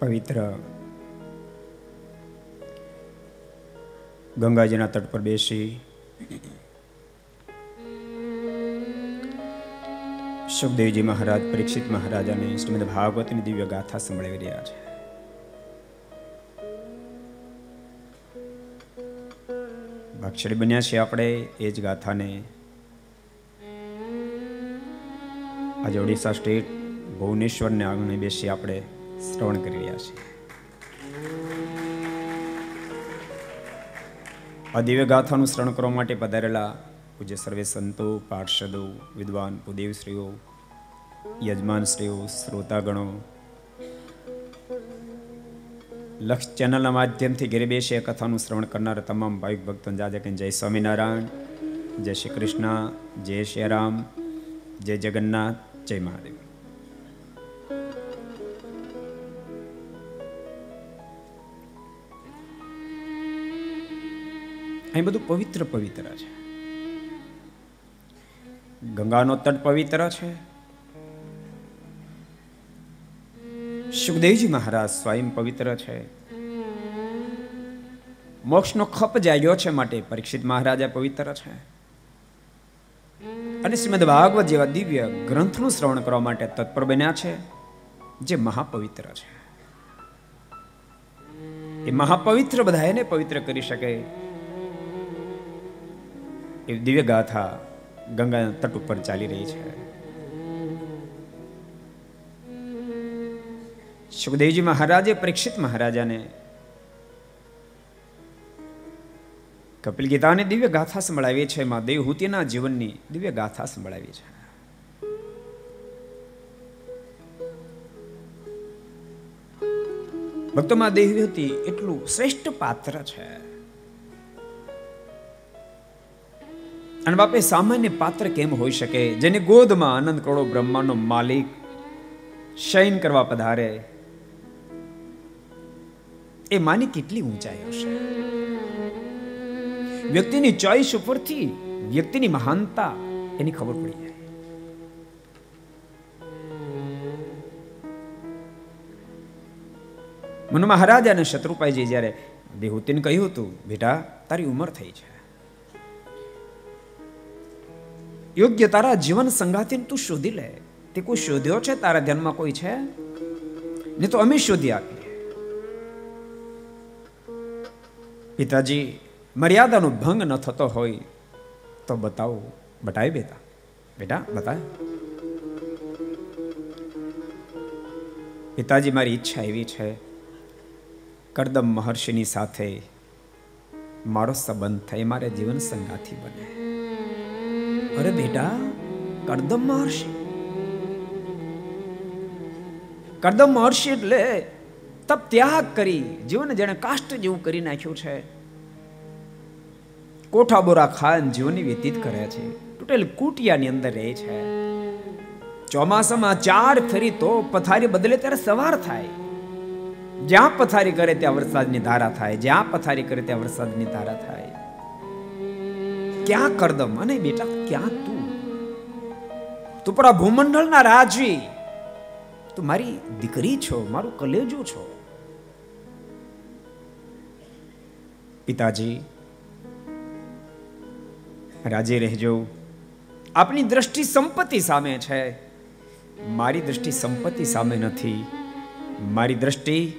પવિત્ર. ગંગાજીના તટ પર બેસી. સુખદેવજી મહારાજ, પરીક્ષિત મહારાજ અને શ્રીમદ ભાગવતની દિવ્ય ગાથા સંભળાવી રહ્યા છે. ભાક્ષરી બન્યા છે આપણે એ જ ગાથાને. આજે ઓડિશા સ્ટેટ ભુવનેશ્વરને આંગણે બેસી આપણે. શ્રવણ કરી રહ્યા છે. આ દિવ્ય ગાથાનું શ્રવણ કરવા માટે પધારેલા પૂજ્ય સર્વે સંતો, પાર્ષદો, વિદ્વાન, ભૂદેવશ્રીઓ, યજમાનશ્રીઓ, શ્રોતાગણો, લક્ષ ચેનલના માધ્યમથી ઘેરે બેસી આ કથાનું શ્રવણ કરનારા તમામ ભાવિક ભક્તો જાજે કે જય સ્વામિનારાયણ, જય શ્રી કૃષ્ણ, જય શ્રી રામ, જય જગન્નાથ, જય મહાદેવ. અહીં બધું પવિત્ર પવિત્ર છે. ગંગાનો તટ પવિત્ર છે. સુખદેવજી મહારાજ સ્વયં પવિત્ર છે. મોક્ષનો ખપ જાગ્યો છે માટે પરીક્ષિત મહારાજા પવિત્ર છે. અને શ્રીમદ ભાગવત જેવા દિવ્ય ગ્રંથનું શ્રવણ કરવા માટે તત્પર બન્યા છે, જે મહાપવિત્ર છે. એ મહાપવિત્ર બધા એને પવિત્ર કરી શકે એ દિવ્ય ગાથા ગંગા તટ ઉપર ચાલી રહી છે. સુખદેવજી મહારાજે પરીક્ષિત મહારાજાને કપિલ ગીતાને દિવ્ય ગાથા સંભળાવી છે માં દેવહૂતિના જીવનની દિવ્ય ગાથા સંભળાવી છે ભક્તોમાં દેવહૂતિ એટલું શ્રેષ્ઠ પાત્ર છે. અને બાપે સામાન્ય પાત્ર કેમ હોઈ શકે? જેની ગોદમાં આનંદ કરોડો બ્રહ્માનો માલિક શયન કરવા પધારે. એ માની કેટલી ઊંચાઈ હશે? વ્યક્તિની ચોઈસ ઉપરથી વ્યક્તિની મહાનતા એની ખબર પડી જાય. મનુ મહારાજ અને શત્રુપાઈજી જ્યારે દેહુતીને કહ્યું હતું, બેટા, તારી ઉંમર થઈ છે. યોગ્ય તારા જીવન સંગાતીને તું શોધી લે. તે કોઈ શોધ્યો છે? તારા ધ્યાનમાં કોઈ છે? ને તો અમે શોધી આપીએ. પિતાજી, મર્યાદાનો ભંગ ન થતો હોય તો બતાવો. બતાવી બેટા. બેટા, બતાય. પિતાજી, મારી ઈચ્છા એવી છે. કરદમ મહર્ષિની સાથે મારો સંબંધ થાય, મારે જીવન સંગાથી બને. અરે બેટા, કરદમ મહર્ષિ. કરદમ મહર્ષિ એટલે તપ ત્યાગ કરી જીવન જેને કાષ્ટ જેવું કરી નાખ્યું છે. કોઠા બોરા ખાન જીવનની વ્યતીત કરે છે. તૂટેલ કુટિયાની અંદર રહે છે. ચોમાસામાં ચાર ફેરી તો પથારી બદલે ત્યારે સવાર થાય. જ્યાં પથારી કરે ત્યાં વરસાદની ધારા થાય. જ્યાં પથારી કરે ત્યાં વરસાદની ધારા થાય. ક્યાં કરદમ? અને બેટા, ક્યાં તું? તું પણ આ ભૂમંડળના રાજવી. તું મારી દીકરી છો, મારું કલેજું છો. પિતાજી, રાજે રહેજો. આપની દ્રષ્ટિ સંપત્તિ સામે છે. મારી દ્રષ્ટિ સંપત્તિ સામે નથી. મારી દ્રષ્ટિ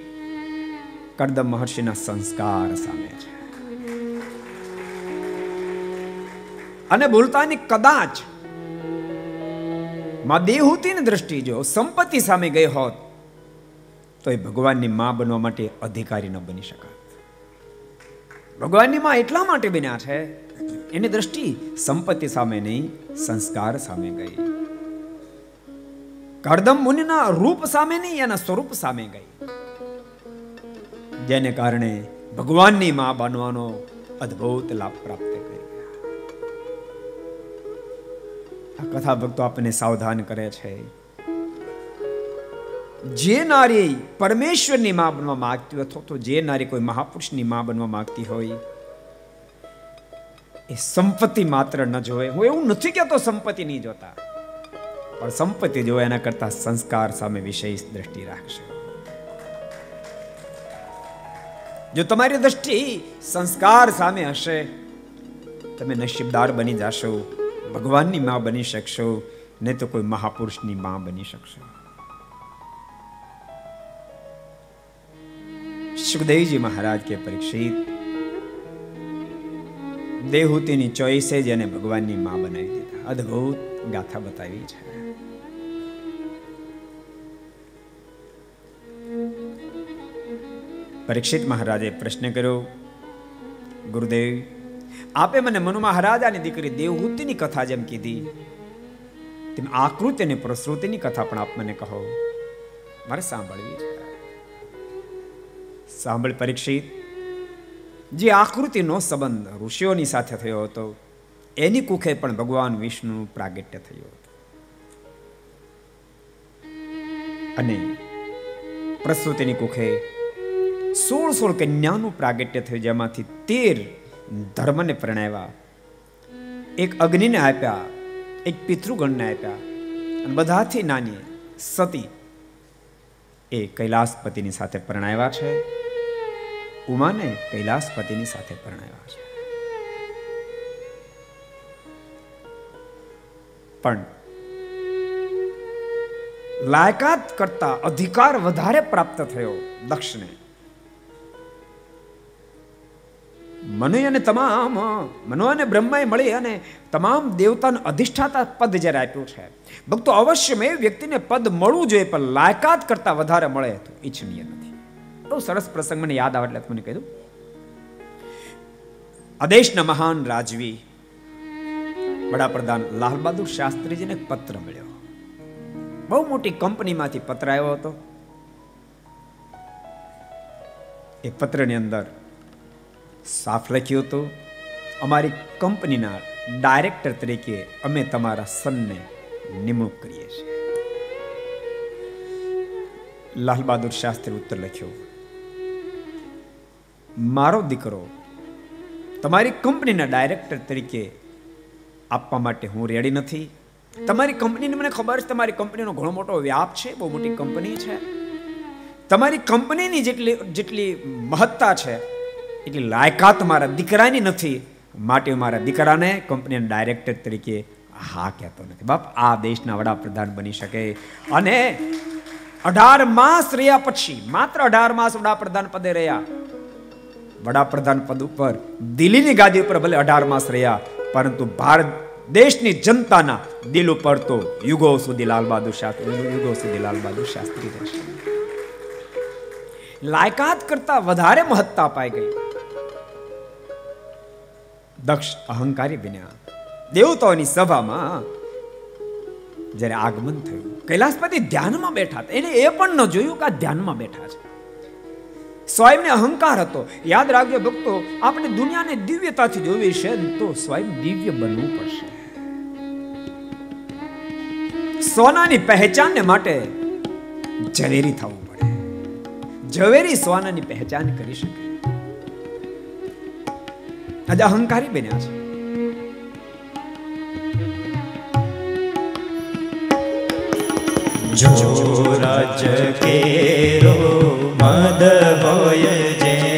કરદમ મહર્ષિના સંસ્કાર સામે છે. અને બોલતાની કદાચમાં દેહૂતીની દ્રષ્ટિ જો સંપત્તિ સામે ગઈ હોત તો એ ભગવાનની માં બનવા માટે અધિકારી ન બની શકાત. ભગવાનની માં એટલા માટે બન્યા છે, એની દ્રષ્ટિ સંપત્તિ સામે નહીં, સંસ્કાર સામે ગઈ. કરદમ મુનિના રૂપ સામે નહીં, એના સ્વરૂપ સામે ગઈ. જેને કારણે ભગવાનની માં બનવાનો અદ્ભુત લાભ પ્રાપ્ત કરી આ કથા ભક્તો આપણને સાવધાન કરે છે. જે નારી પરમેશ્વરની માં બનવા માંગતી અથવા તો જે નારી કોઈ મહાપુરુષની માં બનવા માંગતી હોય, એ સંપત્તિ માત્ર ન જોવે. હું એવું નથી કહેતો સંપત્તિ નહીં જોતા, પણ સંપત્તિ જોવે એના કરતા સંસ્કાર સામે વિશેષ દ્રષ્ટિ રાખશે. જો તમારી દ્રષ્ટિ સંસ્કાર સામે હશે, તમે નસીબદાર બની જશો. ભગવાનની માં બની શકશો નહીં તો કોઈ મહાપુરુષની માં બની શકશો. સુખદેવજી મહારાજ કે પરીક્ષિત, દેહૂતિની ચોઈસે જ એને ભગવાનની માં બનાવી દીધા. અદ્ભુત ગાથા બતાવી છે. પરીક્ષિત મહારાજે પ્રશ્ન કર્યો, ગુરુદેવ આપે મને મનુ મહારાજાની દીકરી દેવહૂતિની કથા જેમ કીધી. તેમ આકૃતિ અને પ્રસૃતિની કથા પણ આપ મને કહો. મારે સાંભળવી છે. સાંભળ પરીક્ષિત. જે આકૃતિનો સંબંધ ઋષિઓની સાથે થયો હતો, એની કુખે પણ ભગવાન વિષ્ણુ પ્રાગટ્ય થયું હતું. અને પ્રસ્તુતિની કુખે સોળ સોળ કન્યાનું પ્રાગટ્ય થયું, જેમાંથી તેર ધર્મને પ્રણાવ્યા એક અગ્નિને આપ્યા, એક પિતૃગણને આપ્યા અને બધાથી નાની સતી એ કૈલાસપતિની સાથે પરણાવ્યા છે. ઉમાને કૈલાસપતિની સાથે પરણાવ્યા છે. પણ લાયકાત કરતા અધિકાર વધારે પ્રાપ્ત થયો દક્ષને. મને અને તમામ, મનો અને બ્રહ્માએ મળી અને તમામ દેવતાને અધિષ્ઠાતા પદ જ્યારે આપ્યું છે. ભક્તો અવશ્ય મેં વ્યક્તિને પદ મળવું જોઈએ, પણ લાયકાત કરતા વધારે મળે તો ઈચ્છનીય નથી. બહુ સરસ પ્રસંગ મને યાદ આવે એટલે મને કહ્યું આદેશના મહાન રાજવી, વડાપ્રધાન લાલ બહાદુર શાસ્ત્રીજીને પત્ર મળ્યો. બહુ મોટી કંપનીમાંથી પત્ર આવ્યો હતો. એ પત્રની અંદર સાફ લખ્યું હતું. અમારી કંપનીના ડાયરેક્ટર તરીકે અમે તમારા સનને નિમણૂક કરીએ છીએ. લાલ બહાદુર શાસ્ત્રી ઉત્તર લખ્યો. મારો દીકરો તમારી કંપનીના ડાયરેક્ટર તરીકે આપવા માટે હું રેડી નથી. તમારી કંપનીની મને ખબર છે, તમારી કંપનીનો ઘણો મોટો વ્યાપ છે, બહુ મોટી કંપની છે. તમારી કંપનીની જેટલી જેટલી મહત્તા છે એટલી લાયકાત મારા દીકરાની નથી. માટે મારા દીકરાને કંપનીના ડાયરેક્ટર તરીકે હા કહેતો નથી. બાપ, આ દેશના વડાપ્રધાન બની શકે. અને અઢાર માસ રહ્યા પછી, માત્ર અઢાર માસ વડાપ્રધાન પદે રહ્યા. વડાપ્રધાન પદ ઉપર, દિલ્હીની ગાદી ઉપર ભલે અઢાર માસ રહ્યા, પરંતુ ભારત દેશની જનતાના દિલ ઉપર તો યુગો સુધી લાલ બહાદુર શાસ્ત્રી, યુગો સુધી લાલ બહાદુર શાસ્ત્રી રહેશે. લાયકાત કરતા વધારે મહત્તા પાઈ ગઈ. દક્ષ અહંકારી બન્યા દેવતાઓની સભામાં જ્યારે આગમન થયું, કૈલાસપતિ ધ્યાનમાં બેઠા હતા. એને એ પણ ન જોયું કે આ ધ્યાનમાં બેઠા છે. સ્વયંને અહંકાર હતો. યાદ રાખજો ભક્તો, આપણે દુનિયાને દિવ્યતાથી જોવી છે તો સ્વયં દિવ્ય બનવું પડશે. સોનાની પહેચાનને માટે ઝવેરી થવું પડે. ઝવેરી સોનાની પહેચાન કરી શકે આજે અહંકારી બન્યા છે. જો રાજ કેરો મદ હોય જેને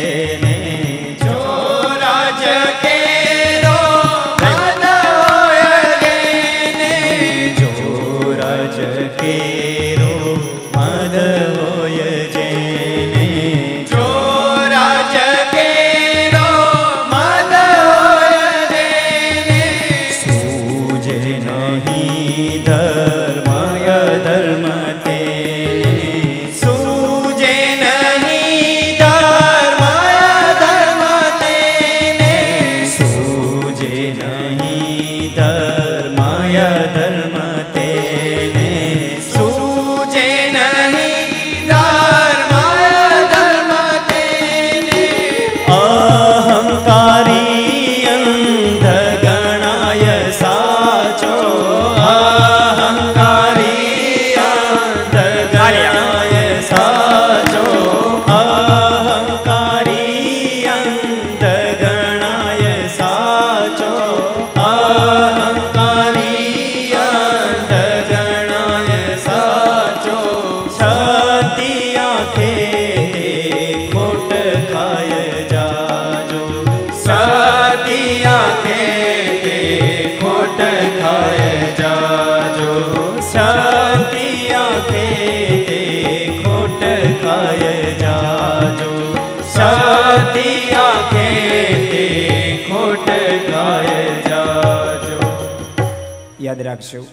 રાખજો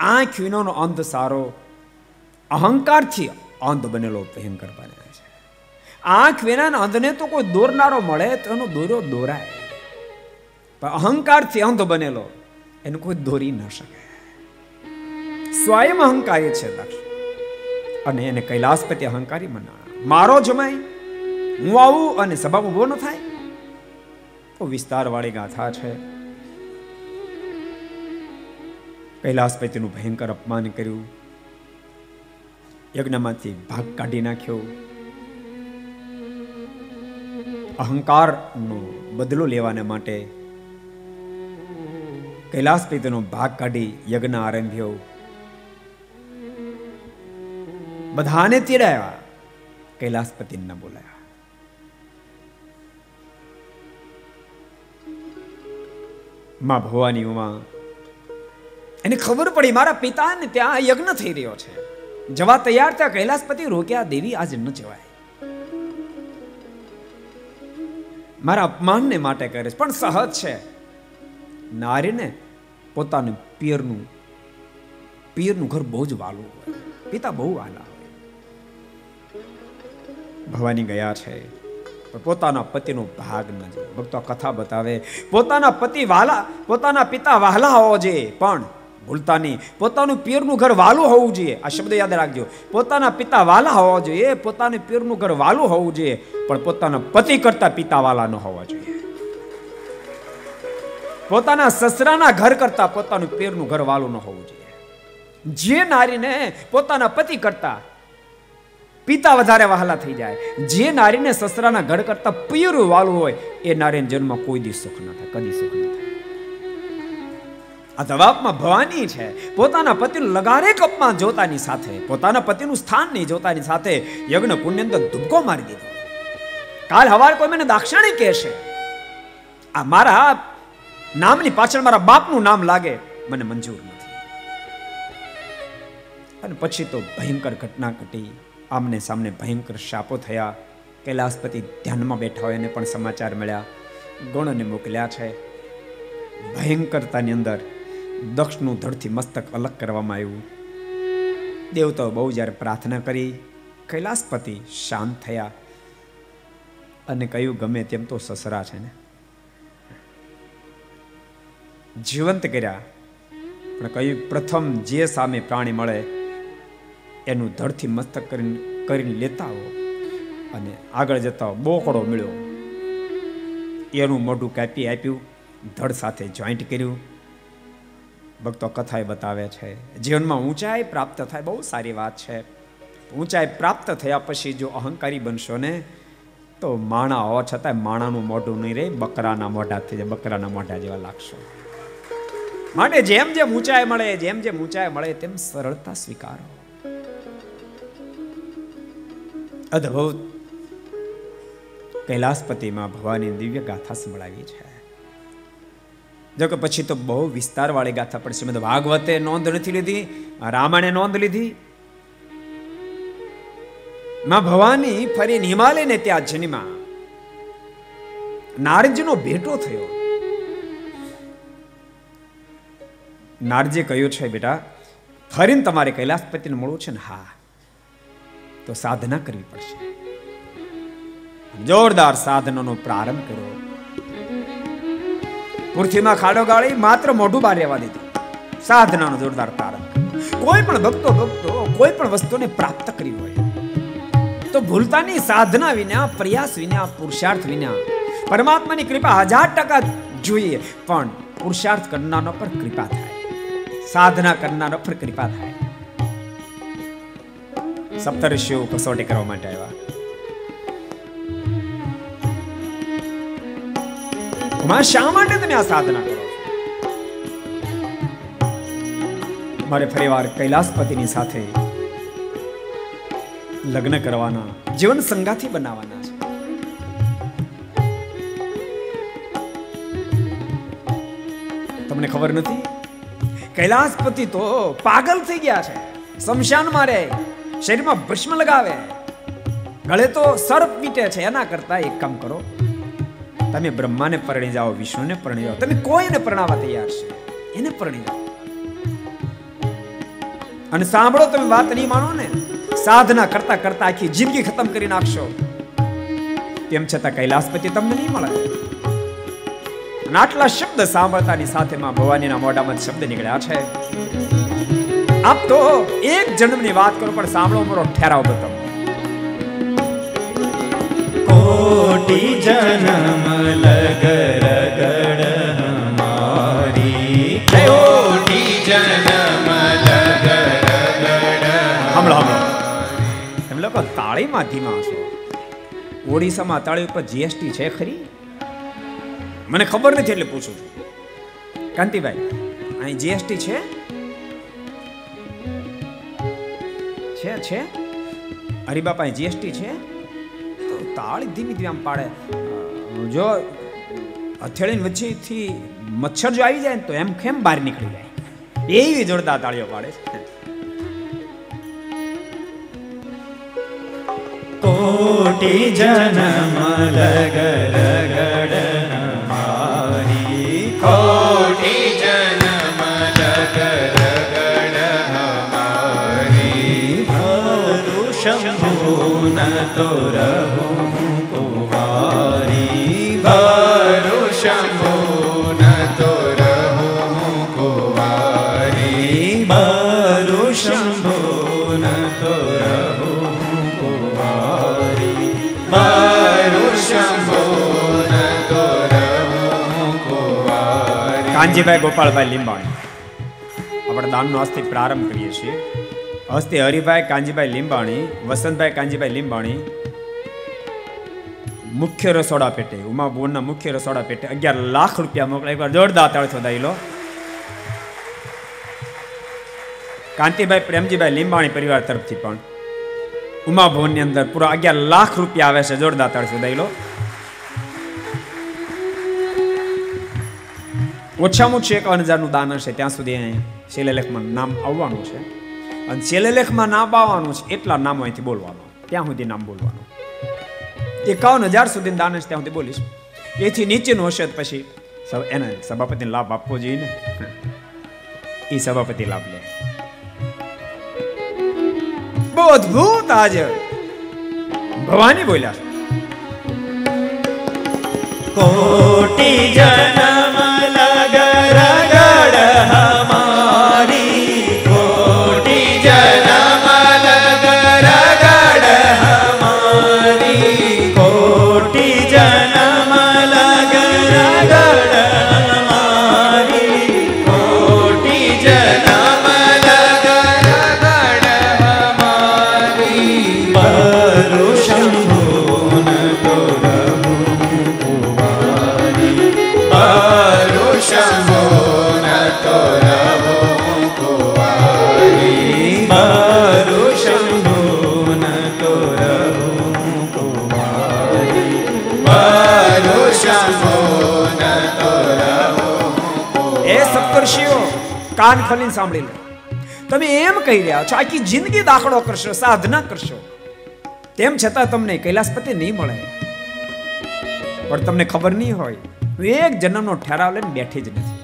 આંખ વિનોનો અંધ સારો અહંકારથી અંધ બનેલો ભયંકર બને છે. આંખ વિનાના અંધને તો કોઈ દોરનારો મળે તો એનો દોર્યો દોરાય. પણ અહંકારથી અંધ બનેલો, એને કોઈ દોરી ન શકે. સ્વયં અહંકારી છે દક્ષ અને એને કૈલાસપતિ અહંકારી મના મારો જમાય હું આવું અને સભા ઊભો ન થાય. તો વિસ્તારવાળી ગાથા છે. કૈલાસપતિનું ભયંકર અપમાન કર્યું. યજ્ઞમાંથી ભાગ કાઢી નાખ્યો. અહંકારનો બદલો લેવાને માટે કૈલાસપતિનો ભાગ કાઢી યજ્ઞ આરંભ્યો. બધાને તેડાયા કૈલાસપતિને ન બોલાયા. માં ભવાની ઉમા એને ખબર પડી, મારા પિતાને ત્યાં યજ્ઞ થઈ રહ્યો છે. જવા તૈયાર થયા, કૈલાસપતિ રોક્યા, દેવી, આજ ન જવાય. મારા અપમાનને માટે કરે છે પણ સહજ છે. નારીને પોતાનું પિયરનું પિયરનું ઘર બહુ જ વાલું હોય. પિતા બહુ વાલા હોય. ભવાની ગયા છે પોતાના પતિનો ભાગ ન જોઈએ ભક્તો કથા બતાવે, પોતાના પતિ વાલા, પોતાના પિતા વાલા હોવો જોઈએ પણ ભૂલતા નહીં પોતાનું પીરનું ઘર વાલું હોવું જોઈએ. આ શબ્દ યાદ રાખજો. પોતાના પિતા વાલા હોવા જોઈએ, પોતાનું પીરનું ઘર વાલું હોવું જોઈએ, પણ પોતાના પતિ કરતા પિતા વાલા ન હોવા જોઈએ. પોતાના સસરાના ઘર કરતા પોતાનું પીરનું ઘર વાલું ન હોવું જોઈએ. જે નારીને પોતાના પતિ કરતા પિતા વધારે વહાલા થઈ જાય, જે નારીને સસરાના ઘર કરતા પિયરું વાલું હોય, એ નારીને જન્મ કોઈ દી સુખ ન થાય, કદી સુખ ન થાય. આ જવાબમાં ભવાની છે. પોતાના પતિનું લગારેક અપમાન જોતાની સાથે, પોતાના પતિનું સ્થાન નહીં જોતાની સાથે યજ્ઞ પુણ્ય અંદર ધુબકો મારી દીધો. કાલ હવાર કોઈ મને દાક્ષાણી કહેશે. આ મારા નામની પાછળ મારા બાપનું નામ લાગે, મને મંજૂર નથી. અને પછી તો ભયંકર ઘટના ઘટી. આમને સામને ભયંકર શાપો થયા. કૈલાસપતિ ધ્યાનમાં બેઠા હોય એને પણ સમાચાર મળ્યા. ગુણને મોકલ્યા છે. ભયંકરતાની અંદર દક્ષનું ધડથી મસ્તક અલગ કરવામાં આવ્યું. દેવતાઓ બહુ જ્યારે પ્રાર્થના કરી, કૈલાસપતિ શાંત થયા અને કહ્યું, ગમે તેમ તો સસરા છે ને. જીવંત કર્યા, પણ કહ્યું, પ્રથમ જે સામે પ્રાણી મળે, એનું ધડથી મસ્તક કરીને કરીને લેતા આવો. અને આગળ જતા બોકડો મળ્યો. એનું મોઢું કાપી આપ્યું, ધડ સાથે જોઈન્ટ કર્યું. ભક્તો કથાએ બતાવે છે. જીવનમાં ઊંચાઈ પ્રાપ્ત થાય, બહુ સારી વાત છે. ઊંચાઈ પ્રાપ્ત થયા પછી જો અહંકારી બનશો ને, તો માણા હોવા છતાં માણાનું મોઢું નહીં રહે બકરાના મોઢા થઈ જાય, બકરાના મોઢા જેવા લાગશો. માટે જેમ જેમ ઊંચાઈ મળે, જેમ જેમ ઊંચાઈ મળે, તેમ સરળતા સ્વીકારો. અદ્ભુત. કૈલાસપતિમાં ભવાની દિવ્ય ગાથા સંભળાવી છે. જો પછી તો બહુ વિસ્તારવાળી ગાથા પડશે. શ્રીમદ ભાગવતે નોંધ નથી લીધી રામાણે નોંધ લીધી. માં ભવાની ફરી હિમાલયને ત્યાં જન્મા નારદજીનો ભેટો થયો. નારદજી કહ્યું છે, બેટા, ફરીને તમારે કૈલાસપતિને મળવું છે ને? હા. તો સાધના કરવી પડશે. જોરદાર સાધનાનો પ્રારંભ કર્યો. પૃથ્વીમાં ખાડો ગાળી માત્ર મોઢું બહાર રહેવા દીધું. સાધનાનો જોરદાર પ્રારંભ કોઈ પણ ભક્તો ભક્તો કોઈ પણ વસ્તુને પ્રાપ્ત કરી હોય, તો ભૂલતાની સાધના વિના, પ્રયાસ વિના, પુરુષાર્થ વિના, પરમાત્માની કૃપા હજાર ટકા જોઈએ, પણ પુરુષાર્થ કરનારો પર કૃપા થાય. સાધના કરનારનો પર કૃપા થાય. સપ્તર્ષિઓ કસોટી કરવા માટે આવ્યા. માં શા માટે તમે આ સાધના કરો મારે ફરીવાર કૈલાસપતિની સાથે લગ્ન કરવાના, જીવન સંગાથી બનાવવાના છે. તમને ખબર નથી? કૈલાસપતિ તો પાગલ થઈ ગયા છે. શમશાન મારે શરીરમાં ભસ્મ લગાવે. ગળે તો સર્પ મીટે છે. એના કરતા એક કામ કરો. તમે બ્રહ્માને પરણી જાઓ, વિષ્ણુને પરણી જાઓ. તમે કોઈને પરણાવવા તૈયાર છે? એને પરણી જાઓ. અને સાંભળો, તમે વાત નહીં માનો ને, સાધના કરતા કરતા આખી જિંદગી ખતમ કરી નાખશો. તેમ છતાં કૈલાસપતિ તમને નહીં મળે. આટલા શબ્દ સાંભળતાની સાથે માં ભવાનીના મોઢામાં શબ્દ નીકળ્યા છે. આપ તો એક જન્મની વાત કરો, પણ સાંભળો મારો ઠેરાવ બતાવો. કોટી જન્મ લગ રગડ હમારી કોટી જન્મ લગ રગડ સાંભળો સાંભળો એમ લોકો તાળીમાં ધીમા છો ઓડિશામાં તાળી ઉપર જીએસટી છે ખરી? મને ખબર નથી એટલે પૂછું છું. કાંતિભાઈ અહીં જીએસટી છે? છે છે? હરિબાપા અહીં જીએસટી છે? તાળી ધીમી ધીમે આમ પાડે. જો હથેળીની વચ્ચેથી મચ્છર જો આવી જાય ને તો એમ કેમ બહાર નીકળી જાય? એવી જોરદાર તાળીઓ પાડે છે. કોટી જન્મ લગ રગડ હમારી કોટી જન્મ લગ રગડ હમારી ભરું શંભુ ન તો કાનજીભાઈ ગોપાલભાઈ લીંબાણી. આપણે દાનનો આજથી પ્રારંભ કરીએ છીએ. હસ્તે હરિભાઈ કાનજીભાઈ લીંબાણી, વસંતભાઈ કાનજીભાઈ લીંબાણી, મુખ્ય રસોડા પેટે ઉમા બોર્ડના મુખ્ય રસોડા પેટે અગિયાર લાખ રૂપિયા મોકલા એકવાર જોરદાર તાળીઓ દાઈ લો. કાંતિભાઈ પ્રેમજીભાઈ લીંબાણી પરિવાર તરફથી પણ ઉમા ભવનની અંદર પૂરા અગિયાર લાખ રૂપિયા આવે છે. જોરદાર તાળ દાઈ લો. ઓછામાં ઓછું એકાવન હજારનું દાન હશે ત્યાં સુધી અહીં શિલાલેખમાં નામ આવવાનું છે. અને શિલાલેખમાં નામ આવવાનું છે એટલા નામો અહીંથી બોલવાનું. ત્યાં સુધી નામ બોલવાનું. એકાવન હજાર સુધી દાન હશે ત્યાં સુધી બોલીશ. એથી નીચેનું હશે પછી એને સભાપતિને લાભ આપવો જોઈએ ને. એ સભાપતિ લાભ લે. બહુ અદભુત આજે. ભવાની બોલ્યા. કોટી જન્મ કાન ખોલીને સાંભળી લો તમે એમ કહી રહ્યા છો, આખી જિંદગી દાખલો કરશો, સાધના કરશો. તેમ છતાં તમને કૈલાસપતિ નહીં મળે. પણ તમને ખબર નહીં હોય, હું એક જન્મનો ઠેરાવ લઈને બેઠી જ નથી.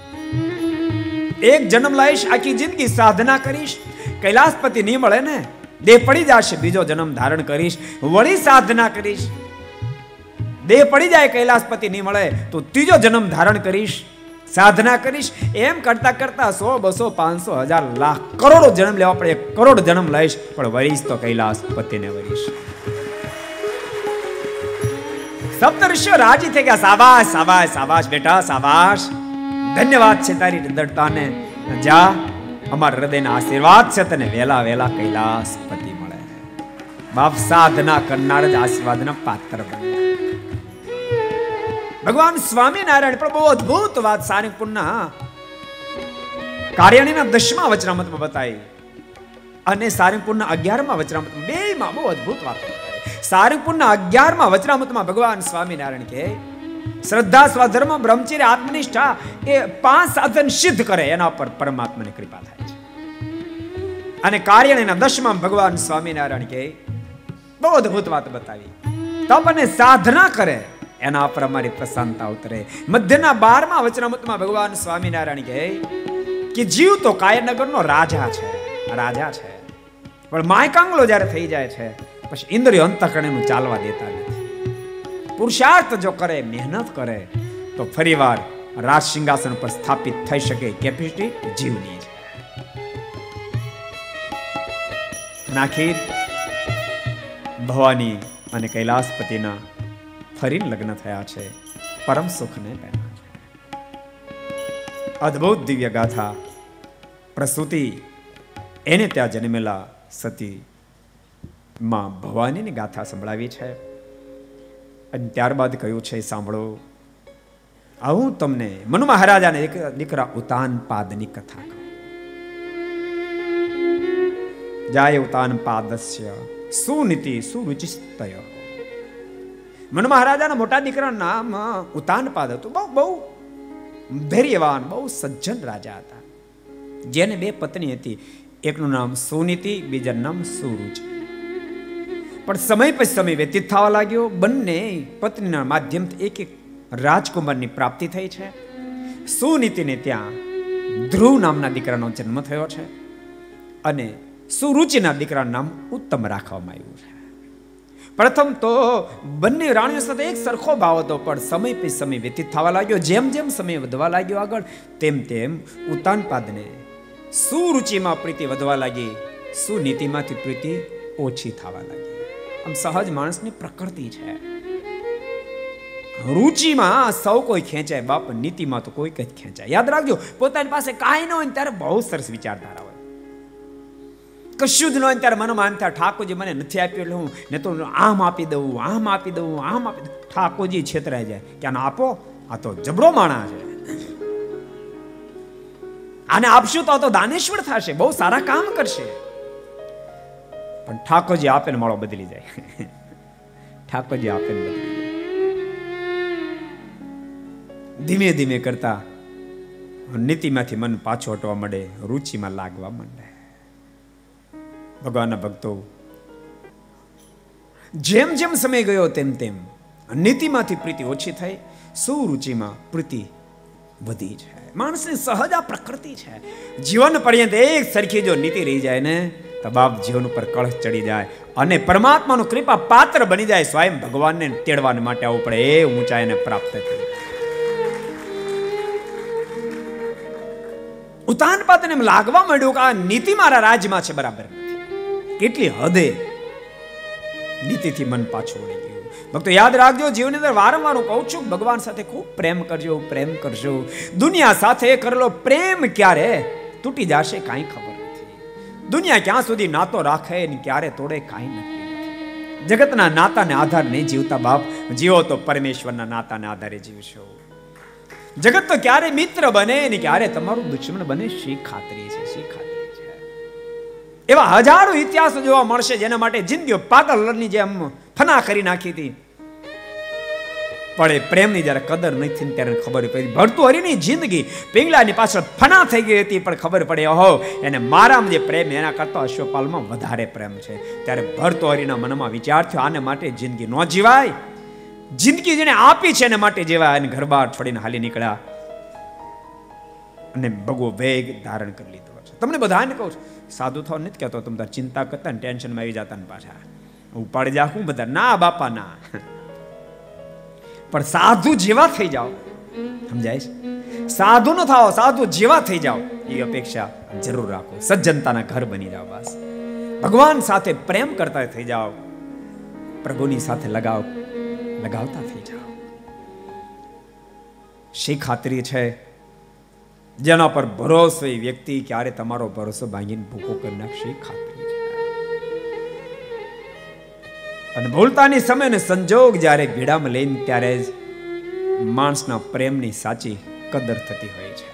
એક જન્મ લઈશ, આખી જિંદગી સાધના કરીશ, કૈલાસપતિ નહીં મળે ને, દેહ પડી જશે, બીજો જન્મ ધારણ કરીશ, વળી સાધના કરીશ. દેહ પડી જાય, કૈલાસપતિ નહીં મળે, તો ત્રીજો જન્મ ધારણ કરીશ. સાધના કરીશ. એમ કરતા કરતા સો, બસો, પાંચસો, હજાર, લાખ, કરોડો જન્મ લેવા પડે કરોડ જન્મ લઈશ. પણ વરીશ તો કૈલાસપતિને વરીશ. સપ્તર્ષિઓ રાજી થઈ ગયા. સાવાસ સાવાસ સાવાસ બેટા સાવાસ ધન્યવાદ છે તારી દૃઢતાને. જા, અમારા હૃદયના આશીર્વાદ છે તને. વેલા વેલા કૈલાસ પતિ મળે. બાપ સાધના કરનાર જ આશીર્વાદના પાત્ર બને. ભગવાન સ્વામિનારાયણ પણ બહુ અદભુત વાત સારંગપુરના કાર્યાણીના દસમા વચનામતમાં બતાવી. અને સારંગપુરના અગિયારમા વચનામતમાં બેયમાં બહુ અદભુત વાત સારંગપુરના અગિયારમા વચનામતમાં ભગવાન સ્વામિનારાયણ કહે, શ્રદ્ધા, સ્વધર્મ, બ્રહ્મચર્ય, આત્મનિષ્ઠા એ પાંચ સાધન સિદ્ધ કરે, એના પર પરમાત્માની કૃપા થાય છે. અને કાર્યણીના દશમાં ભગવાન સ્વામિનારાયણ કે બહુ અદભુત વાત બતાવી. તપ અને સાધના કરે એના પર અમારી પ્રસન્નતા ઉતરે. મધ્યના બારમા વચનામૃતમાં ભગવાન સ્વામિનારાયણ કહે કે જીવ તો કાયનગરનો રાજા છે રાજા છે. પણ માયકાંગલો જ્યારે થઈ જાય છે, પછી ઇન્દ્રિયો અંતકરણ એનું ચાલવા દેતા નથી. પુરુષાર્થ જો કરે, મહેનત કરે, તો ફરીવાર રાજ સિંહાસન પર સ્થાપિત થઈ શકે કેપેસિટી જીવની છે. નાખીર, ભવાની અને કૈલાસપતિના ફરીને લગ્ન થયા છે. પરમ સુખને પહેલા. અદ્ભુત દિવ્ય ગાથા. પ્રસૂતિ. એને ત્યાં જન્મેલા સતી માં ભવાનીની ગાથા સંભળાવી છે. અને ત્યારબાદ કહ્યું છે, સાંભળો. આવું તમને મનુ મહારાજાને એક દીકરા ઉતાન પાદની કથા જાય ઉતાન પાદસ્ય. સુનીતિ સુરુચિસ્તય મનુ મહારાજાના મોટા દીકરાનું નામ ઉતાનપાદ હતું. બહુ બહુ ધૈર્યવાન, બહુ સજ્જન રાજા હતા. જેને બે પત્ની હતી. એકનું નામ સુનીતિ, બીજાનું નામ સુરુચિ પણ સમય પછી સમય વ્યતીત થવા લાગ્યો. બંને પત્નીના માધ્યમથી એક એક રાજકુમારની પ્રાપ્તિ થઈ છે. સુનીતિને ત્યાં ધ્રુવ નામના દીકરાનો જન્મ થયો છે. અને સુરુચિના દીકરાનું નામ ઉત્તમ રાખવામાં આવ્યું છે. પ્રથમ તો બંને રાણીઓ સાથે એક સરખો ભાવ હતો, પણ સમય પછી સમય વ્યતીત થવા લાગ્યો. જેમ જેમ સમય વધવા લાગ્યો આગળ, તેમ તેમ ઉતાનપાદને સુરુચિમાં પ્રીતિ વધવા લાગી. સુનીતિમાંથી પ્રીતિ ઓછી થવા લાગી. આમ સહજ માણસની પ્રકૃતિ છે. રુચિમાં સૌ કોઈ ખેંચાય, બાપ નીતિમાં તો કોઈ જ ખેંચાય. યાદ રાખજો, પોતાની પાસે કાંઈ ન હોય ત્યારે બહુ સરસ વિચારધારા હોય કશું જ ન ત્યારે મનમાં એમ થાય, ઠાકોરજી મને નથી આપ્યું એટલે હું ને તો આમ આપી દઉં, આમ આપી દઉં, આમ આપી દઉં. ઠાકોરજી છેતરાઈ જાય, કે આપો? આ તો જબરો માણા છે. આને આપશું તો તો દાનેશ્વર થશે, બહુ સારા કામ કરશે. પણ ઠાકોરજી આપે ને માળો બદલી જાય. ઠાકોરજી આપે ને બદલી ધીમે ધીમે કરતા નીતિમાંથી મન પાછો હટવા માંડે રુચિમાં લાગવા માંડે. ભગવાનના ભક્તો. જેમ જેમ સમય ગયો તેમ તેમ નીતિમાંથી પ્રીતિ ઓછી થઈ સુરુચિમાં પ્રીતિ વધી છે માણસની સહજ આ પ્રકૃતિ છે. જીવન પર્યંત એક સરખી જો નીતિ રહી જાય ને તો બાપ જીવન ઉપર કળશ ચડી જાય અને પરમાત્માનું કૃપા પાત્ર બની જાય, સ્વયં ભગવાનને તેડવા માટે આવવું પડે, એ ઊંચાઈને પ્રાપ્ત થઈ ઉતાન એમ લાગવા માંડ્યું કે આ નીતિ મારા રાજ્યમાં છે બરાબર. કેટલી હદે નીતિથી મન પાછું વળી ગયું. ભક્તો, યાદ રાખજો જીવની અંદર વારંવાર હું કહું છું, ભગવાન સાથે ખૂબ પ્રેમ કરજો પ્રેમ કરજો. દુનિયા સાથે કરેલો પ્રેમ ક્યારે તૂટી જશે કાંઈ ખબર નથી. દુનિયા ક્યાં સુધી નાતો રાખે ને ક્યારે તોડે કાંઈ નથી. જગતના નાતાને આધાર નહીં જીવતા બાપ. જીવો તો પરમેશ્વરના નાતાને આધારે જીવશો. જગત તો ક્યારે મિત્ર બને ને ક્યારે તમારું દુશ્મન બને, શી ખાતરી છે, શી ખાતરી? એવા હજારો ઇતિહાસ જોવા મળશે જેના માટે જિંદગીઓ પાગલની જેમ ફના કરી નાખી હતી. પણ એ પ્રેમની જ્યારે કદર નથી ને ત્યારે ખબર પડી. ભરતું હરીની જિંદગી પિંગલાની પાછળ ફના થઈ ગઈ હતી, પણ ખબર પડે, ઓહો, એને મારામાં જે પ્રેમ એના કરતા અશ્વપાલમાં વધારે પ્રેમ છે. ત્યારે ભરતો હરીના મનમાં વિચાર થયો, આને માટે જિંદગી ન જીવાય. જિંદગી જેને આપી છે, એને માટે જેવા એને ઘર બહાર છોડીને હાલી નીકળ્યા. અને ભગવો વેગ ધારણ કરી લીધો છે. તમને બધાને કહું છું સાધુ થવા નથી કહેતો તમે ચિંતા કરતા ને ટેન્શનમાં આવી જતા ને પાછા ઉપાડી જા હું બધા, ના બાપા, ના. પણ સાધુ જેવા થઈ જાઓ. સમજાય સાધુ ન થાઓ, સાધુ જેવા થઈ જાઓ. એ અપેક્ષા જરૂર રાખો. સજ્જનતાના ઘર બની જાઓ બસ. ભગવાન સાથે પ્રેમ કરતા થઈ જાઓ. પ્રભુની સાથે લગાવ, લગાવતા થઈ જાઓ. શી ખાતરી છે? જેના પર ભરોસો એ વ્યક્તિ ક્યારે તમારો ભરોસો ભાંગીને ભૂકો કરી નાખશે ખાતરી છે. અને ભૂલતાની સમય ને સંજોગ જ્યારે ભીડામાં લઈને ત્યારે જ માણસના પ્રેમની સાચી કદર થતી હોય છે.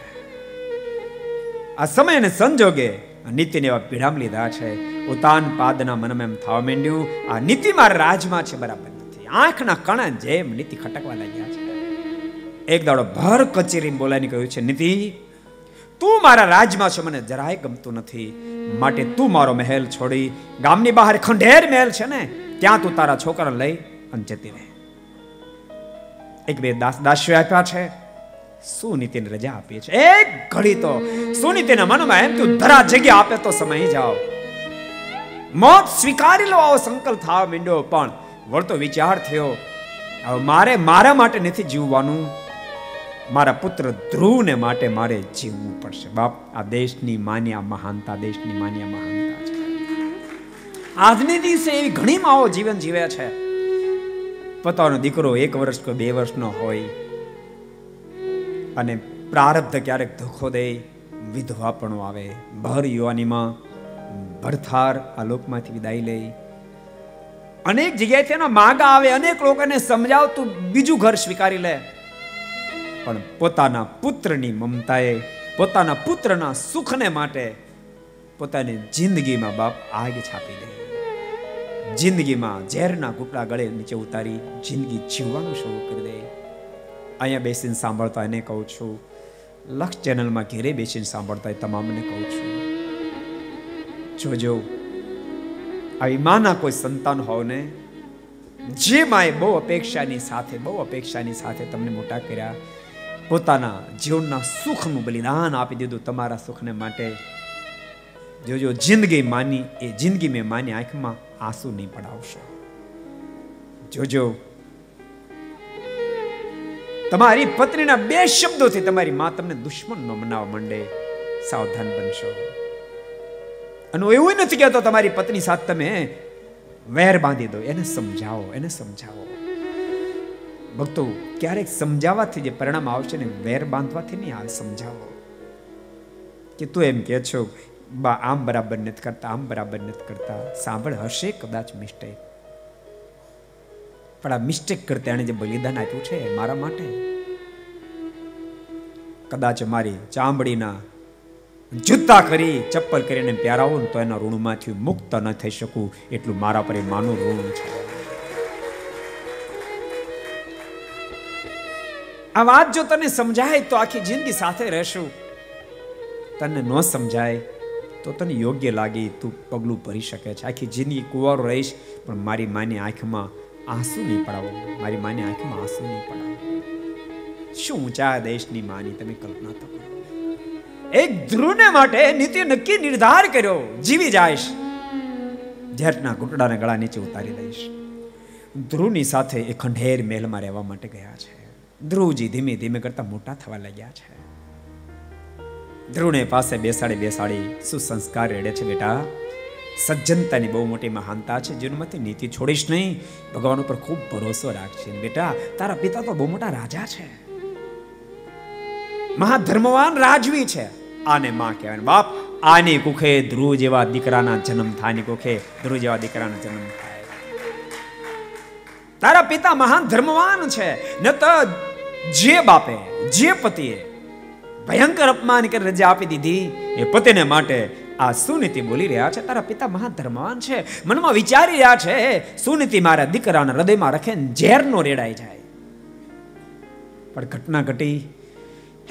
આ સમય અને સંજોગે નીતિને એવા પીડામ લીધા છે. ઉતાન પાદના મનમાં એમ થવા માંડ્યું, આ નીતિ મારા રાજમાં છે, બરાબર નથી. આંખના કણા જેમ નીતિ ખટકવા લાગ્યા છે. એક દાડો ભર કચેરી બોલાવીને કહ્યું છે, નીતિ તું મારા રાજમાં છે. મને જરાય ગમતું નથી. માટે તું મારો મહેલ છોડી. ગામની બહાર ખંડેર મહેલ છે ને, ત્યાં તું તારા છોકરા લઈ અને જતી રહે. એક બે દાસ દાસ્યો આપ્યા છે. સુનીતિને રજા આપીએ છે? એક ઘડી તો. સુનીતિના મનમાં એમ તું ધરા જગ્યા આપે તો સમય જાઓ. મોત સ્વીકારી લો, આવો સંકલ્પ થવા માંડ્યો પણ વળતો વિચાર થયો, હવે મારે મારા માટે નથી જીવવાનું. મારા પુત્ર ધ્રુવને માટે મારે જીવવું પડશે. બાપ, આ દેશની માન્યા મહાનતા, દેશની માન્યા મહાનતા છે. આજની દિવસે એવી ઘણી માઓ જીવન જીવે છે. પોતાનો દીકરો એક વર્ષ કે બે વર્ષનો હોય અને પ્રારબ્ધ ક્યારેક ધોખો દે વિધવાપણું આવે. ભર યુવાનીમાં ભરથાર આ લોકમાંથી વિદાય લે. અનેક જગ્યાએથી એના માગા આવે, અનેક લોકોને સમજાવતું બીજું ઘર સ્વીકારી લે. પણ પોતાના પુત્રની મમતાએ, પોતાના પુત્રના સુખને માટે પોતાની જિંદગીમાં બાપ આગ છાપી દે. જિંદગીમાં ઝેરના ઘૂંટડા ગળે નીચે ઉતારી જિંદગી જીવવાનું શરૂ કરી દે. અહીંયા બેસીને સાંભળતા એને કહું છું લક્ષ ચેનલમાં ઘેરે બેસીને સાંભળતા તમામને કહું છું. જોજો, આવી માના કોઈ સંતાન હોવ ને જે માએ બહુ અપેક્ષાની સાથે, બહુ અપેક્ષાની સાથે તમને મોટા કર્યા પોતાના જીવનના સુખનું બલિદાન આપી દીધું તમારા સુખને માટે. જોજો, જિંદગી માની, એ જિંદગી મેં માની આંખમાં આંસુ નહીં પડાવશો. જોજો, તમારી પત્નીના બે શબ્દોથી તમારી માં તમને દુશ્મન ન બનાવવા માંડે. સાવધાન બનશો. અને એવું નથી કહેતો તમારી પત્ની સાથે તમે વેર બાંધી દો, એને સમજાવો એને સમજાવો. ભક્તો, ક્યારેક સમજાવવાથી જે પરિણામ આવશે ને, વેર બાંધવાથી નહીં આવે, સમજાવો. કે તું એમ કે છો, બા, આમ બરાબર નથી કરતા, આમ બરાબર નથી કરતા. સાંભળ, હશે કદાચ મિસ્ટેક પણ આ મિસ્ટેક કરતા એણે જે બલિદાન આપ્યું છે મારા માટે. કદાચ મારી ચામડીના જૂતા કરી, ચપ્પલ કરીને પ્યારાવું તો એના ઋણમાંથી મુક્ત ન થઈ શકું, એટલું મારા પર માનું ઋણ છે. આ વાત જો તને સમજાય તો આખી જિંદગી સાથે રહેશું. તને ન સમજાય તો તને યોગ્ય લાગે તું પગલું ભરી શકે છે. આખી જિંદગી કુંવારો રહીશ, પણ મારી માની આંખમાં આંસુ નહીં પડાવો. મારી માની આંખમાં આંસુ નહીં પડાવો. શું ઊંચા દેશની માની તમે કલ્પના તો કરો. એક ધ્રુવને માટે નીતિ નક્કી નિર્ધાર કર્યો, જીવી જાયશ ઝેરના ઘૂંટડાને ગળા નીચે ઉતારી દઈશ. ધ્રુવની સાથે એ ખંડેર મહેલમાં રહેવા માટે ગયા છે. ધ્રુવજી ધીમે ધીમે કરતા મોટા થવા લાગ્યા છે. ધ્રુવને પાસે બેસાડી બેસાડી સુસંસ્કાર રેડે છે બેટા. સજ્જનતાની બહુ મોટી મહાનતા છે જીવનમાંથી નીતિ છોડીશ નહીં. ભગવાન ઉપર ખૂબ ભરોસો રાખશે. બેટા, તારા પિતા તો બહુ મોટા રાજા છે. મહાધર્મવાન રાજવી છે. આને માં કહેવાય. બાપ, આની કુખે ધ્રુવ જેવા દીકરાના જન્મ થાય કુખે ધ્રુવ જેવા દીકરાના જન્મ થાય. તારા પિતા મહાન ધર્મવાન છે. ન તો જે બાપે, જે પતિએ ભયંકર અપમાન કરી રજા આપી દીધી, એ પતિને માટે આ સુનીતિ બોલી રહ્યા છે. તારા પિતા મહાધર્માન છે. મનમાં વિચારી રહ્યા છે સુનીતિ મારા દીકરાના હૃદયમાં રખે ઝેરનો રેડાઈ જાય. પણ ઘટના ઘટી.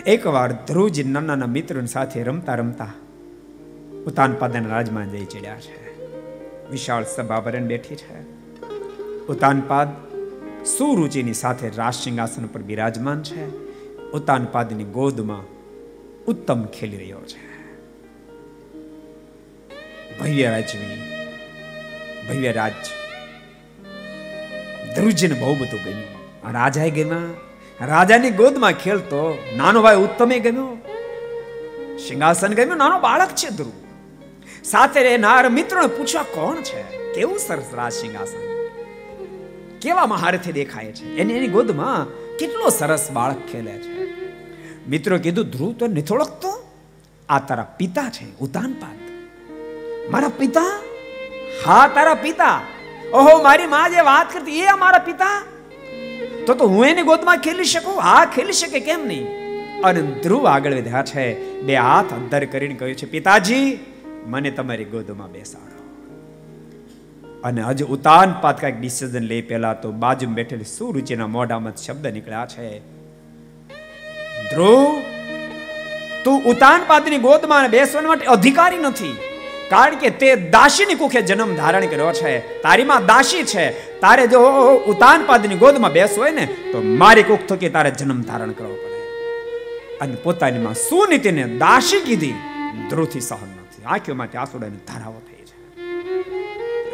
એકવાર ધ્રુવજી નાના મિત્રો સાથે રમતા રમતા ઉતાનપાદના રાજમાં જઈ ચડ્યા છે. વિશાળ સભા ભરણ બેઠી છે. ઉતાનપાદ સુરુચિની સાથે રાજ સિંહાસન પર બિરાજમાન છે. ઉતાનપાદની ગોદમાં ઉત્તમ ખેલી રહ્યો છે. ભવ્ય રાજવી, ભવ્ય રાજ. ધ્રુવજીને બહુ બધું ગમ્યું. રાજાએ ગમ્યા. રાજાની ગોદમાં ખેલતો નાનો ભાઈ ઉત્તમે ગમ્યો. સિંહાસન ગમ્યું. નાનો બાળક છે ધ્રુવ. સાથે રહેનાર મિત્રોને પૂછવા કોણ છે? કેવું સરસ રાજ સિંહાસન? કેવા મહારથી દેખાય છે? એની એની ગોદમાં કેટલો સરસ બાળક ખેલે છે. મિત્રો કીધું, ધ્રુવ તો નથી ઓળખતો આ તારા પિતા છે, ઉતાનપાદ. મારા પિતા? હા, તારા પિતા. ઓહો, મારી માં જે વાત કરતી, એ મારા પિતા? તો તો હું એની ગોદમાં ખેલી શકું? હા, ખેલી શકે, કેમ નહીં? અને ધ્રુવ આગળ વધ્યા છે, બે હાથ અંદર કરીને કહ્યું છે, પિતાજી, મને તમારી ગોદમાં બેસાડો. અને હજુ ઉતાન પાત કાંઈક ડિસિઝન લે પહેલા તો બાજુ બેઠેલી સુરુચિના મોઢામાં શબ્દ નીકળ્યા છે. ધ્રુવ, તું ઉતાન પાતની ગોદમાં બેસવા માટે અધિકારી નથી. કારણ કે તે દાસીની કુખે જન્મ ધારણ કર્યો છે. તારીમાં દાસી છે. તારે જો ઉતાનપાદની ગોદમાં બેસવું હોય ને, તો મારી કુખ થકી તારે જન્મ ધારણ કરવો પડે. અને પોતાની માં સુનીતિને દાસી કીધી. ધ્રુવથી સહન નથી આંખીઓમાંથી આંસુડાની ધારાઓ થઈ.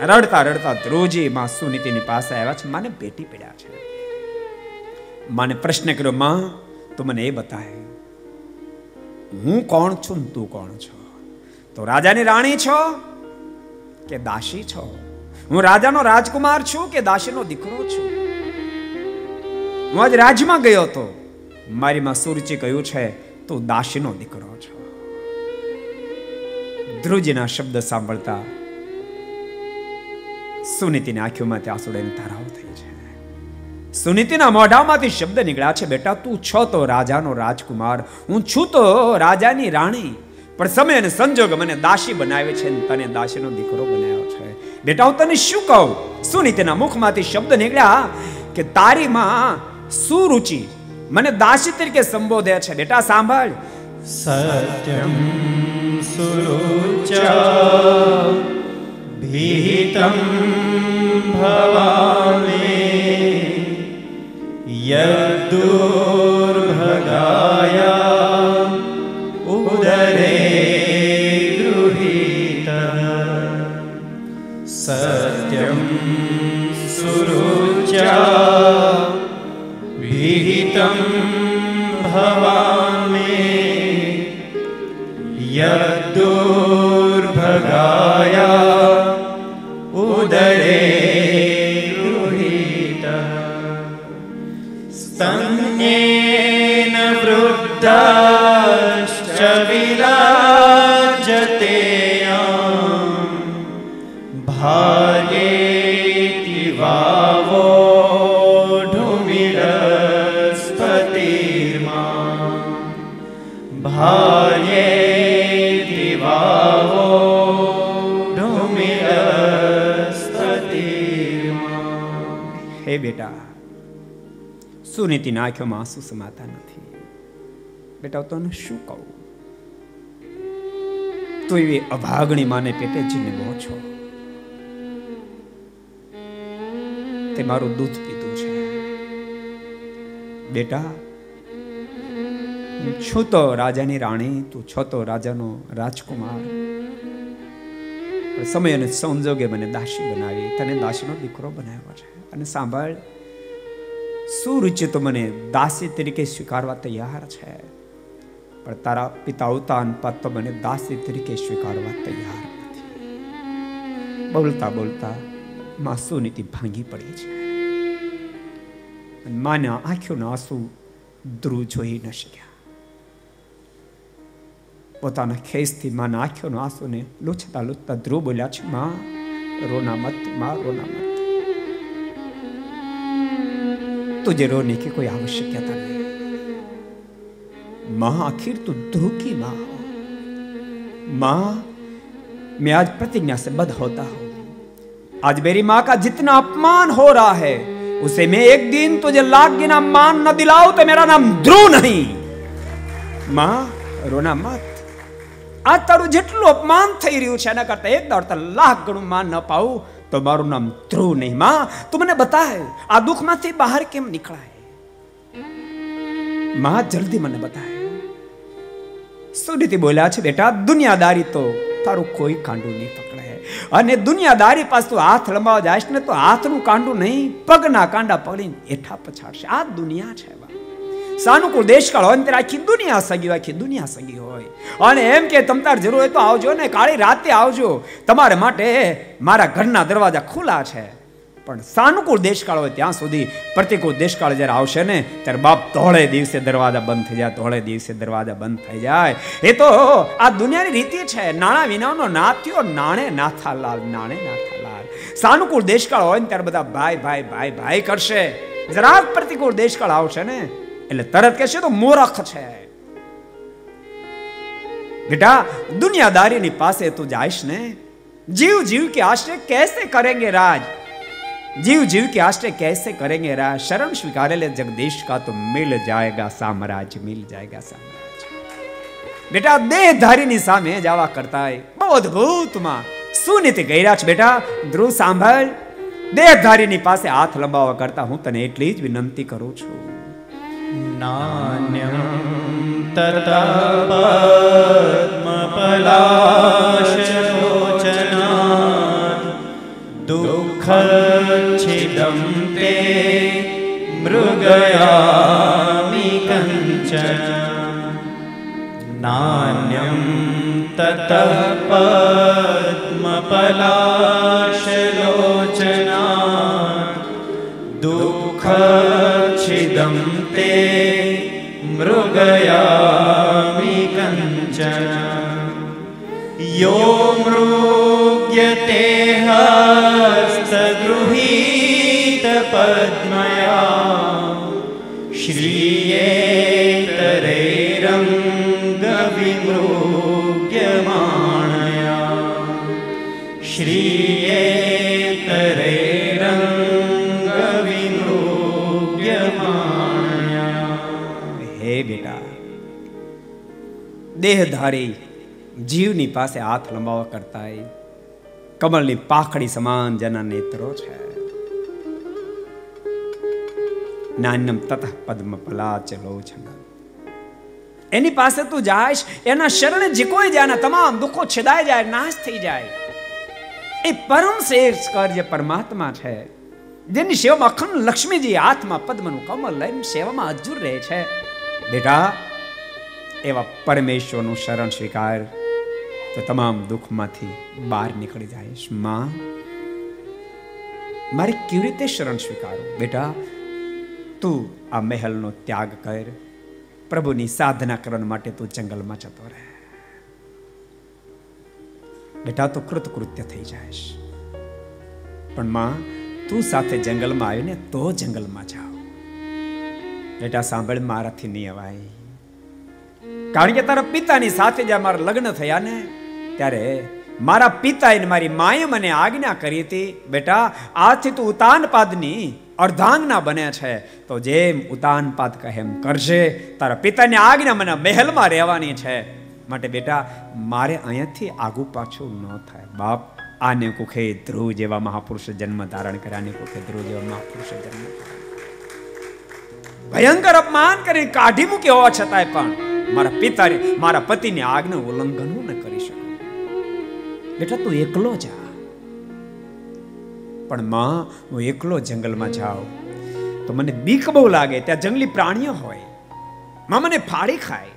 રડતા રડતા ધ્રુવજી માં સુનીતિની પાસે આવ્યા છે, માને ભેટી પડ્યા છે. માને પ્રશ્ન કર્યો, માં, તું મને એ બતાય, હું કોણ છું તું કોણ છો? તો રાજાની રાણી છો કે દાસી છો? હું રાજાનો રાજકુમાર છું કે દાસીનો દીકરો છું? હું આજ રાજમાં ગયો હતો. મારી માં સુરચી કહ્યું છે, તું દાસીનો દીકરો છો. ધ્રુજીના શબ્દ સાંભળતા સુનીતિની આંખોમાંથી આંસુડાની ધારાઓ થઈ છે. સુનીતિના મોઢામાંથી શબ્દ નીકળ્યા છે, બેટા, તું છો તો રાજાનો રાજકુમાર, હું છું તો રાજાની રાણી. પણ સમય અને સંજોગ મને દાસી બનાવે છે તને દાસીનો દીકરો બનાવ્યો છે. બેટા, હું તને શું કહું? સુનીતિના મુખમાંથી શબ્દ નીકળ્યા કે, તારી માં સુરુચિ મને દાસી તરીકે સંબોધે છે. બેટા, સાંભળ. સત્યમ સુરુચા विहितं भवामि। यद्दू સુનીતિના આંખોમાં આંસુ સમાતા નથી. બેટા તને શું કહું? તું એવી અભાગણી માને પેટે જન્મો છો. તે મારું દૂધ પીધું છે. બેટા છું તો રાજાની રાણી, તું છો તો રાજાનો રાજકુમાર. સમય અને સંજોગે મને દાસી બનાવી. તને દાસીનો દીકરો બનાવ્યો છે. અને સાંભળ સુરુચિ તો મને દાસી તરીકે સ્વીકારવા તૈયાર છે. પણ તારા પિતા અવતાન તો મને દાસી તરીકે સ્વીકારવા તૈયાર નથી. બોલતા બોલતા માં સુનીતિ ભાંગી પડી છે. માના આંખોના આંસુ ધ્રુવ જોઈ ન શક્યા. પોતાના ખેસથી માના આંસુ આંસુને લૂછતા લૂછતા ધ્રુવ બોલ્યા છે, માં, રોના મત, માં, રોના મત. तुझे रोने की कोई आवश्यकता नहीं मां आखिर तू ध्रुव की मां हो मां मैं आज प्रतिज्ञा से बद होता हूं आज मेरी मां का जितना अपमान हो रहा है उसे मैं एक दिन तुझे लाख गिना मान न दिलाऊं तो मेरा नाम ध्रुव नहीं માં રોના મત આ તારું જેટલું અપમાન થઈ રહ્યું છે એના કરતા એક દાડતા લાખ ગણું માન ન પાવું તો મારું નામ ધ્રુવ નહીં માં તું મને બતાય, આ દુઃખમાંથી બહાર કેમ નીકળાય? માં, જલ્દી મને બતાય. શું રીતે બોલ્યા છે, બેટા, દુનિયાદારી તો તારું કોઈ કાંડું નહીં પકડે. અને દુનિયાદારી પાસે તું હાથ લંબાવા જાય ને તો હાથનું કાંડું નહીં, પગના કાંડા પકડીને એઠા પછાડશે. આ દુનિયા છે સાનુકૂળ દેશકાળ હોય ત્યારે આખી દુનિયા સગી આખી દુનિયા સગી હોય. અને એમ કે તમ તાર જરૂર હોય તો આવજો ને, કાળી રાતે આવજો. તમારે માટે મારા ઘરના દરવાજા ખુલ્લા છે. પણ સાનુકૂળ દેશકાળ હોય ત્યાં સુધી પ્રતિકૂળ દેશકાળ જ્યારે આવશે ને, ત્યારે બાપ ધોળે દિવસે દરવાજા બંધ થઈ જાય, ધોળે દિવસે દરવાજા બંધ થઈ જાય. એ તો આ દુનિયાની રીતિ છે. નાણા વિનાનો નાથ્યો નાણે નાથાલાલ નાણે નાથાલાલ. સાનુકૂળ દેશકાળ હોય ને ત્યારે બધા ભાઈ ભાઈ ભાઈ ભાઈ કરશે. જરાક પ્રતિકૂળ દેશકાળ આવશે ને એટલે તરત કહેશે તો મૂર્ખ છે બેટા દુનિયાદારીની પાસે તું જાઈશ ને जीव जीव के आश्रय कैसे करेंगे राज जीव जीव के आश्रय कैसे करेंगे राज शरण स्वीकार ले जगदीश का तो मिल जाएगा साम्राज्य मिल जाएगा साम्राज्य બેટા દેહધારીની સામે જ આવા કરતા બહુ અદભુતમાં સુનીતિ ગયરા છે બેટા ધ્રુવ સાંભળ દેહધારીની પાસે હાથ લંબાવવા કરતા હું તને એટલી જ વિનંતી કરું છું નાન્યમ તતપદ્મપલાશલોચના દુઃખચ્છિદં તે મૃગયામિ કંચન નાન્યમ તતપદ્મપલાશલોચના દુઃખચ્છિદં તે મૃગયામિ કંચન યો મૃગ્યતે હસ્તગૃહીત પદ્મયા દેહધારી જીવની પાસે હાથ લંબાવા કરતા કમળની પાખડી સમાન જેના નેત્રો છે. નાન્યમ તત પદ્મ પલાચલો છે એની પાસે તું જાયશ એના શરણે જે કોઈ જાય તમામ દુઃખો છેદાઈ જાય, નાશ થઈ જાય. એ પરમ શ્રેષ્ઠ જે પરમાત્મા છે, જેની સેવામાં અખંડ લક્ષ્મીજી હાથમાં પદ્મનું કમળ લઈને સેવામાં હજુર રહે છે. બેટા એવા પરમેશ્વરનું શરણ સ્વીકાર તો તમામ દુઃખમાંથી બહાર નીકળી જઈશ. માં, મારે કેવી રીતે શરણ સ્વીકારું? બેટા, તું આ મહેલનો ત્યાગ કર. પ્રભુની સાધના કરવા માટે તું જંગલમાં જતો રહે. બેટા, તો કૃતકૃત્ય થઈ જાયશ પણ માં, તું સાથે જંગલમાં આવીને તો જંગલમાં જાઓ. બેટા, સાંભળ, મારાથી નહીં અવાય. કારણ કે તારા પિતાની સાથે જ્યાં મારા લગ્ન થયા ને, ત્યારે મારા પિતાએ મારી માએ મને આજ્ઞા કરી હતી, બેટા, આજથી તું ઉતાનપાદની અર્ધાંગના બને છે. તો જેમ ઉતાનપાદ કહે એમ કરશે તારા પિતાની આજ્ઞા મને મહેલમાં રહેવાની છે. માટે બેટા, મારે અહીંયાથી આગું પાછું ન થાય. બાપ, આને કુખે ધ્રુવ જેવા મહાપુરુષ જન્મ ધારણ કર્યા, આને કુખે ધ્રુવ જેવા મહાપુરુષ જન્મ ભયંકર અપમાન કરીને કાઢી મૂકી હોવા છતાંય પણ મારા પિતાને મારા પતિની આજ્ઞા ઉલ્લંઘન ન કરી શકું બેટા, તું એકલો જા. પણ માં, હું એકલો જંગલમાં જાઉં. તો મને બીક બહુ લાગે, ત્યાં જંગલી પ્રાણીઓ હોય. માં મને ફાડી ખાય.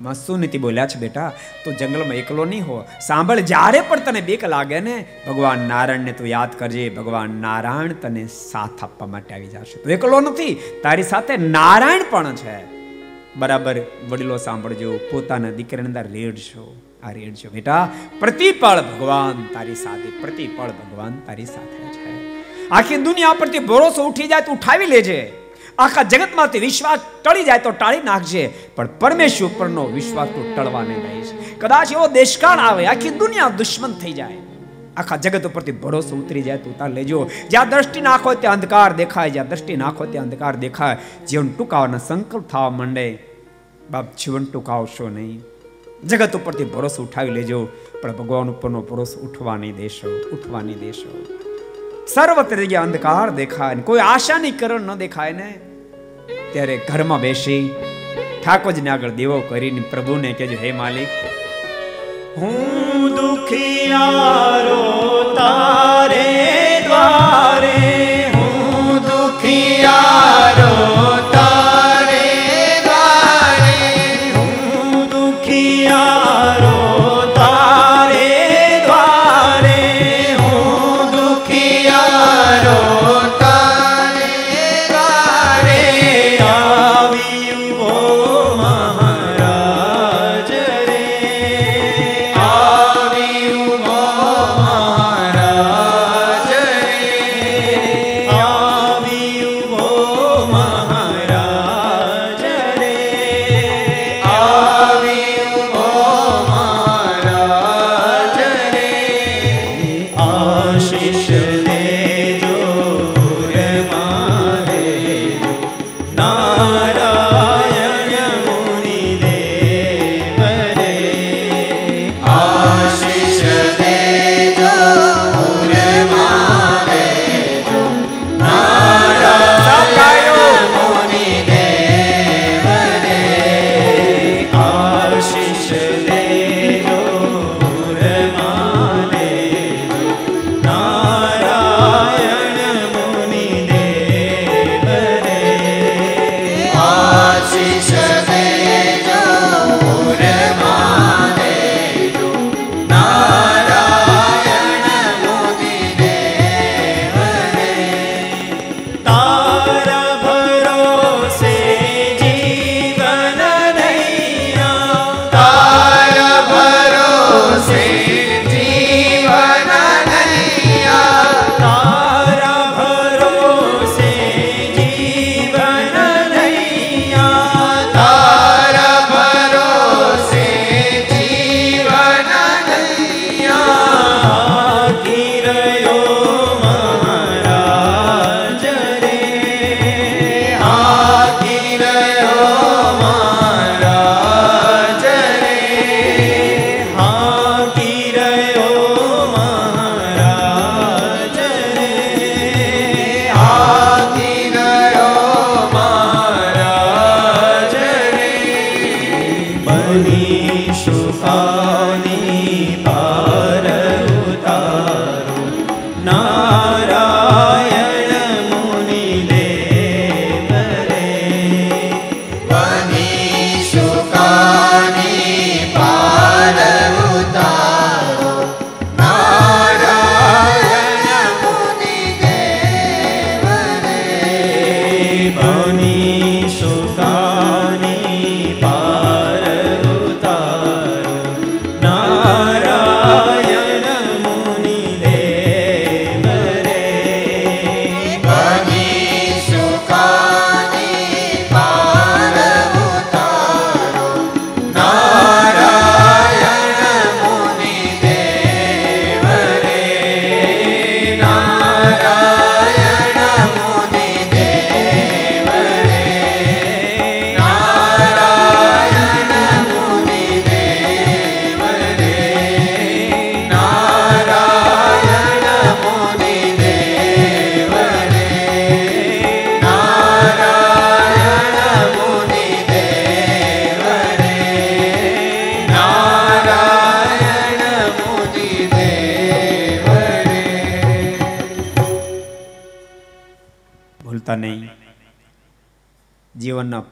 માં શું બોલ્યા છે, બેટા, તું જંગલમાં એકલો નહીં હો. સાંભળ, જ્યારે પણ તને બીક લાગે ને, ભગવાન નારાયણને તું યાદ કરજે. ભગવાન નારાયણ તને સાથ આપવા માટે આવી જશે. તું એકલો નથી, તારી સાથે નારાયણ પણ છે. બરાબર, વડીલો સાંભળજો, પોતાના દીકરાને અંદર રેડશો. આ રેડશો. બેટા, પ્રતિપળ ભગવાન તારી સાથે, પ્રતિપળ ભગવાન તારી સાથે છે. આખી દુનિયા પરથી ભરોસો ઉઠી જાય, તો ઉઠાવી લેજે. આખા જગતમાંથી વિશ્વાસ ટળી જાય તો ટાળી નાખજે. પણ પરમેશ્વર પરનો વિશ્વાસ તો ટળવા નહીં. દઈશ કદાચ એવો દેશકાળ આવે, આખી દુનિયા દુશ્મન થઈ જાય. આખા જગત ઉપરથી ભરોસો ઉતરી જાય, તો ઉતાર લેજો. જ્યાં દ્રષ્ટિ નાખો ત્યાં અંધકાર દેખાય, જ્યાં દ્રષ્ટિ નાખો ત્યાં અંધકાર દેખાય. જીવન ટૂંકાવાના સંકલ્પ થવા માંડે. બાપ, જીવન ટૂંકાવશો નહીં. જગત ઉપરથી ભરોસો ઉઠાવી લેજો, પણ ભગવાન ઉપરનો ભરોસો ઉઠવા નહીં દેશો, ઉઠવા નહીં દેશો. સર્વત્ર જગ્યા અંધકાર દેખાય કોઈ આશાની કરણ ન દેખાય ને. ત્યારે ઘરમાં બેસી ઠાકોરજીને આગળ દેવો કરીને પ્રભુને કહેજો, હે માલિક, હું દુખિયારો તારે દ્વારે, હું દુખિયારો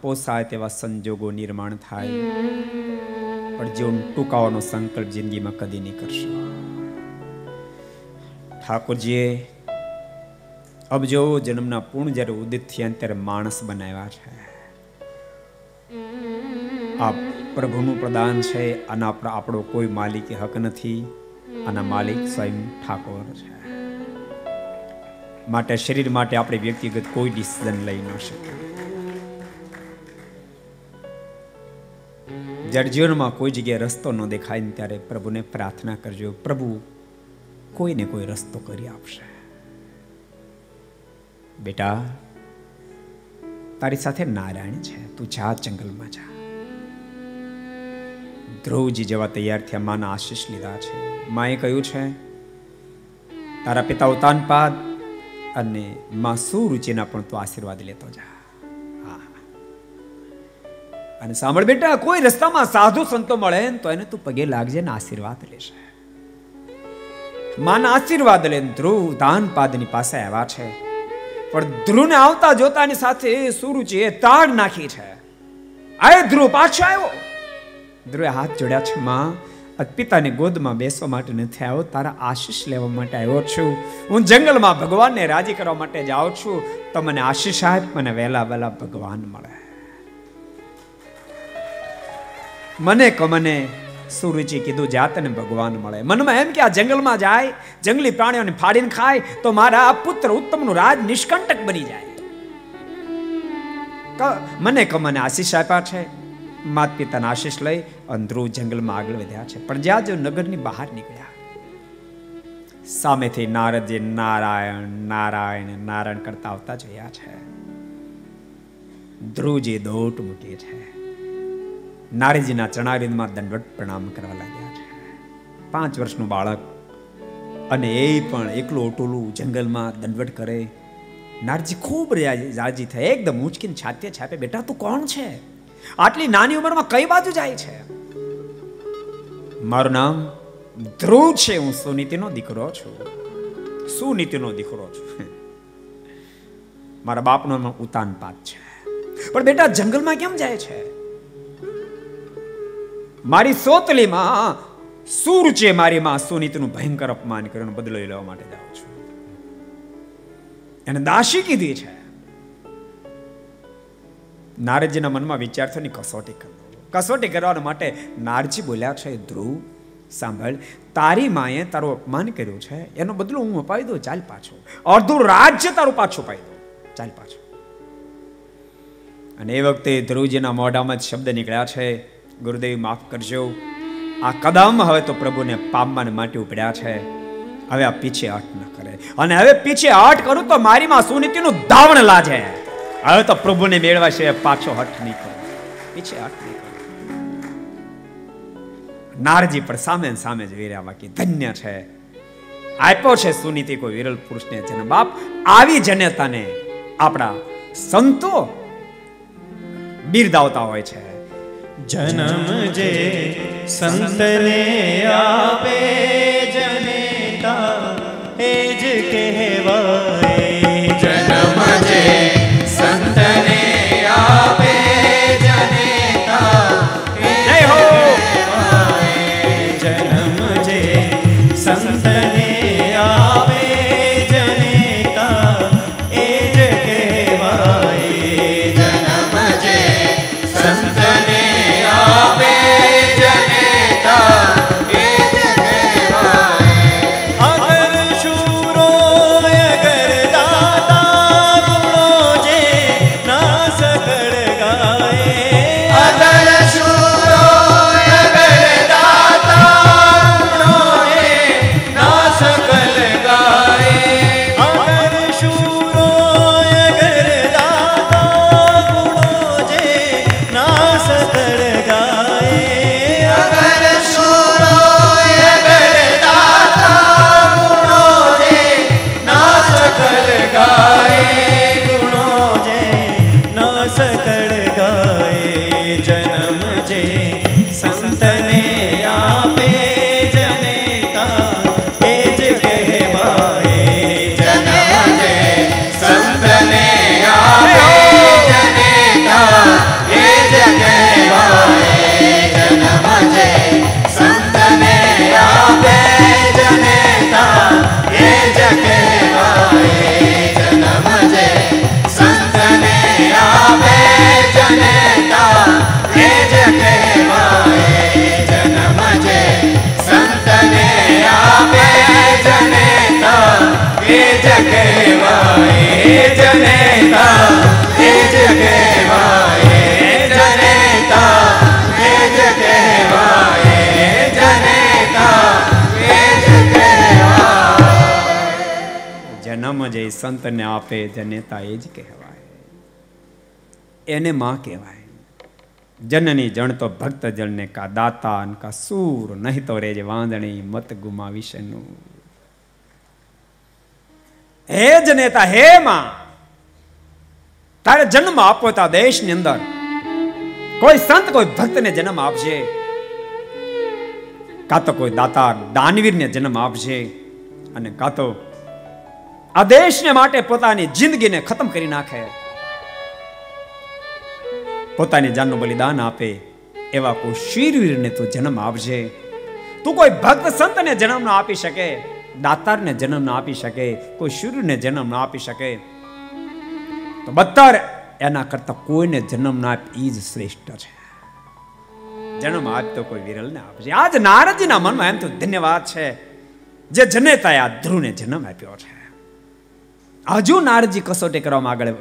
પોસાય તેવા સંજોગો નિર્માણ થાય. પણ જીવન ટૂંકાવાનો સંકલ્પ જિંદગીમાં કદી નહીં કરશો. ઠાકોરજીએ અબજો જન્મના પૂર્ણ જ્યારે ઉદિત થયા ત્યારે માણસ બનાવ્યા છે. આ પ્રભુનું પ્રદાન છે આના પર આપણો કોઈ માલિક હક નથી આના માલિક સ્વયં ઠાકોર છે. માટે શરીર માટે આપણે વ્યક્તિગત કોઈ ડિસિઝન લઈ ન શકીએ. જ્યારે જીવનમાં કોઈ જગ્યાએ રસ્તો ન દેખાય ને ત્યારે પ્રભુને પ્રાર્થના કરજો, પ્રભુ, કોઈને કોઈ રસ્તો કરી આપશે. બેટા, તારી સાથે નારાયણ છે. તું જા જંગલમાં જા. ધ્રુવજી જવા તૈયાર થયા માના આશીષ લીધા છે. માએ કહ્યું છે, તારા પિતા ઉતાનપાદ અને મા સુરુચિના પણ તું આશીર્વાદ લેતો જા. અને સાંભળ બેટા, કોઈ રસ્તામાં સાધુ સંતો મળે ને તો એને તું પગે લાગજે ને આશીર્વાદ લેશે માના આશીર્વાદ લઈને ધ્રુવ દાનપાદની પાસે આવ્યા છે. પણ ધ્રુવને આવતા જોતાની સાથે સુરુચિએ તાળ નાખી છે. આય ધ્રુવ, પાછો આવ્યો. ધ્રુવે હાથ જોડ્યા છે, માં પિતાને ગોદમાં બેસવા માટે નથી આવ્યો, તારા આશીષ લેવા માટે આવ્યો છું. હું જંગલમાં ભગવાનને રાજી કરવા માટે જાઉં છું. તો મને આશીષ આપ મને વહેલા વહેલા ભગવાન મળે. મને કમને સુરુચિ કીધું જાતને ભગવાન મળે. મનમાં એમ કે આ જંગલમાં જાય, જંગલી પ્રાણીઓને ફાડીને ખાય, તો મારા પુત્ર ઉત્તમનું રાજ નિષ્કંટક બની જાય. મને કમને આશીષ આપ્યા છે. માત પિતાના આશીષ લઈ અંધ્રુવ જંગલમાં આગળ વધ્યા છે. પણ જ્યાં જો નગરની બહાર નીકળ્યા. સામેથી નારદજી નારાયણ નારાયણ નારાયણ કરતા આવતા જોયા છે. ધ્રુવજી દોટ મૂકી છે. નારીજીના ચણારીમાં દંડવટ પ્રણામ કરવા લાગ્યા. છે પાંચ વર્ષનું બાળક અને એ પણ એકલું ઓટોલું જંગલમાં દંડવટ કરે. નારજી ખૂબ રાજી થાય. એકદમ ઉંચકીને છાતે છાપે, બેટા, તું કોણ છે? આટલી નાની ઉંમરમાં કઈ બાજુ જાય છે? મારું નામ ધ્રુવ છે. હું સુનીતિનો દીકરો છું. સુનીતિનો દીકરો છું. મારા બાપનો ઉતાન ઉતાનપાત છે. પણ બેટા, જંગલમાં કેમ જાય છે? મારી સોતલીમાં સૂર છે મારી માં સુનીતનું ભયંકર અપમાન કર્યું બદલો લેવા માટે જાઉં છું. એને દાસી કીધી છે. નારદજીના મનમાં વિચાર થયો કસોટી કરો. કસોટી કરવા માટે નારજી બોલ્યા છે, ધ્રુવ, સાંભળ, તારી માએ તારું અપમાન કર્યું છે. એનો બદલો હું અપાવી દઉં, ચાલ પાછો. અડધું રાજ્ય તારું પાછું અપાવી દઉં. ચાલ પાછો. અને એ વખતે ધ્રુવજીના મોઢામાં જ શબ્દ નીકળ્યા છે ગુરુદેવ માફ કરજો. આ કદમ હવે તો પ્રભુને પામવાને માટે ઉપડ્યા છે. હવે આ પીછે હટ ન કરે. અને હવે પીછે હટ કરું તો મારીમાં સુનીતિનું દાવણ લાજે. હવે તો પ્રભુને મેળવા છે પાછો હટ નહીં કરો. પીછે હટ નહીં કરો. નારજી પણ સામે સામે જ વીર્યા બાકી ધન્ય છે. આપ્યો છે સુનીતિ કોઈ વિરલ પુરુષને જન્મ બાપ આવી જનેતાને આપણા સંતો બિરદાવતા હોય છે. જન્મ જે સંતને આપે જનેતા એ જ કહેવાય જન્મ જે સંતને આપે જનેતા એ જ કહેવાય. એને માં કહેવાય. જનની જણ તો ભક્ત જણને કા દાતા કા સૂર, નહીં તો રેજ વાંદણી મત ગુમાવીશનું. હે જનેતા હે માં! તારે જન્મ આપો તા દેશની અંદર. કોઈ સંત, કોઈ ભક્તને જન્મ આપશે કાં તો કોઈ દાતા દાનવીરને જન્મ આપશે અને કાં તો આ દેશને માટે પોતાની જિંદગીને ખતમ કરી નાખે. પોતાની જાનનું બલિદાન આપે, એવા કોઈ શીરવીરને તું જન્મ આપજે. તું કોઈ ભક્ત સંતને જન્મ ન આપી શકે, દાતારને જન્મ ન આપી શકે, કોઈ શૂરને જન્મ ન આપી શકે. તો બત્તર એના કરતા કોઈને જન્મ ના આપ એ જ શ્રેષ્ઠ છે. જન્મ આપ તો કોઈ વિરલને આપજે. આજ નારદજીના મનમાં એમ તો ધન્યવાદ છે. જે જનેતાએ આ ધ્રુવને જન્મ આપ્યો છે. હજુ નારજી કસોટી કરવામાં આગળ,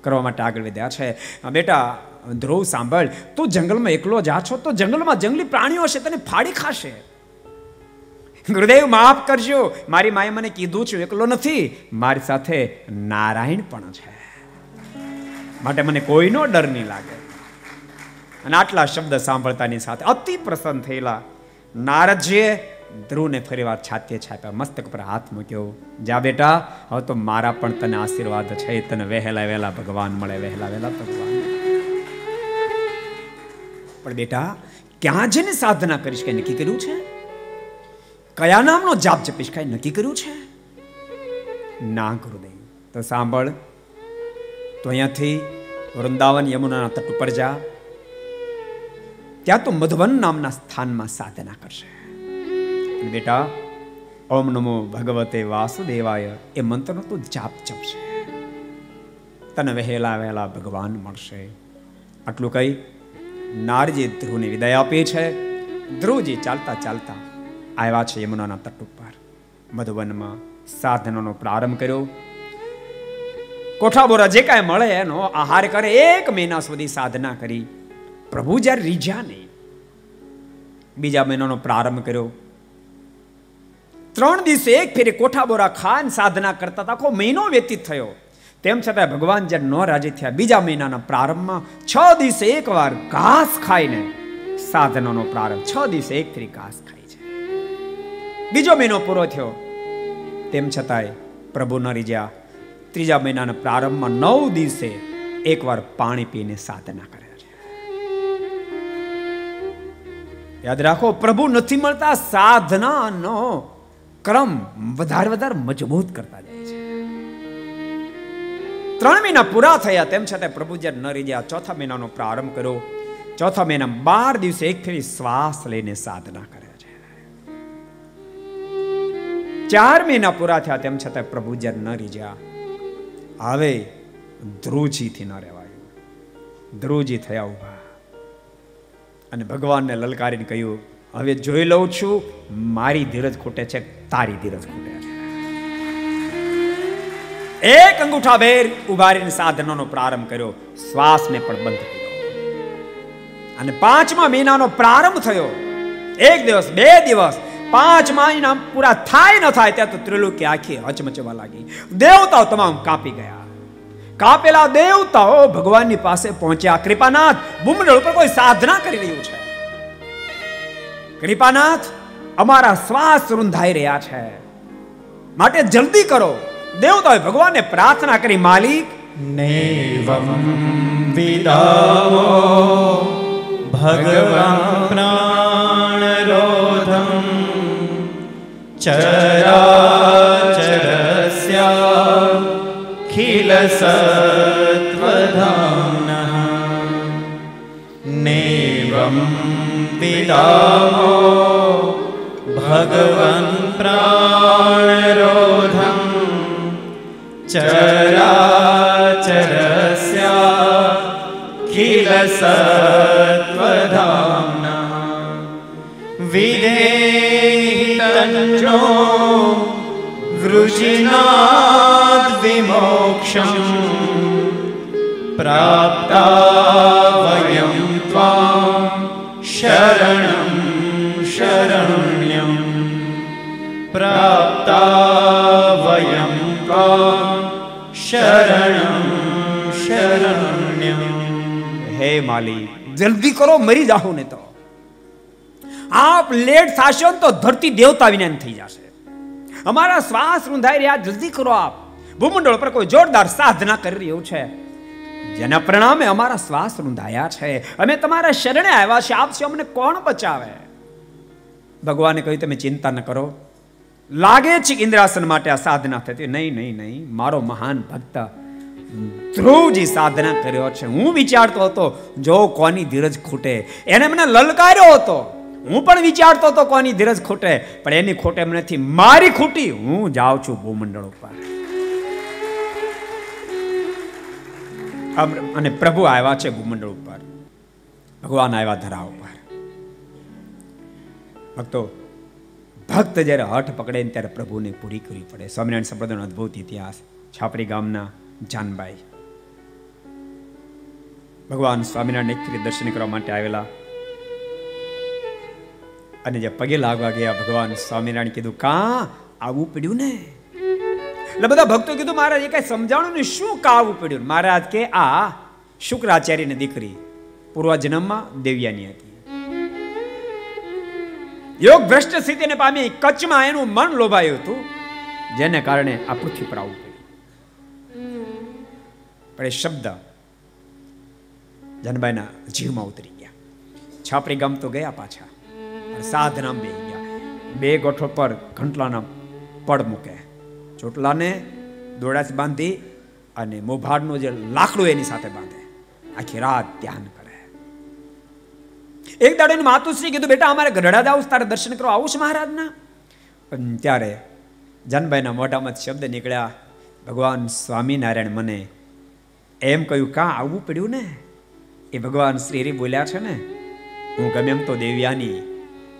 કરવા માટે આગળ વધ્યા છે. બેટા, ધ્રુવ, સાંભળ, તું જંગલમાં એકલો જા છો તો જંગલમાં જંગલી પ્રાણીઓ હશે, તને ફાડી ખાશે. ગુરુદેવ, માફ કરજો. મારી માએ મને કીધું છે, એકલો નથી. મારી સાથે નારાયણ પણ છે. માટે મને કોઈનો ડર નહીં લાગે. અને આટલા શબ્દ સાંભળતાની સાથે અતિ પ્રસન્ન થયેલા નારદજીએ ધ્રુવને ફરીવાર છાતીએ છાપ્યા, મસ્તક પર હાથ મૂક્યો. જા બેટા, હવે તો મારા પણ તને આશીર્વાદ છે, તને વહેલા વહેલા ભગવાન મળે, વહેલા વહેલા ભગવાન. પણ બેટા, ક્યાં જઈને સાધના કરીશ કઈ નક્કી કર્યું છે? કયા નામનો જાપ જપીશ કઈ નક્કી કર્યું છે? ના, ગુરુદેવ. તો સાંભળ, તો અહીંયાથી વૃંદાવન યમુનાના તટ ઉપર જા. ત્યાં તો મધવન નામના સ્થાનમાં સાધના કરશે. બેટા, ઓમ નમો ભગવતે વાસુદેવાય, એ મંત્રનો તું જાપ જપશે તને વહેલા વહેલા ભગવાન મળશે. આટલું કહી, નારજી ધ્રુવને વિદાય આપી છે. ધ્રુવજી ચાલતા ચાલતા આવ્યા છે યમુનાના તટ ઉપર. મધુવનમાં સાધનોનો પ્રારંભ કર્યો. કોઠા બોરા જે કાંઈ મળે એનો આહાર કરે એક મહિના સુધી સાધના કરી. પ્રભુ જ્યારે રીઝ્યા નહીં, બીજા મહિનાનો પ્રારંભ કર્યો. ત્રણ દિવસે એક ફેરી કોઠા બોરા ખાન સાધના કરતા આખો મહિનો વ્યતીત થયો. તેમ છતાં ભગવાન જ્યારે ન રાજી થયા, બીજા મહિનાના પ્રારંભમાં છ દિવસે એક વાર ઘાસ ખાઈને સાધનાનો પ્રારંભ. છ દિવસે એક ફેરી ઘાસ ખાય છે. બીજો મહિનો પૂરો થયો. તેમ છતાંય પ્રભુ ન રીજ્યા ત્રીજા મહિનાના પ્રારંભમાં નવ દિવસે એકવાર પાણી પીને સાધના કરે છે. યાદ રાખો, પ્રભુ નથી મળતા સાધનાનો ક્રમ વધારે વધારે મજબૂત કરતા જાય છે. ત્રણ મહિના પૂરા થયા, તેમ છતાં પ્રભુ જ્યારે ન રહી ગયા. ચોથા મહિનાનો પ્રારંભ કર્યો. ચોથા મહિના બાર દિવસે એક ફેરી શ્વાસ લઈને સાધના કરે છે. ચાર મહિના પૂરા થયા, તેમ છતાં પ્રભુ જ્યારે ન રહી ગયા. હવે ધ્રુવજીથી ન રહેવાયું. ધ્રુજી થયા ઊભા અને ભગવાનને લલકારીને કહ્યું, હવે જોઈ લઉં છું, મારી ધીરજ ખૂટે છે તારી ધીરજ ખૂટે. એક અંગૂઠા ભેર ઉભારીને સાધનાનો પ્રારંભ કર્યો. શ્વાસને પણ બંધ કર્યો. અને પાંચમા મહિનાનો પ્રારંભ થયો. એક દિવસ, બે દિવસ પાંચ મહિના પૂરા થાય, ન થાય, ત્યાં તો ત્રિલોકી આખી હચમચવા લાગી. દેવતાઓ તમામ કાપી ગયા. કાપેલા દેવતાઓ ભગવાનની પાસે પહોંચ્યા. કૃપાનાથ, ભૂમંડળ ઉપર કોઈ સાધના કરી રહ્યું છે? કૃપાનાથ અમારા શ્વાસ રૂંધાઈ રહ્યા છે. માટે જલ્દી કરો. દેવતાએ ભગવાનને પ્રાર્થના કરી, માલિક, નેવમ વિદાવો ભગવાન પ્રાણરોધમ ચરાચરસ્યાખિલ સત્વધામનઃ. નેવમ વિદાવો भगवन् प्राणरोधम् चराचरस्या किल सत्त्वधाम्ना विदेतन्त्रो वृषिणाद्विमोक्षम् प्राप्ता वयं त्वां शरणम्। प्राप्ता वयं त्वां શરણમ શરણ્યમ હે માલિક જલ્દી કરો મરી જાહો ને તો આપ લેટ થશો ને તો ધરતી દેવતા વિનાન થઈ જશે અમારા શ્વાસ રૂંધાઈ રહ્યા જલ્દી કરો આપ ભૂમંડળ પર કોઈ જોરદાર સાધના કરી રહ્યું છે જેના પરિણામે અમારા શ્વાસ રૂંધાયા છે અમે તમારા શરણે આવ્યા છે આપ છો અમને કોણ બચાવે ભગવાને કહ્યું તમે ચિંતા ન કરો લાગે છે ઇન્દ્રાસન માટે આ સાધના થતી. નહીં નહીં નહીં. મારો મહાન ભક્ત ધ્રુવજી સાધના કર્યો છે. હું વિચારતો હતો, જો કોની ધીરજ ખૂટે. એને મને લલકાર્યો હતો. હું પણ વિચારતો હતો કોની ધીરજ ખૂટે. પણ એની ખોટે એમ નથી મારી ખૂટી. હું જાઉં છું ભૂમંડળ ઉપર. અને પ્રભુ આવ્યા છે ભૂમંડળ ઉપર. ભગવાન આવ્યા ધરા ઉપર. ભક્તો ભક્ત જ્યારે હઠ પકડે ને ત્યારે પ્રભુને પૂરી કરવી પડે. સ્વામિનારાયણ સંપ્રદાયનો અદ્ભુત ઇતિહાસ. છાપરી ગામના જાનબાઈ ભગવાન સ્વામિનારાયણ એક દર્શન કરવા માટે આવેલા. અને જે પગે લાગવા ગયા, ભગવાન સ્વામિનારાયણ કીધું, કા આવું પડ્યું ને? એટલે બધા ભક્તો કીધું, મહારાજ, એ કઈ સમજાણું ને શું કા આવું પડ્યું? મહારાજ કે, આ શુક્રાચાર્યની દીકરી પૂર્વજન્મમાં દેવ્યાની હતી. યોગ ભ્રષ્ટ સ્થિતિને પામી કચ્છમાં એનું મન લોભાયું હતું, જેને કારણે આ પૃથ્વી પર આવવું પડ્યું. પણ એ શબ્દ જનબાઈના જીવમાં ઉતરી ગયા. છાપરી ગામ તો ગયા પાછા પણ સાધનામ બે ગયા. બે ગોઠો પર ઘંટલાના પડ મૂકે, ચોટલાને દોડાથી બાંધી અને મોભાડનું જે લાકડું એની સાથે બાંધે. આખી રાત ધ્યાન કરે. એક દાડો એની માતુશ્રી કીધું, બેટા, અમારે ગઢડા જાવ તારે દર્શન કરવા આવું છે મહારાજના? ત્યારે જનભાઈના મોઢામાં શબ્દ નીકળ્યા, ભગવાન સ્વામિનારાયણ મને એમ કહ્યું, કાં આવવું પડ્યું ને? એ ભગવાન શ્રી હરિ બોલ્યા છે ને, હું ગમે એમ તો દેવ્યાની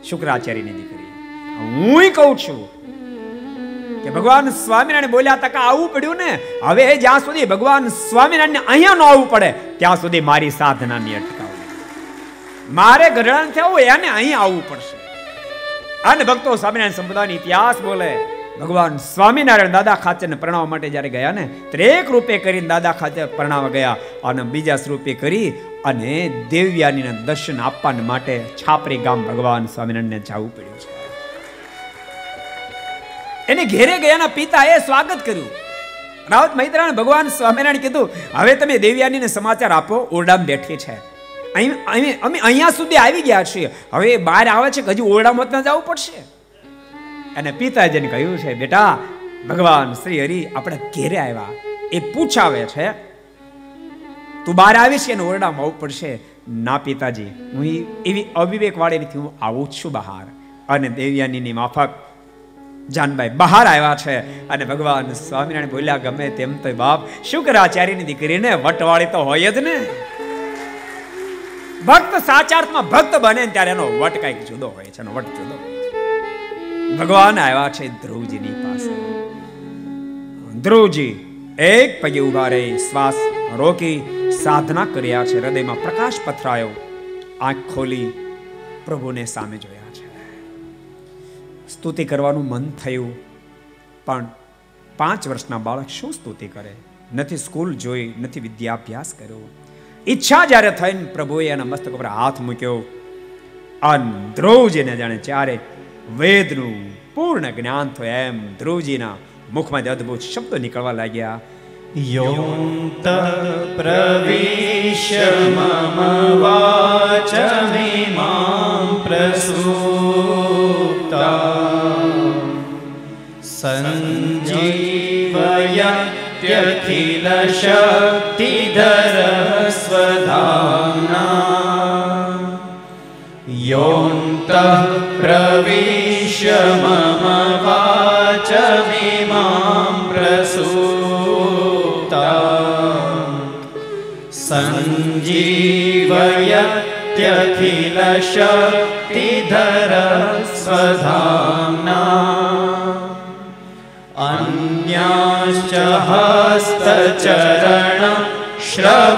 શુક્રાચાર્યની દીકરી. હું કહું છું કે ભગવાન સ્વામિનારાયણ બોલ્યા હતા, કે આવવું પડ્યું ને? હવે જ્યાં સુધી ભગવાન સ્વામિનારાયણ અહીંયા ન આવવું પડે, ત્યાં સુધી મારી સાધનાની અટકાવ મારે ગઢડા હોય એને અહીં આવવું પડશે. અને ભક્તો સ્વામિનારાયણ સંપ્રદાયનો ઇતિહાસ બોલે, ભગવાન સ્વામિનારાયણ દાદા ખાચરને પ્રણાવવા માટે જ્યારે ગયા ને ત્યારે એક રૂપે કરીને દાદા ખાચર પ્રણાવવા ગયા અને બીજા સ્વરૂપે કરી અને દેવ્યાનીના દર્શન આપવા માટે છાપરી ગામ ભગવાન સ્વામિનારાયણને જવું પડ્યું છે. એને ઘેરે ગયાના પિતા એ સ્વાગત કર્યું. રાવત મૈત્રાને ભગવાન સ્વામિનારાયણ કીધું, હવે તમે દેવ્યાનીને સમાચાર આપો, ઓરડામાં બેઠી છે. અમે અહીંયા સુધી આવી ગયા છીએ. હવે બહાર આવે છે હજી ઓરડામાં ત્યાં જવું પડશે? અને પિતાજીને કહ્યું છે, બેટા, ભગવાન શ્રી હરિ આપણે ઘેરે આવ્યા. એ પૂછાવે છે, તું બહાર આવીશ એને ઓરડામાં આવવું પડશે? ના, પિતાજી. હું એવી અવિવેક વાળી નથી હું આવું છું બહાર. અને દેવ્યાની માફક જાનભાઈ બહાર આવ્યા છે. અને ભગવાન સ્વામિનારાયણ બોલ્યા, ગમે તેમ તો બાપ, શુક્રાચાર્યની દીકરીને વટવાળી તો હોય જ ને. ભક્ત સાચા અર્થમાં ભક્ત બને ત્યારે એનો વટ કંઈક જુદો હોય છે વટ જુદો ભગવાન આવ્યા છે ધ્રુવજીની પાસે. ધ્રુવજી એક પગે ઊભા રહી, શ્વાસ રોકી સાધના કર્યા છે, હૃદયમાં પ્રકાશ પથરાયો, આંખ ખોલી, પ્રભુને સામે જોયા છે. સ્તુતિ કરવાનું મન થયું, પણ પાંચ વર્ષના બાળક શું સ્તુતિ કરે? નથી સ્કૂલ જોઈ, નથી વિદ્યાભ્યાસ કર્યો. ઈચ્છા જ્યારે થઈને પ્રભુએ એના મસ્તક ઉપર હાથ મૂક્યો અન ધ્રુવજીને જાણે ચારે વેદનું પૂર્ણ જ્ઞાન થયું એમ ધ્રુવજીના મુખમાં અદ્ભુત શબ્દો નીકળવા લાગ્યા યોંત પ્રવેશ મમ વાચ માં પ્રસૂતા સન अखिलशक्ति धरस्वधाना योऽन्तः प्रविश्य मम वाचमि मां प्रसूता। सञ्जीवयत्यखिलशक्तिधर स्वधा अन्याश्च हस्तचरण श्रवणत्वगादिन्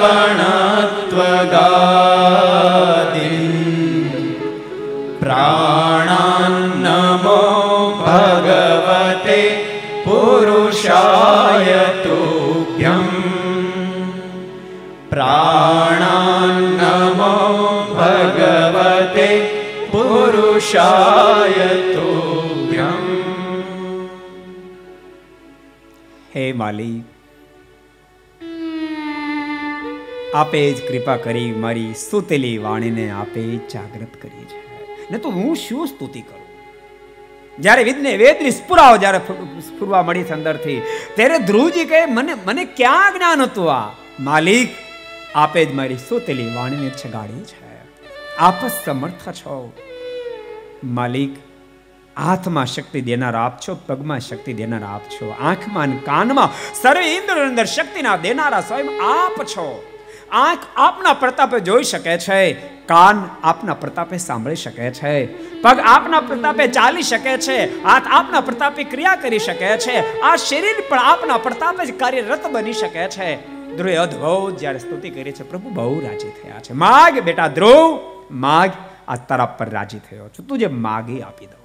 प्राणान्नमो भगवते पुरुषाय तुभ्यम् प्राणान्नमो भगवते पुरुषाय तुभ्यम् હે માલિક આપે જ કૃપા કરી મારી સુતેલી વાણીને આપે જાગૃત કરી છે. ને તો હું શું સ્તુતિ કરું? જ્યારે વિદને વેદની સ્ફુરાવ જ્યારે સ્ફુરવા મળી અંદરથી, ત્યારે ધ્રુવજી કહે, મને મને ક્યાં જ્ઞાન હતું આ? માલિક, આપે જ મારી સુતેલી વાણીને છગાડી છે. આપ સમર્થ છો. માલિક હાથમાં શક્તિ દેનાર આપ છો, પગમાં શક્તિ દેનાર આપ છો. આંખમાં કાનમાં સર્વે ઇન્દ્ર અંદર શક્તિના દેનારા સ્વયં આપ છો. આંખ આપના પ્રતાપે જોઈ શકે છે, કાન આપના પ્રતાપે સાંભળી શકે છે, પગ આપના પ્રતાપે ચાલી શકે છે, હાથ આપના પ્રતાપે ક્રિયા કરી શકે છે, આ શરીર પણ આપના પ્રતાપે જ કાર્યરત બની શકે છે. ધ્રુવે અદ્ભુત જ્યારે સ્તુતિ કરી છે, પ્રભુ બહુ રાજી થયા છે. માગ બેટા ધ્રુવ, માગ, આ તારા પર રાજી થયો છું. તું જે માગી આપી દઉં.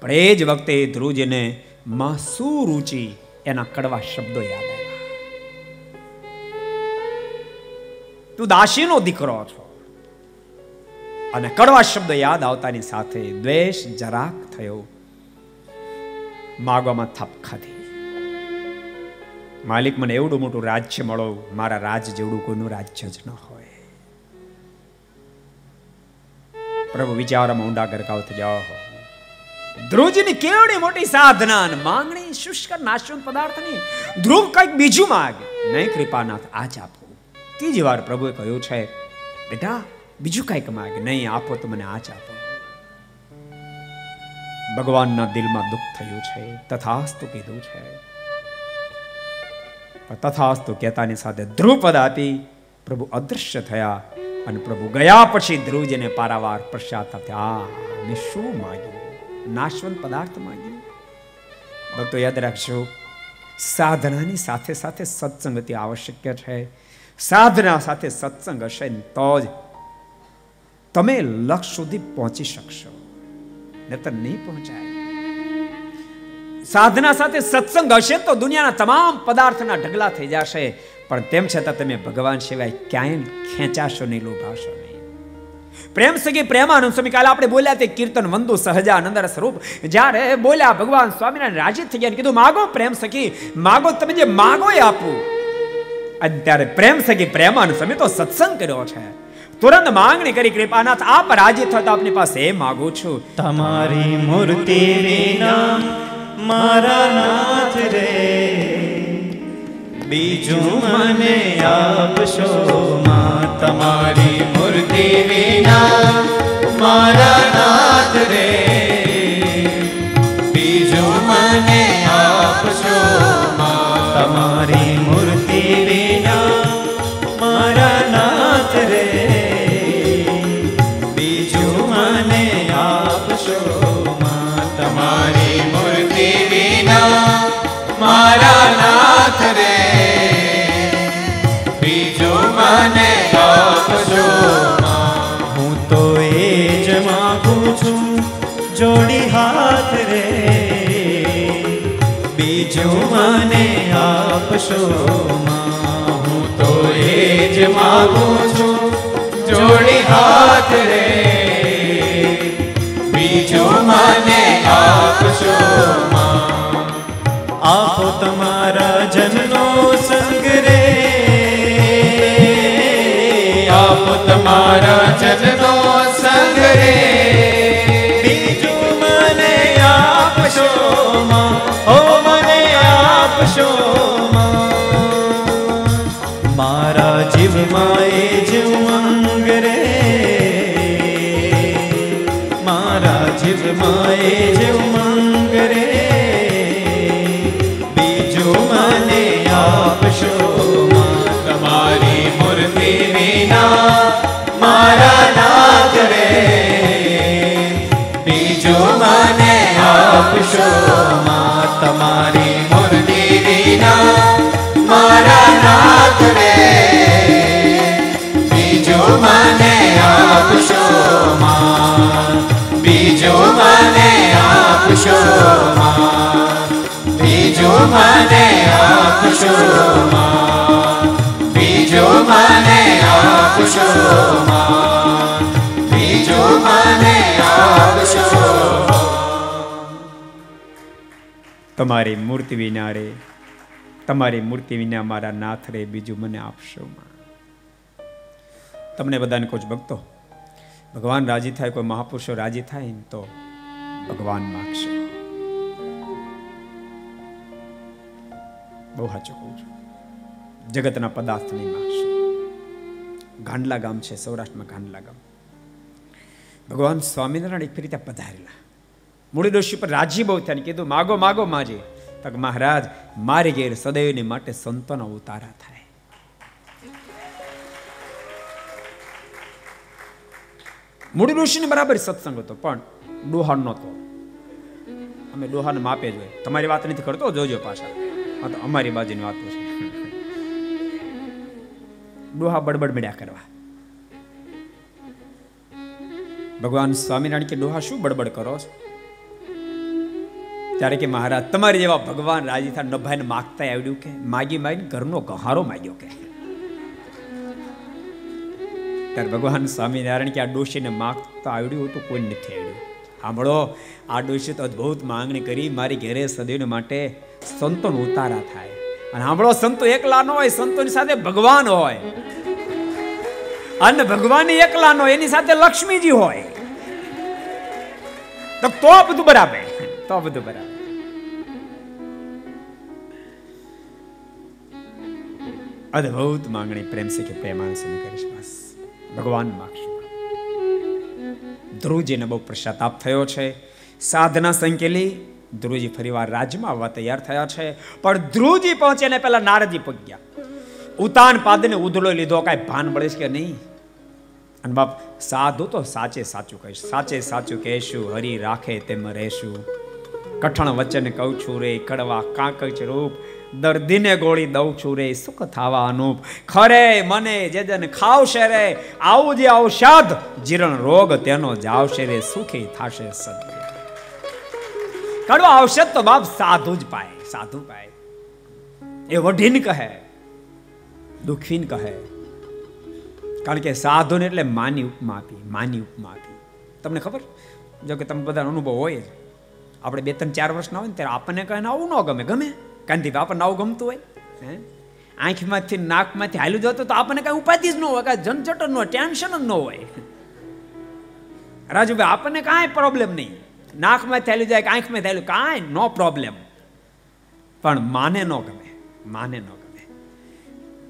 પણ એ જ વખતે ધ્રુવજીને માં સુરુચિ એના કડવા શબ્દો યાદ આવ્યા. તું દાસીનો દીકરો છો. અને કડવા શબ્દ યાદ આવતાની સાથે દ્વેષ જરાક થયો. માગવામાં થપ ખાધી. માલિક, મને એવડું મોટું રાજ્ય મળો, મારા રાજ જેવડું કોઈનું રાજ્ય જ ન હોય. પ્રભુ, વિચારમાં ઊંડા ગરકાવ થઈ જાઓ ધ્રુવજીની કેવડી મોટી સાધના અને માંગણી શુષ્ક નાશવંત પદાર્થની. ધ્રુવ કંઈક બીજું માગે. નહીં, કૃપાનાથ, આજ આપો. ત્રીજી વાર પ્રભુએ કહ્યું છે, બેટા, બીજું કંઈક માગે. નહીં, આપો તો મને આજ આપો. ભગવાનના દિલમાં દુઃખ થયું છે. તથાસ્તુ કીધું છે. તથાસ્તુ કહેતાની સાથે ધ્રુવપદ આપી પ્રભુ અદૃશ્ય થયા અને પ્રભુ ગયા પછી ધ્રુવજીને પારાવાર પશ્ચાતાપ થયા મેં શું માગ્યું? નાશવંત પદાર્થ માંગ્યું ભક્તો યાદ રાખજો, સાધનાની સાથે સાથે સત્સંગ અતિ આવશ્યક છે. સાધના સાથે સત્સંગ હશે તો જ તમે લક્ષ્ય સુધી પહોંચી શકશો. નહીતર નહીં પહોંચાય. સાધના સાથે સત્સંગ હશે તો દુનિયાના તમામ પદાર્થના ઢગલા થઈ જશે. પણ તેમ છતાં તમે ભગવાન સિવાય ક્યાંય ખેંચાશો નહીં, લોભાશો નહીં. પ્રેમ સગી પ્રેમાનંદ સ્વામી કાલે આપણે બોલ્યા તે કીર્તન વંદુ સહજાનંદ સ્વરૂપ. જ્યારે બોલ્યા ભગવાન સ્વામિનારાયણ રાજી થઈ ગયા કીધું, માગો પ્રેમ સખી, માગો તમે જે માગો એ આપું. અત્યારે પ્રેમ સખી પ્રેમાનંદ સ્વામી તો સત્સંગ કર્યો છે. તુરંત માંગણી કરી, કૃપાનાથ, આપ રાજી થતા આપની પાસે માગું છું. તમારી મૂર્તિ વિના મારા નાથ રે. બીજું મને આપશો, માં તમારી મૂર્તિ વિના મારા નાથ રે જોડી હાથ રે. બીજું મને આપશો હું તો એ જ માગું છું, જોડી હાથ રે. બીજું મને આપશો આપો તમારા જનનો સંગ રે. આપો તમારા જનનો સંગ રે. મારા જીવમાં એ જ ઉમંગ રે બીજું મને આપશો તમારી મારા નાથ રે. બીજું મને આપશો તમારી મૂર્તિ વિના મારા રે. બીજું મને આપશો બીજું મને આપશો બીજું મને આપશો બીજું મને આપશો બીજું મને આપશો તમારી મૂર્તિ વિના રે તમારી મૂર્તિ વિના મારા નાથ રે બીજું મને આપશો તમને બધાને કોચ ભક્તો ભગવાન રાજી થાય, કોઈ મહાપુરુષો રાજી થાય ને તો ભગવાન માગશે. બહુ સાચું કહું છું. જગતના પદાર્થ નહીં માગશે. ગાંડલા ગામ છે, સૌરાષ્ટ્રમાં ગાંડલા ગામ. ભગવાન સ્વામિનારાયણ એક ફરી ત્યાં પધારેલા. મૂળી ડોશી પર રાજી બહુ થયા કીધું, માગો માગો માજી. તક મહારાજ મારી ગેર સદૈવની માટે સંતોના ઉતારા થાય. મૂળી ઋષિને બરાબર સત્સંગ હતો, પણ ડોહાણ નહોતો. અમે ડોહાને માપે જોઈએ. તમારી વાત નથી કરતો, જોજો પાછા આ તો અમારી બાજુની વાત છે. ડોહા બડબડ મળ્યા કરવા. ભગવાન સ્વામિનારાયણ કે, ડોહા, શું બડબડ કરો છો? ત્યારે કે, મહારાજ, તમારી જેવા ભગવાન રાજી થાય નભાઈને માગતા આવડ્યું કે? માગી માગીને ઘરનો ગહારો માગ્યો કે. ત્યારે ભગવાન સ્વામિનારાયણ કે આ ડોશીને માગતા આવડ્યું હતું, કોઈ નથી આવડ્યું. સાંભળો, આ ડોશી તો અદ્ભુત માંગણી કરી, મારી ઘેરે સદૈવ માટે સંતોનો ઉતારા થાય. અને સાંભળો, સંતો એકલા ન હોય, સંતોની સાથે ભગવાન હોય. અને ભગવાન એકલા નો એની સાથે લક્ષ્મીજી હોય. તો તો બધું બરાબર, તો બધું બરાબર. અદ્ભુત માંગણી પ્રેમ છે કે પ્રેમાનસન કરીશ બસ. ભગવાન માગશું ધ્રુવજીને બહુ પશ્ચાતાપ થયો છે. સાધના સંકેલી ધ્રુવજી ફરીવાર રાજમાં આવવા તૈયાર થયા છે. પણ ધ્રુવજી પહોંચે ને પહેલા નારદજી પગ્યા ઉતાન પાદને ઉધળો લીધો, કાંઈ ભાન મળે છે કે નહીં? અને બાપ, સાધુ તો સાચે સાચું કહીશ, સાચે સાચું કહેશું, હરી રાખે તેમ રહેશું. કઠણ વચન કહું છું રે, કડવા કાંકચ રૂપ દર્દીને ગોળી દઉં છું રે, સુખ થાવા અનુપ ખરે મને જે જન ખાવશે રે, આવું જે ઔષધ, જીરણ રોગ તેનો જાવશે રે, સુખી થાશે સદગુરુ. કડવા ઔષધ તો બાપ સાધુ જ પાય, સાધુ પાય. એ વઢીન કહે, દુખીન કહે. કારણ કે સાધુને એટલે માની ઉપમા આપી, માની ઉપમા આપી. તમને ખબર? જો કે તમે બધા અનુભવ હોય આપણે બે ત્રણ ચાર વર્ષના હોય ને ત્યારે આપણને કહે આવું ન ગમે ગમે? કાંતિ આપણને આવું ગમતું હોય? હે? આંખમાંથી નાકમાંથી હાલ્યું જતો તો આપણને કઈ ઉપાધિ જ ન હોય, કાંઈ ઝંઝટ ન હોય, ટેન્શન જ ન હોય. રાજુભાઈ, આપણને કાંઈ પ્રોબ્લેમ નહીં. નાકમાં થયેલું જાય કે આંખમાં થયેલું કાંઈ નો પ્રોબ્લેમ પણ માને ન ગમે, માને ન ગમે.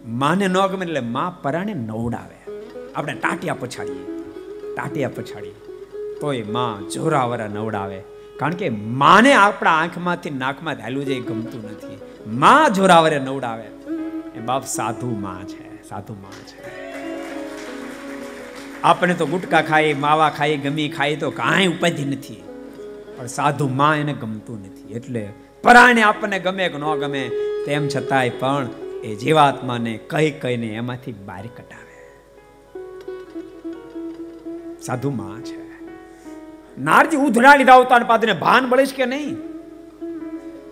માને ન ગમે એટલે મા પરાણે નવડાવે. આપણે ટાટિયા પછાડીએ ટાટિયા પછાડીએ. તોય મા જોરાવરા નવડાવે. કારણ કે માને આપણા આંખમાંથી નાકમાં ધાલ્યું જાય ગમતું નથી. માં જોરાવરે નવડાવે. એ બાપ સાધુ માં છે, સાધુ માં છે. આપણે તો ગુટકા ખાઈ માવા ખાઈ ગમી ખાઈ તો કાંઈ ઉપાધિ નથી. પણ સાધુ માં એને ગમતું નથી. એટલે પરાણે આપણને ગમે કે ન ગમે, તેમ છતાંય પણ એ જીવાત્માને કઈ કઈને એમાંથી બહાર કટાવે સાધુ માં છે. નારજી ઉધડા લીધા ઉતાર પાદને ભાન બળીશ કે નહીં?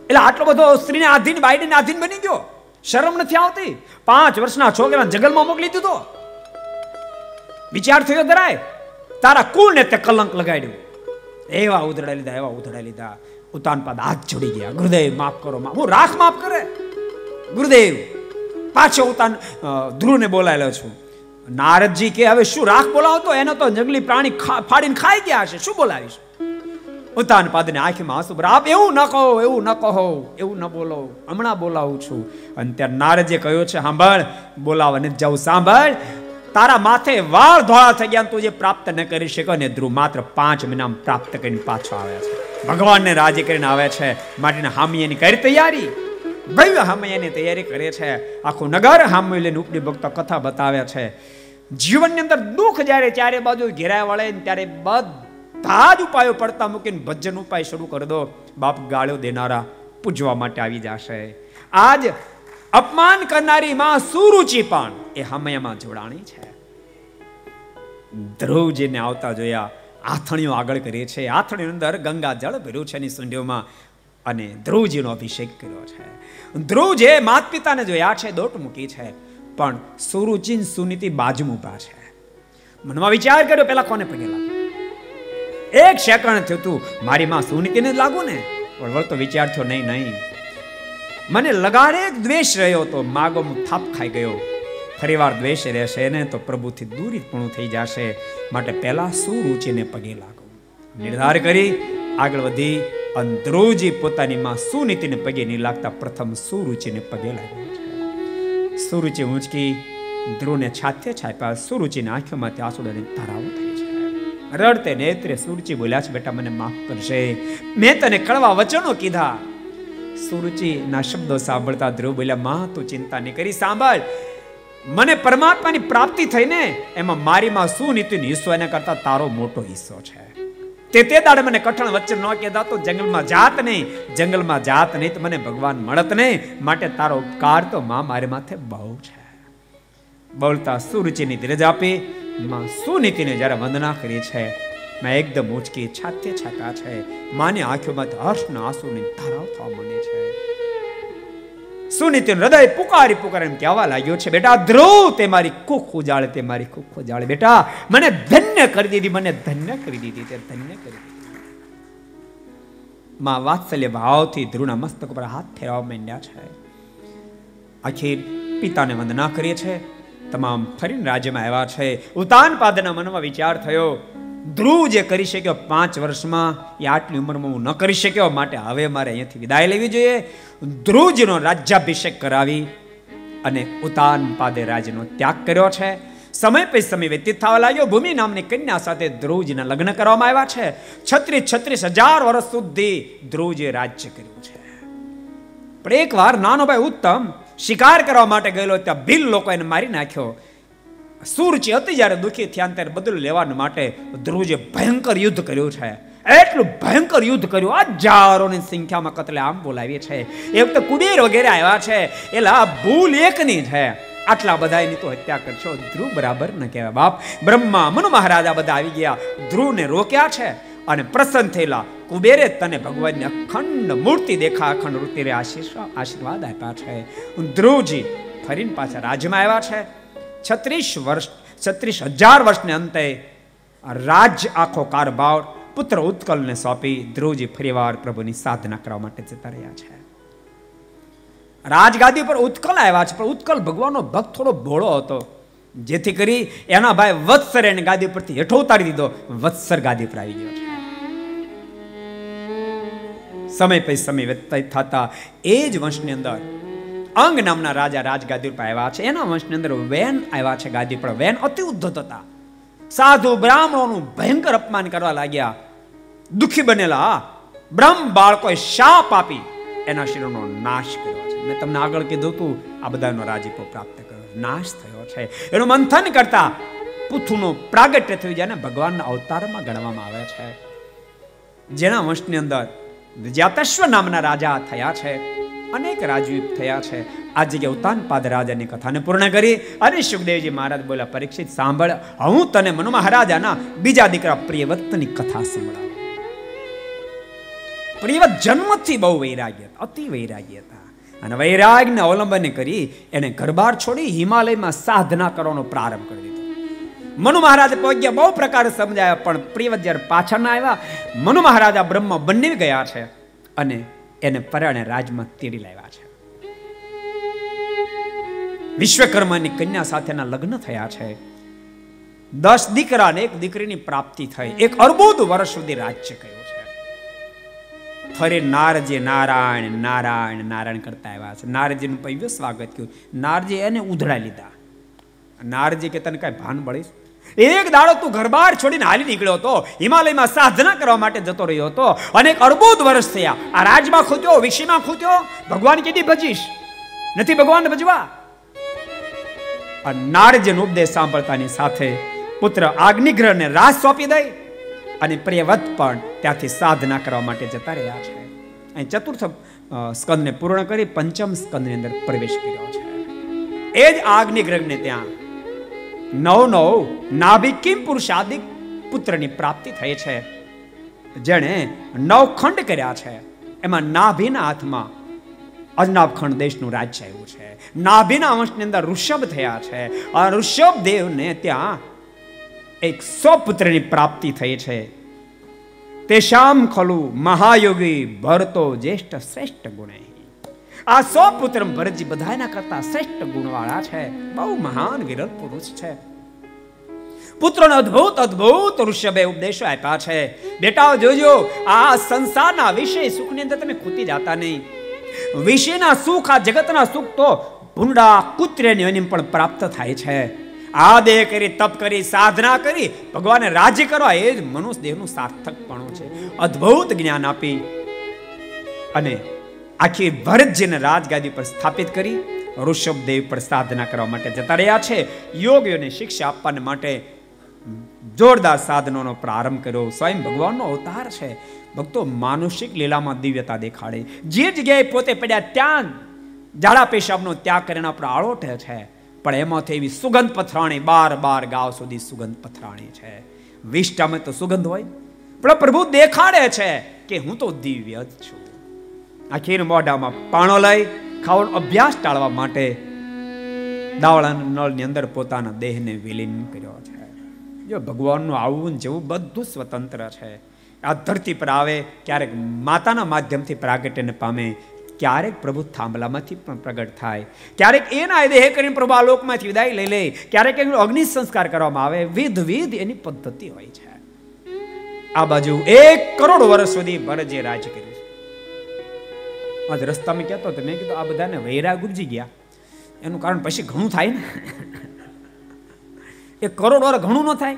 એટલે આટલો બધો સ્ત્રીને આધીન બાઈડીને આધીન બની ગયો. શરમ નથી આવતી. પાંચ વર્ષના છોકરા જંગલમાં મોકલી દીધો. વિચાર થયો દરાય, તારા કુળને તે કલંક લગાડ્યું. એવા ઉધડા લીધા, એવા ઉધડા લીધા. ઉતાન પાદ હાથ જોડી ગયા. ગુરુદેવ, માફ કરો હું રાખ માફ કરે. ગુરુદેવ, પાછો ઉતાન ધ્રુવને બોલાયેલો છું. નારદજી કે, હવે શું રાખ બોલાવતો એનો તો જંગલી પ્રાણી ફાડીને ખાઈ ગયા હશે શું બોલાવીશ? ઉતાન પાદને આંખીમાં આંસુ આપ એવું ન કહો, એવું ન કહો, એવું ન બોલો. હમણાં બોલાવું છું. અને ત્યાં નારદે કહ્યો છે સાંભળ બોલાવવા ને જાઉં, સાંભળ. તારા માથે વાળ ધોળા થઈ ગયા તું જે પ્રાપ્ત ન કરી શકો ને ધ્રુવ માત્ર પાંચ મહિનામાં પ્રાપ્ત કરીને પાછો આવ્યા છે. ભગવાનને રાજી કરીને આવે છે. માટીને હામી એની કરી તૈયારી. ભવ્ય એની તૈયારી કરે છે. આખું નગર હામી લઈને ઉપડી ભક્તો કથા બતાવે છે. જીવનની અંદર દુઃખ જ્યારે ચારે બાજુ ઘેરાય વળે ત્યારે બધા જ ઉપાયો પડતા મૂકીને ભજન ઉપાય શરૂ કરી દો. બાપ ગાળ્યો દેનારા પૂજવા માટે આવી જશે. આજ અપમાન કરનારી માં સુરુચિ પણ એ હમયમાં જોડાણી છે. ધ્રુવજીને આવતા જોયા, આથણીઓ આગળ કરીએ છે. આથણીની અંદર ગંગા જળ ભર્યું છે એની સુંઢીઓમાં અને ધ્રુવજીનો અભિષેક કર્યો છે. ધ્રુવ જે માત પિતાને જોયા છે, દોટ મૂકી છે. પણ સુરુચિન સુનીતિ બાજુ ઊભા છે. મનમાં વિચાર કર્યો, પેલા કોને પગે લાગુ એક સેકન્ડ થયું તું, મારી માં સુનીતિને જ લાગુ ને? પણ વળતો વિચાર થયો, નહીં નહીં. મને લગાડે દ્વેષ રહ્યો તો માગો હું થાપ ખાઈ ગયો. ફરીવાર દ્વેષ રહેશે ને તો પ્રભુથી દૂરી પણ થઈ જશે. માટે પહેલા સુરુચિને પગે લાગો. નિર્ધાર કરી, આગળ વધી, અંદ્રોજી પોતાની માં સુનીતિને પગે નહીં લાગતા પ્રથમ સુરુચિને પગે લાગ્યો સુરુચિ ઊંચકી ધ્રુવને છાતે છાપ્યા સુરુચિની આંખોમાંથી આંસુડાની ધારાઓ થઈ છે રડતે નેત્રે સુરુચિ બોલ્યા છે બેટા મને માફ કરશે મેં તને કડવા વચનો કીધા સુરુચિના શબ્દો સાંભળતા ધ્રુવ બોલ્યા માં તું ચિંતા નહીં કરી સાંભળ મને પરમાત્માની પ્રાપ્તિ થઈને એમાં મારીમાં શું નીતિ હિસ્સો એના કરતા તારો મોટો હિસ્સો છે તે તે દાડે મને કઠણ વચન ન કહેતા તો જંગલમાં જાત નહીં, જંગલમાં જાત નહીં તો મને ભગવાન મળત નહીં. માટે તારો ઉપકાર તો માં મારી માથે બહુ છે. બોલતા સુરુચિની ધીરજ આપી? માં સુનીતિને જ્યારે વંદના કરી છે? મેં એકદમ ઉચકી છાતે છાતા છે. માની આંખોમાં હર્ષના આંસુની ધારાઓ થવા માંડે છે. સુનીતિનું હૃદય પુકારી પુકારી કહેવા લાગ્યો છે, બેટા, ધ્રુવ, તે મારી કુખ ઉજાળે તે મારી કુખ ઉજાળે બેટા, મને ધન્ય કરી દીધી, મને ધન્ય કરી દીધી, તે ધન્ય કરી દીધી. માં વાત્સલ્ય ભાવથી ધ્રુવના મસ્તક પર હાથ ફેરવા માંડ્યા છે. આખીર પિતાને વંદના કરીએ છે. તમામ ફરીને રાજ્યમાં આવ્યા છે. ઉતાન પાદના મનમાં વિચાર થયો ધ્રુવ જે કરી શક્યો પાંચ વર્ષમાં, એ આટલી ઉંમરમાં હું ન કરી શક્યો, માટે હવે મારે અહીંયાથી વિદાય લેવી જોઈએ. ધ્રુવજીનો રાજ્યાભિષેક કરાવી અને ઉતાન પાદે રાજનો ત્યાગ કર્યો છે. સમય પછી સમય વ્યતીત થવા લાગ્યો. ભૂમિ નામની કન્યા સાથે ધ્રુવજીના લગ્ન કરવામાં આવ્યા છે. છત્રીસ છત્રીસ હજાર વર્ષ સુધી ધ્રુવજીએ રાજ્ય કર્યું છે. પણ એકવાર નાનો ભાઈ ઉત્તમ શિકાર કરવા માટે ગયેલો, ત્યાં ભીલ લોકો એને મારી નાખ્યો. સૂરજી હતી જ્યારે દુઃખી થયા ત્યારે બદલું લેવા માટે ધ્રુવજે ભયંકર યુદ્ધ કર્યું છે. એટલું ભયંકર યુદ્ધ કર્યું. હજારોની સંખ્યામાં કતલે આમ બોલાવી છે. એ વખતે કુબેર વગેરે આવ્યા છે. એટલે ભૂલ એકની છે. આટલા બધા એની તો હત્યા કરશો. ધ્રુવ બરાબર ન કહેવાય બાપ. બ્રહ્મા મનુ મહારાજા બધા આવી ગયા. ધ્રુવને રોક્યા છે. અને પ્રસન્ન થયેલા કુબેરે તને ભગવાનની અખંડ મૂર્તિ દેખા, અખંડ મૂર્તિ આશીર્વાદ આપ્યા છે? ધ્રુવજી ફરીને પાછા રાજ્યમાં આવ્યા છે. છત્રીસ વર્ષ, છત્રીસ હજાર વર્ષને અંતે રાજ આખો કારભાર પુત્ર ઉત્કલને સોંપી ધ્રુવજી ફરીવાર પ્રભુની સાધના કરવા માટે જતા રહ્યા છે. રાજગાદી પર ઉત્કલ આવ્યા છે, પણ ઉત્કલ ભગવાનનો ભક્ત થોડો ભોળો હતો. જેથી કરી એના ભાઈ વત્સર એને ગાદી પરથી હેઠો ઉતારી દીધો, વત્સર ગાદી પર આવી ગયો છે. સમય પછી સમય વ્યતીત થતા એ જ વંશની અંદર અંગ નામના રાજા રાજગાદી પર આવ્યા છે. એના વંશની અંદર વેન આવ્યા છે ગાદી પર. વેન અતિ ઉદ્ધત હતા. સાધુ બ્રાહ્મણોનું ભયંકર અપમાન કરવા લાગ્યા. દુખી બનેલા બ્રહ્મ બાળકોએ શાપ આપી એના શરીરનો નાશ કર્યો છે. મેં તમને આગળ કીધું હતું, આ બધાનો રાજીપો પ્રાપ્ત કર્યો. નાશ થયો છે. એનું મંથન કરતા પુથુનો પ્રાગટ્ય થયું જેને ભગવાનના અવતારમાં ગણવામાં આવે છે. જેના વંશની અંદર વિજયાતશ્વ નામના રાજા થયા છે. અનેક રાજવીપ થયા છે. આ જગ્યાએ ઉતાનપાદ રાજાની કથાને પૂર્ણ કરી અને સુખદેવજી મહારાજ બોલ્યા, પરીક્ષિત સાંભળ, હું તને મનુ મહારાજાના બીજા દીકરા પ્રિયવતની કથા સંભળાવું. પ્રિયવત જન્મથી બહુ વૈરાગ્ય અતિ વૈરાગ્ય હતા. અને વૈરાગ્યને અવલંબન કરી એને ઘરબાર છોડી હિમાલયમાં સાધના કરવાનો પ્રારંભ કરી દીધો. મનુ મહારાજ પહોંચ્યા બહુ પ્રકારે સમજાયા, પણ પ્રિયવત જ્યારે પાછળ ના આવ્યા મનુ મહારાજા બ્રહ્મ બંને ગયા છે અને એને પરાણે રાજમાં તેડી લાવ્યા છે. વિશ્વકર્માની કન્યા સાથેના લગ્ન થયા છે. દસ દીકરા એક દીકરીની પ્રાપ્તિ થઈ. એક અર્બુદ વર્ષ સુધી રાજ્ય કર્યું છે. ફરી નારજી નારાયણ નારાયણ નારાયણ કરતા આવ્યા છે. નારજીનું પૈવ્ય સ્વાગત કર્યું નારજી એને ઉધડા લીધા. નારજી કે, તને કઈ ભાન બળીશ એક દાડો તું ઘરબાર છોડીને હાલી નીકળ્યો હતો. હિમાલયમાં સાધના કરવા માટે જતો રહ્યો હતો. અને અરબોદ વર્ષ થયા. આ રાજમાં ખૂત્યો વિષયમાં ખૂત્યો? ભગવાન કીધી, ભજીશ. નથી ભગવાન ભજવા? નારજીનો ઉપદેશ સાંભળતાની સાથે પુત્ર અગ્નિગ્રહને રાસ સોંપી દઈ અને પ્રિયવત પણ ત્યાંથી સાધના કરવા માટે જતા રહ્યા છે. અહીં ચતુર્થ સ્કંદને પૂર્ણ કરી પંચમ સ્કંદની અંદર પ્રવેશ કર્યો છે. એ જ આગ્નિગ્રહને ત્યાં નવ નવ નાભિકિમ પુરુષાદિક પુત્રની પ્રાપ્તિ થઈ છે. જેણે નવ ખંડ કર્યા છે. એમાં નાભિના હાથમાં અજનાબ ખંડ દેશનું રાજ્ય આવ્યું છે. નાભિના વંશની અંદર ઋષભ થયા છે. આ ઋષભ દેવને ત્યાં એક સો પુત્રની પ્રાપ્તિ થઈ છે. તેશામ ખલુ મહાયોગી ભરતો જ્યેષ્ઠ શ્રેષ્ઠ ગુણે. આ સો પુત્ર ભરતજી બધાના કરતા શ્રેષ્ઠ ગુણવાળા છે. બહુ મહાન વિરલ પુરુષ છે. પુત્રોને અદ્ભુત અદ્ભુત ઋષભે ઉપદેશો આપ્યા છે. બેટાઓ, જોજો, આ સંસારના વિષય સુખની અંદર તમે ખૂતી જાતા નહીં. વિષયના સુખ, આ જગતના સુખ તો ભૂંડા કુત્રેની એની પણ પ્રાપ્ત થાય છે. આ દેહ કરી, તપ કરી, સાધના કરી, ભગવાને રાજ્ય કરવા એ જ મનુષ્ય દેહનું સાર્થકપણું છે. અદ્ભુત જ્ઞાન આપી અને આખી ભરતજીને રાજગાદી પર સ્થાપિત કરી, ઋષભદેવ પર સાધના કરવા માટે જતા રહ્યા છે. યોગીઓને શિક્ષા આપવાને માટે જોરદાર સાધનોનો પ્રારંભ કર્યો. સ્વયં ભગવાનનો અવતાર છે. ભક્તો માનુષિક લીલામાં દિવ્યતા દેખાડે. જે જગ્યાએ પોતે પડ્યા ત્યાં ઝાડા પેશાબનો ત્યાગ કરીને આપણે આળોટે છે. પણ એમાંથી એવી સુગંધ પથરાણી બાર બાર ગાવ સુધી સુગંધ પથરાણી છે. વિષ્ટામાં તો સુગંધ હોય. પણ પ્રભુ દેખાડે છે કે હું તો દિવ્ય જ છું. આખીર મોઢામાં પાણો લઈ ખાવાનો અભ્યાસ ટાળવા માટે દાવળાના નળની અંદર પોતાના દેહને વિલીન કર્યો છે. જો ભગવાનનું આવવું જેવું બધું સ્વતંત્ર છે. આ ધરતી પર આવે, ક્યારેક માતાના માધ્યમથી પ્રાગટ્યને પામે, ક્યારેક પ્રભુ થાંભલામાંથી પણ પ્રગટ થાય. ક્યારેક એના દેહ કરીને પ્રભુ આ લોકમાંથી વિદાય લઈ લે. ક્યારેક એનો અગ્નિ સંસ્કાર કરવામાં આવે. વિધ વિધ એની પદ્ધતિ હોય છે. આ બાજુ એક કરોડ વર્ષ સુધી ભરતજી રાજ કર્યું આજ રસ્તામાં કહેતો તો મેં કીધું આ બધાને વૈરાગ ઉપજી ગયા. એનું કારણ પછી ઘણું થાય ને. એ કરોડ વર્ષ ઘણું ન થાય.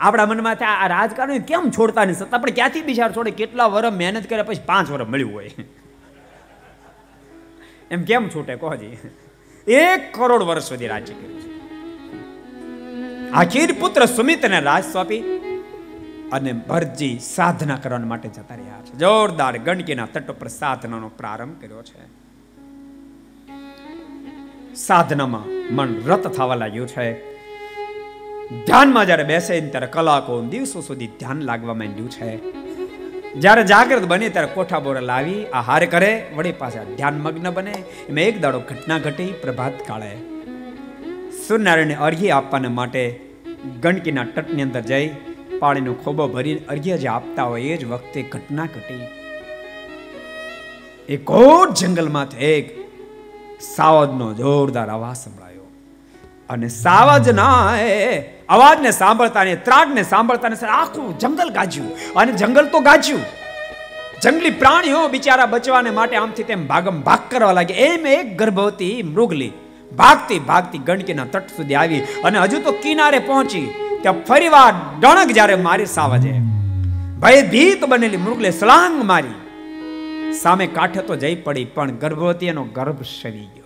આપણા મનમાં થાય, આ રાજકારણ કેમ છોડતા નહીં સત્તા આપણે ક્યાંથી બિચાર છોડે? કેટલા વર્ષ મહેનત કરે પછી પાંચ વર્ષ મળ્યું હોય. એમ કેમ છૂટે? કોહજી એક કરોડ વર્ષ સુધી રાજ્ય કર્યું આખીર પુત્ર સુમિતને રાજ સોંપી અને ભરજી સાધના કરવા માટે જતા રહ્યા છે. જોરદાર ગણકીના તટ પર સાધનાનો પ્રારંભ કર્યો છે. સાધનામાં મન રત થવા લાગ્યું છે. ધ્યાનમાં જ્યારે બેસે ત્યારે કલાકો દિવસો સુધી ધ્યાન લાગવા માંડ્યું છે. જ્યારે જાગૃત બને ત્યારે કોઠા બોરા લાવી આહાર કરે, વળી પાછા ધ્યાન મગ્ન બને, એમાં એક દાડો ઘટના ઘટી પ્રભાત કાળે. સૂર્યનારાયણને અર્ઘ્ય આપવાને માટે ગણકીના તટની અંદર જઈ પાણીનો ખોબો ભરીને અર્ઘ્ય જે આપતા હોય એ જ વખતે ઘટના ઘટી. એ કોટ જંગલમાંથી એક સાવજનો જોરદાર અવાજ સંભળાયો. અને સાવજના એ અવાજને સાંભળતા ને ત્રાટને સાંભળતા ને આખું જંગલ ગાજ્યું. અને જંગલ તો ગાજ્યું. જંગલી પ્રાણીઓ બિચારા બચવાને માટે આમથી તેમ ભાગમ ભાગ કરવા લાગે એમ એક ગર્ભવતી મૃગલી ભાગતી ભાગતી ગંડકીના તટ સુધી આવી અને હજુ તો કિનારે પહોંચી. ત્યાં ફરીવાર ડણક જ્યારે મારી સાવજે ભયભીત બનેલી મૃગલે સલાંગ મારી. સામે કાંઠે તો જઈ પડી, પણ ગર્ભવતી એનો ગર્ભ સવી ગયો.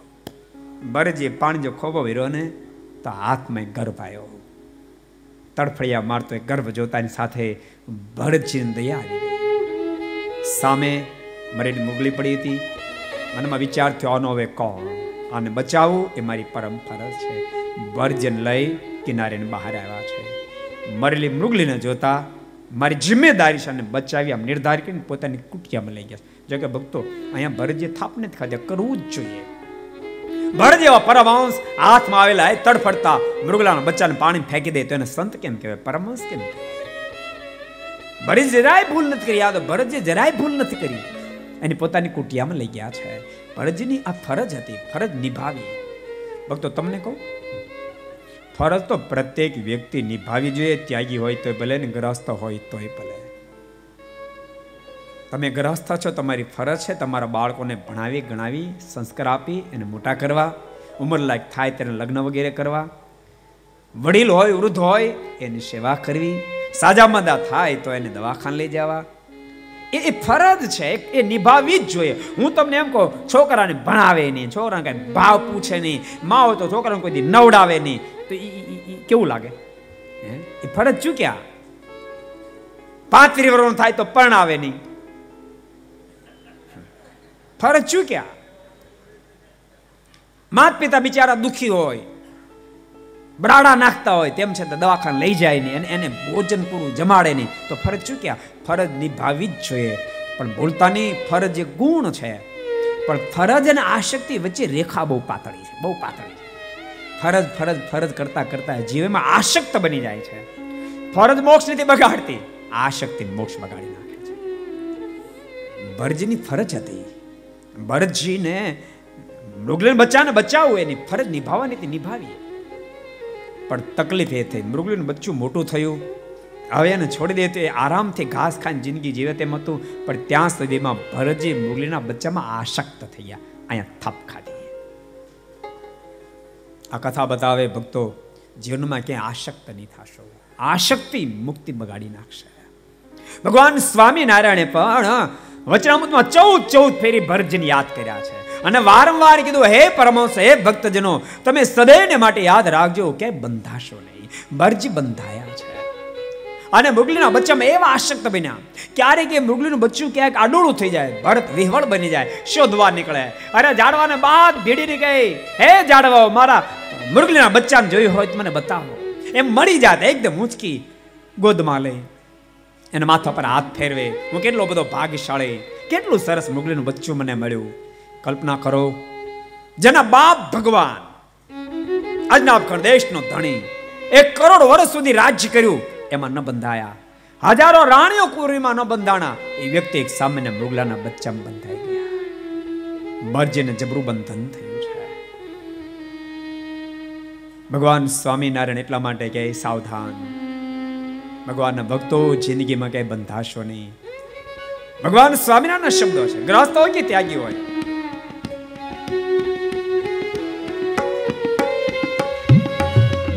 બરજીએ પાણી જો ખોબો વીરો ને, તો હાથમાં ગર્ભ આવ્યો તડફડિયા મારતો ગર્ભ જોતાની સાથે ભરતજીને દયા આવી ગઈ. સામે મરેલી મુગલી પડી હતી. મનમાં વિચાર થયો, આનો હવે કોણ? આને બચાવવું એ મારી પરમ ફરજ છે. ભરજન લઈ કિનારે બહાર આવ્યા છે. મરેલી મૃગલીને જોતા મારી જિમ્મેદારી છે અને બચાવી આમ નિર્ધાર કરીને પોતાની કુટિયામાં લઈ ગયા જો કે ભક્તો, અહીંયા ભરતજી થાપને જ ખાધા, કરવું જ જોઈએ. ભરત જેવા પરમહંસ હાથમાં આવેલા એ તડફડતા મૃગલાના બચ્ચાને પાણી ફેંકી દે તો એને સંત કેમ કહેવાય? પરમહંસ કેમ કહેવાય? ભરત જરાય ભૂલ નથી કરી. યાદ ભરતજી જરાય ભૂલ નથી કરી. એની પોતાની કુટિયામાં લઈ ગયા છે. ભરતજીની આ ફરજ હતી, ફરજ નિભાવી. ભક્તો, તમને કહું ફરજ તો પ્રત્યેક વ્યક્તિ નિભાવી જોઈએ, ત્યાગી હોય તો ભલે ને ગ્રસ્ત હોય તોય ભલે. તમે ગ્રસ્ત છો, તમારી ફરજ છે તમારા બાળકોને ભણાવી, ગણાવી, સંસ્કાર આપી એને મોટા કરવા, ઉંમર લાયક થાય તેને લગ્ન વગેરે કરવા. વડીલ હોય, વૃદ્ધ હોય, એની સેવા કરવી. સાજા મદા થાય તો એને દવાખાને લઈ જવા. એ ફરજ છે, એ નિભાવવી જ જોઈએ. હું તમને એમ કહું, છોકરાને ભણાવે નહીં, છોકરાને કઈ ભાવ પૂછે નહીં. મા હોય તો છોકરાને કોઈ નવડાવે નહીં. તો એ કેવું લાગે? એ ફરજ ચૂક્યા પાંત્રી વર્ષ થાય તો પરણાવે નહીં. ફરજ ચૂક્યા માત પિતા બિચારા દુખી હોય બરાડા નાખતા હોય તેમ છતાં દવાખાને લઈ જાય નહીં અને એને ભોજન પૂરું જમાડે નહીં. તો ફરજ ચૂક્યા ફરજ નિભાવી જ જોઈએ. પણ ભૂલતા નહીં ફરજ એ ગુણ છે. પણ ફરજ અને આશક્તિ વચ્ચે રેખા બહુ પાતળી છે બહુ પાતળી છે. ફરજ ફરજ ફરજ કરતા કરતા જીવનમાં આશક્ત બની જાય છે. ફરજ મોક્ષ નથી બગાડતી, આશક્તિ મોક્ષ બગાડી નાખે છે. ભરજની ફરજ હતી. ભરતજીને મૃગલીન બચ્ચાને બચાવવું એની ફરજ નિભાવવાની હતી નિભાવી પણ તકલીફ એ થઈ, મૃગલીન બચ્ચું મોટું થયું. હવે એને છોડી દે તો આરામથી ઘાસ ખાઈને જિંદગી જીવે તેમ હતું. પણ ત્યાં સુધીમાં ભરતજી મૃગલીના બચ્ચામાં આશક્ત થઈ ગયા અહીંયા થપ ખાધી. આ કથા બતાવે ભક્તો, જીવનમાં ક્યાંય આશક્ત નહીં થશો. આશક્તિ મુક્તિ બગાડી નાખશે. ભગવાન સ્વામિનારાયણે પણ વચનામૃતમાં ચૌદ ચૌદ ફેરી ભરતજીને યાદ કર્યા છે. અને વારંવાર કીધું, હે પરમહંસ, હે ભક્તજનો, તમે સદૈવને માટે યાદ રાખજો કે બંધાશો નહીં. ભરજી બંધાયા છે. અને મુગલીના બચ્ચામાં એવા આશક્ત બન્યા, ક્યારેક એ મુગલીનું બચ્ચું ક્યાંક આડોળું થઈ જાય, ભરત વિહવળ બની જાય, શોધવા નીકળે. અરે જાડવાને બાદ ભીડીને ગઈ હે જાડવાઓ, મારા મૃગલીના બચ્ચાને જોયું હોય તો મને બતાવો. એમ મળી જાત એકદમ ઊંચકી ગોદમાં લઈ. એના માથા પર હાથ ફેરવે. હું કેટલો બધો ભાગ્યશાળી, કેટલું સરસ મૃગલીનું બચ્ચું મને મળ્યું. કલ્પના કરો, જેના બાપ ભગવાન આજના પ્રદેશનો દેશનો ધણી, એક કરોડ વર્ષ સુધી રાજ્ય કર્યું, એમાં ન બંધાયા. હજારો રાણીઓ કુરીમાં ન બંધાણા. એ વ્યક્તિ એક સામાન્ય મૃગલાના બચ્ચામાં બંધાઈ ગયા. મરજીને જબરું બંધન થયું. ભગવાન સ્વામિનારાયણ એટલા માટે કહે સાવધાન. ભગવાનના ભક્તો જિંદગીમાં ક્યાંય બંધાશો નહીં. ભગવાન સ્વામિનારાયણ શબ્દો છે, ગ્રસ્ત હોય કે ત્યાગી હોય?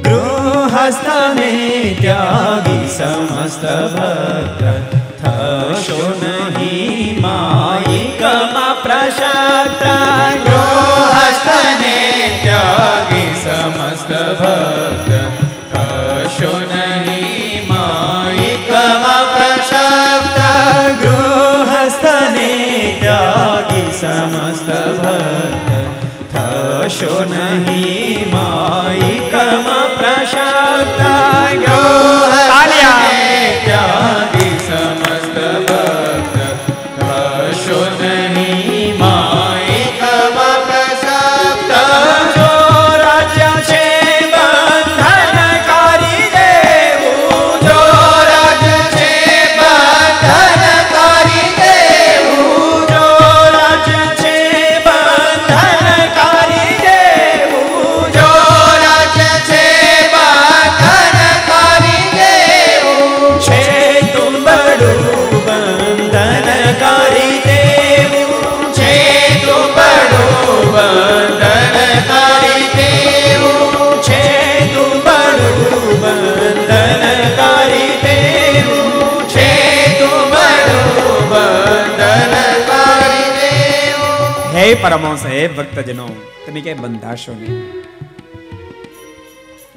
ગૃહસ્થને ત્યાગી સમસ્ત ભક્ત થશો નહીં. માયિકમાં પ્રશક્ત પરમહંસ હે ભક્તજનો તમે ક્યાંય બંધાશો નહીં.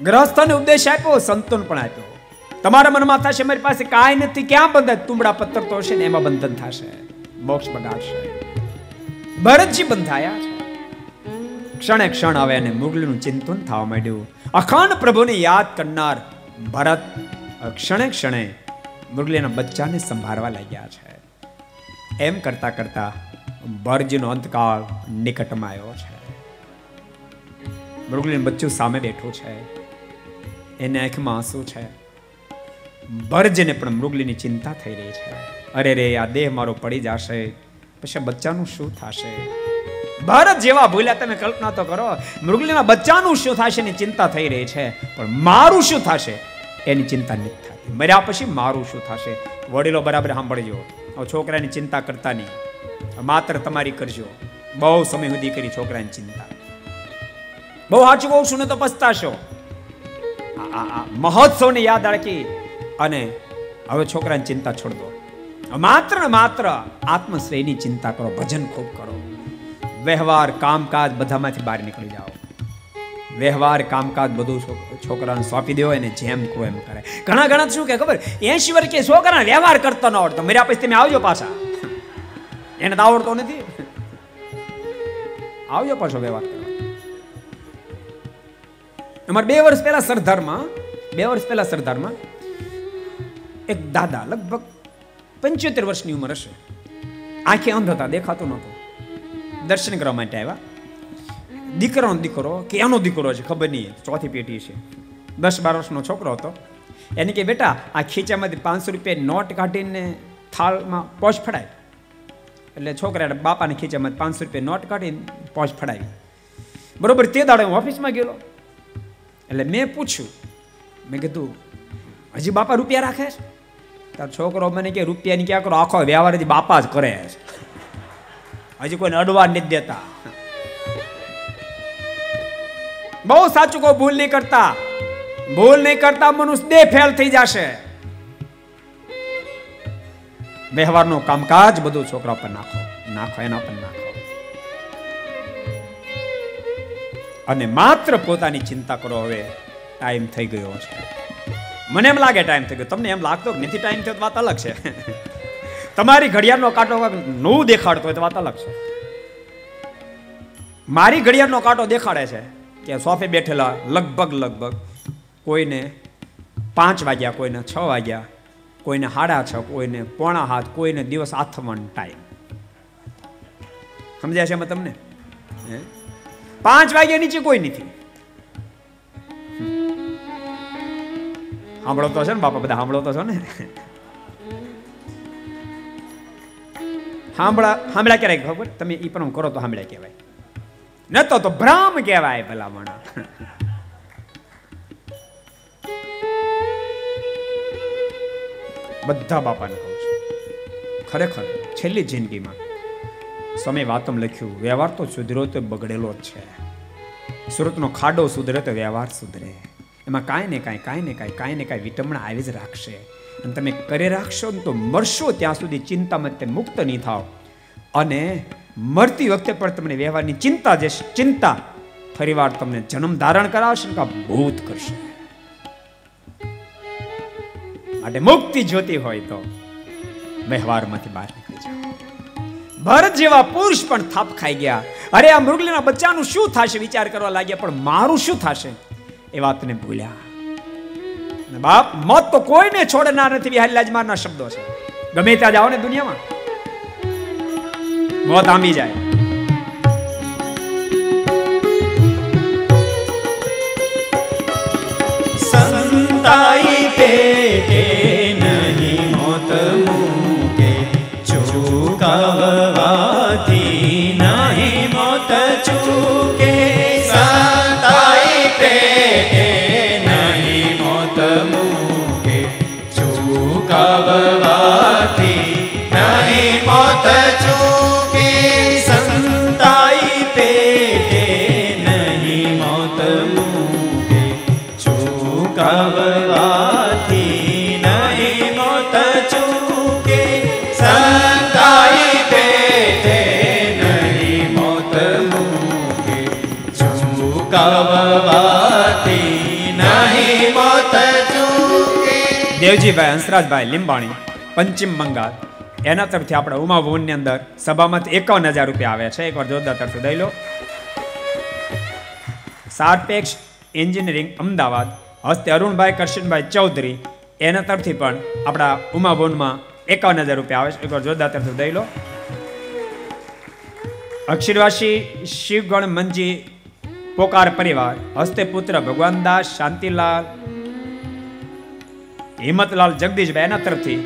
ગ્રહસ્થને ઉપદેશ આપ્યો, સંતોન પણ આપ્યો. તમારા મનમાં થશે, મારી પાસે કાંઈ નથી, ક્યાં બંધાય તુંબડા પત્તર તો હશે ને એમાં બંધન થશે. મોક્ષ બગાડશે. ભરતજી બંધાયા. છે ક્ષણે ક્ષણ આવે અને મુગલનું ચિંતન થવા માંડ્યું. અખંડ પ્રભુને યાદ કરનાર ભરત ક્ષણે ક્ષણે મુરલીના બચ્ચાને સંભાળવા લાગ્યા છે. એમ કરતા કરતા ભરજીનો અંતકાળ નિકટમાં આવ્યો છે. મૃગલીન બચ્ચું સામે બેઠું છે. એને આંખમાં આંસુ છે. ભરજને પણ મૃગલીની ચિંતા થઈ રહી છે. અરે રે, આ દેહ મારો પડી જશે. પછી બચ્ચાનું શું થશે? ભારત જેવા ભૂલ્યા તમે કલ્પના તો કરો. મૃગલીના બચ્ચાનું શું થશે એની ચિંતા થઈ રહી છે. પણ મારું શું થશે? એની ચિંતા નથી થતી. મર્યા પછી મારું શું થશે? વડીલો બરાબર સાંભળજો. છોકરાની ચિંતા કરતા નહીં. માત્ર તમારી કરજો. બહુ સમય સુધી કરી છોકરાની ચિંતા. બહુ સાચું બહુ છું તો પસ્તાશો. મહોત્સવને યાદ રાખી અને હવે છોકરાની ચિંતા છોડ દો. માત્ર ને માત્ર આત્મશ્રેયની ચિંતા કરો, ભજન ખૂબ કરો. વ્યવહાર, કામકાજ બધામાંથી બહાર નીકળી જાઓ. વ્યવહાર, કામકાજ બધું છોકરાને સોંપી દેવો એને જેમ કહો એમ કરે. ઘણા ઘણા શું કે ખબર? એસી વર્ષ કે છોકરા વ્યવહાર કરતો ન આવડતો મર્યા પછી તમે આવજો પાછા. એને તો આવડતો નથી. આવજો પાછો વ્યવહાર કરવા અમારે બે વર્ષ પહેલા સરદારમાં, બે વર્ષ પહેલા સરદારમાં એક દાદા લગભગ પંચોતેર વર્ષની ઉંમર હશે. આંખે અંધ હતા, દેખાતો નહોતો. દર્શન કરવા માટે આવ્યા. દીકરાનો દીકરો, કે એનો દીકરો છે, ખબર નહીં, ચોથી પેટી છે. દસ બાર વર્ષનો છોકરો હતો. એને કે, બેટા, આ ખીચામાંથી પાંચસો રૂપિયા નોટ કાઢીને થાળમાં પોચ ફડાય. એટલે છોકરા બાપાને ખીચામાં પાંચસો રૂપિયા નોટ કાઢીને પોચ ફડાવી. બરોબર, તે દાડે હું ઓફિસમાં ગયેલો. એટલે મેં પૂછ્યું, મેં કીધું, હજી બાપા રૂપિયા રાખે છે? તાર છોકરો મને કે રૂપિયાની ક્યાં કરો? આખો વ્યવહાર હજી બાપા જ કરે છે. હજી કોઈને અડવા નથી દેતા. બહુ સાચું કહો ભૂલ નહીં કરતા. ભૂલ નહીં કરતા મનુષ્ય બે ફેલ થઈ જશે. વ્યવહારનું કામકાજ બધું છોકરા પર નાખો નાખો, એના પર નાખો. અને માત્ર પોતાની ચિંતા કરો, હવે ટાઈમ થઈ ગયો છે. મને એમ લાગે ટાઈમ થઈ ગયો. તમને એમ લાગતો નથી ટાઈમ થયો વાત અલગ છે. તમારી ઘડિયાળનો કાંટો નવું દેખાડતો હોય તો વાત અલગ છે. મારી ઘડિયાળનો કાંટો દેખાડે છે કે સોફે બેઠેલા લગભગ લગભગ કોઈને પાંચ વાગ્યા, કોઈને છ વાગ્યા કોઈને હાડા છ, કોઈને પોણા હાથ, કોઈને દિવસ આથમણ ટાઈમ સમજ્યા છે એમાં તમને? પાંચ વાગ્યા નીચે કોઈ નથી. સાંભળો તો છે ને બાપા બધા, સાંભળો તો છો ને? સાંભળા, સાંભળ્યા ક્યારે ખબર? તમે એ પણ કરો તો સાંભળ્યા કહેવાય. ન તો ભ્રમ કહેવાય ભલામણ. બધા બાપાને કહું છું. ખરેખર, છેલ્લી જિંદગીમાં સમય વાતમ લખ્યું, વ્યવહાર તો સુધરો તો બગડેલો જ છે. સુરતનો ખાડો સુધરે તો વ્યવહાર સુધરે. એમાં કાંઈ ને કાંઈ કાંઈ ને કાંઈ કાંઈ ને કાંઈ વિટમણા આવી જ રાખશે. અને તમે કરી રાખશો ને તો મરશો ત્યાં સુધી ચિંતામાં તે મુક્ત નહીં થાવ અને મરતી વખતે પણ તમને વ્યવહારની ચિંતા જે, ચિંતા ફરીવાર તમને જન્મ ધારણ કરાવશે કે ભૂત કરશે. માટે મુક્તિ જોતી હોય તો વ્યવહારમાંથી બહાર નીકળી જાઓ. ભરત જેવા પુરુષ પણ થાપ ખાઈ ગયા. અરે આ મૃગલીના બચ્ચાનું શું થશે વિચાર કરવા લાગ્યા, પણ મારું શું થશે? એ વાતને ભૂલ્યા. બાપ, મોત તો કોઈને છોડનાર નથી મારના શબ્દો છે. ગમે ત્યાં જાઓ ને દુનિયામાં. મોત આંબી જાય. દેવજીભાઈ હંસરાજભાઈ લીંબાણી પંચિમ બંગાળ. એના તરફથી આપણે ઉમા ભવનની અંદર સભામાંથી એકાવન હજાર રૂપિયા આવે છે. એકવાર જોરદાર તરફથી દઈ લો. સારપેક્ષ એન્જિનિયરિંગ અમદાવાદ. હસ્તે અરુણભાઈ કરશનભાઈ ચૌધરી. એના તરફથી પણ આપણા ઉમા ભવનમાં એકાવન હજાર રૂપિયા આવે છે. એકવાર જોરદાર તરફથી દઈ લો. અક્ષરવાસી શિવગણ મંજી પોકાર પરિવાર. હસ્તે પુત્ર ભગવાનદાસ શાંતિલાલ હિંમતલાલ જગદીશભાઈ એના તરફથી.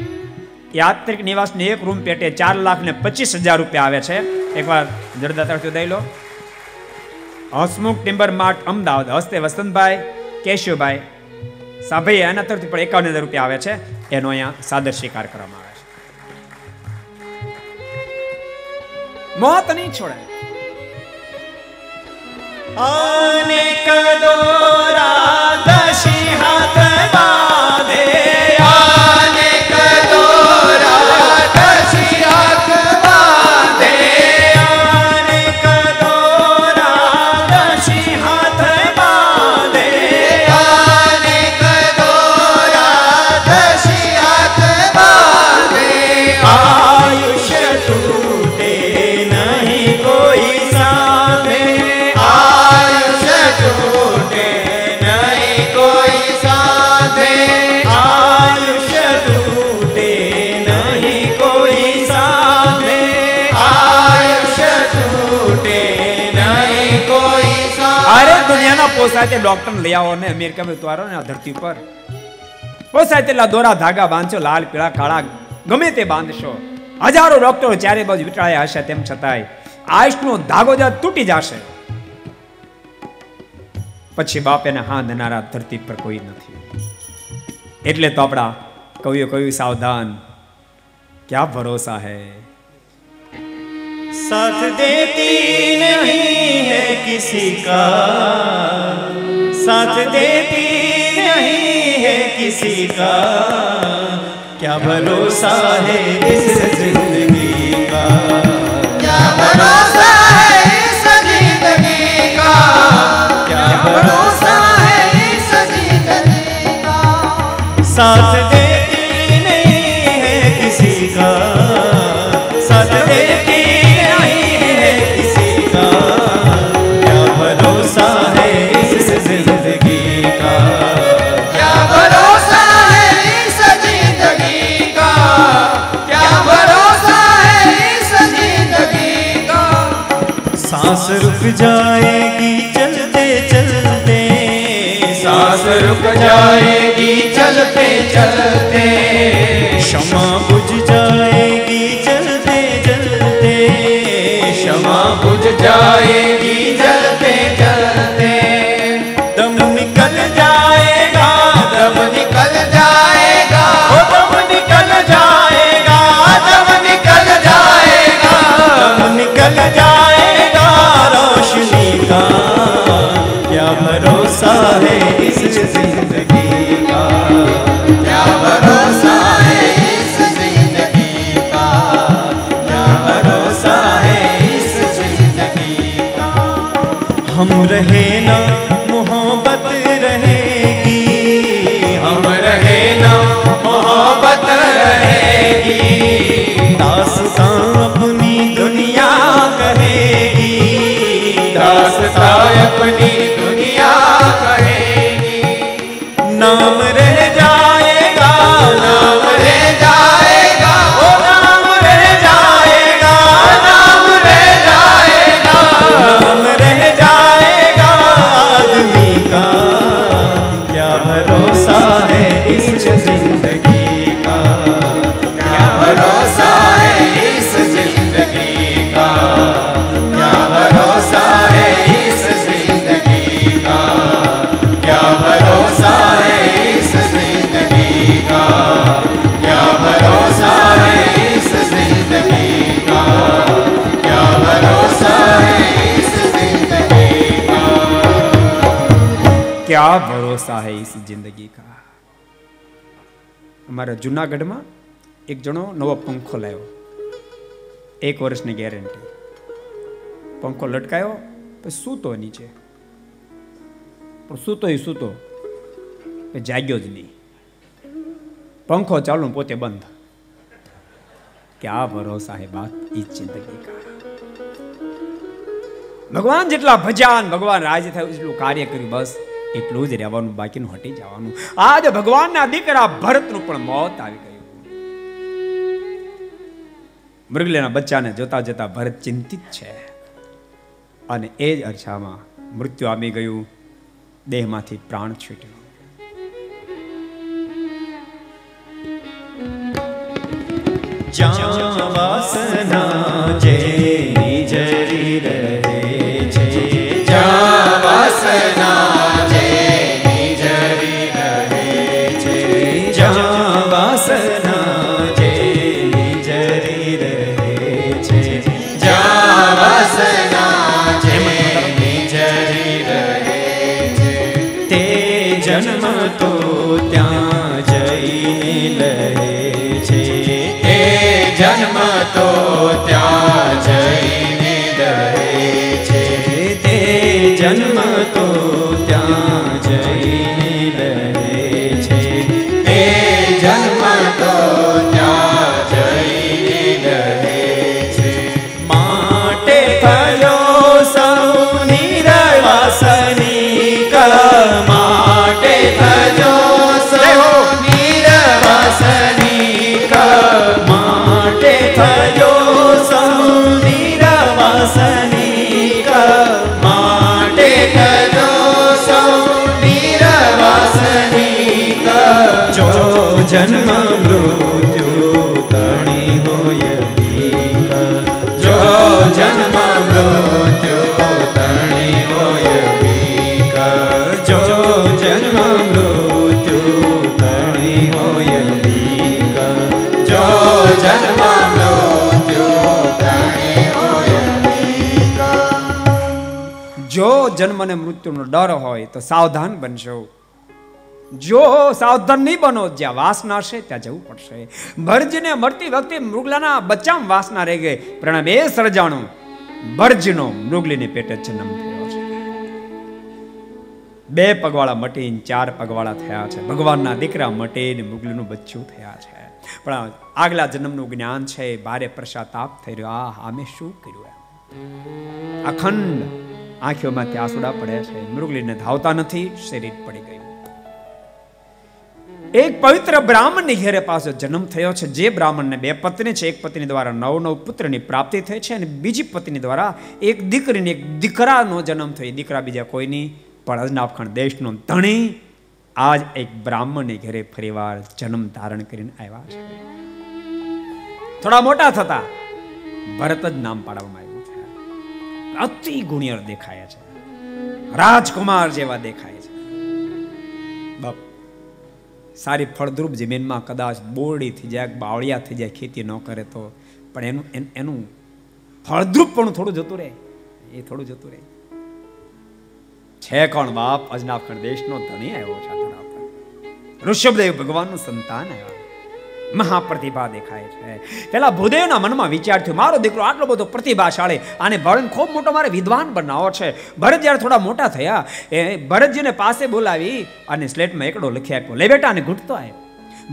યાત્રિક નિવાસની એક રૂમ પેટે ચાર લાખ ને પચીસ હજાર રૂપિયા આવે છે. એકવાર જડદા તરફથી દઈ લો. Hasmukh, timber mart, Ahmedabad. હસ્તે વસંતભાઈ, કેશુભાઈ સાભાઈ એના તરફથી પણ એકાવન હજાર રૂપિયા આવે છે. એનો અહીંયા સાદર સ્વીકાર કરવામાં આવે છે. મોત નહીં છોડાય અનેક દોરા દશી હાથ પોસાય તે ડોક્ટર લઈ આવો ને અમેરિકામાં ઉતારો ને આ ધરતી પર. પોસાય તેટલા દોરા ધાગા બાંધશો લાલ, પીળા, કાળા, ગમે તે બાંધશો. હજારો ડોક્ટરો ચારે બાજુ વિટાળ્યા હશે તેમ છતાંય આયુષનો ધાગો જ્યાં તૂટી જશે. પછી બાપ એને હા દેનારા ધરતી પર કોઈ નથી. એટલે તો આપણા કવિઓ કહ્યું સાવધાન, ક્યાં ભરોસા હૈ? साथ देती नहीं है किसी का। साथ देती नहीं है किसी का। क्या भरोसा है इस ज़िंदगी का? क्या भरोसा है इस ज़िंदगी का? क्या भरोसा है इस ज़िंदगी का? साथ देती नहीं है किसी का। साथ देती सांस रुक जाएगी चलते चलते सांस रुक जाएगी चलते चलते क्षमा बुझ जाएगी चलते चलते क्षमा बुझ जाएगी जलते जलते हम रहे क्या ભરોસા હે ઇસ જિંદગી કા અમારા જુનાગઢમાં એક જણો નવો પંખો લાવ્યો એક વર્ષની ગેરંટી પંખો લટકાયો પછી સૂતો નીચે પણ સૂતો એ સૂતો જાગ્યો જ નહીં પંખો ચાલુ પોતે બંધ ક્યાં ભરોસા હે બાત ઈ જિંદગી કા ભગવાન જેટલા ભજાન ભગવાન રાજ થાય એટલું કાર્ય કર્યું બસ એટલું જ રહેવાનું, બાકીનું હટી જવાનું. આજે ભગવાનના દીકરા ભરતનું પણ મોત આવી ગયું. મૃગલેના બચ્ચાને જોતા જોતા ભરત ચિંતિત છે. અને એ જ અરછામાં મૃત્યુ આવી ગયું, દેહમાંથી પ્રાણ છૂટ્યો. વાસના જન્મ અને મૃત્યુનો ડર હોય તો સાવધાન બનશો જો સાવધાન નહીં બનો, જ્યાં વાસના છે, ત્યાં જવું પડશે. ભરજને મરતી વખતે મૃગલાના બચ્ચામાં વાસના રહી ગઈ. પ્રણામ એ સર્જાણું. ભરજનો મૃગલીને પેટે જન્મ થયો છે. બે પગવાળા મટીને ચાર પગવાળા થયા છે. ભગવાનના દીકરા મટીને મૃગલીનું બચ્ચું થયા છે. પણ આગલા જન્મનું જ્ઞાન છે ભારે પ્રશાતાપ થઈ રહ્યો. આ અમે શું કર્યું અખંડ આંખોમાંથી આંસુડા પડે છે. મૃગલીને ધાવતા નથી. શરીર પડી ગયું. એક પવિત્ર બ્રાહ્મણની ઘેરે પાસે જન્મ થયો છે. જે બ્રાહ્મણને બે પત્ની છે. એક પત્ની દ્વારા નવ નવ પુત્રની પ્રાપ્તિ થઈ છે અને બીજી પત્ની દ્વારા એક દીકરીને એક દીકરાનો જન્મ થયો. દીકરા બીજા કોઈની પણ અજનાફખંડ દેશનો ધણી આજ એક બ્રાહ્મણની ઘરે ફરીવાર જન્મ ધારણ કરીને આવ્યા છે. થોડા મોટા થતા ભરત જ નામ પાડવામાં અતિ ગુણિયર દેખાય છે. રાજકુમાર જેવા દેખાય છે. બાપ. સારી ફળદ્રુપ જમીનમાં કદાચ બોરડી થઈ જાય, બાવળિયા થઈ જાય, ખેતી ન કરે તો, પણ એનું એનું ફળદ્રુપ પણ થોડું જતું રહે. એ થોડું જતું રહે. છે કોણ બાપ? અજનાબખંડ દેશનો ધણી આવ્યો છે. ઋષભદેવ ભગવાનનું સંતાન આવ્યા. મહાપ્રતિભા દેખાય છે. પેલા ભૂદેવના મનમાં વિચાર થયો, મારો દીકરો આટલો બધો પ્રતિભાશાળી અને ભરત ખૂબ મોટો મારે વિદ્વાન બનાવો છે. ભરત જ્યારે થોડા મોટા થયા. એ ભરતજીને પાસે બોલાવી અને સ્લેટમાં એકડો લખી આપ્યો, લે બેટા, અને ઘૂંટતો આવ્યો.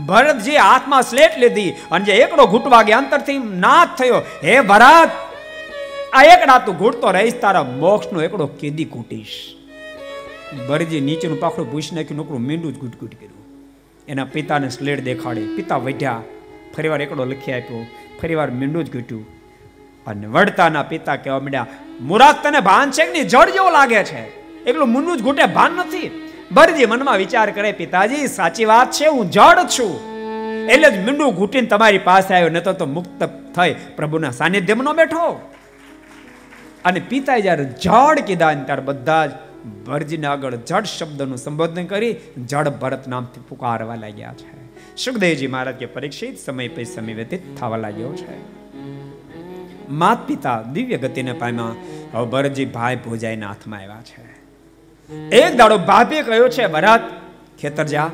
ભરતજી હાથમાં સ્લેટ લીધી અને જે એકડો ઘૂંટવા ગયા, અંતરથી નાથ થયો, હે ભરત, આ એકડા તું ઘૂંટતો રહીશ, તારા મોક્ષનો એકડો કેદી ઘૂંટીશ ભરતજી નીચેનું પાખડું ભૂસી નાખ્યું, નોકરું મીંડું જ ઘૂટ ઘૂટ કર્યું. એના પિતાને સ્લેડ દેખાડી. પિતા વઢ્યા ફરીવાર એકડો લખી આપ્યો. ફરીવાર મીંડું જ ઘૂટ્યું. અને વડતાના પિતા કહેવા માંડ્યા, મુરાદ તને ભાન છે કે જડ જેવો લાગે છે. એકલું મુન્નું જ ઘૂટે ભાન નથી. ભરજી મનમાં વિચાર કરે, પિતાજી, સાચી વાત છે, હું જડ છું. એટલે જ મીંડું ઘૂંટીને તમારી પાસે આવ્યો નતો તો મુક્ત થઈ પ્રભુના સાનિધ્યમાં બેઠો. અને પિતાએ જ્યારે જડ કીધા ને ત્યારે બધા જ ભરજીને આગળ જડ શબ્દનું સંબોધન કરી જડ ભરત નામથી પુકારવા લાગ્યા છે. સુખદેવજી મહારાજ કે પરીક્ષિત સમય પછી સમય વ્યતીત થવા લાગ્યો છે. માત પિતા દિવ્ય ગતિને પામ્યા હવે ભરતજી ભાઈ ભોજાઈના હાથમાં આવ્યા છે. એક દાડો બાપે કહ્યો છે, ભરત, ખેતર જા.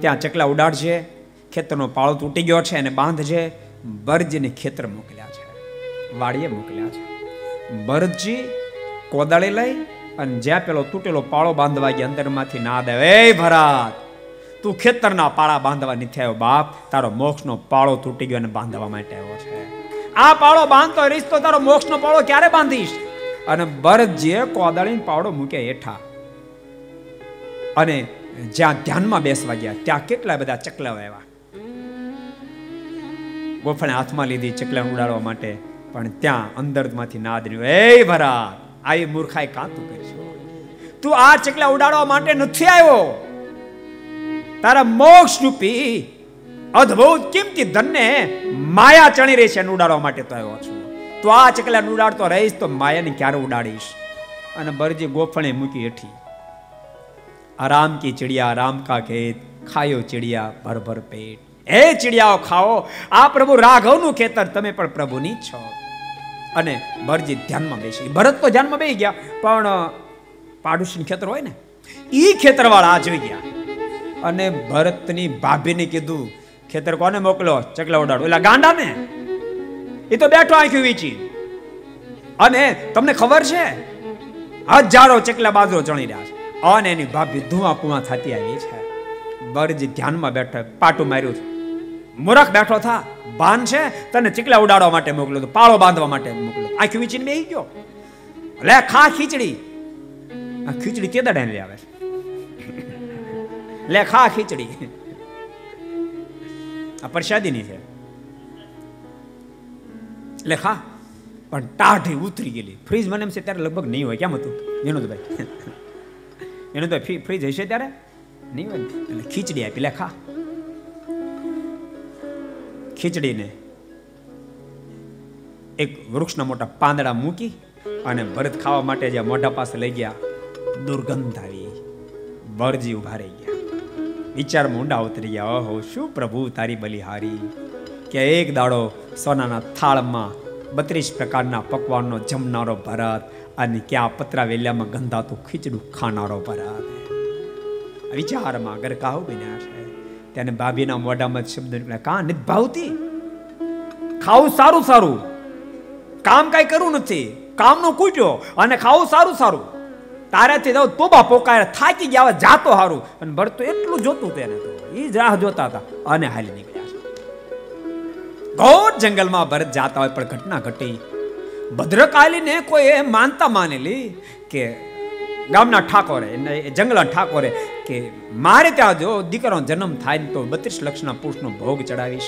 ત્યાં ચકલા ઉડાડજે, ખેતરનો પાળો તૂટી ગયો છે અને બાંધજે. ભરતજીને ખેતર મોકલ્યા છે. વાડીએ મોકલ્યા છે. ભરતજી કોદાળે લઈ અને જ્યાં પેલો તૂટેલો પાળો બાંધવા ગયા અંદરમાંથી ના દે. એ ભરાત, તું ખેતરના પાળા બાંધવા નથી આવ્યો બાપ. તારો મોક્ષનો પાળો તૂટી ગયો અને બાંધવા માટે આવ્યો છે. આ પાળો બાંધતો રહીશ તો તારો મોક્ષનો પાળો ક્યારે બાંધીશ? અને ભર જે કોદળીને પાવડો મૂકે હેઠા. અને જ્યાં ધ્યાનમાં બેસવા ગયા, ત્યાં કેટલા બધા ચકલાઓ આવ્યા. ગોફણે હાથમાં લીધી ચકલા ઉડાડવા માટે, પણ ત્યાં અંદરમાંથી નાદ રહ્યું. એ ભરા આ એ મૂર્ખાએ તું કર્યું. તું આ ચકલા ઉડાડવા માટે નથી આવ્યો. તારા મોક્ષ રૂપી અદ્ભુત કિંમતી ધનને માયા ચણી રહી ઉડાડવા માટે તો આવ્યો છું. તો આ ચકલા ઉડાડતો રહીશ તો માયાને ક્યારે ઉડાડીશ? અને બરજી ગોફણે મૂકી હેઠી. આરામ કી ચિડિયા રામ કા ખેત, ખાયો ચિડિયા ભર ભર પેટ. હે ચિડિયાઓ, ખાઓ, આ પ્રભુ રાઘવનું ખેતર તમે પણ પ્રભુની છો. અને ભરજી ધ્યાનમાં બેસી ભરત તો ધ્યાનમાં બેસી ગયા, પણ પાડોશી ખેતર હોય ને એ ખેતરવાળા આ જોઈ ગયા. અને ભરતની ભાભીને કીધું, ખેતર કોને મોકલો? ચકલા ઉડાડો. એટલે ગાંડા ને એ તો બેઠો આંખ્યું વીચી. અને તમને ખબર છે, હજારો ચકલા બાજરો ચણી રહ્યા છે. અને એની ભાભી ધુઆ પુઆ થતી આવી છે. બરજી ધ્યાનમાં બેઠો પાટું માર્યું મૂરખ બેઠો થા ભાન છે, તને ચીકલા ઉડાડવા માટે મોકલ્યો તો, પાળો બાંધવા માટે મોકલ્યો આંખ વીચીને બેહી ગયો લે, ખા ખીચડી. આ ખીચડી કે દડાને લે આવે. લે, ખા ખીચડી. આ પ્રસાદીની છે. લે, ખા. પણ ટાઢી ઉતરી ગયેલી. ફ્રીજ મને એમ છે ત્યારે લગભગ નહીં હોય. કેમ હતું? એનું તો ભાઈ. એનું તો ફ્રીજ હશે ત્યારે? નહીં હોય એટલે ખીચડી આપી. લે, ખા. ખીચડીને એક વૃક્ષના મોટા પાંદડા મૂકી અને ભરત ખાવા માટે જે મોઢા પાસે લઈ ગયા, દુર્ગંધ આવી. બરજી ઊભા રહી ગયા. વિચાર ઊંડા ઉતરી ગયા, ઓહો, શું પ્રભુ તારી બલિહારી? કે એક દાડો સોનાના થાળમાં બત્રીસ પ્રકારના પકવાનનો જમનારો ભરત અને ક્યાં પતરા વેલ્યામાં ગંધાતું ખીચડું ખાનારો ભરત. વિચારમાં ગરકાવ બન્યા છે. તેને ભાભીના મોઢામાં શબ્દ નીકળ્યા કા નથી ભાવતી ખાવું સારું સારું કામ કઈ કરવું નથી કામનો કૂટ્યો અને ખાવું સારું સારું તારાથી તો બા પોકાય થાકી ગયા જાતો સારું અને ભરતું એટલું જોતું તેને તો એ જ રાહ જોતા હતા અને હાલી નીકળ્યા ઘોર જંગલમાં ભરત જાતા હોય પણ ઘટના ઘટી ભદ્રકાલીને કોઈ એ માનતા માનેલી કે ગામના ઠાકોરે જંગલા ઠાકોરે કે મારે ત્યાં જો દીકરાનો જન્મ થાય ને તો બત્રીસ લક્ષના પુરુષનો ભોગ ચડાવીશ.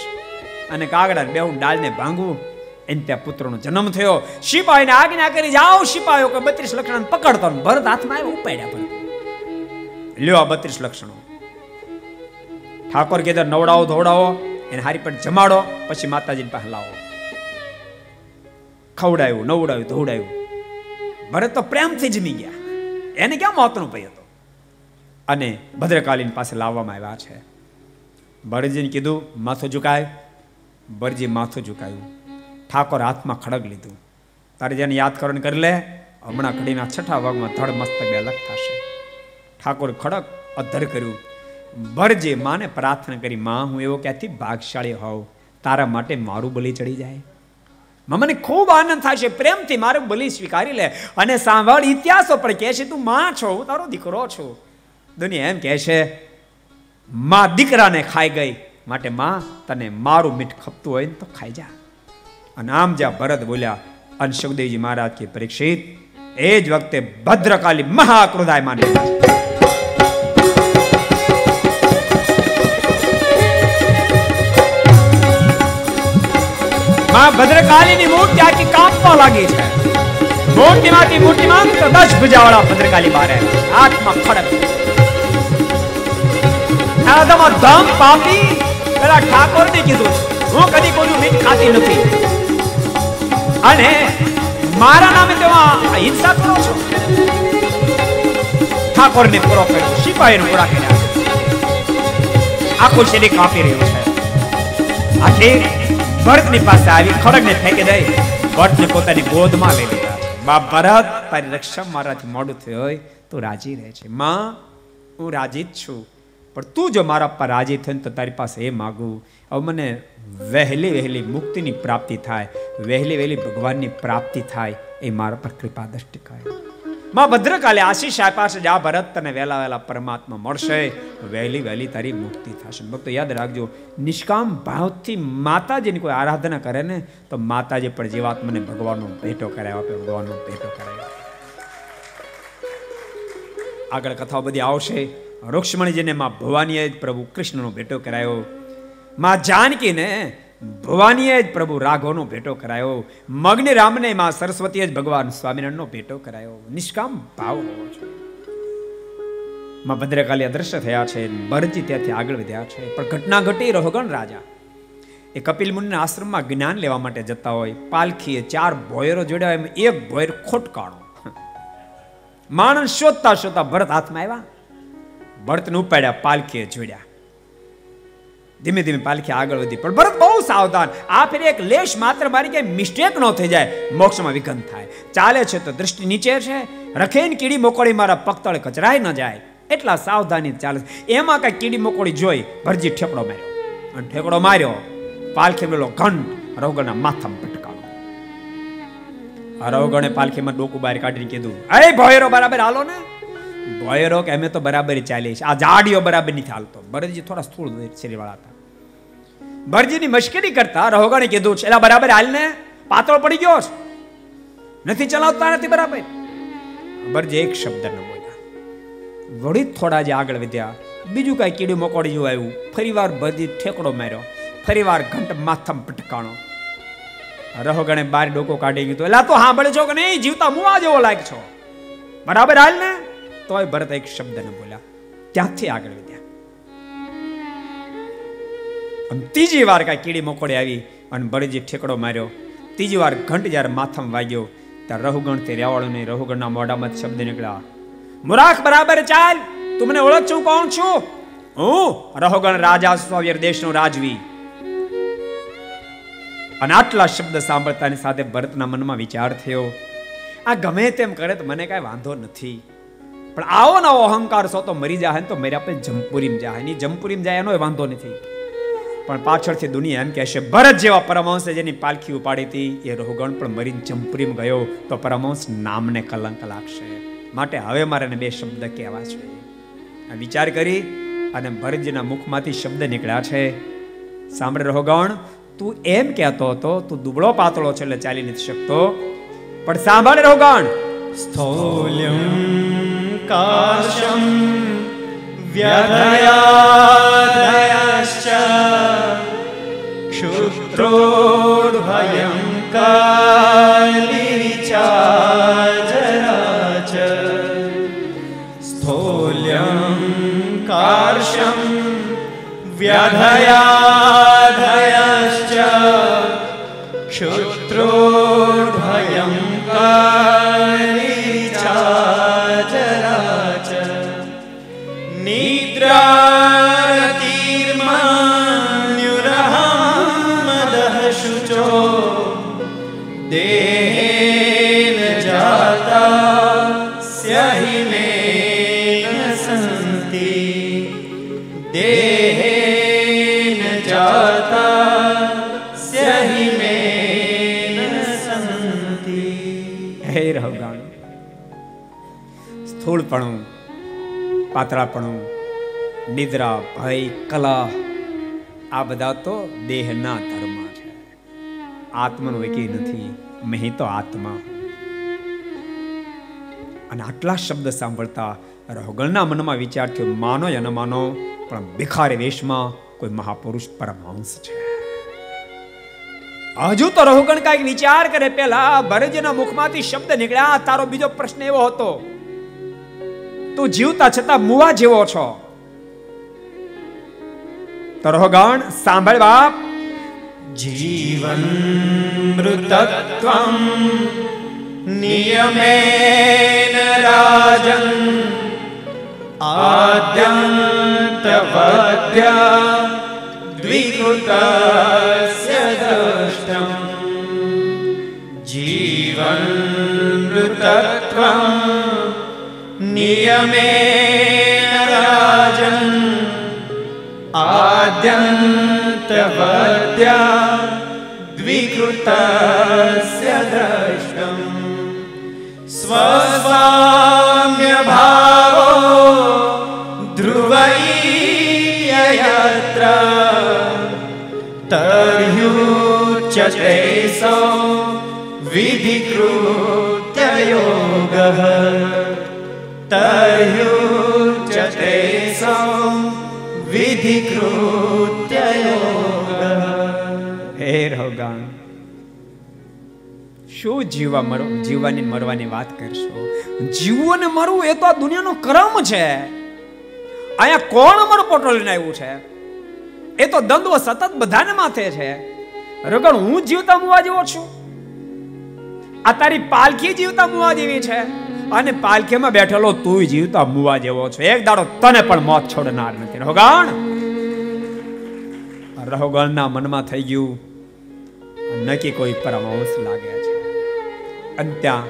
અને કાગડા બેહું ડાળને ભાંગવું, એને ત્યાં પુત્રનો જન્મ થયો. સિપાહીને આજ્ઞા કરી, જાઓ સિપાહીઓ, કે બત્રીસ લક્ષણ પકડતો ભરત હાથમાં આવ્યો, ઉપાડ્યા ભરત. લ્યો આ બત્રીસ લક્ષણો. ઠાકોર કીધા નવડાવો, ધોવડાવો, એને હારી પર જમાડો, પછી માતાજીને પાસે લાવો. ખવડાયું નવડાવ્યું ધોવડાયું. ભરત તો પ્રેમથી જમી ગયા. એને ક્યાં મોતનો ભય હતો? અને ભદ્રકાલીન પાસે લાવવામાં આવ્યા છે. ભરજીને કીધું, માથું ઝુકાય. ભરજી માથું ઝુકાયું. ઠાકોર હાથમાં ખડગ લીધું. તારે જેને યાદ કરવાનું કરી લે, હમણાં ઘડીના છઠ્ઠા ભાગમાં ધડ મસ્તક અલગ થશે. ઠાકોર ખડક અધર કર્યું. ભરજે માને પ્રાર્થના કરી, માં, હું એવો ક્યાંથી ભાગશાળી હોઉં? તારા માટે મારું બલી ચડી જાય. મને ખૂબ આનંદ થશે પ્રેમથી મારું બલિ સ્વીકારી લે. અને સાંભળ, ઇતિહાસો પણ કહે છે, તું માં છો, હું તારો દીકરો છું. દુનિયા એમ કહે છે, માં દીકરાને ખાઈ ગઈ, માટે માં તને મારું મીઠ ખપતું હોય તો ખાઈ જા. અને આમ જ્યાં ભરત બોલ્યા, અને સુખદેવજી મહારાજ કે પરીક્ષિત, એ જ વખતે ભદ્રકાલી મહાક્રોધાય માને માં ભદ્રકાલીની મૂર્તિ આખી કાપવા લાગી છે. મૂર્તિમાંથી મૂર્તિમાં દસ ભુજાવાળા ભદ્રકાલી બારે. હાથમાં ખડક. આદામાં ધમ પાપી પેલા ઠાકોરને કીધું. હું કદી કોઈનું મીઠ ખાતી નથી. અને મારા નામે તેમાં હિંસા કરો છો. ઠાકોરને પૂરો કર્યો. સિપાહીને પૂરા કર્યા. આખું શરીર કાપી રહ્યું છે. આખી ભરતની પાસે આવી ખડગને ફેંકી દઈ ભટ્ટને પોતાની ગોદમાં લઈ લીધા. બાપ ભરત, તારી રક્ષા મારાથી મોડું થયું હોય તો રાજી રહે છે. માં, હું રાજી જ છું. પણ તું જો મારા પર રાજી થયો તો તારી પાસે એ માગું. હવે મને વહેલી વહેલી મુક્તિની પ્રાપ્તિ થાય. વહેલી વહેલી ભગવાનની પ્રાપ્તિ થાય. એ મારા પર કૃપા દ્રષ્ટિ કરે માં ભદ્રકાલે આશીષ આપ્યા છે આ ભરત તને વહેલા વહેલા પરમાત્મા મળશે. વહેલી વહેલી તારી મુક્તિ થશે. ભક્તો, યાદ રાખજો, નિષ્કામ ભાવથી માતાજીની કોઈ આરાધના કરે ને તો માતાજી પણ જીવાત્માને ભગવાનનો ભેટો કરાવ્યો આપે ભગવાનનો ભેટો કરાવ્યો આગળ કથાઓ બધી આવશે. રુક્ષ્મણીજીને માં ભવાનીએ પ્રભુ કૃષ્ણનો ભેટો કરાયો. માં જાનકીને ભવાનીએ જ પ્રભુ રાઘવનો ભેટો કરાયો. મગ્નિ રામને માં સરસ્વતીએ જ ભગવાન સ્વામિનારાયણનો ભેટો કરાયો. નિષ્કામ ભાવ હોવો જોઈએ. માં ભદ્રકાલી અદ્રશ્ય થયા છે. ભરતજી ત્યાંથી આગળ વધ્યા છે. પણ ઘટના ઘટી રોહગણ રાજા. એ કપિલ મુનિના આશ્રમમાં જ્ઞાન લેવા માટે જતા હોય. પાલખીએ ચાર ભોયરો જોડ્યા એમ એક ભોયર ખોટકાણો. માણસ શોધતા શોધતા ભરત હાથમાં આવ્યા. ભરતને ઉપાડ્યા, પાલખીએ જોડ્યા. ધીમે ધીમે પાલખી આગળ વધી. પણ ભરત બહુ સાવધાન. આ ફેર એક લેશ માત્ર મારી કે મિસ્ટેક ન થઈ જાય. મોક્ષમાં વિઘન થાય. ચાલે છે તો દૃષ્ટિ નીચે છે. રખેન કીડી મોકળી મારા પગતળ કચરાય ન જાય. એટલા સાવધાની ચાલે એમાં કઈ કીડી મોકળી જોઈ ભરજી ઠેકડો માર્યો. અને ઠેકડો માર્યો. પાલખી પેલો ઘંટ. રોગના માથામાં પટકાવ્યો રવગણે પાલખીમાં ડોકું બહાર કાઢીને કીધું અરે ભોયરો બરાબર હાલો ને. ભોયરો કે, અમે તો બરાબર ચાલીએ છીએ. આ જાડીઓ બરાબર નથી હાલતો. ભરતજી થોડા સ્થૂળ શરીરવાળા હતા. ભરજીની મશ્કરી કરતા રહોગણે કીધું છે એલા બરાબર હાલ ને પાતળો પડી ગયો છે. નથી ચલાવતા નથી બરાબર. ભરજી એક શબ્દ ન બોલ્યા. વળી થોડા જે આગળ વધ્યા. બીજું કઈ કીડું મકોડી જેવું આવ્યું. ફરીવાર ભરજી ઠેકડો માર્યો. ફરીવાર ઘંટ માથમ પટકાણો રહોગણે બાર ડોકો કાઢી ગયું એલા, તો સાંભળે છો કે નહીં? જીવતા મુવા જેવો લાગ છો. બરાબર હાલ ને તોય ભરત એક શબ્દ ન બોલ્યા. ત્યાંથી આગળ વધ્યા? અને ત્રીજી વાર કાંઈ કીડી મકોડી આવી અને બળજી ઠેકડો માર્યો. ત્રીજી વાર ઘંટ જ્યારે માથમ વાગ્યો, ત્યારે રಹುગણથી રેવાળું નહીં રಹುગણના મોઢામાં શબ્દ નીકળ્યા. મુરાખ, બરાબર ચાલ, તું મને ઓળખશું કોણ છું? હું રહોગણ રાજા સ્વાવ્યર દેશનો રાજવી. અને આટલા શબ્દ સાંભળતાની સાથે ભરતના મનમાં વિચાર થયો. આ ગમે તેમ કરે તો મને કાંઈ વાંધો નથી. પણ આવો નવો અહંકાર સો તો મરી જાય તો મર્યા પછી જમપુરીમ જાય એની જમપુરીમ જાય એનો વાંધો નથી. પણ પાછળથી દુનિયા એમ કહેશે ભરત જેવા પરમહંસે જેની પાલખી ઉપાડી હતી, એ રોહગણ પણ મરીને ચંપરીમ ગયો, તો પરમહંસ નામને કલંક લાગશે. માટે હવે મારે બે શબ્દ કહેવા છે. વિચાર કરી અને ભરતજીના મુખમાંથી શબ્દ નીકળ્યા છે, સાંભળે રોહગણ, તું એમ કહેતો હતો, તું દુબળો પાતળો છે એટલે ચાલી નથી શકતો, પણ સાંભળે રોહગણ. સ્થૌલ્યમ કાશમ व्यधयादयश्च क्षुद्रोर्भयङ्काली चा च च स्थूल्यङ्कार्शम् व्यधया સ્થૂળપણું પાતળાપણું નિદ્રા, ભય, કલા, આ બધા તો દેહના ધર્મ છે. આત્માનું એકે નથી મેં તો આત્મા. અને આટલા શબ્દ સાંભળતા રોગણના મનમાં વિચાર થયો, માનો યા ન માનો, પણ ભિખારી વેશમાં કોઈ મહાપુરુષ પરમહંસ છે. હજુ તો રોહગણ કાંઈક વિચાર કરે, પેલા ભરતજીના મુખમાંથી શબ્દ નીકળ્યા, તારો બીજો પ્રશ્ન એવો હતો. તું જીવતા છતાં મુવા જેવો છો. તરોગણ સાંભળ બાપ જીવન મૃતત્વમ નિયમેન રાજન આદ્યંતવદ્યા દ્વિકૃતા प्रियमे राजन् आद्यन्तवद्या द्विकृतस्य दृश्यम् स्वस्वाम्यभावो ध्रुवैयत्र यत्र सौ विधिकृत्ययोगः વિધિકૃત્યયોગ। હે રોગાણ શું જીવવા મરો, જીવવાની મરવાની વાત કરશો? જીવવું અને મરવું એ તો આ દુનિયાનો ક્રમ છે. અહીંયા કોણ અમારું પોટો લઈને આવ્યું છે? એ તો દંડવો સતત બધાને માથે છે. રગણ હું જીવતા મુવા જેવો છું? આ તારી પાલખી જીવતા મુવા જેવી છે. અને પાલખીમાં બેઠેલો તું જીવતા મુવા જેવો છો. એક દાડો તને પણ મોત છોડનાર નથી. રોગાણ રહોગણના મનમાં થઈ ગયું. નક્કી કોઈ પરમાંશ લાગે છે. અને ત્યાં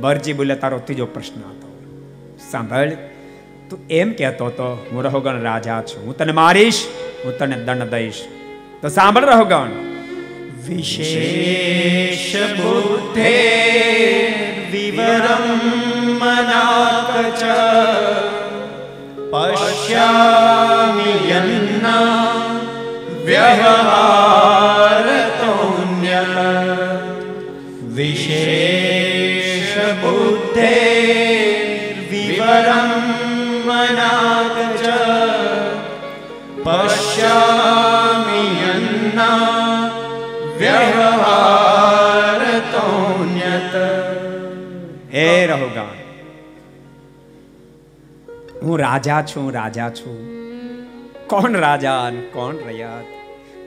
બરજી બોલે તારો ત્રીજો પ્રશ્ન હતો. સાંભળ, તું એમ કહેતો હતો, હું રહોગણ રાજા છું. હું તને મારીશ, હું તને દંડ દઈશ. તો સાંભળ રહોગણ વિશેષ બુદ્ધે વિવરમ પશ્યામિ યન્ના વ્યવહારતોન્ય વિશેષ બુદ્ધે વિવરમ મનાકચ પશ્યામિ યન્ના વ્યવહારતોન્યત હે રહોગણ હું રાજા છું રાજા છું. કોણ રાજા ને કોણ રૈયત?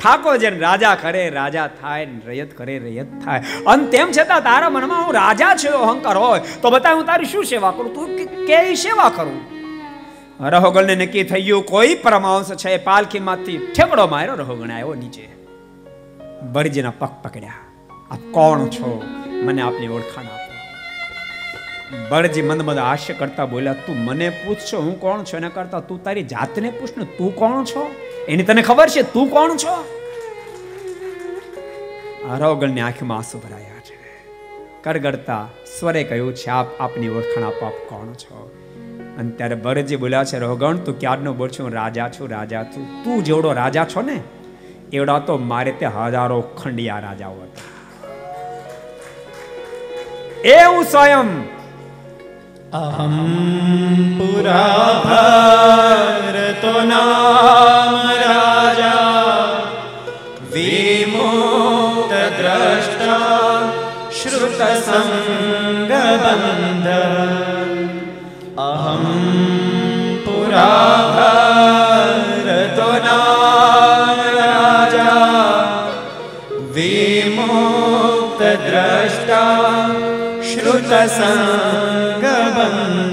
ઠાકોર જેને રાજા કરે રાજા થાય ને રયત કરે રયત થાય. અને તેમ છતાં તારા મનમાં હું રાજા છું અહંકાર હોય, તો બતાવ હું તારી શું સેવા કરું? તું કે- સેવા કરું? રહોગણને નક્કી થઈ ગયું, કોઈ પરમાંશ છે પાલખીમાંથી ઠેકડો માર્યો, રહોગણ આવ્યો નીચે. બળજીના પગ પકડ્યા. આપ કોણ છો? મને આપની ઓળખાણ આપો. બળજી મંદ મંદ હાસ્ય કરતા બોલ્યા, તું મને પૂછશો હું કોણ છું? એના કરતા, તું તારી જાતને પૂછ ને, તું કોણ છો? એની તને ખબર છે, તું કોણ છો? આરોગણની આંખમાં આંસુ ભરાયા છે. કરગડતા સ્વરે કહ્યું, છે, આપ, આપની ઓળખાણ આપો આપ કોણ છો? અને ત્યારે બળજી બોલ્યા છે રોગણ તું ક્યારનો બોલ છું? રાજા છું રાજા છું. તું જેવડો રાજા છો ને, એવડા તો મારે તે હજારો ખંડિયા રાજાઓ હતા. એવું સ્વયં अहं पुरा भरतो नाम राजा। विमोक्तद्रष्टा श्रुतसङ्गबन्ध। अहं पुरा भरतो नाम राजा। विमोक्तद्रष्टा श्रुतसङ्ग વિમુક્ત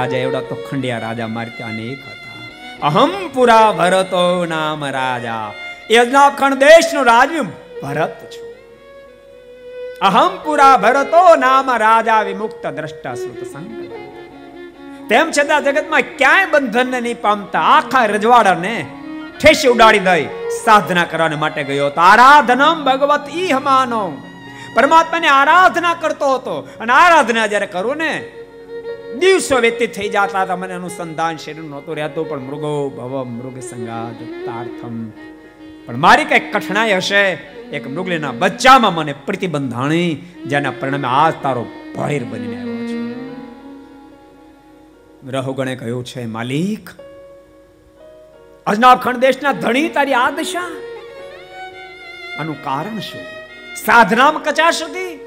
રાજા, એવડા તો ખંડિયા રાજા મારે અનેક હતા. અહમ પુરા ભરતો નામ રાજા. અજનાબખંડ દેશનો રાજવી ભરત છું. અહમ પુરા ભરતો નામ રાજા વિમુક્ત દ્રષ્ટા શ્રુત સંગ તેમ છતાં જગતમાં ક્યાંય બંધનને નહીં પામતા આખા રજવાડાને ઠેસી ઉડાડી દઈ સાધના કરવાને માટે ગયો હતો. આરાધનમ ભગવત ઈ હમાનો. પરમાત્માને આરાધના કરતો હતો. અને આરાધના જ્યારે કરું ને દિવસો વ્યતીત થઈ જતા હતા. મને અનુસંધાન શરીર નહોતું રહેતું, પણ મૃગો ભવ મૃગ સંગાત તાર્થમ પણ મારી કઈ કઠણાઈ હશે. એક મૃગલીના બચ્ચામાં મને પ્રતિબંધાણી, જેના પરિણામે આજ તારો ભૈર બનીને આવ્યો છે. રહુગણે કહ્યું, છે માલિક અજના ખંડ દેશના ધણી તારી આ દશા? આનું કારણ શું? સાધનામાં કચાશ હતી?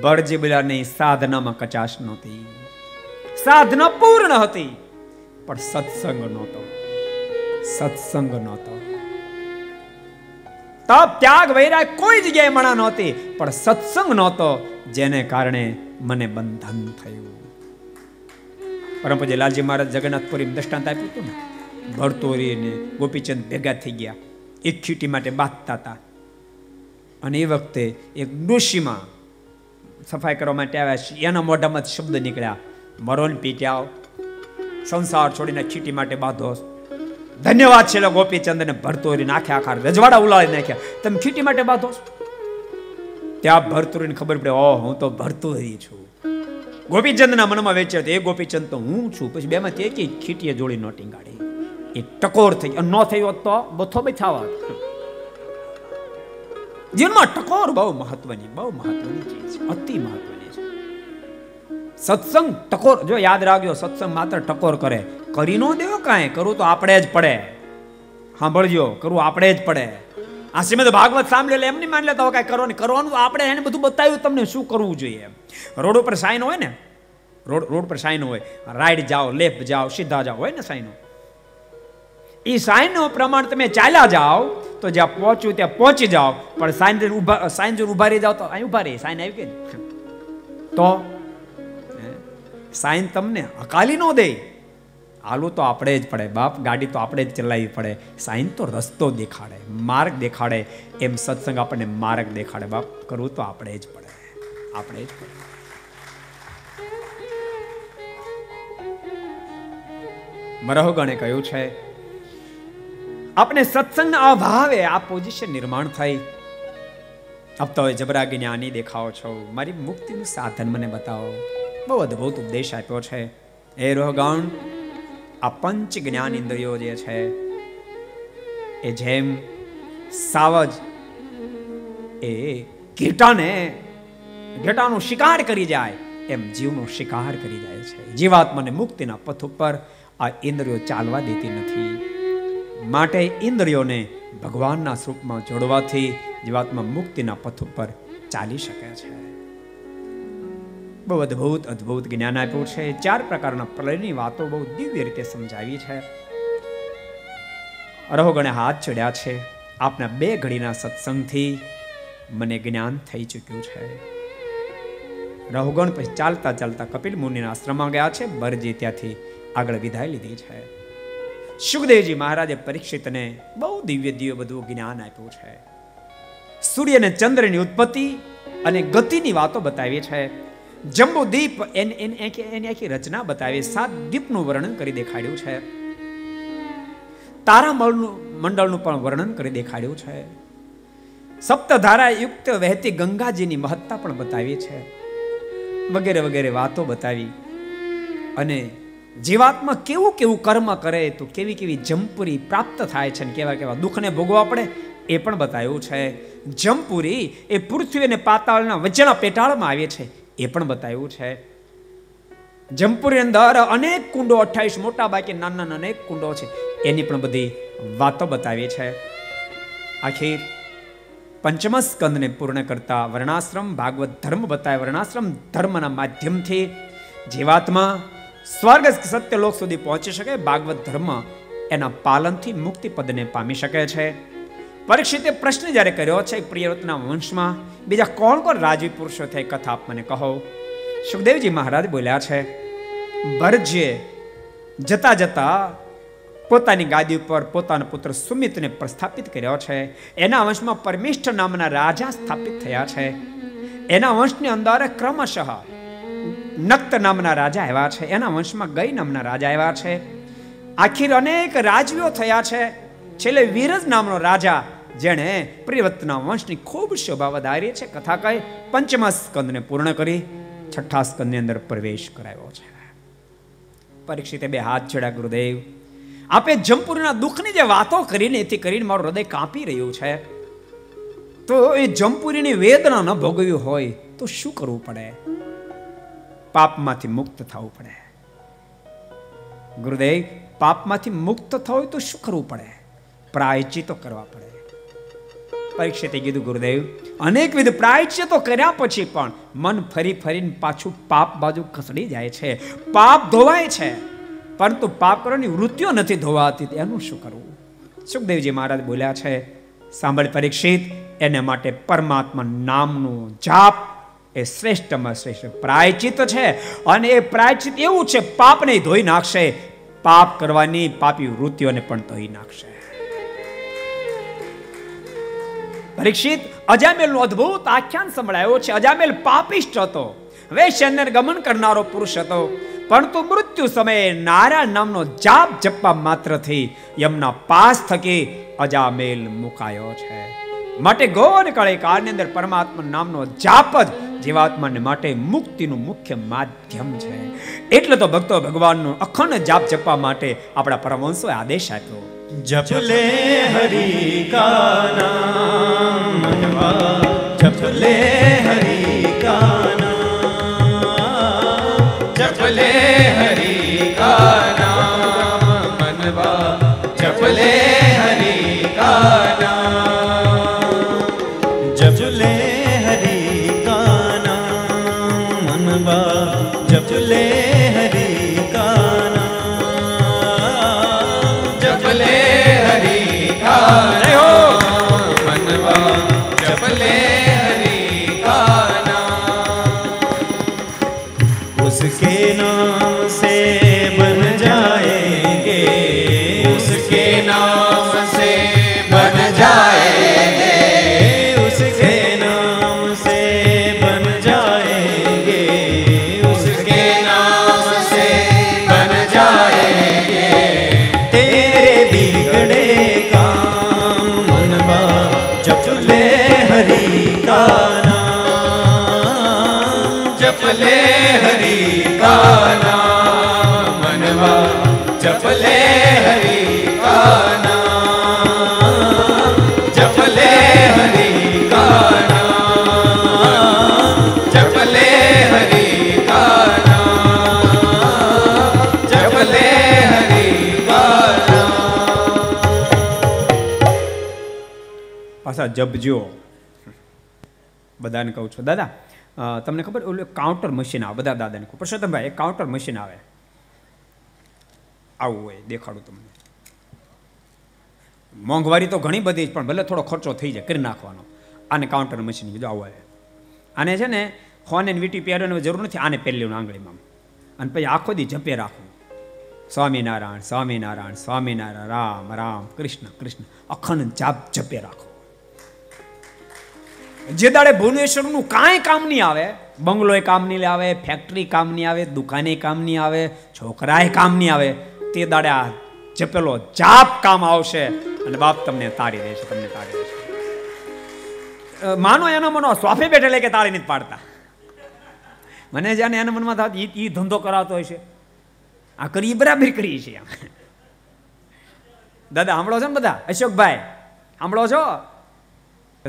બળજી બોલ્યા નહીં સાધનામાં કચાશ નહોતી. સાધના પૂર્ણ હતી. પણ સત્સંગ નહોતો. સત્સંગ નહોતો. તપ, ત્યાગ, વૈરાગ કોઈ જગ્યાએ મણા નહોતી, પણ સત્સંગ નહોતો, જેને કારણે મને બંધન થયું. પરમ પૂજ્ય લાલજી મહારાજ જગન્નાથપુરી દ્રષ્ટાંત આપ્યું હતું ને, ભરતોરી ને ગોપીચંદ ભેગા થઈ ગયા, એક ખીટી માટે બાંધતા હતા. અને એ વખતે એક ડોશીમાં સફાઈ કરવા માટે આવ્યા એના મોઢામાં શબ્દ નીકળ્યા મરો ને આવ સંસાર છોડીને ચીટી માટે બાંધો. ધન્યવાદ છે ગોપીચંદ ને ભરતુરી નાખ્યા આખા રજવાડા ઉલાળી નાખ્યા. તમે છીટી માટે બાંધો ત્યાં ભરતુરીને ખબર પડે ઓ હું તો ભરતુરી છું. ગોપીચંદના મનમાં વેચ્યો એ ગોપીચંદ તો હું છું. પછી બેમાં તે કે ખીટીએ જોડી નોટી ટીંગાડી એ ટકોર થઈ ન થયો તો બથો બેઠાવા જીવનમાં ટકોર બહુ મહત્વની બહુ મહત્વની ચીજ, અતિ મહત્વની. સત્સંગ ટકોર. જો યાદ રાખજો, સત્સંગ માત્ર ટકોર કરે. કરી નો દેવો કાંઈ કરવું તો આપણે જ પડે. સાંભળજો કરવું આપણે જ પડે. આ શ્રીમદ ભાગવત સાંભળે નહીં એમની માની લેતા કાંઈ કરવાનું કરવાનું, આપણે એને બધું બતાવ્યું તમને શું કરવું જોઈએ. રોડ ઉપર સાઈન હોય ને, રોડ રોડ પર સાઈન હોય રાઈટ જાઓ, લેફ્ટ જાઓ, સીધા જાઓ, હોય ને સાઈનો? એ સાઈનનો પ્રમાણ તમે ચાલ્યા જાઓ, તો જ્યાં પહોંચ્યું ત્યાં પહોંચી જાઓ, પણ સાઈન ઊભા, સાઈન જો ઊભા રહી જાઓ તો અહીં ઊભા રહી, સાઈન આવી ગઈ તો સાઈન તમને હકાલી ન દે. હાલું તો આપણે જ પડે, બાપ ગાડી તો આપણે જ ચલાવવી પડે. સાઈન તો રસ્તો દેખાડે, માર્ગ દેખાડે. એમ સત્સંગ આપણને માર્ગ દેખાડે, બાપ કરવું તો આપણે જ પડે. આપણે જ પડે. મરહગણે કહ્યું છે આપણે સત્સંગના અભાવે આ પોઝિશન નિર્માણ થઈ. આપ તો જબરા જ્ઞાની દેખાવો છો. મારી મુક્તિનું સાધન મને બતાવો. બહુ અદ્ભુત ઉપદેશ આપ્યો છે. એ રોહગણ, આ પંચ જ્ઞાન ઇન્દ્રિયો જે છે, એ જેમ સાવજ એ ઘેટાને, ઘેટાનો શિકાર કરી જાય, એમ જીવનો શિકાર કરી જાય છે. જીવાત્માને મુક્તિના પથ ઉપર આ ઇન્દ્રિયો ચાલવા દેતી નથી. માટે ઇન્દ્રિયોને ભગવાનના સ્વરૂપમાં જોડવાથી જીવાત્મા મુક્તિના પથ ઉપર ચાલી શકે છે. બહુ અદ્ભુત અદ્ભુત જ્ઞાન આપ્યું છે. ચાર પ્રકારના પ્રલયની વાતો બહુ દિવ્ય રીતે સમજાવી છે. રહોગણે હાથ ચડ્યા છે. આપના બે ઘડીના સત્સંગથી મને જ્ઞાન થઈ ચૂક્યું છે. રહોગણ પછી ચાલતા ચાલતા કપિલ મુનિના આશ્રમમાં ગયા છે. બરજી ત્યાંથી આગળ વિદાય લીધી છે. સુખદેવજી મહારાજે પરીક્ષિતને બહુ દિવ્ય દિવ્ય બધું જ્ઞાન આપ્યું છે. સૂર્ય અને ચંદ્રની ઉત્પત્તિ અને ગતિની વાતો બતાવી છે. જંબુ દીપ એની આખી રચના બતાવી સાત દીપનું વર્ણન કરી દેખાડ્યું છે. તારામળનું મંડળનું પણ વર્ણન કરી દેખાડ્યું છે. સપ્તધારા યુક્ત વહેતી ગંગાજીની મહત્તા પણ બતાવી છે. વગેરે વગેરે વાતો બતાવી. અને જીવાત્મા કેવું કેવું કર્મ કરે તો કેવી કેવી જંપુરી પ્રાપ્ત થાય છે ને કેવા કેવા દુઃખને ભોગવા પડે એ પણ બતાવ્યું છે. જંપુરી એ પૃથ્વી અને પાતાળના વચ્ચેના પેટાળમાં આવે છે. એ પણ બતાવ્યું છે. જમપુરી અંદર અનેક કુંડો અઠ્ઠાવીસ મોટા બાકી નાના નાના અનેક કુંડો છે. એની પણ બધી વાતો બતાવી છે. આખી પંચમ સ્કંદને પૂર્ણ કરતા વર્ણાશ્રમ, ભાગવત ધર્મ બતાવે. વર્ણાશ્રમ ધર્મના માધ્યમથી જીવાત્મા સ્વર્ગ સત્ય લોક સુધી પહોંચી શકે, ભાગવત ધર્મ એના પાલનથી મુક્તિ પદને પામી શકે છે. પરીક્ષિતે પ્રશ્ન જ્યારે કર્યો છે પ્રિયવતના વંશમાં, બીજા કોણ કોણ રાજવી પુરુષો થઈ કથા આપ મને કહો? સુખદેવજી મહારાજ બોલ્યા છે, ભરજે, જતા જતા પોતાની ગાદી ઉપર પોતાનો પુત્ર સુમિતને પ્રસ્થાપિત કર્યો છે. એના વંશમાં પરમિષ્ઠ નામના રાજા સ્થાપિત થયા છે. એના વંશની અંદર ક્રમશઃ નક્ત નામના રાજા આવ્યા છે. એના વંશમાં ગઈ નામના રાજા આવ્યા છે. આખીર અનેક રાજવીઓ થયા છે. છેલ્લે વીરજ નામનો રાજા જેણે પ્રિવતના વંશની ખૂબ શોભા વધારી છે કથા કહે પંચમા સ્કંદને પૂર્ણ કરી છઠ્ઠા સ્કંદની અંદર પ્રવેશ કરાવ્યો છે. પરીક્ષિતે બે હાથ ચડ્યા ગુરુદેવ, આપે જમપુરના દુઃખની જે વાતો કરીને એથી કરીને મારું હૃદય કાપી રહ્યું છે. તો એ જમપુરીની વેદના ન ભોગવી હોય તો શું કરવું પડે? પાપમાંથી મુક્ત થવું પડે. ગુરુદેવ, પાપમાંથી મુક્ત થવું તો શું કરવું પડે? પ્રાયચિતો કરવા પડે. પરીક્ષિતે કીધું ગુરુદેવ. અનેકવિધ પ્રાયચિતો કર્યા પછી પણ મન ફરી ફરીને પાછું પાપ બાજુ ખસડી જાય છે. પાપ ધોવાય છે, પરંતુ પાપ કરવાની વૃત્તિઓ નથી ધોવાતી. એનું શું કરવું? સુખદેવજી મહારાજ બોલ્યા છે, સાંભળ પરીક્ષિત, એને માટે પરમાત્મા નામનું જાપ એ શ્રેષ્ઠમાં શ્રેષ્ઠ પ્રાયચિત છે. અને એ પ્રાયચિત એવું છે, પાપને ધોઈ નાખશે. પાપ કરવાની પાપી વૃત્તિઓને પણ ધોઈ નાખશે. પરીક્ષિત અજામેલનું અદ્ભુત આખ્યાન સંભળાયો છે. અજામેલ પાપિષ્ટ હતો. વૈશ્યને ગમન કરનારો પુરુષ હતો. પરંતુ મૃત્યુ સમયે નારાયણ નામનો જાપ જપવા માત્રથી યમના પાસ થકી અજામેલ મુકાયો છે. માટે ગોન કાળે કાળની અંદર પરમાત્મા નામનો જાપ જ જીવાત્માને માટે મુક્તિનું મુખ્ય માધ્યમ છે. એટલે તો ભક્તો ભગવાનનો અખંડ જાપ જપવા માટે આપણા પરમવંશોએ આદેશ આપ્યો. જપ લે હરી કા નામ મનવા જપ લે હરી પાછા જપજો બધાને કહું છું. દાદા તમને ખબર ઓલું કાઉન્ટર મશીન આવે, બધા દાદાને કહું. પરસોત્તમભાઈ, એક કાઉન્ટર મશીન આવે. આવું હોય, દેખાડું તમને. મોંઘવારી તો ઘણી બધી પણ ભલે થોડો ખર્ચો થઈ જાય, કરી નાખવાનો. આને કાઉન્ટર મશીન બીજું આવું આવે. આને છે ને, ફોન એન્ડ વીટી પહેરવાની જરૂર નથી, આને પહેરી આંગળીમાં અને પછી આખો દી જપે રાખવું સ્વામિનારાયણ સ્વામિનારાયણ સ્વામિનારાયણ, રામ રામ, કૃષ્ણ કૃષ્ણ. અખંડ જાપ જપે રાખો. જે દાડે ભુવનેશ્વરનું કાંઈ કામ નહીં આવે બંગલોય કામ નહીં આવે ફેક્ટરી કામ નહીં આવે, દુકાને કામ નહીં આવે, છોકરાએ કામ નહીં આવે, તે દાડે આ જપેલો જાપ કામ આવશે અને બાપ તમને તારી દેશે, તમને તારી દેશે. માનો એના મનો સોફે બેઠેલે કે તાળી નથી પાડતા. મને જાણે એના મનમાં થાય એ ધંધો કરાવતો છે આ કરી બરાબર કરી છે દાદા, સાંભળો છો ને બધા? અશોકભાઈ, સાંભળો છો?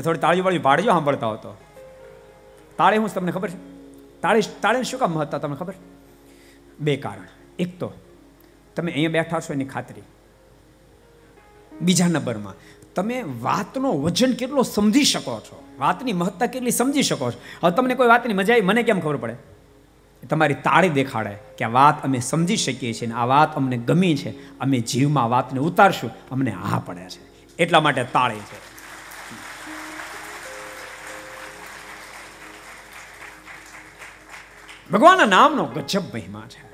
થોડી તાળી વાળી પાડજો સાંભળતા હો તાળી હું તમને ખબર છે? તાળી તાળીને શું કામ મહત્તા તમને ખબર? બે કારણ. એક તો તમે અહીંયા બેઠા છો એની ખાતરી. બીજા નંબરમાં તમે વાતનો વજન કેટલો સમજી શકો છો? વાતની મહત્તા કેટલી સમજી શકો છો? હવે તમને કોઈ વાતની મજા આવી? મને કેમ ખબર પડે? તમારી તાળી દેખાડે કે આ વાત અમે સમજી શકીએ છીએ અને આ વાત અમને ગમી છે. અમે જીવમાં વાતને ઉતારશું. અમને હા પડે છે. એટલા માટે તાળી છે. ભગવાનના નામનો ગજબ મહિમા છે.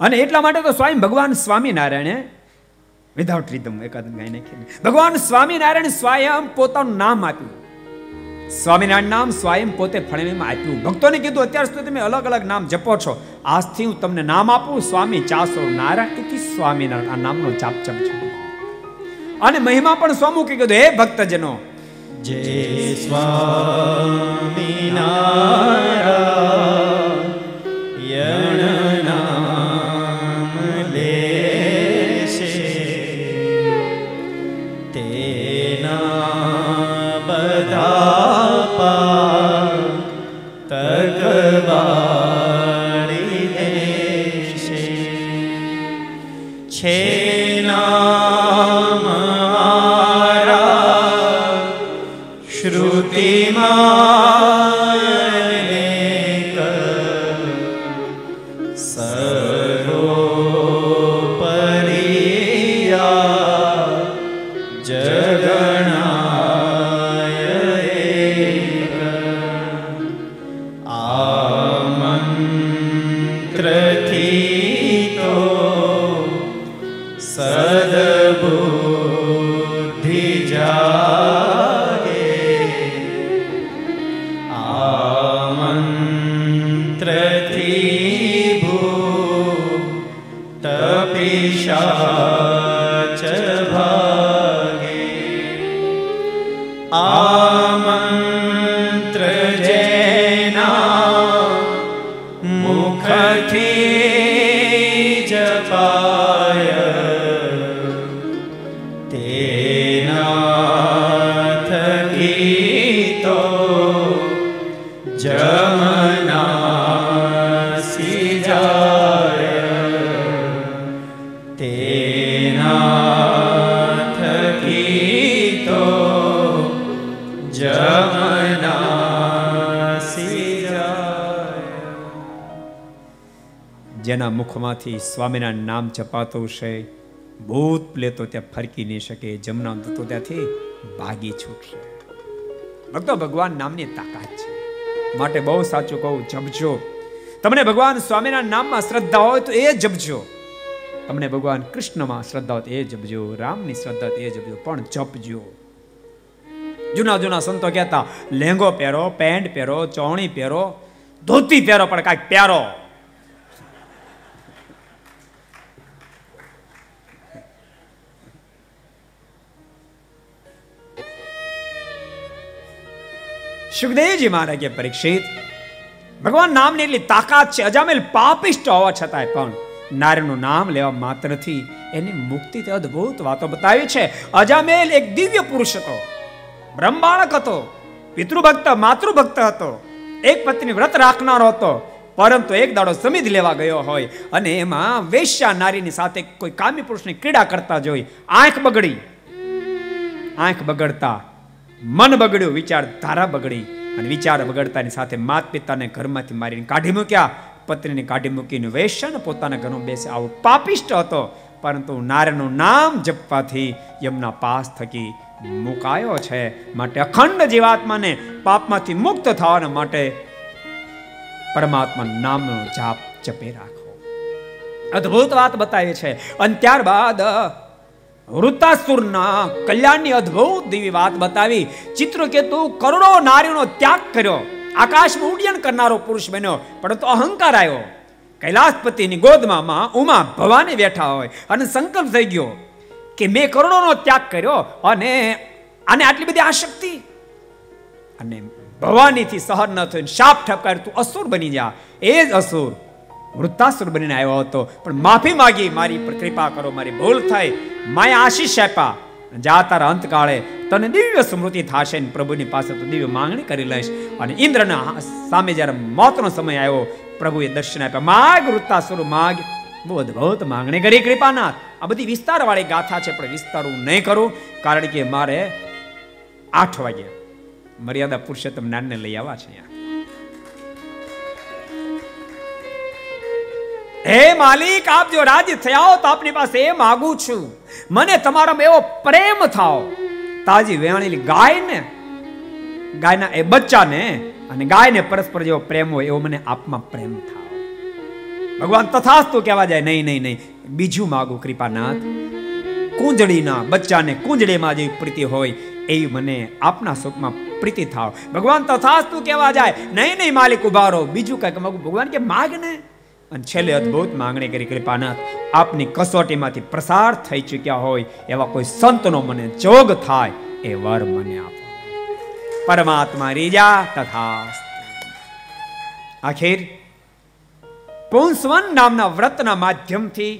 અને એટલા માટે તો સ્વયં ભગવાન સ્વામિનારાયણે વિધાઉટ રીધમ એકાદ ગાઈ નાખી ભગવાન સ્વામિનારાયણ સ્વયં પોતાનું નામ આપ્યું. સ્વામિનારાયણ નામ સ્વયં પોતે ફળણીમાં આપ્યું. ભક્તોને કીધું, અત્યાર સુધી તમે અલગ અલગ નામ જપો છો. આજથી હું તમને નામ આપું, સ્વામી ચાસો નારાયણ તેથી સ્વામિનારાયણ. આ નામનો જાપ જપ છે. અને મહિમા પણ સ્વામુખી કીધું, હે ભક્તજનો. જય સ્વામિનારાયણ Amen. જેના મુખમાંથી સ્વામીના નામ જપાતું છે. ભૂત પ્લેતો ત્યાં ફરકી નહીં શકે, જમના તો ત્યાંથી ભાગી છૂટશે. ભક્તો, ભગવાન નામની તાકાત છે. માટે બહુ સાચું કહું, જપજો. તમને ભગવાન સ્વામીના નામમાં શ્રદ્ધા હોય તો એ જપજો. તમને ભગવાન કૃષ્ણમાં શ્રદ્ધા હોય તો એ જપજો. રામની શ્રદ્ધા એ જપજો. પણ જપજો. જૂના જૂના સંતો કહેતા, લેંગો પહેરો, પેન્ટ પહેરો, ચોણી પહેરો, ધોતી પહેરો, પણ કાંઈક પહેરો. સુખદેવજી મહારાજ પરીક્ષિત. ભગવાન નામની એટલી તાકાત છે, અજામેલ પાપિષ્ટ હોવા છતાંય પણ નારાયણનું નામ લેવા માત્રથી એની મુક્તિ તે અદ્ભુત વાતો બતાવી છે. અજામેલ એક દિવ્ય પુરુષ હતો બ્રહ્માળક હતો, પિતૃભક્ત, માતૃભક્ત હતો, એક પત્ની વ્રત રાખનારો હતો, પરંતુ એક દાડો સમિધ લેવા ગયો હોય અને એમાં વેશ્યા નારીની સાથે કોઈ કામી પુરુષની ક્રીડા કરતા જોઈ આંખ બગડી. આંખ બગડતા મન બગડ્યું, વિચાર ધારા બગડી અને વિચાર બગડતાની સાથે માત પિતાને ઘરમાંથી મારીને કાઢી મૂક્યા. પત્નીને કાઢી મૂકીને વેશ્યાને પોતાના ઘરમાં બેસે આવો પાપિષ્ટ હતો. પરંતુ નારાયણનું નામ જપવાથી યમના પાસ થકી મુકાયો છે. માટે અખંડ જીવાત્માને પાપમાંથી મુક્ત થવાના માટે પરમાત્મા નામનો જાપ જપે રાખો. અદ્ભુત વાત બતાવી છે. અને ત્યારબાદ વૃત્તાસુરના કલ્યાણની અદ્ભુત દિવી વાત બતાવી. ચિત્રકેતુ કરોડો નારીનો ત્યાગ કર્યો. આકાશમાં ઉડ્ડયન કરનારો પુરુષ બન્યો, પરંતુ અહંકાર આવ્યો. કૈલાસપતિની ગોદમાં ઉમા ભવાની બેઠા હોય અને સંકલ્પ થઈ ગયો કે મેં કરોડોનો ત્યાગ કર્યો અને આને આટલી બધી આશક્તિ? અને ભવાનીથી સહન ન થયું શાપ ઠપકાર તું અસુર બની જા. એ જ અસુર વૃત્તાસુર બનીને આવ્યો હતો. પણ માફી માગી, મારી કૃપા કરો, મારી ભૂલ થઈ. માય આશીષ આપ્યા. જા તારા અંતકાળે તને દિવ્ય સ્મૃતિ થશે ને પ્રભુની પાસે તો દિવ્ય માંગણી કરી લઈશ. અને ઇન્દ્રના સામે જ્યારે મોતનો સમય આવ્યો, પ્રભુએ દર્શન આપ્યા. માગ વૃત્તાસુર માગ બહુ અદભુત માંગણી કરી કૃપાનાથ. આ બધી વિસ્તારવાળી ગાથા છે, પણ વિસ્તાર હું નહીં કરું, કારણ કે મારે આઠ વાગે મર્યાદા પુરુષોત્તમ જ્ઞાનને લઈ આવવા છે અહીંયા. હે માલિક, આપ જો રાજી થયા તો આપની પાસે એ માગું છું. મને તમારામાં એવો પ્રેમ થાવ. તાજી વેણેલી ગાય ને ગાયના એ બચ્ચાને અને ગાયને પરસ્પર જેવો પ્રેમ હોય એવો મને આપમાં પ્રેમ થાવ. ભગવાન તથાસ્તુ કહેવા જાય, નહીં નહીં નહીં, બીજું માગું કૃપાનાથ. કુંજડીના બચ્ચાને કુંજડીમાં જેવી પ્રીતિ હોય એવી મને આપના સુખમાં પ્રીતિ થાવ. ભગવાન તથાસ્તુ કહેવા જાય, નહીં નહીં, માલિક ઉભારો બીજું કંઈક ભગવાન કે, માગ ને. અને છેલ્લે અદ્ભુત માંગણી કરી, કૃપાનાથ, આપની કસોટીમાંથી પ્રસાર થઈ ચૂક્યા હોય એવા કોઈ સંતનો મને જોગ થાય એ વર મને આપો. પરમાત્મા રીજા તથા આખીર, પુંસવન નામના વ્રતના માધ્યમથી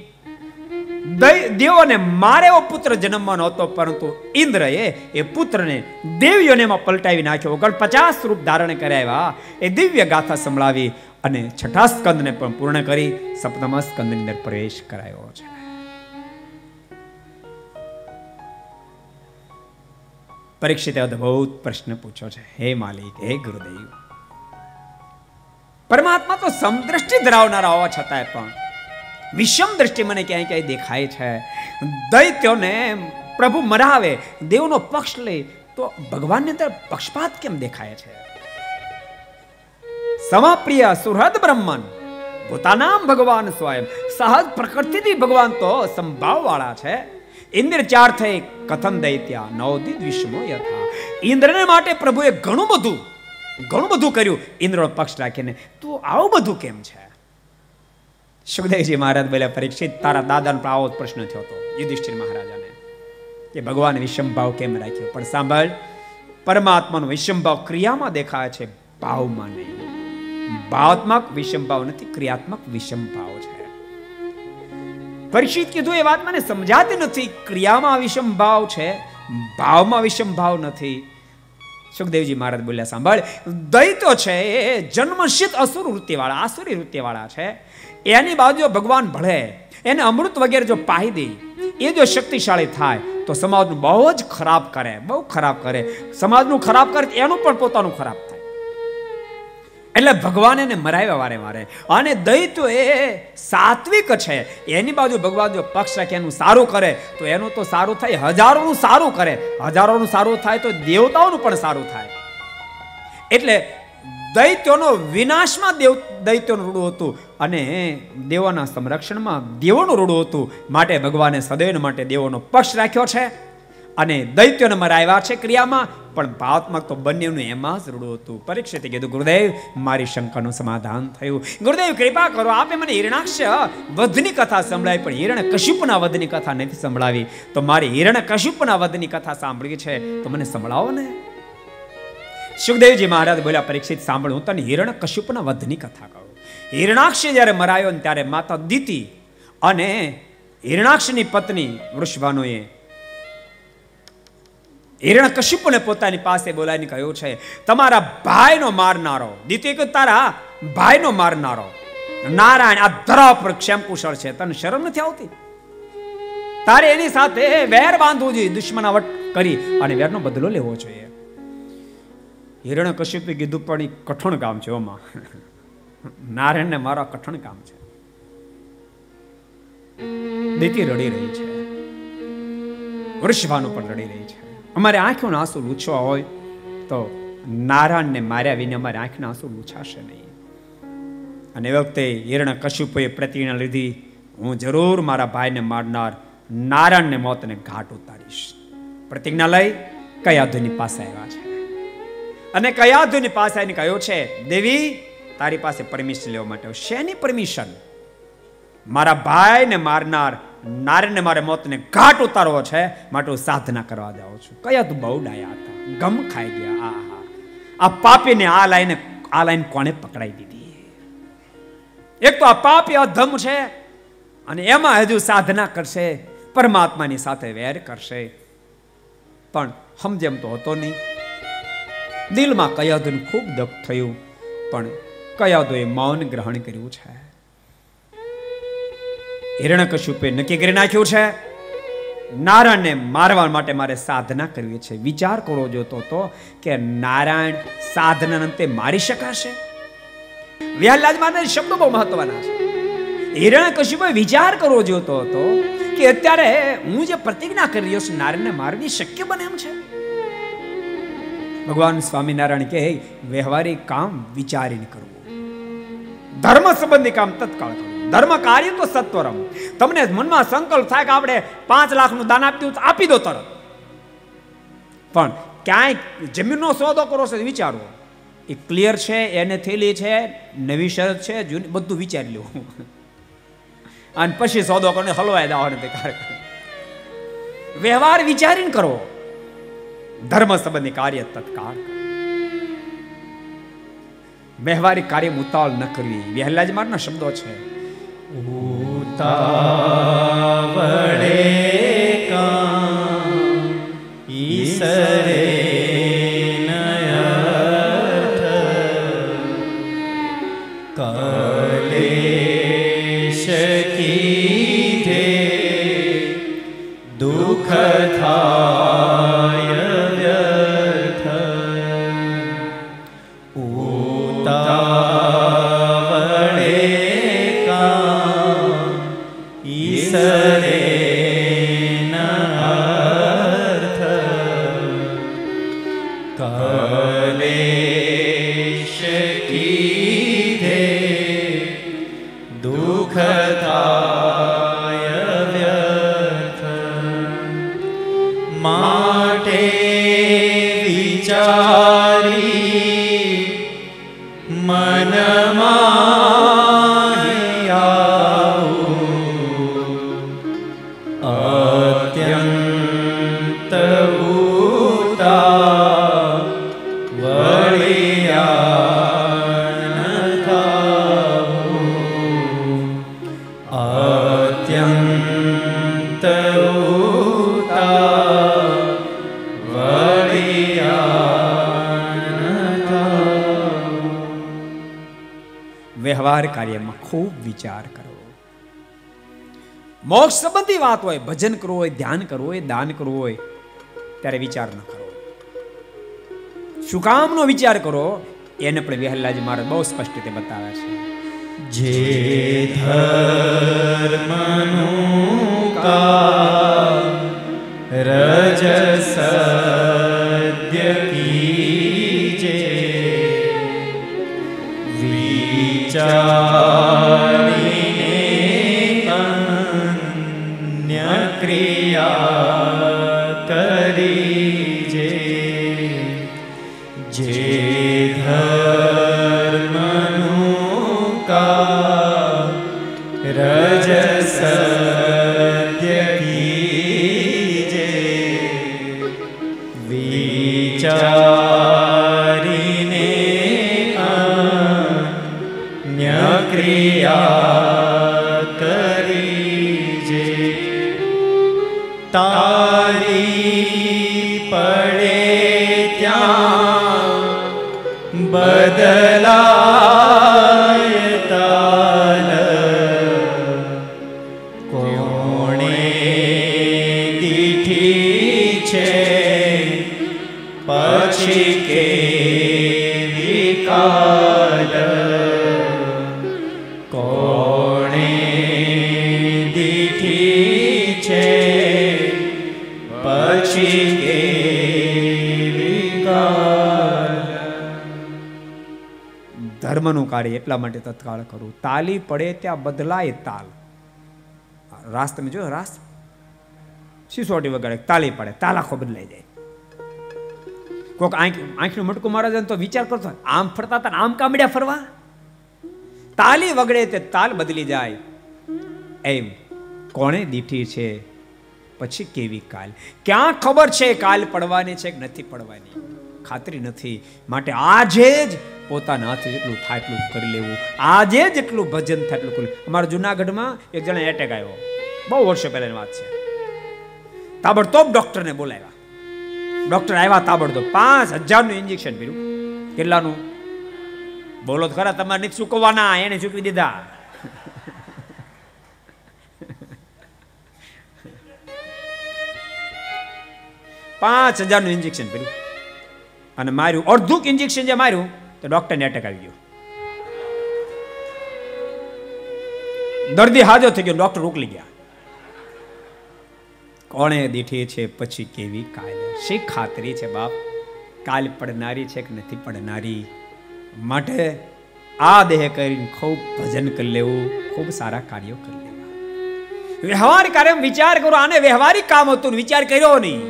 દેવોને મારે એવો પુત્ર જન્મવાનો હતો, પરંતુ ઇન્દ્રએ એ પુત્રને દેવીઓનેમાં પલટાવી નાખ્યો. ઓગણ પચાસ રૂપ ધારણ કરાવ્યા. એ દિવ્ય ગાથા સંભળાવી અને છઠ્ઠા સ્કંદને પણ પૂર્ણ કરી સપ્તમા સ્કંદની અંદર પ્રવેશ કરાયો છે. પરીક્ષિતે અદભુત પ્રશ્ન પૂછ્યો છે. હે માલિક, હે ગુરુદેવ. પરમાત્મા તો સમદ્રષ્ટિ ધરાવનારા હોવા છતાંય પણ વિષમ દ્રષ્ટિ મને ક્યાંય ક્યાંય દેખાય છે. દૈત્યોને પ્રભુ મરાવે, દેવનો પક્ષ લે, તો ભગવાનની અંદર પક્ષપાત કેમ દેખાય છે? સમાપ્રિય સુહૃદ બ્રહ્મન પોતાનામ ભગવાન સ્વયં. સહજ પ્રકૃતિથી ભગવાન તો સંભાવ વાળા છે. ઇન્દ્ર ચાર થઈ કથન દૈત્યા, નવદિત વિશ્વમો યથા. ઇન્દ્રને માટે પ્રભુએ ઘણું બધું ઘણું બધું કર્યું. ઇન્દ્રનો પક્ષ રાખીને, તું આવું બધું કેમ છે? સુખદેવજી મહારાજ બોલ્યા, પરીક્ષિત, તારા દાદાનો આવો જ પ્રશ્ન થયો હતો, યુધિષ્ઠિર મહારાજાને, કે ભગવાન વિષમભાવ કેમ રાખ્યો? પણ સાંભળ, પરમાત્માનો વિષમભાવ ક્રિયામાં દેખાય છે, ભાવમાં નહીં. ભાવાત્મક વિષમ ભાવ નથી, ક્રિયાત્મક વિષમ ભાવ છે. પરીક્ષિત કીધું એ વાત મને સમજાતી નથી, ક્રિયામાં વિષમ ભાવ છે, ભાવમાં વિષમ ભાવ નથી. સુખદેવજી મહારાજ બોલ્યા, સાંભળ દૈતો છે એ જન્મસિદ્ધ અસુર વૃત્તિવાળા, આસુરી વૃત્તિવાળા છે. એની બાજુ ભગવાન ભળે, એને અમૃત વગેરે જો પાહી દે, એ જો શક્તિશાળી થાય, તો સમાજનું બહુ જ ખરાબ કરે, બહુ ખરાબ કરે. સમાજનું ખરાબ કરે એનું પણ પોતાનું ખરાબ એટલે ભગવાન એને મરાવ્યા વારે વારે. અને દૈત્યો એ સાત્વિક છે. એની બાજુ ભગવાન જો પક્ષ રાખે, એનું સારું કરે, તો એનું તો સારું થાય, હજારોનું સારું કરે. હજારોનું સારું થાય તો દેવતાઓનું પણ સારું થાય. એટલે દૈત્યોનો વિનાશમાં દેવ, દૈત્યોનું રૂડું હતું અને દેવોના સંરક્ષણમાં દેવોનું રૂડું હતું. માટે ભગવાને સદૈવ માટે દેવોનો પક્ષ રાખ્યો છે. અને દૈત્યોને મરાવ્યા છે ક્રિયામાં. પણ ભાવાત્મક તો બંનેનું એમાં જ રૂડું હતું. પરીક્ષિતે કીધું, ગુરુદેવ, મારી શંકાનું સમાધાન થયું. ગુરુદેવ, કૃપા કરો, આપે મને હિરણાક્ષ વધની કથા સંભળાવી, પણ હિરણ કશ્યપના વધની કથા નથી સંભળાવી. તો મારી હિરણ કશ્યપના વધની કથા સાંભળી છે, તો મને સંભળાવો ને. સુખદેવજી મહારાજ બોલ્યા, પરીક્ષિત સાંભળ, હું તને હિરણ કશ્યપના વધની કથા કહું. હિરણાક્ષ જ્યારે મરાયો ને ત્યારે માતા દીતી અને હિરણાક્ષની પત્ની વૃષભાનુએ હિરણ કશ્યપને પોતાની પાસે બોલાવીને કહ્યું છે, તમારા ભાઈનો મારનારો દીતી કે તારા ભાઈનો મારનારો, નારાયણ આ ધરા પર ક્ષેમકુશળ છે, તને શરમ નથી આવતી? તારે એની સાથે વેર બાંધવું જોઈએ, દુશ્મનાવટ કરી અને વેરનો બદલો લેવો જોઈએ. હિરણ કશ્યપે કીધું, પણ એ કઠણ કામ છે ઓમાં. નારાયણને મારા કઠણ કામ છે. દીતી રડી રહી છે. વૃષભાનું પણ રડી રહી છે. અમારે આંખોના આંસુ લૂછવા હોય તો નારાયણને માર્યા વિને અમારે આંખના આંસુ લૂછાશે નહીં. અને એ વખતે હિરણ કશ્યપોએ પ્રતિજ્ઞા લીધી, હું જરૂર મારા ભાઈને મારનાર નારાયણને મોતને ઘાટ ઉતારીશ. પ્રતિજ્ઞા લઈ કયાધુની પાસે આવ્યા છે. અને કયાધુની પાસે આવીને કહ્યો છે, દેવી, તારી પાસે પરમિશન લેવા માટે શેની પરમિશન? મારા ભાઈને મારનાર નારીને મારે મોતને ઘાટ ઉતારવો છે, માટે હું સાધના કરવા જાઉં છું. કયા તું બહુ ડાયા હતા. ગમ ખાઈ ગયા. આ હા આ પાપીને આ લાઈને, આ લાઈન કોણે પકડાઈ દીધી? એક તો આ પાપી અધમ છે, અને એમાં હજુ સાધના કરશે, પરમાત્માની સાથે વેર કરશે. પણ સમજેમ તો હતો નહીં. દિલમાં કયાદુને ખૂબ દુઃખ થયું, પણ કયાદુએ મૌન ગ્રહણ કર્યું છે. હિરણ્યકશ્યપે નક્કી કરી નાખ્યું છે. નારાયણને મારવા માટે મારે સાધના કરવી છે. વિચાર કરવો જોતો તો કે નારાયણ સાધના અંતે મારી શકાશે? વ્યાલાજ માતા શબ્દો બહુ મહત્વના છે. હિરણકશુપે વિચાર કરવો જોતો હતો કે અત્યારે હું જે પ્રતિજ્ઞા કરી રહ્યો છું, નારાયણને મારવી શક્ય બને એમ છે? ભગવાન સ્વામિનારાયણ કહે, વ્યવહારિક કામ વિચારીને કરવું. ધર્મ સંબંધી કામ તત્કાળ કરવું ધર્મ કાર્ય તો સત્વરમ. તમને મનમાં સંકલ્પ થાય કે આપણે પાંચ લાખનું દાન આપ્યું આપી દો તરત. પણ ક્યાંય જમીનનો સોદો કરો છો વિચારો. એ ક્લિયર છે, એને થયેલી છે, નવી શરત છે, જૂની, બધું વિચારી લો. અને પછી સોદો કરીને હલવાઈ દેવાનો તે વ્યવહાર વિચારીને કરો. ધર્મ સંબંધી કાર્ય તત્કાળ વ્યવહારિક કાર્ય ઉતાવળ ન કરવી. વહેલા જ મારના શબ્દો છે. ઉતાવળે કાર્યમાં ખૂબ વિચાર કરો મોક્ષ સંબંધી વાત હોય, ભજન કરવું હોય, ધ્યાન કરવું હોય, દાન કરવું હોય, ત્યારે વિચાર ન કરો શું કામનો વિચાર કરો? એને પણ વિહલ્લાજી મારે બહુ સ્પષ્ટ રીતે બતાવે છે. જે ધર્મનું કા રજસ ધર્મનું એટલા માટે તત્કાળ કરું. તાલી પડે ત્યાં બદલાય તાલ. રાસ તમે જોયો રાસ સિસોટી વગાડે, તાલી પડે, તાલ બદલાઈ જાય. કોઈક આંખ, આંખનું મટકું મારા તો વિચાર કરતો આમ ફરતા હતા આમ કામડ્યા ફરવા? તાલી વગડે તે તાલ બદલી જાય. એમ, કોણે દીઠી છે? પછી કેવી કાલ? ક્યાં ખબર છે કાલ પડવાની છે કે નથી પડવાની? ખાતરી નથી. માટે આજે જ પોતાના હાથે જેટલું થાય એટલું કરી લેવું. આજે જેટલું ભજન થાય એટલું કરી અમારા જુનાગઢમાં એક જણા એટેક આવ્યો. બહુ વર્ષો પહેલાની વાત છે. તાબડતોબ ડોક્ટરને બોલાવ્યા. ડોક્ટર આવ્યા તાબડતોબ. પાંચ હજારનું ઇન્જેક્શન પીર્યું કેટલાનું? બોલો તો ખરા, તમારે નથી ચૂકવવાના એને ચૂકવી દીધા. પાંચ હજારનું ઇન્જેક્શન પીર્યું અને માર્યું. અડધું ઇન્જેક્શન જે માર્યું તો ડોક્ટરને એટેક આવી ગયો. દર્દી હાજર થઈ ગયો ડોક્ટર ઉકલી ગયા. કોણે દીઠી છે, પછી કેવી કાલ શી ખાતરી છે બાપ? કાલ પડનારી છે કે નથી પડનારી? માટે આ દેહ કરીને ખૂબ ભજન કરી લેવું, ખૂબ સારા કાર્યો કરી લેવા. વ્યવહાર કાર્ય, વિચાર કરો આને વ્યવહારિક કામ હતું, વિચાર કર્યો નહીં.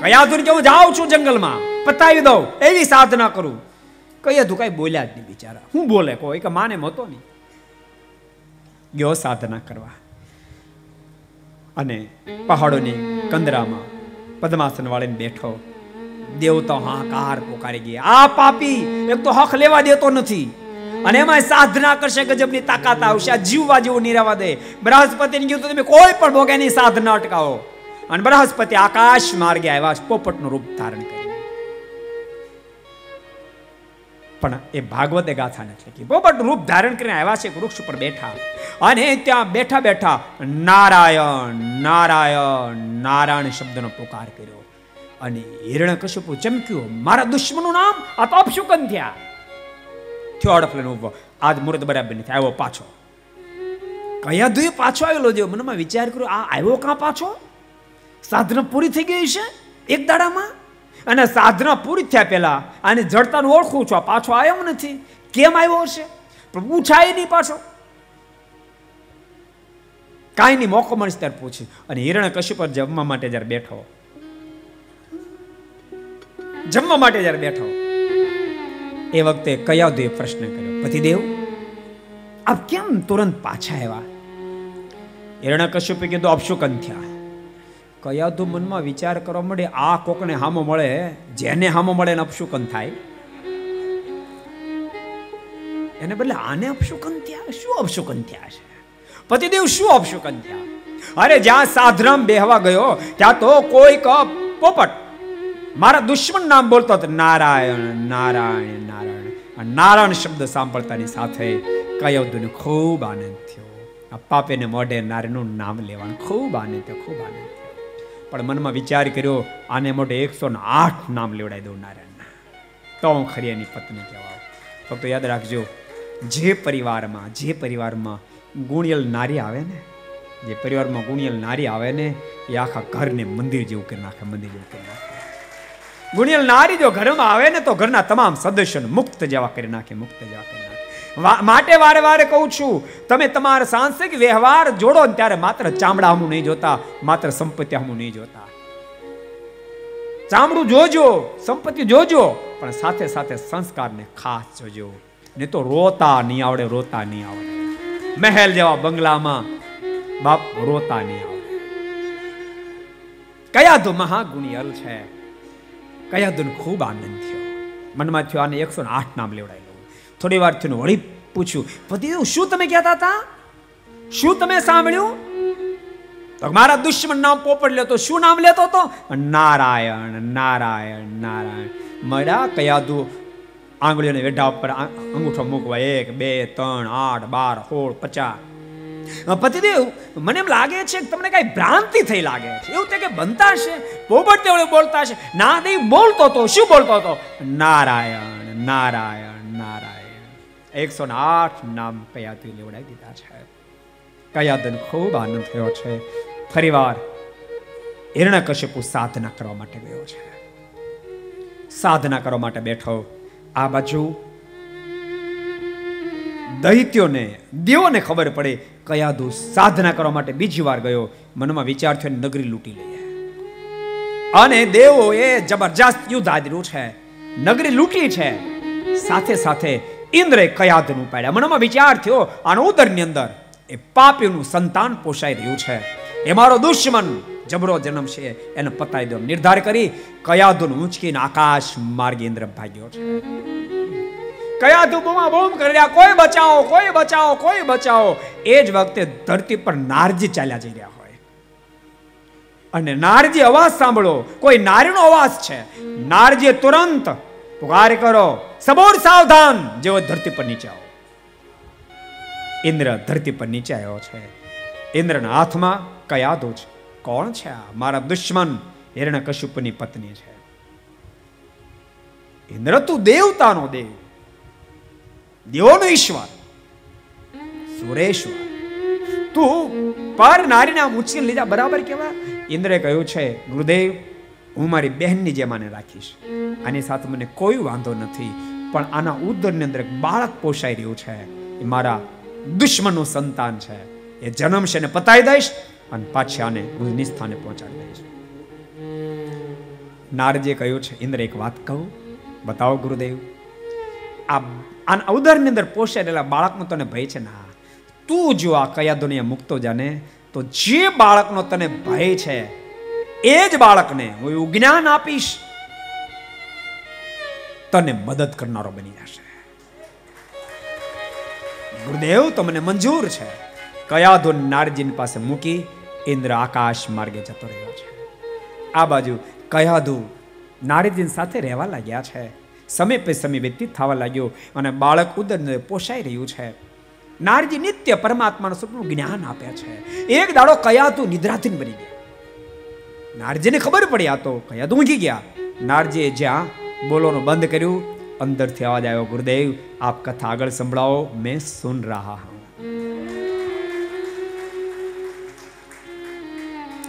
કયા દૂર કે હું જાઉં છું જંગલમાં? પતાવી દઉં, એવી સાધના કરું. કયા તું કઈ બોલ્યા જ નહીં બિચારા. હું બોલે? કોઈ કે માને મતો નહીં. ગયો સાધના કરવા. અને પહાડોની કંદરામાં પદ્માસન વાળીને બેઠો. દેવતા હાકાર પોકારી ગયા આ પાપી! એક તો હક લેવા દેતો નથી. અને એમાં સાધના કરશે, ગજબની તાકાત આવશે. આ જીવવા જેવું નિરાવા દે. બૃહસ્પતિને કીધું, તમે કોઈ પણ ભોગેની સાધના અટકાવો. અને બૃહસ્પતિ આકાશ માર્ગે આવ્યા, પોપટનું રૂપ ધારણ કર્યું. પણ એ ભાગવતે ગાથા નથી લખી. પોપટ રૂપ ધારણ કરીને આવ્યા છે, વૃક્ષ ઉપર બેઠા. અને ત્યાં બેઠા બેઠા નારાયણ નારાયણ નારાયણ શબ્દનો પુકાર કર્યો. અને હિરણ્યકશિપુ ચમક્યો મારા દુશ્મનનું નામ આ તો અપશુકન થયા થયો અડફલે ઊભો. આજ મુહૂર્ત બરાબર નથી, આવ્યો પાછો. કયા દુય પાછો આવેલો જો મનમાં વિચાર કર્યો, આ આવ્યો કાં પાછો? સાધના પૂરી થઈ ગઈ છે? એક દાડામાં? અને સાધના પૂરી થયા પહેલા આને જડતાનું ઓળખું છું. પાછો આવ્યો નથી. કેમ આવ્યો હશે? પૂછાય નહીં પાછો. કાંઈ નહીં મોકો મળશે ત્યારે પૂછી. અને હિરણ્ય કશું પર જમવા માટે જ્યારે બેઠો. જમવા માટે જ્યારે બેઠો. એ વખતે કયાદેવ પ્રશ્ન કર્યો, પતિદેવ, આપ કેમ તુરંત પાછા આવ્યા? હિરણ્ય કશ્યપે કીધું અપશુકન થયા? કયાદુ મનમાં વિચાર કરવા મળે, આ કોકને હામો મળે, જેને હામો મળે એને અપશુકન થાય. એને બદલે આને અપશુકન થયા, શું અપશુકન થયા છે? પતિદેવ શું અપશુકન થયા? અરે જ્યાં સાધરામ બેહવા ગયો, ત્યાં તો કોઈક પોપટ. મારા દુશ્મન નામ બોલતો હતો, નારાયણ નારાયણ નારાયણ. નારાયણ શબ્દ સાંભળતાની સાથે કયોદુને ખૂબ આનંદ થયો. આ પાપેને મોઢે નારાયણનું નામ લેવાનું ખૂબ આનંદ થયો, ખૂબ આનંદ પણ મનમાં વિચાર કર્યો, આને મોઢે એકસો ને આઠ નામ લેવડાવી દઉં નારાયણના. તો હું ખરી એની પત્ની કહેવાય. ફક્ત યાદ રાખજો, જે પરિવારમાં જે પરિવારમાં ગુણિયલ નારી આવે ને, જે પરિવારમાં ગુણિયલ નારી આવે ને, એ આખા ઘરને મંદિર જેવું કરી નાખે, મંદિર જેવું કરી નાખે. ગુણિયલ નારી જો ઘરમાં આવે ને, તો ઘરના તમામ સદસ્યોને મુક્ત જેવા કરી નાખે, મુક્ત જેવા કરી માટે વારે વારે કહું છું, તમે તમારા સાંસ્કૃતિક વ્યવહાર જોડો ને ત્યારે માત્ર ચામડા હમું નહીં જોતા, માત્ર સંપત્તિ હમું નહીં જોતા. ચામડું જોજો, સંપત્તિ જોજો, પણ સાથે સાથે સંસ્કારને ખાસ જોજો. નહીં તો રોતા નહીં આવડે, રોતા નહીં આવડે. મહેલ જેવા બંગલામાં બાપ રોતા નહીં આવડે. કયા તો મહાગુણિયલ છે? કયા દુન ખૂબ આનંદ થયો? મનમાં થયો આને એકસો આઠ નામ લેવડાવી લઉં થોડી વાર થયું વળી પૂછ્યું પતિદેવ શું તમે કહેતા હતા? શું તમે સાંભળ્યું? તો મારા દુશ્મન નામ પોપટ લેતો, શું નામ લેતો હતો? નારાયણ નારાયણ નારાયણ. મળ્યા? કયા દુ આંગળીઓને વેઢા ઉપર અંગૂઠો મૂકવા, એક, બે, ત્રણ, આઠ, બાર, સોળ, પચાસ. પતિદેવ, મને એમ લાગે છે કે તમને કઈ ભ્રાંતિ થઈ લાગે છે. એવું તે કે બનતા છે પોપટ તેવડે બોલતા છે ના, નહીં, બોલતો તો. શું બોલતો હતો? નારાયણ નારાયણ નારાયણ. એકસો ને આઠ નામ કયાથી લેવડાવી દીધા છે? કયાદન ખૂબ આનંદ થયો છે? ફરીવાર હિરણ્યકશ્યપુ સાધના કરવા માટે ગયો છે. સાધના કરવા માટે બેઠો. આ બાજુ દૈત્યોને, દેવોને ખબર પડે કયાદુ સાધના કરવા માટે બીજી વાર ગયો. મનમાં વિચાર થયો, નગરી લૂંટી લઈએ. અને દેવો એ જબરજસ્ત યુદ્ધ આદર્યું છે. નગરી લૂંટી છે. સાથે સાથે ઇન્દ્રે કયાદનું પાડ્યા મનમાં વિચાર થયો આનો ઉદરની અંદર એ પાપીનું સંતાન પોષાઈ રહ્યું છે. એ મારો દુશ્મન જબરો જન્મ છે, એને પતાવી દો. નિર્ધાર કરી કયાદુન ઊંચકીને આકાશ માર્ગે ઇન્દ્ર ભાગ્યો છે. કયા ધૂપમાં બૂમ કર્યા કોઈ બચાવો કોઈ બચાવો કોઈ બચાવો. એ જ વખતે ધરતી પર નારજી ચાલ્યા જઈ રહ્યા હોય. અને નારજી અવાજ સાંભળો, કોઈ નારીનો અવાજ છે. નારજી તુરંત પુકાર કરો સબોર સાવધાન. જેવો ધરતી પર નીચે આવો. ઇન્દ્ર ધરતી પર નીચે આવ્યો છે. ઇન્દ્રના હાથમાં કયા દો છે? કોણ છે આ? મારા દુશ્મન હિરણ કશ્યપની પત્ની છે. ઇન્દ્ર, તું દેવતાનો દેવ. દેવોનો ઈશ્વર. સુરેશ્વર. તું પર નારીને ઉછીને લીધા. બરાબર કેવા? ઇન્દ્રે કહ્યું છે, ગુરુદેવ, હું મારી બહેનની જેમ આને રાખીશ. આની સાથે મને કોઈ વાંધો નથી. પણ આના ઉદરની અંદર એક બાળક પોષાઈ રહ્યું છે. એ મારા દુશ્મનનું સંતાન છે. એ જન્મશે ને પતાવી દઈશ અને પાછી આને હું નિસ્થાને પહોંચાડી દઈશ. નારજે કહ્યું છે, ઇન્દ્ર, એક વાત કહું? બતાવો ગુરુદેવ. આ, આના ઉદરની અંદર પોષાયેલા બાળકનો તને ભય છે ના? તું જો આ કયા દુનિયા મુક્તો જાને, તો જે બાળકનો તને ભય છે, એ જ બાળકને હું એવું જ્ઞાન આપીશ. તને મદદ કરનારો બની જશે. ગુરુદેવ તો મને મંજૂર છે. કયા ધોન નારજીની પાસે મૂકી ઇન્દ્ર આકાશ માર્ગે જતો રહ્યો છે. આ બાજુ કયા ધુ નારજીન સાથે રહેવા લાગ્યા છે. સમય પે સમય વ્યતીત થવા લાગ્યો અને બાળક ઉદર પોષાઈ રહ્યું છે. નારજી નિત્ય પરમાત્માનું સ્વરૂપનું જ્ઞાન આપે છે. એક દાડો કયાતુ નિદ્રાધીન બની ગયા. નારજીને ખબર પડી આ તો કયાતુ ઊંઘી ગયા. નારજીએ જ્યાં બોલવાનું બંધ કર્યું. અંદરથી અવાજ આવ્યો, ગુરુદેવ, આપ કથા આગળ સંભળાવો, મેં સુન રહા હું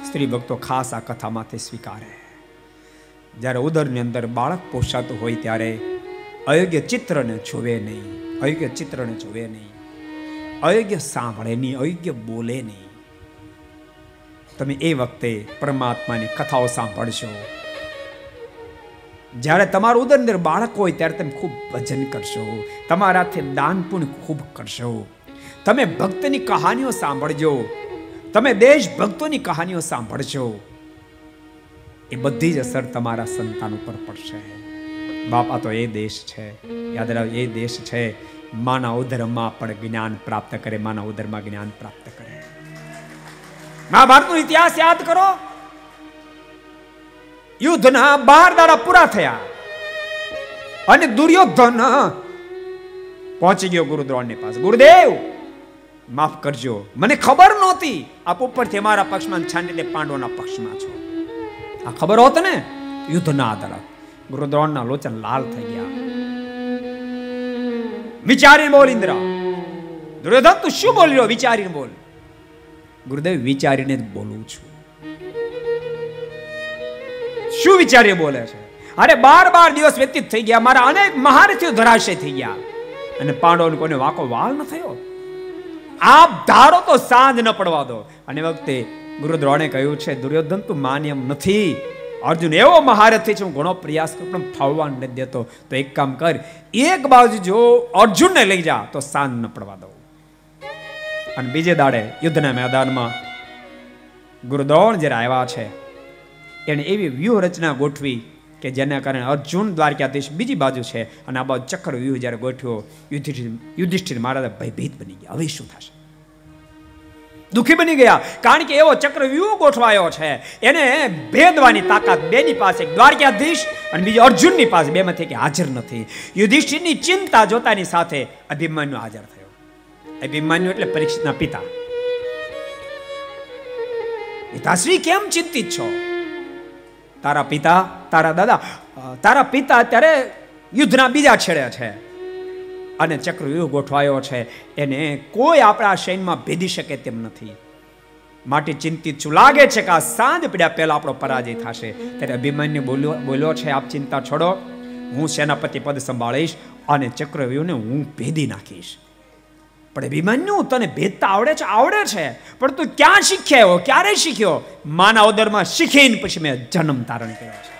સ્ત્રી ભક્તો ખાસ આ કથામાંથી સ્વીકારે. જ્યારે ઉદરની અંદર બાળક પોષાતું હોય ત્યારે અયોગ્ય ચિત્રને છુવે નહીં, અયોગ્ય ચિત્રને જોવે નહીં, અયોગ્ય સાંભળે નહીં, અયોગ્ય બોલે નહીં. તમે એ વખતે પરમાત્માની કથાઓ સાંભળશો. જ્યારે તમારું ઉદર અંદર બાળક હોય ત્યારે તમે ખૂબ ભજન કરશો. તમારાથી દાન પુણ્ય ખૂબ કરશો. તમે ભક્તની કહાનીઓ સાંભળજો. તમે દેશ કહાનીઓ સાંભળજો એ બધી જ અસર તમારા સંતાન ઉપર પડશે. બાપા તો એ દેશ છે. યાદ રાખ, એ દેશ છે. માના ઉદરમાં પણ જ્ઞાન પ્રાપ્ત કરે, માના ઉદરમાં જ્ઞાન પ્રાપ્ત કરે. મહાભારતનો ઇતિહાસ યાદ કરો. યુદ્ધના બાર દાડા પૂરા થયા. અને દુર્યોધન પહોંચી ગયો ગુરુદ્રોણની પાસે. ગુરુદેવ, માફ કરજો, મને ખબર નહોતી આપ ઉપરથી મારા પક્ષમાં છાંડી પાંડવોના પક્ષમાં છો. આ ખબર હોત ને, યુદ્ધના આધારે. ગુરુદ્રોણના લોચન લાલ થઈ ગયા. વિચારીને બોલ ઇન્દ્ર. દુર્યોધન, તું શું બોલ્યો? વિચારીને બોલ. ગુરુદેવ, વિચારીને જ બોલું છું. શું વિચારીને બોલે છે? અરે બાર બાર દિવસ વ્યતીત થઈ ગયા, મારા અનેક મહારથીઓ ધરાશય થઈ ગયા. અને પાંડવોને કોઈને વાકો વાલ ન થયો? આપ ધારો તો સાંજ ન પડવા દો. અને વખતે ગુરુ દ્રોણે કહ્યું છે, દુર્યોધન, તું માન્ય નથી. અર્જુન, એવો મહારથી છે, હું ઘણો પ્રયાસ કરું, પણ ફાવવા નથી દેતો. તો એક કામ કર, એક બાજુ જો અર્જુનને લઈ જા, તો સાંજ ન પડવા દઉં. અને બીજે દાડે યુદ્ધના મેદાનમાં ગુરુદ્રોણ જ્યારે આવ્યા છે એણે એવી વ્યૂહ રચના ગોઠવી કે જેના કારણે અર્જુન દ્વારકાધીશ બીજી બાજુ છે અને આ બાજુ ચક્ર વ્યૂહ જ્યારે ગોઠવ્યો, યુધિષ્ઠિર યુધિષ્ઠિર મહારાજ ભયભીત બની ગયા. હવે શું થશે? દુખી બની ગયા. કારણ કે એવો ચક્ર વ્યૂહ ગોઠવાયો છે. એને ભેદવાની તાકાત બેની પાસે દ્વારકાધીશ અને બીજી અર્જુનની પાસે બેમાંથી કે હાજર નથી. યુધિષ્ઠિરની ચિંતા જોતાની સાથે અભિમાન્યુ હાજર થયો. અભિમાન્યુ એટલે પરીક્ષિતના પિતા. પિતાશ્રી કેમ ચિંતિત છો? તારા પિતા, તારા દાદા તારા પિતા અત્યારે યુદ્ધના બીજા છેડે છે. અને ચક્રવ્યૂહ ગોઠવાયો છે. એને કોઈ આપણા સૈન્યમાં ભેદી શકે તેમ નથી. માટે ચિંતિત છું. લાગે છે કે આ સાંજ પડ્યા પહેલા આપણો પરાજય થશે. ત્યારે અભિમન્યુ બોલ્યો બોલ્યો છે, આપ ચિંતા છોડો. હું સેનાપતિ પદ સંભાળીશ અને ચક્રવ્યૂહને હું ભેદી નાખીશ. પણ અભિમન્યુ તને ભેદતા આવડે છે આવડે છે. પણ તું ક્યાં શીખ્યો? ક્યારે શીખ્યો? માના ઉદરમાં શીખીને પછી મેં જન્મ ધારણ કર્યો છે.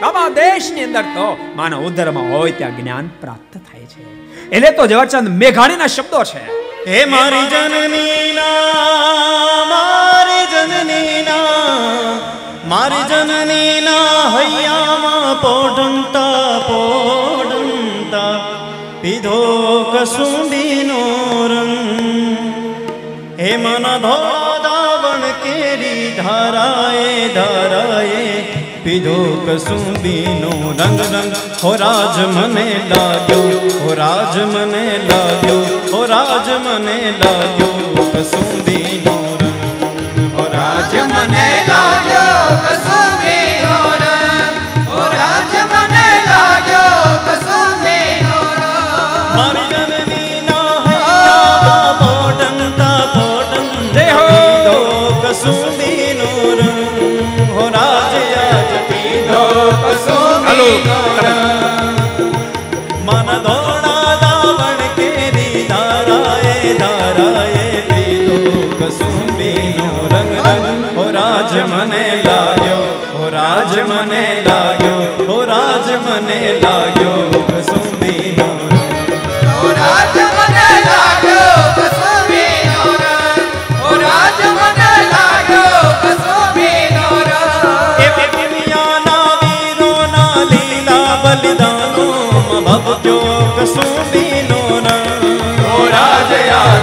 બાબા દેશની અંદર તો માના ઉદરમાં હોય ત્યાં જ્ઞાન પ્રાપ્ત થાય છે. એટલે તો ઝવેરચંદ મેઘાણીના શબ્દો છે. હે મારી જનની ના મારી જનની ના મારી જનની ના હૈયામાં પોઢંતા પીધો કસુંબીનો રંગ હે મન ધોદાવણ કેરી ધારાએ ધારાએ પીધો કસુંબીનો રંગ રંગ હો રાજ મને લાગ્યો હો રાજ મને લાગ્યો હો રાજ મને લાગ્યો કસુંબીનો રંગ મન ધોળા દાવણ કેરી ધારાએ ધારાએ પીધો કસુંબીનો રંગ. રંગ હો રાજ મને લાગ્યો હો રાજ મને લાગ્યો, હો રાજ મને લાગ્યો, કસુંબીનો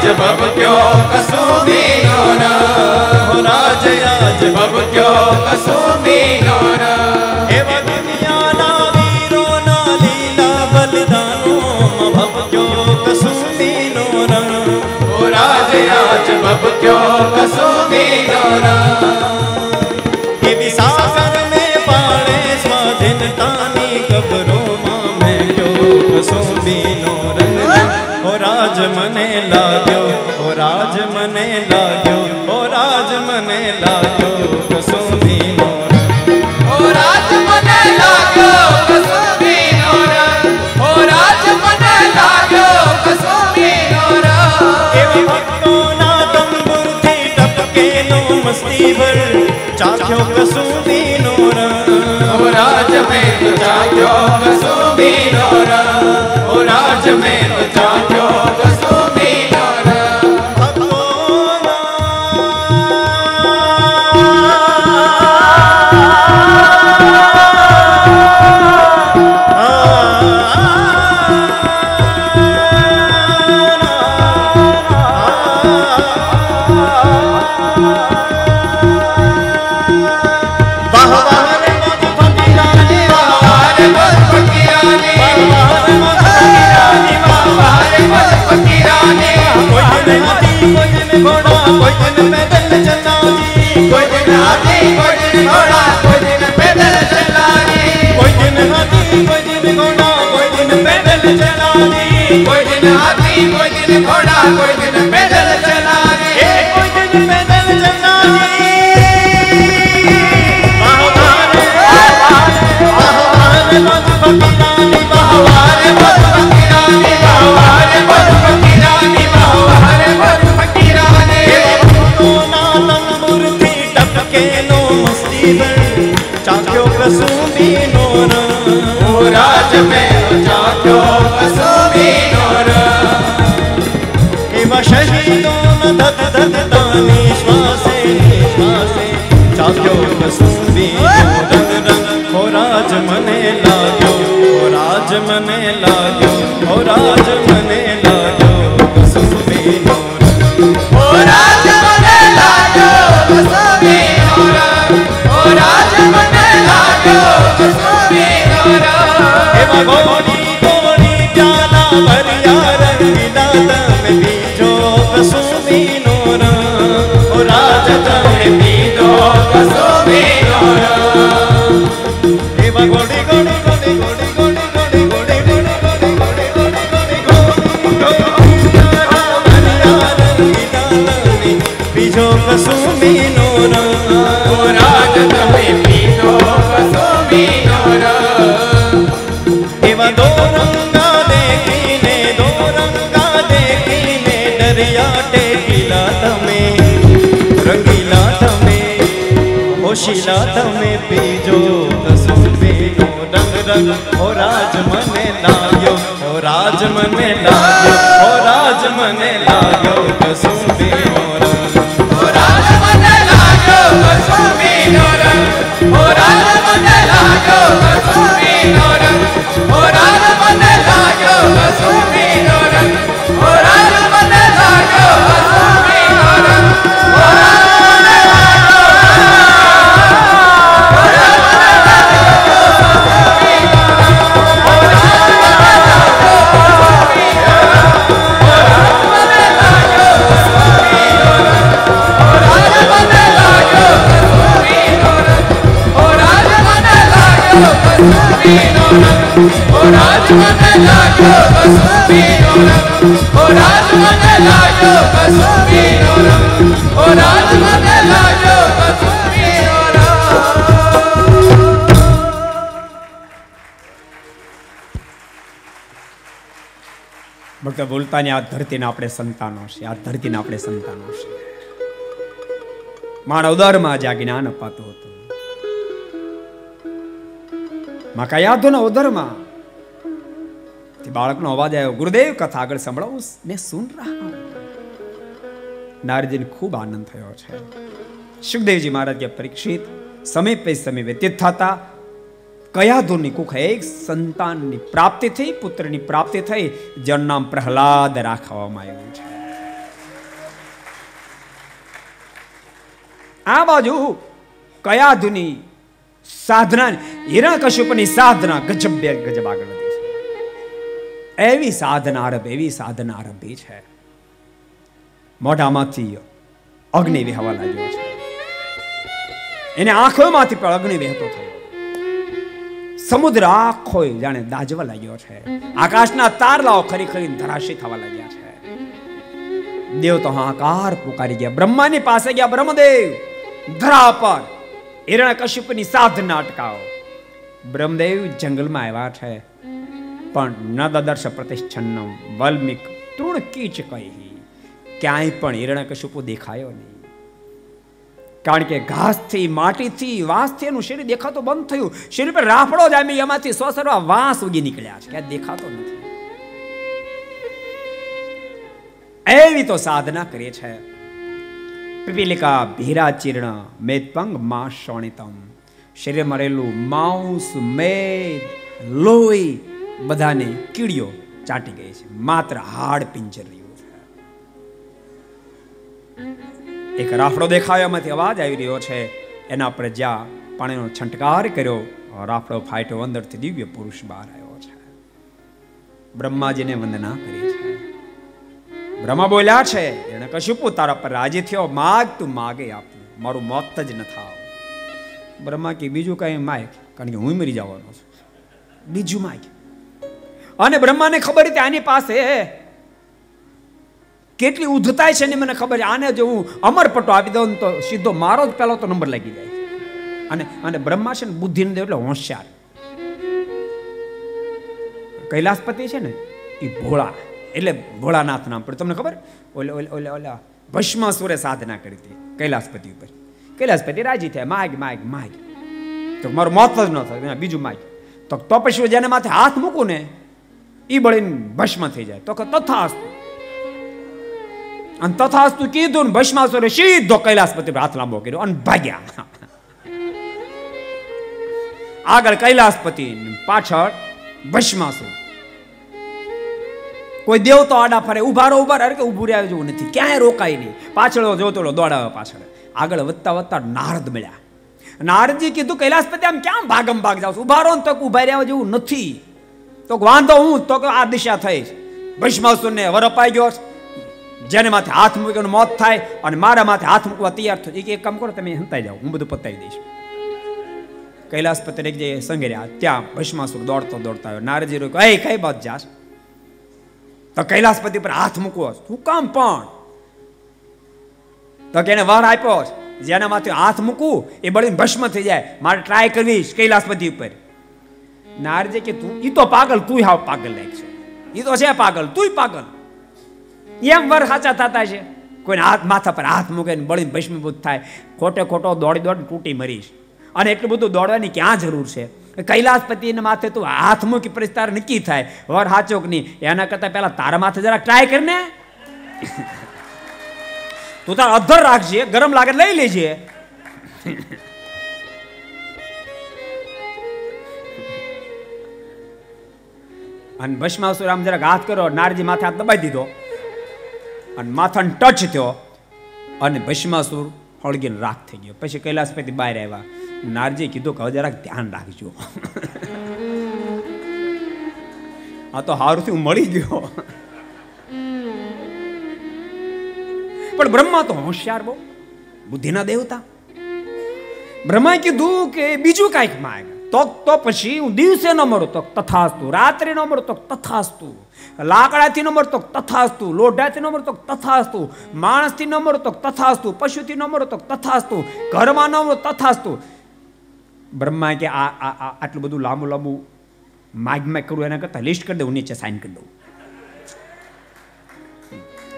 આજ ભવક્યો કસુંબીનો રંગ હો રાજ આજ ભવક્યો કસુંબીનો રંગ એવા દુનિયાના વીરોના લીલા બલિદાનો ભવજો કસુંબીનો રંગ ઓ રાજ આજ ભવક્યો કસુંબીનો રંગ એવી સાગર ને પાળે સ્વાધીનતાની કબરોમાં મેલ્યો કસુંબીનો રંગ હો રાજ મને લાગ્યો હો રાજ મને લાગ્યો હો રાજ મને લાગ્યો કસુંબીનો રંગ ઓ રાજ મને લાગ્યો કસુંબીનો રંગ ઓ રાજ મને લાગ્યો કસુંબીનો રંગ એવા મસ્તી ભર ચાખ્યો કસુંબીનો રંગ ઓ રાજ મેં ચાખ્યો ઓ રાજ મેં કસુંબીનો ઘોડા કોઈ દિન પેદલ ચલાની કોઈ દિન હાથી કોઈ દિન ઘોડા કોઈ દિન ચલાવી કોઈ દિન હાથી કોઈ દિન ઘોડા કોઈ દિન મને લાગ્યો રાજ મને લાગ્યો રાજ હોશીલા તમે પીજો કસુંબીનો રંગ રંગ હો રાજ મને લાગ્યો હો રાજ મને લાગ્યો હો રાજ મને લાગ્યો કસુંબીનો કસુમીનો રંગ ભક્ત બોલતાની આ ધરતીના આપણે સંતાનો છે, આ ધરતીના આપણે સંતાનો છે. મારા ઉદરમાં જ્યાં જ્ઞાન અપાતું હતું. માં કયાધોના ઉદરમાં? તે બાળકનો અવાજ આવ્યો, ગુરુદેવ, કથા આગળ સંભળાવું. મેં સુન રહા નારજીને ખૂબ આનંદ થયો છે. સુખદેવજી મહારાજ કે પરીક્ષિત, સમય પે સમય વ્યતીત થતા, કયા ધૂરની કુખ એક સંતાનની પ્રાપ્તિ થઈ, પુત્રની પ્રાપ્તિ થઈ, જેનું નામ પ્રહલાદ રાખવામાં આવ્યું છે. આ બાજુ કયા ધૂની સાધના હિરણ્યકશ્યપની સાધના ગજબ બે ગજબ આગળ વધી છે. એવી સાધના આરંભ, એવી સાધના આરંભી છે. મોઢામાંથી અગ્નિ વહેવા લાગ્યો છે. એને આંખોમાંથી પણ અગ્નિ વહેતો થયો. સમુદ્ર આખો જાણે દાજવા લાગ્યો છે. આકાશના તારલાઓ ખરી ખરી ધરાશી થવા લાગ્યા છે. દેવ તો હાકાર પુકારી ગયા. બ્રહ્માની પાસે ગયા બ્રહ્મદેવ, ધરા પર. હિરણ્યકશ્યપની સાધના અટકાવો બ્રહ્મદેવ જંગલમાં આવ્યા છે. પણ ન દદર્શ પ્રતિષ્ઠન્નમ વલ્મિક તૃણ કીચ કહી. ક્યાંય પણ હિરણ્યકશ્યપુ દેખાયો નહીં. કારણ કે ઘાસથી, માટીથી વાંસથી એનું શરીર દેખાતો બંધ થયું. શરીર પર રાફડો જામી એમાંથી સ્વસર્વા વાંસ ઉગી નીકળ્યા છે. ક્યાં દેખાતો નથી. એવી તો સાધના કરીએ છે. પીપીલિકા ભીરા ચીર્ણ મેદપંગમાં શોણિતમ શરીરમાં રહેલું માઉસ મેદ લોહી બધાને કીડીઓ ચાટી ગઈ છે માત્ર હાડ પિંજર રહ્યું છે એક રાફડો દેખાયો એમાંથી અવાજ આવી રહ્યો છે એના પર જ્યાં પાણીનો છંટકાર કર્યો રાફડો ફાટ્યો અંદરથી દિવ્ય પુરુષ બહાર આવ્યો છે બ્રહ્માજીને વંદના કરી છે બ્રહ્મા બોલ્યા છે, એને કશું તારા પર રાજી થયો, માગ તું માગે આપું મારું મોત જ ન થાવ. બ્રહ્મા કે, બીજું કઈ માગ, કારણ કે હું મરી જવાનો છું. બીજું માગ. અને બ્રહ્માને ખબર હતી આની પાસે કેટલી ઉધતાય છે ને મને ખબર છે. આને જો હું અમરપટ્ટો આપી દઉં તો સીધો મારો જ પહેલો તો નંબર લાગી જાય. અને અને બ્રહ્મા છે ને બુદ્ધિને દેવ એટલે હોશિયાર. કૈલાસપતિ છે ને, એ ભોળા. એટલે ભોળાનાથ નામ પડે તમને ખબર? ઓલે ઓલે ઓલે, ઓલા ભસ્માસુરે સાધના કરી હતી કૈલાસપતિ ઉપર. કૈલાસપતિ રાજી થયા. માગ માગ માગ. તો મારું મોત જ ન થાય. બીજું માગ. તો તપસ્વી જેને માથે હાથ મૂકું ને એ બળીને ભસ્મ થઈ જાય. તો કે તથાસ્તુ. અને તથાસ્તુ કીધું ને ભસ્માસુરે સીધો કૈલાસપતિ હાથ લાંબો કર્યો અને ભાગ્યા. આગળ કૈલાસપતિ પાછળ ભસ્માસુર કોઈ દેવ તો આડા ફરે ઊભા રહો ઊભા રહો. કે ઉભું રહ્યા જેવું નથી. ક્યાંય રોકાય નહીં. પાછળ જોતો દોડાવે પાછળ. આગળ વધતા વધતા નારદ મળ્યા. નારદજી કીધું કૈલાસપતિ આમ ક્યાં ભાગમ ભાગ જાવ? ઊભા રહો તો ઊભા રહ્યા જેવું નથી. તો વાંધો હું તો આ દિશા થઈ ભસ્માસુરને વર અપાઈ ગયો જેને માથે હાથ મૂક્યો મોત થાય અને મારા માથે હાથ મૂકવા તૈયાર થયો. એક કામ કરો, તમે હંતાઈ જાઓ. હું બધું પતાવી દઈશ. કૈલાસપતિ એક સંઘર્યા. ત્યાં ભસ્માસુર દોડતો દોડતા આવ્યો. નારજી રોક્યો, એ, કઈ બાત જાશ? તો કૈલાસપતિ પર હાથ મૂકવો તું કામ પણ. તો એને વર આપ્યો છે. જેના માથે હાથ મૂકવું એ બળીને ભસ્મ થઈ જાય. મારે ટ્રાય કરીશ કૈલાસપતિ ઉપર. નારજે કે તું, ઈ તો પાગલ તું હાવ પાગલ લાગશે ઈ તો છે પાગલ, તુંય પાગલ. એમ વર સાચા થતા છે. કોઈને હાથ, માથા પર હાથ મૂકે ને બળીને ભસ્મીભૂત થાય. ખોટે ખોટો દોડી દોડી તૂટી મરીશ. અને એટલું બધું દોડવાની ક્યાં જરૂર છે? કૈલાસપતિને માથે તું હાથ મૂકી પરિસ્તાર નક્કી થાય. વર હાચો કે નહીં. એના કરતાં પહેલાં તારા માથે જરા ટ્રાય કરને. તું તાર અધર રાખજે, ગરમ લાગે લઈ લેજે. અને ભસ્માસુર આમ જરાક હાથ કરો નારજી માથે હાથ દબાઈ દીધો. અને માથાને ટચ થયો. અને ભસ્માસુર હળગીને રાખ થઈ ગયો. પછી કૈલાસપતિ બહાર આવ્યા. નારજી કીધું કે હવે જરાક ધ્યાન રાખજો. આ તો હારુંથી હું મળી ગયો. પણ બ્રહ્મા તો હોશિયાર બહુ. બુદ્ધિના દેવતા. બ્રહ્માએ કીધું કે બીજું કાંઈક માંગ તો તો પછી હું દિવસે ન મરું તો તથાસ્તુ, રાત્રે ન મરું તો તથાસ્તુ. લાકડાથી ન મરું તો તથાસ્તુ, લોઢાથી ન મરું તો તથાસ્તુ, માણસથી ન મરું તો તથાસ્તુ, પશુથી ન મરું તો તથાસ્તુ, ઘરમાં ન મરું તથાસ્તુ. બ્રહ્મા કે આ આટલું બધું લાંબુ લાંબુ માગ કરું એના કરતાં લિસ્ટ કરી દઉં, નીચે સાઇન કરી દઉં.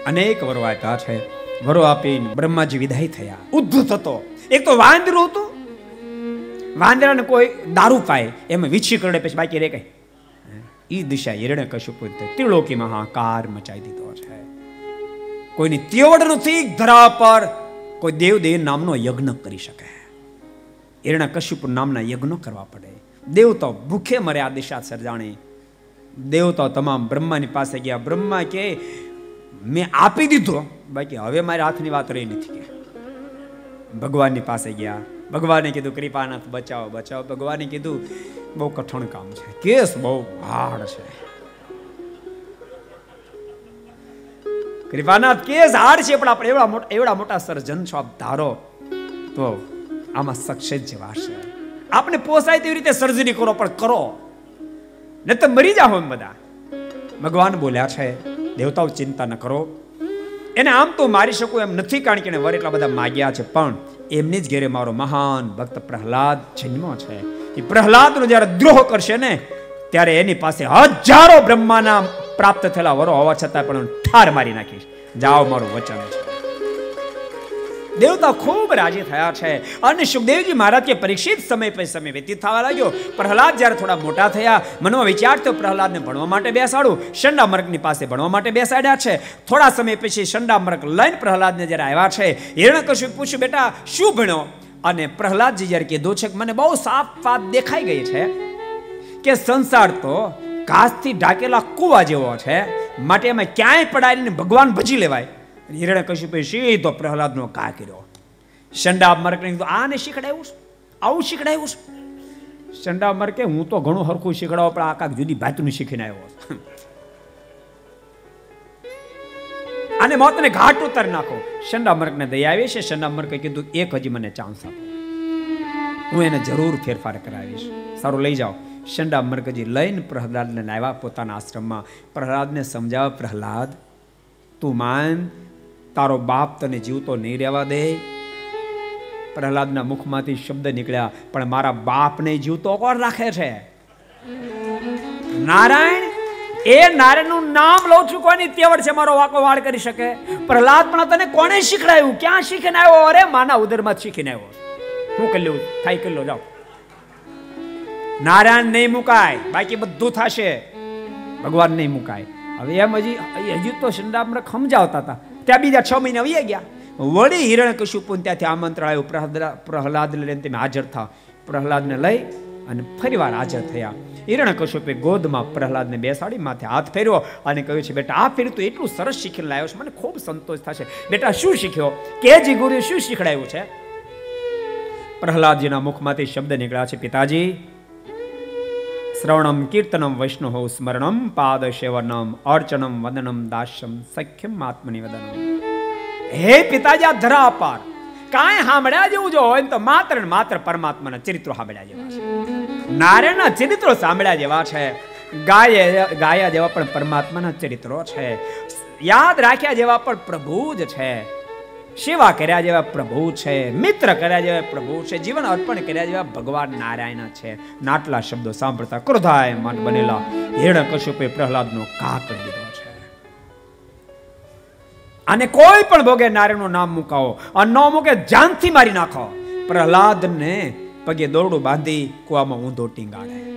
અનેક વરો આપ્યા છે. વરો આપીને બ્રહ્માજી વિદાય થયા. ઉદ્ધ થતો એક તો વાંદરું હતું વાંદરાને કોઈ દારૂ પાય, એમાં વીછી કરડે પછી બાકી રે કઈ. એ દિશા હિરણે કશું પૂછતે ત્રિલોકીમાં હાહાકાર મચાઈ દીધો છે. કોઈની તેવડ નથી, ધરા પર કોઈ દેવ દેવ નામનો યજ્ઞ કરી શકે. હિરણા કશ્યપ નામના યજ્ઞ કરવા પડે. દેવતાઓ ભૂખે મરે આ દિશા સર્જાણી. દેવતાઓ તમામ બ્રહ્માની પાસે ગયા. બ્રહ્મા કે, મેં આપી દીધો. બાકી હવે મારી હાથની વાત રહી નથી કે. ભગવાનની પાસે ગયા. ભગવાને કીધું, કૃપાનાથ, બચાવો બચાવો. ભગવાને કીધું, બહુ કઠણ કામ છે. કેસ બહુ હાર્ડ છે. કૃપાનાથ, કેસ હાર્ડ છે, પણ આપણે એવડા મોટા એવડા મોટા સર્જન છો, આપ ધારો તો આમાં સક્સેસ જેવા છે. આપણે પોસાય તેવી રીતે સર્જરી કરો, પણ કરો. ને તો મરી જાઓ એમ બધા. ભગવાન બોલ્યા છે, દેવતાઓ ચિંતા ન કરો. એને આમ તો મારી શકું એમ નથી, કારણ કે એને વર એટલા બધા માગ્યા છે, પણ એમની જ ઘેરે મારો મહાન ભક્ત પ્રહલાદ જન્મ છે. એ પ્રહલાદનો જ્યારે દ્રોહ કરશે ને, ત્યારે એની પાસે હજારો બ્રહ્માના પ્રાપ્ત થયેલા વરો હોવા છતાં પણ ઠાર મારી નાખીશ. જાઓ મારું વચન છે. દેવતા ખૂબ રાજી થયા છે. અને સુખદેવજી મહારાજ કે પરીક્ષિત સમય પછી સમય વ્યતીત થવા લાગ્યો. પ્રહલાદ જ્યારે થોડા મોટા થયા, મનમાં વિચાર થયો, પ્રહલાદને ભણવા માટે બેસાડું. શંડામર્ગની પાસે ભણવા માટે બેસાડ્યા છે. થોડા સમય પછી શંડામર્ગ લઈને પ્રહલાદને જ્યારે આવ્યા છે હિરણ્યકશ્યપે પૂછ્યું, બેટા, શું ભણ્યો? અને પ્રહલાદજી જ્યારે કીધું છે કે, મને બહુ સાફ વાત દેખાઈ ગઈ છે કે સંસાર તો ઘાસથી ઢાકેલા કુવા જેવો છે. માટે એમાં ક્યાંય પડાવીને ભગવાન ભજી લેવાય. હિરણે કશ્યપે સીધો પ્રહલાદનો કા કર્યો. શંડા મરકને કીધું, આને શીખડાયું છું? આવું શીખડાયું છું? શંડા મરકે, હું તો ઘણું હરખું શીખડાવું, પણ આ કાંક જુદી ભાતનું શીખીને આવ્યો અને મોતને ઘાટ ઉતારી નાખો. શંડા મર્કને દયા આવી છે. શંડા મર્કે કીધું, એક હજી મને ચાન્સ આપો. હું એને જરૂર ફેરફાર કરાવીશ. સારું, લઈ જાઓ. શંડા મર્કજી લઈને પ્રહલાદને લાવ્યા પોતાના આશ્રમમાં. પ્રહલાદને સમજાવ પ્રહલાદ, તું માન તારો બાપ તને જીવતો નહીં રહેવા દે. પ્રહલાદના મુખમાંથી શબ્દ નીકળ્યા, પણ મારા બાપને જીવતો કોણ રાખે છે? નારાયણ, એ નારાયણનું નામ લઉં છું કોની તેવડ છે મારો વાકો વાળ કરી શકે. પ્રહલાદ, પણ તને કોણે શીખડાયું? ક્યાં શીખીને આવ્યો? અરે, માના ઉદરમાં શીખીને આવ્યો. હું કરી લઉં થાય કરી લો જાઓ. નારાયણ નહીં મુકાય, બાકી બધું થશે. ભગવાન નહીં મુકાય. હવે એમ હજી હજી તો સંડામરક સમજાવતા હતા. ત્યાં બીજા છ મહિના વહી ગયા વળી હિરણ કશુપુન ત્યાંથી આમંત્રણ આવ્યું પ્રહલાદ પ્રહલાદ લઈને તમે હાજર થાવ પ્રહલાદને લઈ અને ફરીવાર હાજર થયા હિરણ કશુપે ગોદમાં પ્રહલાદને બેસાડી માથે હાથ ફેર્યો અને કહ્યું છે બેટા આ ફેર્યું તો એટલું સરસ શીખીને લાવ્યો છે. મને ખૂબ સંતોષ થશે. બેટા, શું શીખ્યો? કે જી ગુરુએ, શું શીખડાયું છે? પ્રહલાદજીના મુખમાંથી શબ્દ નીકળ્યા છે, પિતાજી શ્રવણમ કીર્તનમ વૈષ્ણવ સ્મરણમ પાદ સેવનમ અર્ચનમ વદનમ દાસ્યમ સખ્યમ આત્મનિવેદનમ હે પિતાજી આ ધરા અપાર કાંઈ સાંભળ્યા જેવું જો હોય તો માત્ર ને માત્ર પરમાત્માના ચરિત્રો સાંભળ્યા જેવા છે નારાયણના ચરિત્રો સાંભળ્યા જેવા છે ગાય ગાયા જેવા પણ પરમાત્માના ચરિત્રો છે યાદ રાખ્યા જેવા પણ પ્રભુ જ છે સેવા કર્યા જેવા પ્રભુ છે, મિત્ર કર્યા જેવા પ્રભુ છે, જીવન અર્પણ કર્યા જેવા ભગવાન નારાયણ છે. નાટલા શબ્દો સાંભળતા ક્રોધાય મન બનેલા હિરણ કશુપે પ્રહલાદનો કા કરી દીધો છે. અને કોઈ પણ ભોગે નારાયણનું નામ મુકાવો અને ન મૂકે જાનથી મારી નાખો. પ્રહલાદને પગે દોરડું બાંધી કુવામાં ઊંધો ટીંગાડે.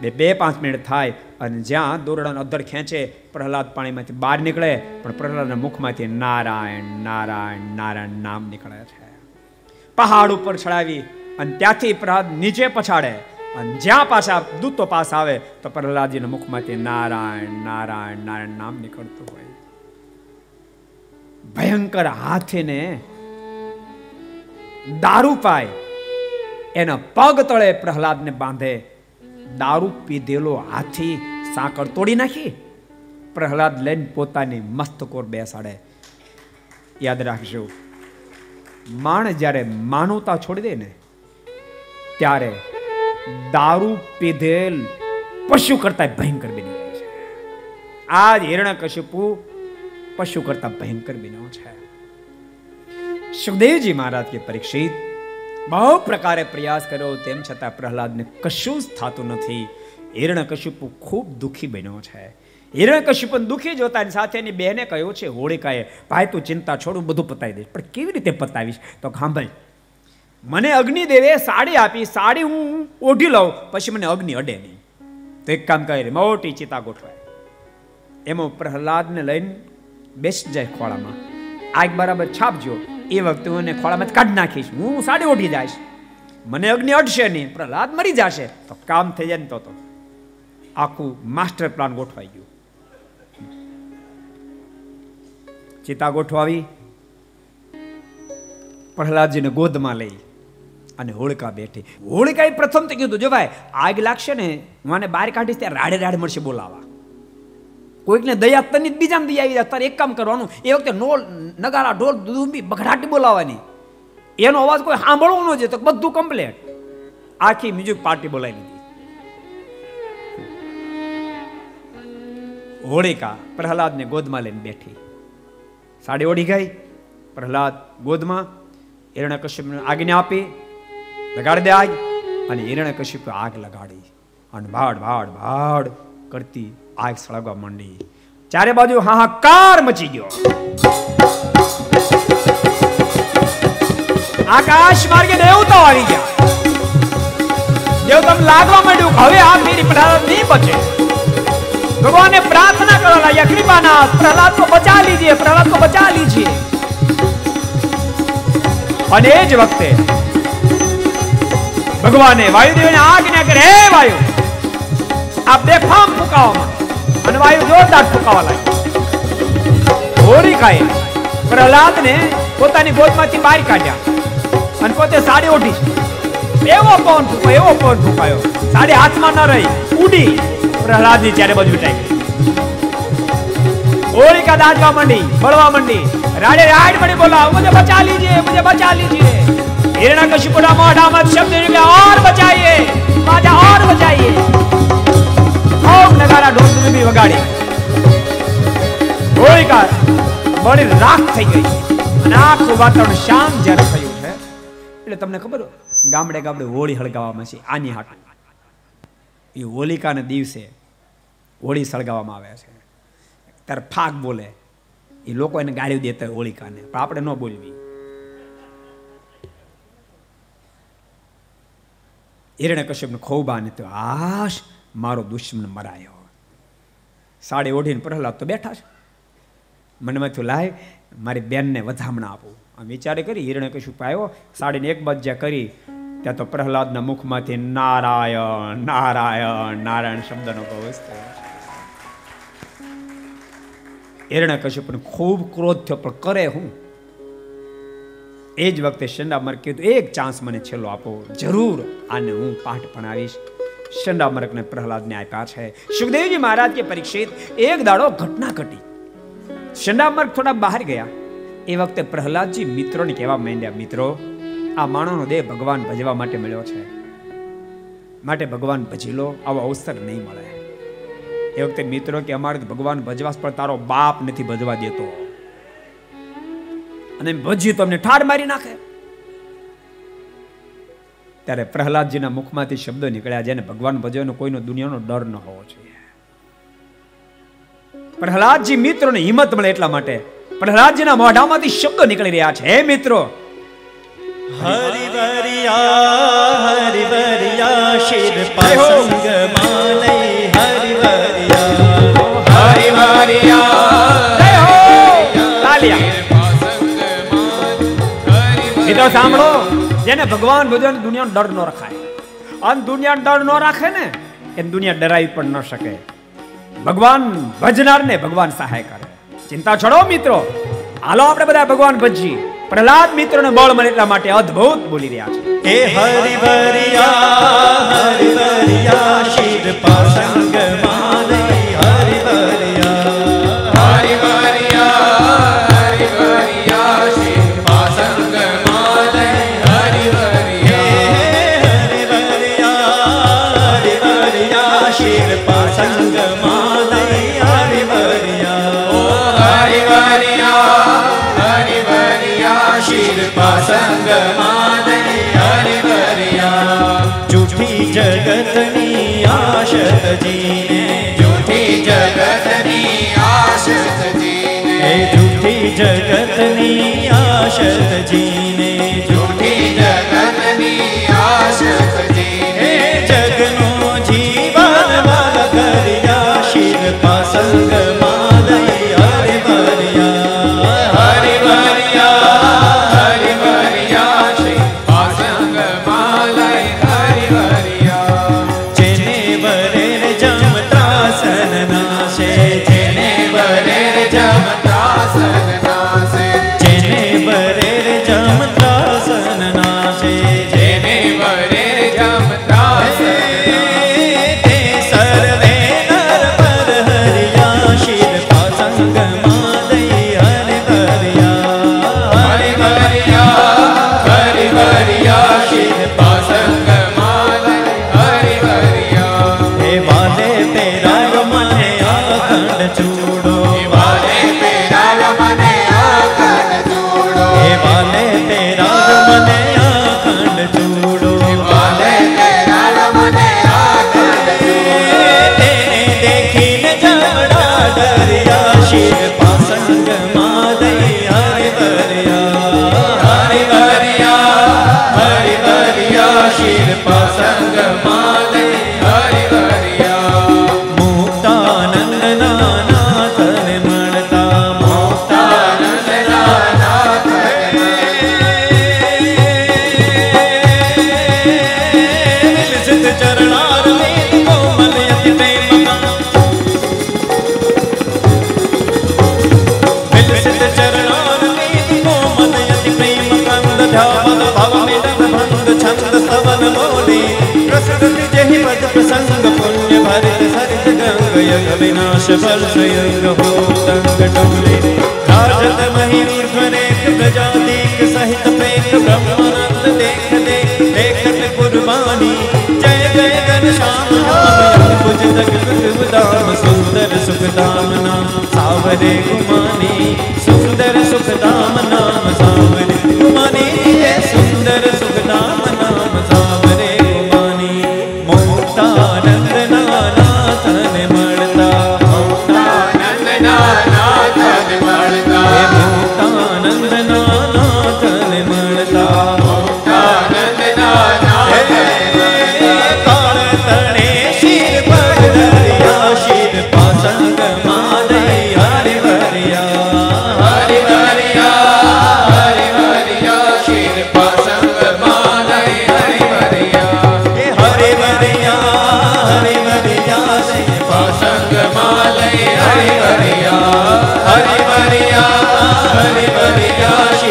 બે બે પાંચ મિનિટ થાય અને જ્યાં દોરડાનો અધર ખેંચે, પ્રહલાદ પાણીમાંથી બહાર નીકળે, પણ પ્રહલાદના મુખમાંથી નારાયણ નારાયણ નારાયણ નામ નીકળે છે. પહાડ ઉપર ચડાવી અને ત્યાંથી પ્રહલાદ નીચે પછાડે. અને જ્યાં પાછા દૂતો પાસ આવે, તો પ્રહલાદજીના મુખમાંથી નારાયણ નારાયણ નારાયણ નામ નીકળતું હોય. ભયંકર હાથીને દારૂ પાય. એના પગ તળે પ્રહલાદને બાંધે. દારૂ પીધેલો હાથી સાંકળ તોડી નાખી. પ્રહલાદ લઈને પોતાની મસ્તકોર બેસાડે. યાદ રાખજો, માણ જ્યારે માનવતા છોડી દે ને, ત્યારે દારૂ પીધેલ પશુ કરતા ભયંકર બની જાય છે. આજ કશ્યપુ પશુ કરતા ભયંકર બન્યો છે. સુખદેવજી મહારાજ કે પરીક્ષિત બહુ પ્રકારે પ્રયાસ કર્યો, તેમ છતાં પ્રહલાદને કશું જ થતું નથી. હિરણ્યકશિપુ ખૂબ દુઃખી બન્યો છે. હિરણ્યકશિપુ દુઃખી જોતા એની સાથે એની બહેને કહ્યું છે, હોળિકાએ, ભાઈ, તું ચિંતા છોડ, હું બધું પતાવી દઈશ. પણ કેવી રીતે પતાવીશ? તો સાંભળ મને અગ્નિદેવે સાડી આપી, સાડી હું ઓઢી લઉં, પછી મને અગ્નિ અડે નહીં. તો એક કામ કરી, મોટી ચિતા ગોઠવાય. એમાં પ્રહલાદને લઈને બેસી જાય ખોળામાં. આગ બરાબર છાપજો. એ વખતે હું એને ખોળામાં કાઢી નાખીશ. હું સાડી ઓઢી જઈશ. મને અગ્નિ અડશે નહીં. પ્રહલાદ મરી જશે. તો કામ થઈ જાય ને તો તો. આખું માસ્ટર પ્લાન ગોઠવાઈ ગયું. ચિતા ગોઠવાવી. પ્રહલાદજીને ગોદમાં લઈ અને હોળકા બેઠી. હોળકાએ પ્રથમ તો કીધું, જો ભાઈ, આગ લાગશે ને મને બહાર કાઢીશ, ત્યાં રાડે રાડે મળશે બોલાવા. કોઈકને દયા તની બીજાને દયા આવી જાય. તારે એક કામ કરવાનું, એ વખતે નોલ, નગારા, ઢોલ દુંબી બઘડાટી બોલાવવાની. એનો અવાજ કોઈ સાંભળવો ન જોઈએ, તો બધું કમ્પ્લેટ આખી મ્યુઝિક પાર્ટી બોલાવી દીધી. હોળિકા પ્રહલાદને ગોદમાં લઈને બેઠી. સાડી ઓઢી ગઈ પ્રહલાદ ગોદમાં હિરણ્યકશ્યપને આજ્ઞા આપી, લગાડી દે આગ, અને હિરણ્યકશ્યપ આગ લગાડી. અને ભાડ ભાડ ભાડ કરતી આગ સળગવા માંડી. ચારે બાજુ હાહાકાર મચી ગયો. આકાશ માર્ગે દેવતા આવી ગયા. દેવતા લાગવા માંડ્યું. હવે આ ફેરી પ્રહલાદ નહીં બચે ભગવાને પ્રાર્થના કરવા લાગ્યા, કૃપાનાથ, પ્રહલાદ કો બચા લીજીએ પ્રહલાદ કો બચા લીજીએ અને એ જ વખતે ભગવાને વાયુદેવને આજ્ઞા કરે હે વાયુ આ બેફામ ફૂંકાવામાં અને વાયુ જોરદાર ફૂંકાવા લાગી હોરિકાએ પ્રહલાદને પોતાની ગોદમાંથી બહાર કાઢ્યા અને પોતે સાડી ઓઢી એવો પવન ફૂંકો એવો પવન ફૂંકાયો. સાડી હાથમાં ન રહી, ઉડી પ્રહલાદની જ્યારે બાજુ ટાઈ હોળિકા દાજવા માંડી બળવા માંડી. રાડે રાડ મળી બોલા મુજે બચા લીજીએ મુજે બચા લીજે. हिरणा कशिपुरा मोढ़ा मत शब्द और बचाइए राजा और बचाइए ઢોક નગારા ઢોક બી વગાડી. ગોળીકાર બળી રાખ થઈ ગઈ અને આખું વાતાવરણ શાંત જ્યારે થયું છે, એટલે તમને ખબર ગામડે ગામડે હોળી હળગાવવામાં છે, આની હાટ. એ હોલિકાને દિવસે હોળી સળગાવવામાં આવે છે. ત્યારે ફાક બોલે, એ લોકો એને ગાળી દેતા હોય પણ આપણે ન બોલવી. હિરણ્ય કશ્યપને ખોબા ને તો આશ મારો દુશ્મન મરાયો સાડી ઓઢીને પ્રહલાદ તો બેઠા છે. મનમાં થયું લાય, મારી બેનને વધામણા આપું. આમ વિચારે કરી હિરણે કશું આવ્યો સાડીને એક બજ્જા કરી, ત્યાં તો પ્રહલાદના મુખમાંથી નારાયણ નારાયણ નારાયણ શબ્દનો પ્રવેશ હિરણે કશું પણ ખૂબ ક્રોધ થયો, પણ કરે હું? એ જ વખતે શંડામર્ક કીધું, એક ચાન્સ મને છેલ્લો આપો, જરૂર આને હું પાઠ ભણાવીશ. શંડામર્કને પ્રહલાદને આપ્યા છે. સુખદેવજી મહારાજ કે પરીક્ષિત એક દાડો ઘટના ઘટી. શંડામર્ક થોડા બહાર ગયા. એ વખતે પ્રહલાદજી મિત્રોને કહેવા માંડ્યા, મિત્રો, આ માણસનો દેહ ભગવાન ભજવા માટે મળ્યો છે. માટે ભગવાન ભજી લો આવો અવસર નહીં મળે. એ વખતે મિત્રો કે, અમારે ભગવાન ભજવા પણ તારો બાપ નથી ભજવા દેતો. અને ભજી તો અમને ઠાર મારી નાખે. ત્યારે પ્રહલાદજીના મુખમાંથી શબ્દો નીકળ્યા જેને ભગવાન ભજવાનો કોઈનો દુનિયાનો ડર ન હોવો જોઈએ. પ્રહલાદજી મિત્રોને હિંમત મળે એટલા માટે પ્રહલાદજીના મોઢામાંથી શબ્દો નીકળી રહ્યા છે. હે મિત્રો! હરિવરિયા હરિવરિયા શિર પસંગ હરિવરિયા. હરિ હરિયા જય હો! તાલિયા. મિત્રો સાંભળો. જેને ભગવાન ભજન દુનિયાનો ડર ન રખાય. અને દુનિયા ડર ન રાખે ને એ દુનિયા ડરાવી પણ ન શકે. ભગવાન ભજનારને ભગવાન સહાય કરે. ચિંતા છોડો મિત્રો. હાલો આપણે બધા ભગવાન ભજી પ્રહલાદ મિત્રોને બળ મળે એટલા માટે અદ્ભુત બોલી રહ્યા છે. હે હરિવરિયા હરિવરિયા શિર પસંગ હરિયા સંગ પાસંગ માલય હરિ હરિયા જૂઠી જગતની આશત જીને જૂઠી જગતની આશત જીને જૂઠી જગતની આશત જીને विनाश परसयङ्गहो तङ्गडुले राजत महिनीर्ध्वनेक गजादेक सहित प्रेत ब्रह्मानन्द देख देख देखत कुर्बानी जय जय घनश्याम भुज जगदाम सुखदाम नाम सावरे गुमानी सुंदर सुखदाम नाम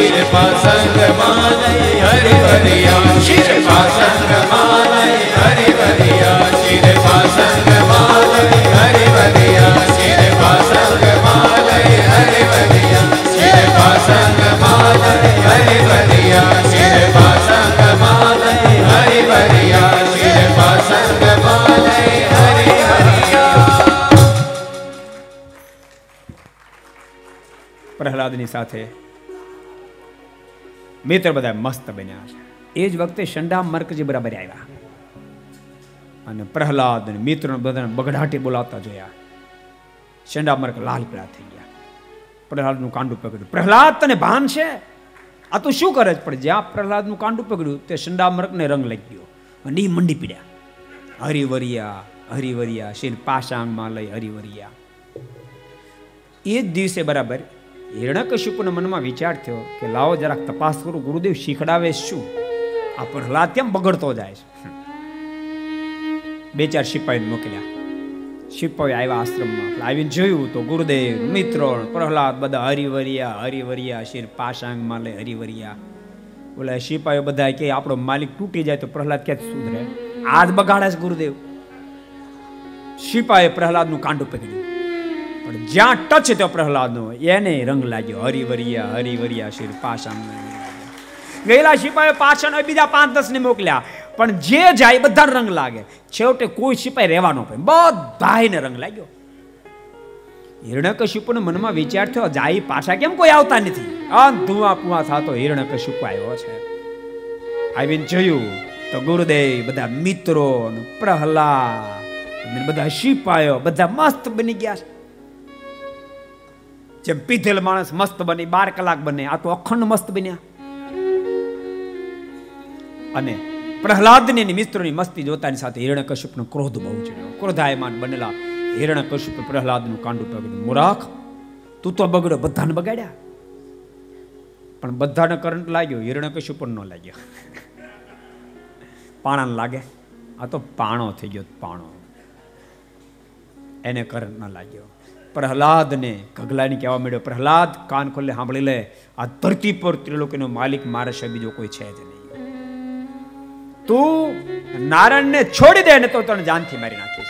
હરિયા શિર પાસંગ માલય હરિ હરિયા શિર પાસંગ માલય હરિ હરિયા શિર પાસંગ માલય હરિ હરિયા શિર પાસંગ માલય હરિ હરિયા શિર પાસંગ માલય હરિ હરિયા શિર પાસંગ માલય હરિ હરિયા શિર પાસંગ માલય હરિ હરિયા પ્રહલાદની સાથે મિત્ર બધા મસ્ત બન્યા છે. એ જ વખતે શંડા મર્કજી બરાબર આવ્યા. અને પ્રહલાદ અને મિત્ર બધાને બગડાટી બોલાવતા જોયા. શંડા મર્ક લાલ પીળા થઈ ગયા. પ્રહલાદનું કાંડું પકડ્યું. પ્રહલાદ, તને ભાન છે? આ તું શું કરે છે? પણ જ્યાં પ્રહલાદનું કાંડું પકડ્યું તે શંડા મર્કને રંગ લઈ ગયો. અને એ મંડી પીડ્યા. હરિવરિયા હરિવરિયા શિલ પાશાંગમાં લઈ હરિવરિયા. એ જ દિવસે બરાબર હિરણ્યકશિપુના મનમાં વિચાર થયો કે લાવો જરાક તપાસ કરું, ગુરુદેવ શીખડાવે શું? આ પ્રહલાદ કેમ બગડતો જાય છે? બે ચાર સિપાહીને મોકલ્યા. સિપાહી આવ્યા આશ્રમમાં. આવીને જોયું તો ગુરુદેવ મિત્રો પ્રહલાદ બધા હરિવરિયા હરિવરિયા, શિર પાશાંગમાં લે હરિવરિયા. બોલે સિપાહીઓ બધા કે આપણો માલિક તૂટી જાય તો પ્રહલાદ ક્યાં સુધરે? આજ બગાડે છે ગુરુદેવ. સિપાહીએ પ્રહલાદનું કાંડું પકડ્યું. પણ જ્યાં ટચ થયો પ્રહલાદનો, એને રંગ લાગ્યો. હરિવરિયા હરિવરિયા શિર પાશાંગ ગયેલા સિપાહી પાછળ બીજા પાંચ દસ ને મોકલ્યા. પણ જે જાય બધાને રંગ લાગે. છેવટે કોઈ સિપાહી રહેવાનો પણ બધાને રંગ લાગ્યો. હિરણ્યકશિપુના મનમાં વિચાર થયો, જાય પાછા કેમ કોઈ આવતા નથી? આ ધુઆ પુઆ થતો હિરણ્યકશિપુ આવ્યો છે. આવીને જોયું તો ગુરુદેવ, બધા મિત્રો પ્રહલાદ બધા સિપાયો બધા મસ્ત બની ગયા છે. જેમ પીધેલ માણસ મસ્ત બની, બાર કલાક બને, આ તો અખંડ મસ્ત બન્યા. અને પ્રહલાદની મિત્રોની મસ્તી જોતાની સાથે હિરણ્યકશ્યપનો ક્રોધ બહુ ચડ્યો. ક્રોધાયમાન બનેલા હિરણ્યકશ્યપ પ્રહલાદનું કાંડું પગડ્યું મુરાખ, તું તો બગડ્યો, બધાને બગાડ્યા. પણ બધાને કરંટ લાગ્યો, હિરણ્યકશ્યપ ન લાગ્યો. પાણાને લાગે. આ તો પાણો થઈ ગયો, પાણો. એને કરંટ ન લાગ્યો. પ્રહલાદને ઘગલાની કહેવા મળ્યો પ્રહલાદ, કાન ખોલે, સાંભળી લે. આ ધરતી પર ત્રિલોકીનો માલિક મારા છે, બીજો કોઈ છે જ નહીં. તું નારાયણને છોડી દે ને તો તને જાનથી મારી નાખીશ.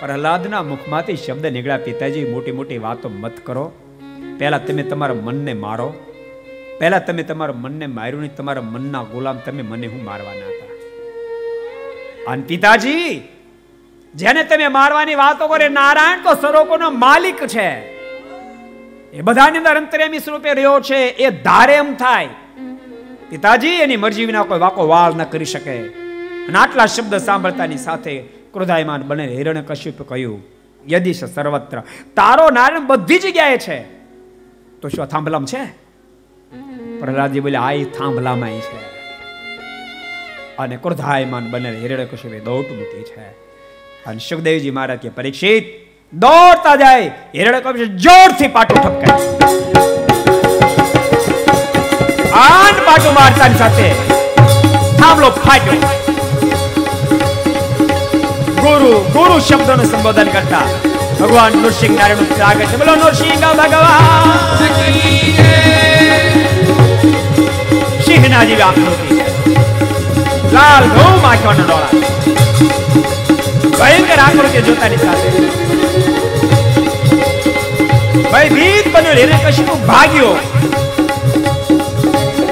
પ્રહલાદના મુખમાંથી શબ્દ નીકળ્યા, પિતાજી મોટી મોટી વાતો મત કરો. પહેલા તમે તમારા મનને મારો. પહેલા તમે તમારા મનને માર્યું નહીં, તમારા મનના ગુલામ તમે મને હું મારવાના હતા. અને પિતાજી જેને તમે મારવાની વાતો કરે નારાયણ તો સ્વરૂપોનો માલિક છે. એ બધાની અંદર અંતર્યામી સ્વરૂપે રહ્યો છે, એ ધારે એમ થાય. પિતાજી, એની મરજી વિના કોઈ વાકો વાળ ન કરી શકે. અને આટલા શબ્દ સાંભળતાની સાથે ક્રોધાયમાન બને હિરણ કશ્યપ કહ્યું, યદિશ સર્વત્ર, તારો નારાયણ બધી જગ્યાએ છે. તો શું થાંભલામ છે? પ્રહલાદજી બોલે, આ થાંભલામાં છે. અને ક્રોધાયમાન બને હિરણ્ય કશ્યપે દોટ મૂકી છે. અને સુખદેવજી મહારાજ કે પરીક્ષિત દોડતા જાય, હિરણ્ય કશ્યપ જોરથી પાટું ઠપકાય આન પાટું મારતાની સાથે થાંભલો ફાટ્યો. ગુરુ ગુરુ શબ્દનું સંબોધન કરતા ભગવાન નૃસિંહ નારાયણ સ્વાગત છે. બોલો, નૃસિંહ, ભગવાન. સિંહના જેવી આકૃતિ લાલ ઘઉં માખવાનો ડોળા. ભયંકર આકૃતિ જોતાની સાથે. ભયભીત બન્યો હિરણ્યકશિપુ ભાગ્યો.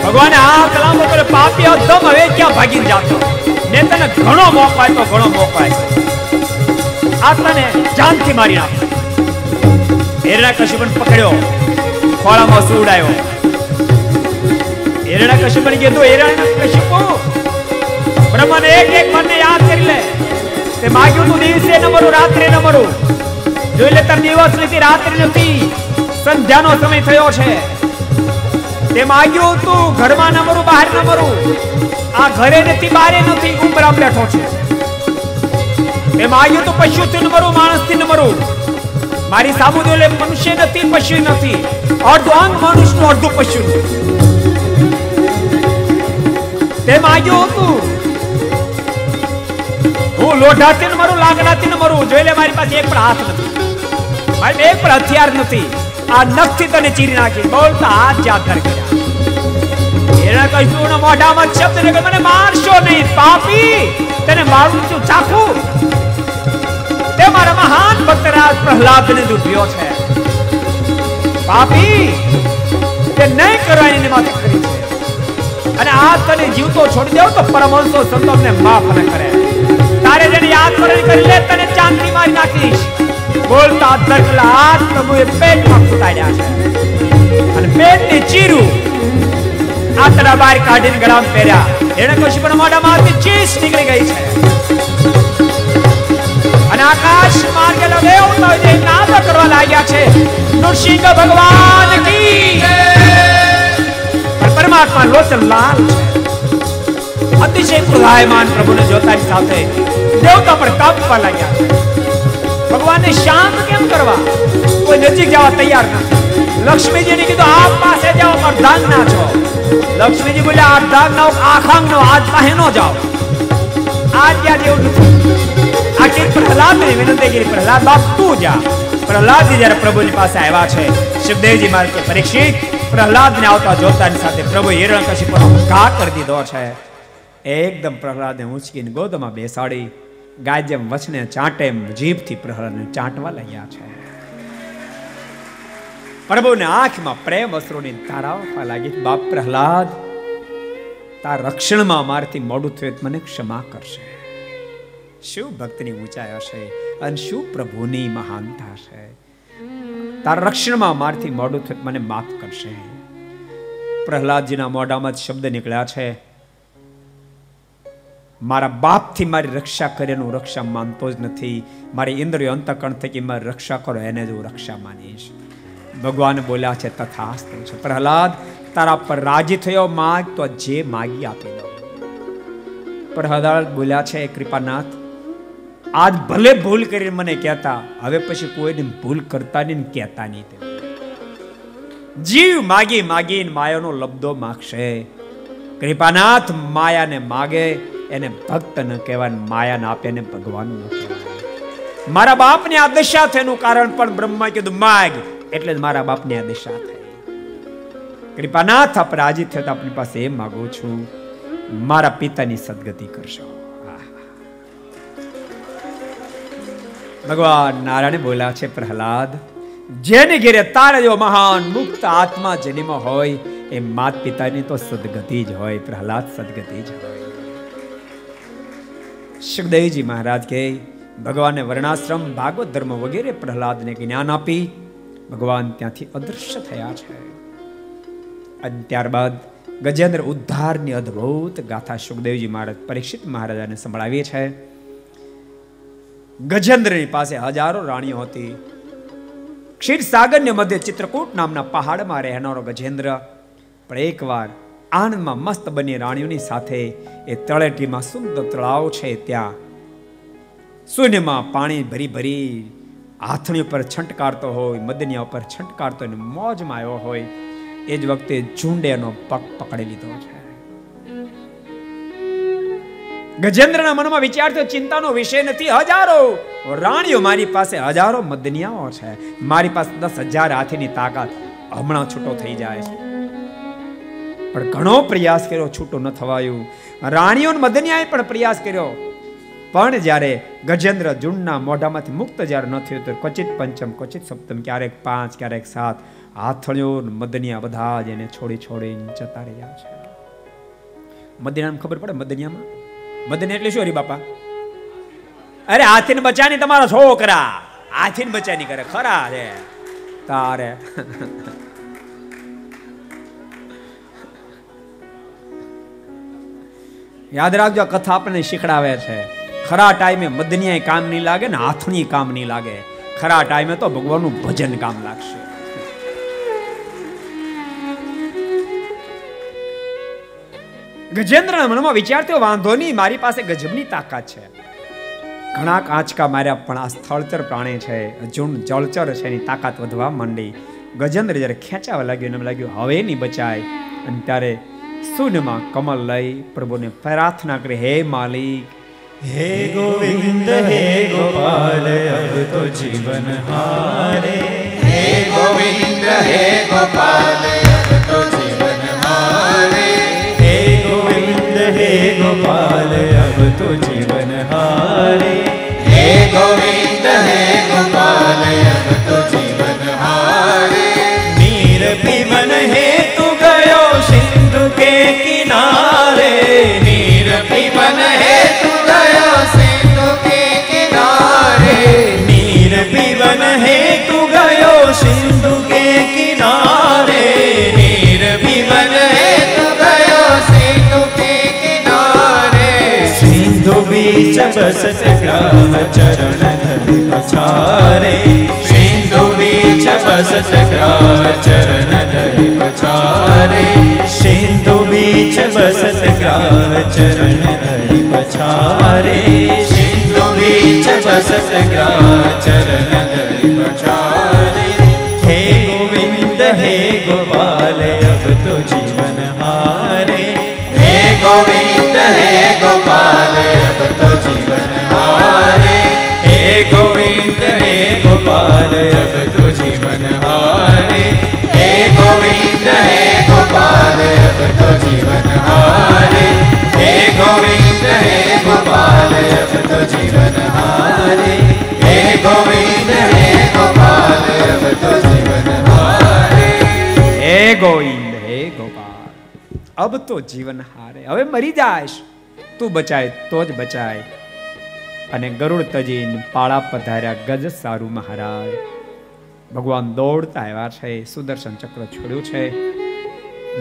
ભગવાને આ કલામ કરે પાપી અધમ હવે ક્યાં ભાગી જાતો? ને તને ઘણો મોકો આપ્યો ઘણો મોકો આપ્યો આ તને જાનથી મારી નાખ. હિરણા કશ્યપને પકડ્યો, ખોળામાં સુવડાયો. કશ્યપને કીધું હિરણા કશ્યપુ બ્રહ્મને એક એક મને યાદ કરી લે. તે માગ્યું તું દિવસે ન મરું રાત્રે ન મળું. જોઈ લે તને દિવસ નથી, રાત્રિ નથી. સંધ્યાનો સમય થયો છે. તે માગ્યું તું, ઘરમાં ન મળું, બહાર ન મળું. આ ઘરે નથી, બારે નથી ઉંબરામ બેઠો છે. તે માગ્યું તું, પશુથી ન મરું માણસથી ન મળું. મારી સામુ જોઈ લે, મનુષ્ય નથી, પશુ નથી. અડધું અંગ મનુષ્યનું અડધું પશુ તે માગ્યું હતું હું લોઢાથી ન મરું લાકડાથી ન મરું. જોઈ લે, મારી પાસે એક પણ હાથ નથી. મારી એક પણ હથિયાર નથી. આ નખથી તને ચીરી નાખી. બોલતા હાથ જાગર કર્યા. એના કહીશું ને મોઢામાં શબ્દ ને મને મારશો નહીં, પાપી. તને મારું છું ચાખું? તે મારા મહાન ભક્તરાજ પ્રહલાદને દુભ્યો છે. પાપી. તે નહીં કરવાની માથે કરી છે. અને આ તને જીવતો છોડી દેવ તો પરમહંસો સંતોને માફ ન કરે. તારે જેને યાદ કરે કરી લે, તને ચાંદની મારી નાખીશ. બોલતા દરકલા પ્રભુએ પેટમાં ફૂટાડ્યા છે. અને પેટને ચીરું આતરા બહાર કાઢીને ગળામાં પહેર્યા. એને કશું પણ મોઢામાંથી ચીસ નીકળી ગઈ છે. અને આકાશ માર્ગે દેવતાઓ જે નાદો કરવા લાગ્યા છે. નૃસિંહ ભગવાન કી પરમાત્મા લોચન લાલ છે. અતિશય પ્રભાયમાન પ્રભુને જોતાની સાથે દેવતા પણ કાપવા લાગ્યા. ભગવાનને શાંત કેમ કરવા? કોઈ નજીક જવા તૈયાર નથી. લક્ષ્મીજીને કીધું, આપ પાસે જાઓ અર્ધાંગ ના છો. લક્ષ્મીજી બોલ્યા અર્ધાંગ ના આખાંગ નો આજ પાસે નો જાઓ. આજ ત્યાં જેવું નથી આખી પ્રહલાદની વિનંતી કરી, પ્રહલાદ બાપ, તું જા. પ્રહલાદજી જ્યારે પ્રભુની પાસે આવ્યા છે, શિવદેવજી મારે કે પરીક્ષિત. પ્રહલાદને આવતા જોતાની સાથે પ્રભુ હિરણ્યકશિપુનો ઘા કરી દીધો છે. એકદમ પ્રહલાદને ઊંચકીને ગોદમાં બેસાડી ગાય જેમ વચને ચાંટે જીભથી પ્રહરને ચાંટવા લાગ્યા છે. પ્રભુને આંખમાં પ્રેમ અશ્રુની તારા લાગી. બાપ પ્રહલાદ, તાર રક્ષણમાં મારથી મોડું થયું મને ક્ષમા કરશે. શું ભક્તની ઊંચાઈ હશે અને શું પ્રભુની મહાનતા છે તારા રક્ષણમાં મારથી મોડું થયું મને માફ કરશે. પ્રહલાદજીના મોઢામાં જ શબ્દ નીકળ્યા છે મારા બાપથી મારી રક્ષા કરે હું રક્ષા માનતો જ નથી. મારી ઇન્દ્રિયો અંતકણ થકી મારી રક્ષા કરો, એને જ હું રક્ષા માનીશ. ભગવાન બોલ્યા છે, તથાસ્ત છે. પ્રહલાદ, તારા પર રાજી થયો માગ તો જે માગી આપી પ્રહલાદ બોલ્યા છે કૃપાનાથ, આજ ભલે ભૂલ કરીને મને કહેતા, હવે પછી કોઈને ભૂલ કરતા નહીં કહેતા નહીં જીવ માગી માગીને માયાનો લબ્દો માગશે. કૃપાનાથ માયાને માગે, એને ભક્ત ન કહેવાય, માયાને આપે એને ભગવાન ન મારા બાપની આ દશા થયેનું કારણ પણ બ્રહ્મા કીધું, માગ. એટલે જ મારા બાપની આ દશા થઈ. કૃપાનાથ આપ રાજી થયો તો આપની પાસે એમ માગું છું, મારા પિતાની સદગતિ કરશો. ભગવાન નારાયણે બોલ્યા છે, પ્રહલાદ, જેને ઘેરે તારે જો મહાન મુક્ત આત્મા જેનીમાં હોય એ માત પિતાની તો સદગતિ જ હોય, પ્રહલાદ સદગતિ જ હોય. સુખદેવજી મહારાજ કહે ભગવાને વર્ણાશ્રમ ભાગવત ધર્મ વગેરે પ્રહલાદને જ્ઞાન આપી, ભગવાન ત્યાંથી અદૃશ્ય થયા છે. અને ત્યારબાદ ગજેન્દ્ર ઉદ્ધારની અદ્ભુત ગાથા સુખદેવજી મહારાજ, પરીક્ષિત મહારાજાને સંભળાવીએ છે. ગજેન્દ્રની પાસે હજારો રાણીઓ હતી. ક્ષીરસાગરની મધ્ય ચિત્રકૂટ નામના પહાડમાં રહેનારો ગજેન્દ્ર પણ એકવાર આણંદમાં મસ્ત બની રાણીઓની સાથે એ તળેટીમાં સુંદર તળાવ છે ત્યાં. શૂન્યમાં પાણી ભરી ભરી હાથણી ઉપર છંટકારતો હોય, મદનિયા ઉપર છંટકારતો હોય ને મોજમાં આવ્યો હોય, એ જ વખતે ઝુંડેનો પગ પકડી લીધો છે. ગજેન્દ્રના મનમાં વિચાર થયો ચિંતાનો વિષય નથી. હજારો રાણીઓ મારી પાસે, હજારો મદનિયાઓ છે. મારી પાસે દસ હજાર હાથીની તાકાત હમણાં છૂટો થઈ જાય છે. પણ ઘણો પ્રયાસ કર્યો, છૂટો ન થવાયું. રાણીઓ મદનિયાએ પણ પ્રયાસ કર્યો. પણ જ્યારે ગજેન્દ્ર જૂનના મોઢામાંથી મુક્ત જ્યારે ન થયું, તો ક્વચિત પંચમ, ક્વચિત સપ્તમ, ક્યારેક પાંચ, ક્યારેક સાત હાથણીઓ મદનિયા બધા જ એને છોડી છોડીને જતા રહ્યા છે. મદનિયામાં ખબર પડે મદનિયામાં? મદનિયા એટલે શું હરી બાપા? અરે હાથીને બચાની તમારા છોકરા. હાથીને બચાની કરે. ખરા રે તારે. યાદ રાખજો કથા આપણને શીખડાવે છે. ખરા ટાઈમે મદનીય કામ નહીં લાગે ને હાથની કામ નહીં લાગે. ખરા ટાઈમે તો ભગવાનનું ભજન કામ લાગશે. ગજેન્દ્રના મનમાં વિચારતો વાંધો નહીં, મારી પાસે ગજબની તાકાત છે. ઘણા કાંચકા માર્યા, પણ આ સ્થળચર પ્રાણી છે જૂન જળચર છે, એની તાકાત વધવા માંડી. ગજેન્દ્ર જ્યારે ખેંચાવા લાગ્યું એમ લાગ્યું, હવે નહીં બચાય. અને ત્યારે શૂન્યમાં કમલ લઈ પ્રભુને પ્રાર્થના કરી હે માલિક હે ગોવિંદ હે ગોપાલ અબ તો જીવન હારે. હે ગોવિંદ હે ગોપાલ અબ તો જીવન હારે. હે ગોવિંદ હે ગોપાલ અબ તો જીવન હારે. હે ગોવિંદ જબ સતગ્રામ ચરણ ધરી પછારે સિંધુની જબ સતગ્રામ ચરણ ધરી પછારે સિંધુ બીચ બસતગ્રામ ચરણ ધરી પછારે સિંધુ બીચ બસતગ્રામ ચરણ ધરી પછારે હે ગોવિંદ હે ગોપાલ જીવન હારે અબ તો જીવન હારે. હવે મરી જાશ તું બચાય, તો જ બચાય. અને ગરુડ તજીન પાળા પધાર્યા ગજ સારું મહારાજ. ભગવાન દોડતા આવ્યા છે, સુદર્શન ચક્ર છોડ્યું છે.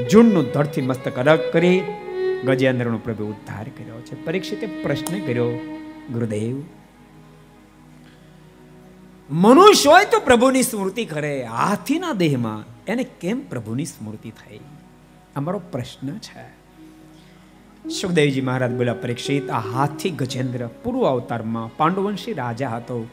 જૂનનું ધરથી મસ્તક અલગ કરી ગજેન્દ્રનો પ્રભુ ઉદ્ધાર કર્યો છે. પરીક્ષિતે પ્રશ્ન કર્યો, ગુરુદેવ, મનુષ્ય હોય તો પ્રભુની સ્મૃતિ કરે હાથીના દેહમાં એને કેમ પ્રભુની સ્મૃતિ થઈ? અમારો પ્રશ્ન છે. સુખદેવજી મહારાજ બોલ્યા, પરીક્ષિત, આ હાથી ગજેન્દ્ર પૂર્વ અવતારમાં પાંડુવંશી રાજા હતો.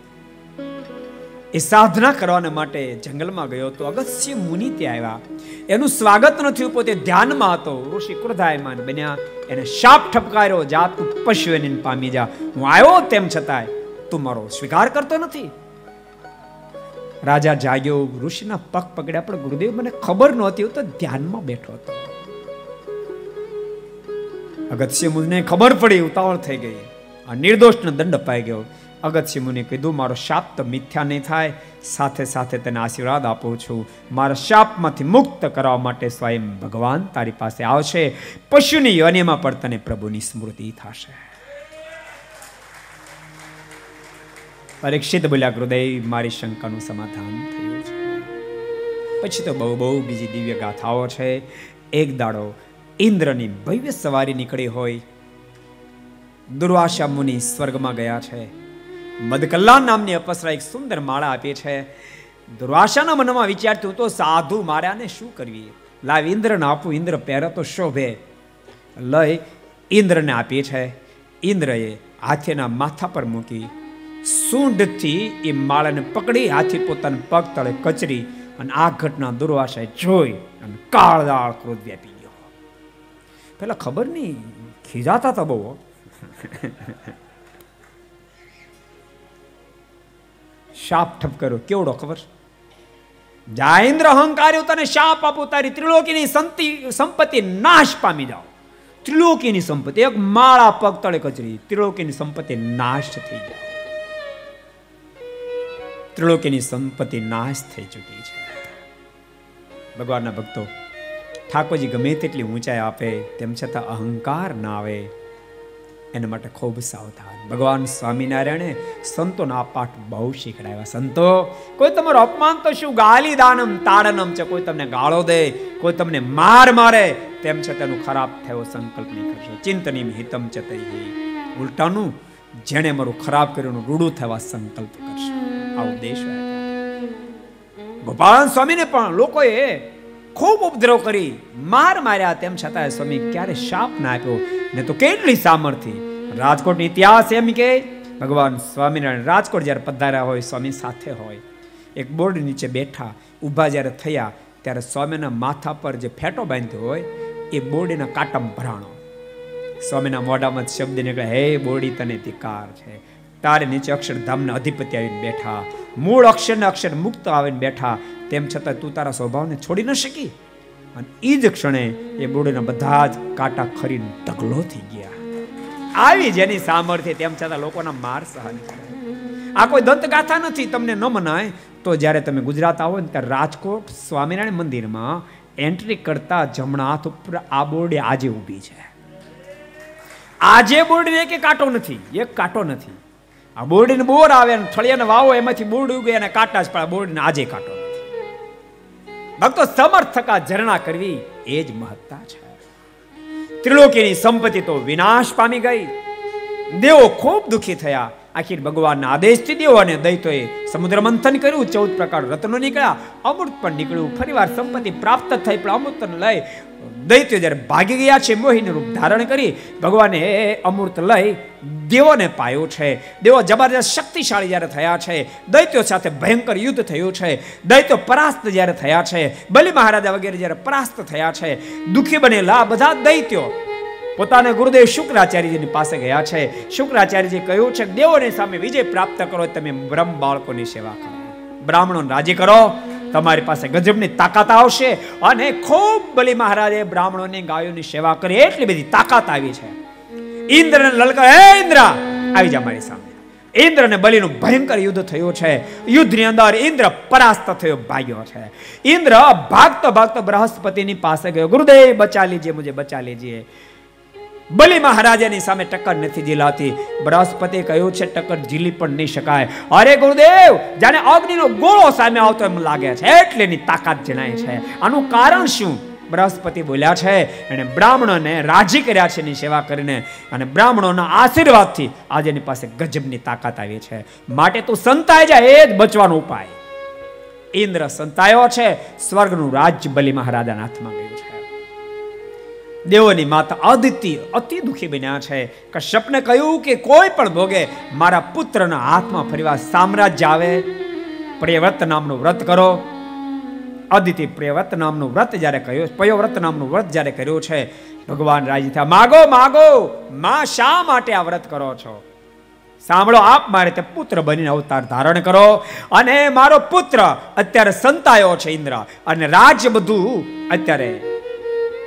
એ સાધના કરવાને માટે જંગલમાં ગયો તો અગસ્ય મુનિ ત્યાં આવ્યા. એનું સ્વાગત નથી પોતે ધ્યાનમાં હતો. ઋષિ ક્રોધાયમાન બન્યા. એને શાપ ઠપકાર્યો, જાત તું પામી જા. હું આવ્યો તેમ છતાંય તું મારો સ્વીકાર કરતો નથી. રાજા જાગ્યો, ઋષિના પગ પકડ્યા. પણ ગુરુદેવ, મને ખબર નહોતી હું તો ધ્યાનમાં બેઠો હતો. અગત્ય મુનિને ખબર પડી, ઉતાવળ થઈ ગઈ. આ નિર્દોષને દંડ અપાઈ ગયો. અગત્ય મુનિએ કીધું, મારો શાપ તો મિથ્યા નહીં થાય. સાથે સાથે તેને આશીર્વાદ આપું છું. મારા શાપમાંથી મુક્ત કરવા માટે સ્વયં ભગવાન તારી પાસે આવશે. પશુની યોનિમાં પણ તને પ્રભુની સ્મૃતિ થશે. પરીક્ષિત બોલ્યા, હૃદય, મારી શંકાનું સમાધાન થયું છે. પછી તો બહુ બહુ બીજી દિવ્ય ગાથાઓ છે. એક દાડો ઇન્દ્રની ભવ્ય સવારી નીકળી હોય. દુર્વાસા મુનિ સ્વર્ગમાં ગયા છે. મદકલ્લા નામની અપસરા એક સુંદર માળા આપી છે. દુર્વાસાના મનમાં વિચારતું તો સાધુ માર્યાને શું કરવી? લાવ ઇન્દ્રને આપું, ઇન્દ્ર પહેરે તો શોભે. લઈ ઇન્દ્રને આપી છે. ઇન્દ્રએ હાથીના માથા પર મૂકી સૂંઢથી એ માળાને પકડી, હાથી પોતાના પગ તળે કચરી અને આ ઘટના દુર્વાસાએ જોઈ અને કાળદાળ ક્રોધ વ્યાપી. પેલા ખબર નહીં ખીજાતા હતા બહુ. શાપ ઠપ કર્યો. કેવડો ખબર? જાયેન્દ્ર અહંકાર્યો તને શાપ આપો તારી ત્રિલોકીની સંતિ, સંપત્તિ નાશ પામી જાઓ. ત્રિલોકીની સંપત્તિ, એક માળા પગ તળે કચરી, ત્રિલોકીની સંપત્તિ નાશ થઈ જાય ત્રિલોકીની સંપત્તિ નાશ થઈ ચૂકી છે. ભગવાનના ભક્તો ઠાકોરજી ગમે તેટલી ઊંચાઈ આપે, તેમ છતાં અહંકાર ના આવે. એના માટે ખૂબ સાવધાન. ભગવાન સ્વામિનારાયણે સંતોના પાઠ બહુ શીખડાવ્યા. સંતો, કોઈ તમારું અપમાન તો શું? ગાલી દાનમ, તાડનમ છે, કોઈ તમને ગાળો દે, કોઈ તમને માર મારે, તેમ છતાં એનું ખરાબ થયો સંકલ્પ નહીં કરશો. ચિંતનીમ હિતમ ચતઈ ઉલટાનું, જેણે મારું ખરાબ કર્યું રૂડું થવા સંકલ્પ કરશે. આ દેશ ગોપાલ સ્વામીને પણ લોકોએ ખૂબ ઉપદ્રવ કરી, માર માર્યા તેમ છતાં સ્વામી ક્યારે શાપ ના આપ્યો? ને તો કેટલી સામર્થ્ય? રાજકોટનો ઇતિહાસ એમ કે, ભગવાન સ્વામિનારાયણ રાજકોટ જ્યારે પધાર્યા હોય, સ્વામી સાથે હોય. એક બોર્ડ નીચે બેઠા, ઊભા જ્યારે થયા, ત્યારે સ્વામીના માથા પર જે ફેટો બાંધ્યો હોય, એ બોરડીના કાટમ ભરાણો. સ્વામીના મોઢામાં શબ્દ નીકળે, હે બોડી તને ધિકાર છે. તારે નીચે અક્ષરધામના અધિપતિ આવીને બેઠા, મૂળ અક્ષરને અક્ષર મુક્ત આવીને બેઠા. તેમ છતાં તું તારા સ્વભાવને છોડી ન શકી. અને એ જ ક્ષણે એ બોડીના બધા જ કાંટા ખરીને ઢગલો થઈ ગયા. આવી જેની સામર્થ્ય, તેમ છતાં લોકોના માર સહન કરે. આ કોઈ દંતગાથા નથી, તમને ન મનાય. તો જ્યારે તમે ગુજરાત આવો ને ત્યારે રાજકોટ સ્વામિનારાયણ મંદિરમાં એન્ટ્રી કરતા જમણા હાથ ઉપર આ બોર્ડે આજે ઊભી છે. આજે બોર્ડને એક કાંટો નથી, એક કાંટો નથી. આ બોરડીને બોર આવે ને થળિયાને વાવો, એમાંથી બોરડ ઉગે અને કાંટા જ પડે. બોરડીને આજે કાંટો. ભક્તો સમર્થ ઝરણા કરવી એ જ મહત્તા છે. ત્રિલોકીની સંપત્તિ તો વિનાશ પામી ગઈ. દેવો ખૂબ દુઃખી થયા. આખી ભગવાનના આદેશથી દેવો અને દૈતોએ સમુદ્ર મંથન કર્યું. ચૌદ પ્રકાર રત્નો નીકળ્યા. અમૃત પણ નીકળ્યું. ફરીવાર સંપત્તિ પ્રાપ્ત થઈ, પણ અમૃતને લઈ દૈત્યો જ્યારે ભાગી ગયા છે મોહિની રૂપ ધારણ કરી ભગવાને અમૃત લઈ દેવોને પાયું છે. દેવો જબરજસ્ત શક્તિશાળી જ્યારે થયા છે, દૈત્યો સાથે ભયંકર યુદ્ધ થયું છે. દૈત્યો પરાસ્ત જ્યારે થયા છે, બલિ મહારાજા વગેરે જ્યારે પરાસ્ત થયા છે, દુઃખી બનેલા બધા દૈત્યો પોતાના ગુરુદેવ શુક્રાચાર્યજીની પાસે ગયા છે. શુક્રાચાર્યજી કહ્યું છે દેવોની સામે વિજય પ્રાપ્ત કરો, તમે બ્રહ્મ બાળકોની સેવા કરો. બ્રાહ્મણો રાજી કરો. તમારી પાસે ગજબની તાકાત આવશે અને ખૂબ બલિ મહારાજે બ્રાહ્મણોની ગાયોની સેવા કરી, એટલી બધી તાકાત આવી છે. ઇન્દ્રને લલકાર હે ઇન્દ્ર! આવી જા મારી સામે. ઇન્દ્ર અને બલિનું ભયંકર યુદ્ધ થયું છે. યુદ્ધની અંદર ઇન્દ્ર પરાસ્ત થયો, ભાગ્યો છે. ઇન્દ્ર ભાગતો ભાગતો બૃહસ્પતિની પાસે ગયો. ગુરુદેવ બચા લીજીએ મુજે બચા લીજીએ બલિ મહારાજાની સામે ટક્કર નથી ઝીલાતી. બૃહસ્પતિ કહ્યું છે, ટક્કર ઝીલી પણ નહીં શકાય. અરે ગુરુદેવ, જાણે અગ્નિનો ગોળો સામે આવતો એમ લાગે છે, એટલે એની તાકાત જણાય છે. આનું કારણ શું? બૃહસ્પતિ બોલ્યા છે એને બ્રાહ્મણોને રાજી કર્યા છે એની સેવા કરીને અને બ્રાહ્મણોના આશીર્વાદથી આજે એની પાસે ગજબની તાકાત આવી છે. માટે તું સંતાઈ જાય એ જ બચવાનો ઉપાય. ઇન્દ્ર સંતાયો છે, સ્વર્ગનું રાજ્ય બલિ મહારાજાના હાથમાં ગયું છે. દેવોની માતા અદિતિ અતિ દુઃખી બન્યા છે. કશ્યપને કહ્યું કે કોઈ પણ ભોગે મારા પુત્રના હાથમાં ફરીવાર સામ્રાજ્ય આવે. પ્રિયવ્રત નામનું વ્રત કરો. અદિતિ પ્રિયવ્રત નામનું વ્રત જ્યારે કહ્યું પયોવ્રત નામનું વ્રત જ્યારે કર્યું છે, ભગવાન રાજી થયા. માગો માગો, માં શા માટે આ વ્રત કરો છો? સાંભળો, આપ મારે તે પુત્ર બનીને અવતાર ધારણ કરો અને મારો પુત્ર અત્યારે સંતાયો છે ઇન્દ્ર અને રાજ્ય બધું અત્યારે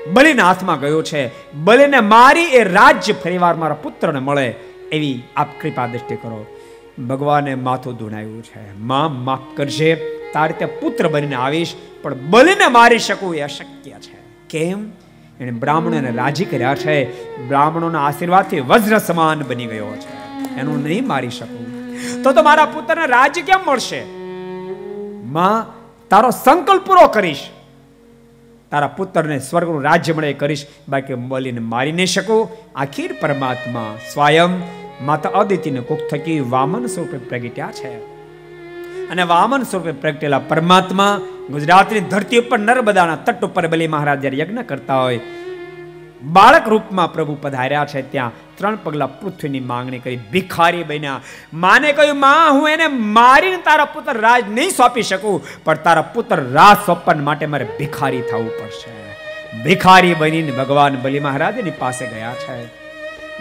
બલિના હાથમાં ગયો છે. બલિને મારી એ રાજ્ય ફરીવાર મારા પુત્રને મળે એવી આપ કૃપા દ્રષ્ટિ કરો. ભગવાને માથું ધૂણાયું છે. માં, માફ કરશે તારે તે પુત્ર બનીને આવીશ, પણ બલિને મારી શકું એ અશક્ય છે. કેમ? એને બ્રાહ્મણોને રાજી કર્યા છે. બ્રાહ્મણોના આશીર્વાદથી વજ્ર સમાન બની ગયો છે. એનું નહીં મારી શકું. તો તો મારા પુત્રને રાજ્ય કેમ મળશે? માં, તારો સંકલ્પ પૂરો કરીશ. તારા પુત્રને સ્વર્ગનું રાજ્ય મળે કરીશ. બાકી બલીને મારી નહીં શકું. આખીર પરમાત્મા સ્વયં માતા અદિતિને કુક થકી વામન સ્વરૂપે પ્રગટ્યા છે. અને વામન સ્વરૂપે પ્રગટેલા પરમાત્મા ગુજરાતની ધરતી ઉપર નર્મદાના તટ ઉપર બલી મહારાજ યજ્ઞ કરતા હોય બાળક રૂપમાં પ્રભુ પધાર્યા છે. ત્યાં ત્રણ પગલા પૃથ્વીની માંગણી કરી ભિખારી બન્યા. માને કહ્યું, માં, હું એને મારીને તારા પુત્ર રાજ નહીં સોંપી શકું, પણ તારા પુત્ર રાજ સોંપવા માટે મારે ભિખારી થવું પડશે. ભિખારી બનીને ભગવાન બલિ મહારાજની પાસે ગયા છે.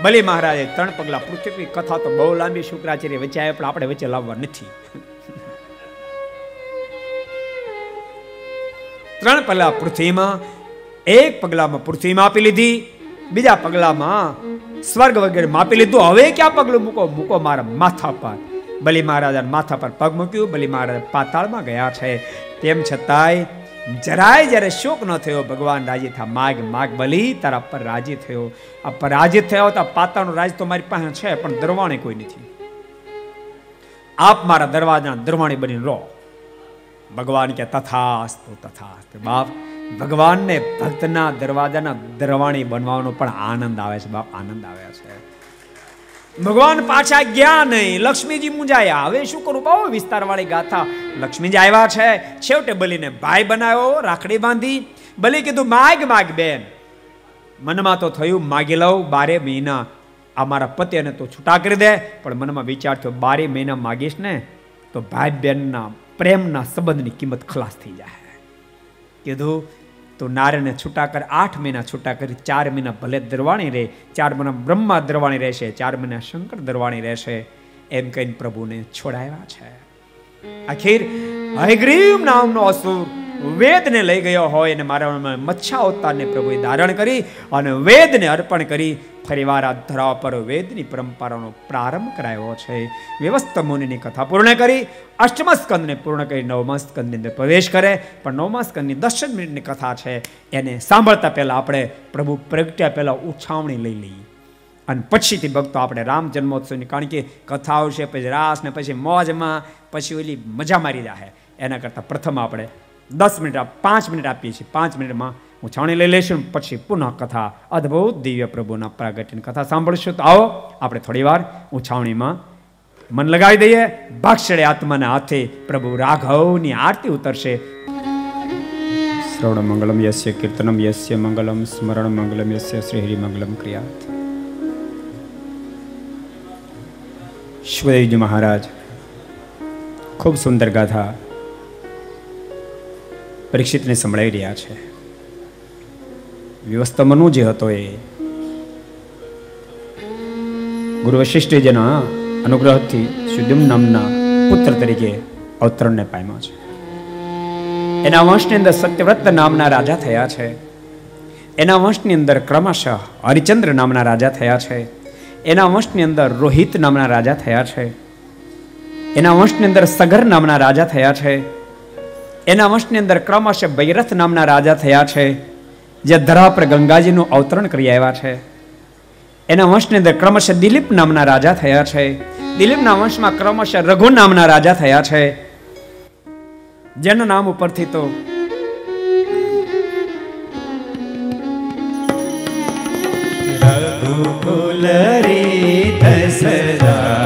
બલિ મહારાજે ત્રણ પગલા પૃથ્વી કથા તો બહુ લાંબી શુક્રાચાર્ય વચ્ચે આવે પણ આપણે વચ્ચે લાવવા નથી. ત્રણ પગલા પૃથ્વીમાં એક પગલામાં પૃથ્વી માપી લીધી, બીજા પગલામાં સ્વર્ગ વગેરે માપી લીધું. હવે ક્યાં પગલું મૂકો? મૂકો મારા માથા પર. બલિ મહારાજા માથા પર પગ મૂક્યું. બલિ મહારાજ પાતાળમાં ગયા છે. તેમ છતાંય જરાય જ્યારે શોક ન થયો, ભગવાન રાજી થા માગ માગ, બલી તારા પર રાજી થયો. આ પરાજિત થયો તો પાતાળનું રાજ તો મારી પાસે છે, પણ દરવાણે કોઈ નથી. આપ મારા દરવાજા દરવાણી બની રહો. ભગવાન કે તથાસ્તુ તથાસ્તુ. બાપ ભગવાનને ભક્તના દરવાજાના દરવાણી બનવાનો પણ આનંદ આવે છે, બાપ આનંદ આવે છે. ભગવાન પાછા ગયા નહીં, લક્ષ્મીજી મુંજાયા હવે શું કરું? બહુ વિસ્તાર વાળી ગાથા. લક્ષ્મીજી આવ્યા છે. છેવટે બલીને ભાઈ બનાવ્યો, રાખડી બાંધી. બલી કીધું, માગ માગ, બેન. મનમાં તો થયું, માગી લઉં, બારે મહિના આ મારા પતિને તો છૂટા કરી દે. પણ મનમાં વિચાર થયો, બારે મહિના માગીશ ને, તો ભાઈ બહેનના પ્રેમના સંબંધની કિંમત ખલાસ થઈ જાય કીધું તો નારને છૂટા કર, આઠ મહિના છૂટા કરી, ચાર મહિના ભલે દરવાણી રહે, ચાર મહિના બ્રહ્મા દરવાણી રહેશે, ચાર મહિના શંકર દરવાણી રહેશે, એમ કહીને પ્રભુને છોડાવ્યા છે. આખીર હયગ્રીવ નામનો અસુર વેદને લઈ ગયો હોય અને મારા મચ્છા અવતારને પ્રભુએ ધારણ કરી અને વેદને અર્પણ કરી ફરીવાર આ ધરા પર વેદની પરંપરાનો પ્રારંભ કરાયો છે. વ્યવસ્થ મુનિની કથા પૂર્ણ કરી, અષ્ટમ સ્કંદને પૂર્ણ કરી, નવમા સ્કંદની અંદર પ્રવેશ કરે. પણ નવમા સ્કંદની દસ મિનિટની કથા છે. એને સાંભળતા પહેલાં આપણે પ્રભુ પ્રગટ્યા પહેલાં ઉછાવણી લઈ લઈએ. અને પછીથી ભક્તો આપણે રામ જન્મોત્સવની કારણ કે કથાઓ છે પછી રાસ ને પછી મોજમાં, પછી ઓલી મજા મારી જાય એના કરતાં પ્રથમ આપણે દસ મિનિટ, પાંચ મિનિટ આપીએ છીએ. પાંચ મિનિટમાં હું છાણી લઈ લઈશું પછી પુનઃ કથા, અદ્ભુત દિવ્ય પ્રભુના પ્રાગટ્યની કથા સાંભળશું. તો આવો, આપણે થોડી વાર ઉછાવણીમાં મન લગાવી દઈએ. ભાક્ષળે આત્માના હાથે પ્રભુ રાઘવની આરતી ઉતરશે. શ્રવણ મંગલમ યસ્ય, કીર્તનમ યસ્ય, મંગલમ સ્મરણ મંગલમ યસ્ય શ્રી હરિ મંગલમ ક્રિયા. શિવદેવજી મહારાજ, ખૂબ સુંદર ગાથા પરીક્ષિતને સંભળાવી રહ્યા છે. વ્યવસ્થ જે હતો એ. ગુરુ વશિષ્ઠજીના અનુગ્રહથી સુદમ નામના પુત્ર તરીકે અવતરણને પામ્યો છે. એના વંશની અંદર સત્યવ્રત નામના રાજા થયા છે. એના વંશની અંદર ક્રમશઃ હરિચંદ્ર નામના રાજા થયા છે. એના વંશની અંદર રોહિત નામના રાજા થયા છે. એના વંશની અંદર સગર નામના રાજા થયા છે. એના વંશની અંદર ક્રમશઃ બૈરથ નામના રાજા થયા છે. જે ધરા પર ગંગાજીનું અવતરણ કરી આવ્યા છે. એના વંશની અંદર ક્રમશઃ દિલીપ નામના રાજા થયા છે. દિલીપના વંશમાં ક્રમશઃ રઘુ નામના રાજા થયા છે. જેના નામ ઉપરથી તો રઘુકુલ સદા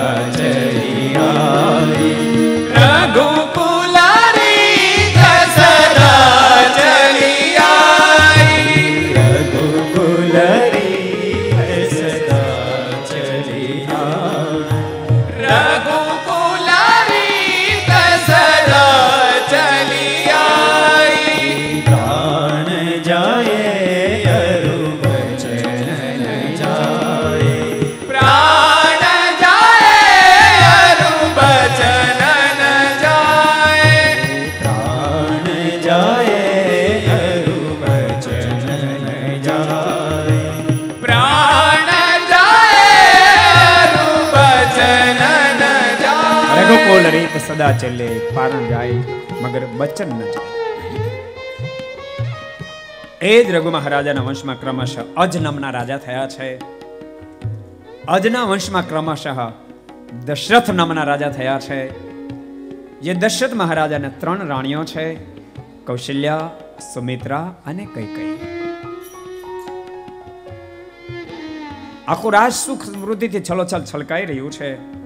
સદા ચલે, પારણ જાય મગર બચન ન જાય. એ જ રઘુ મહારાજાના વંશમાં ક્રમશઃ અજ રાજા થયા છે. અજના વંશમાં ક્રમશઃ દશરથ નામના રાજા થયા છે. જે દશરથ મહારાજાને ત્રણ રાણીઓ છે, કૌશલ્યા, સુમિત્રા અને કૈકઈ આખું રાજ સુખ સમૃદ્ધિથી છલોછલ છલકાઈ રહ્યું છે.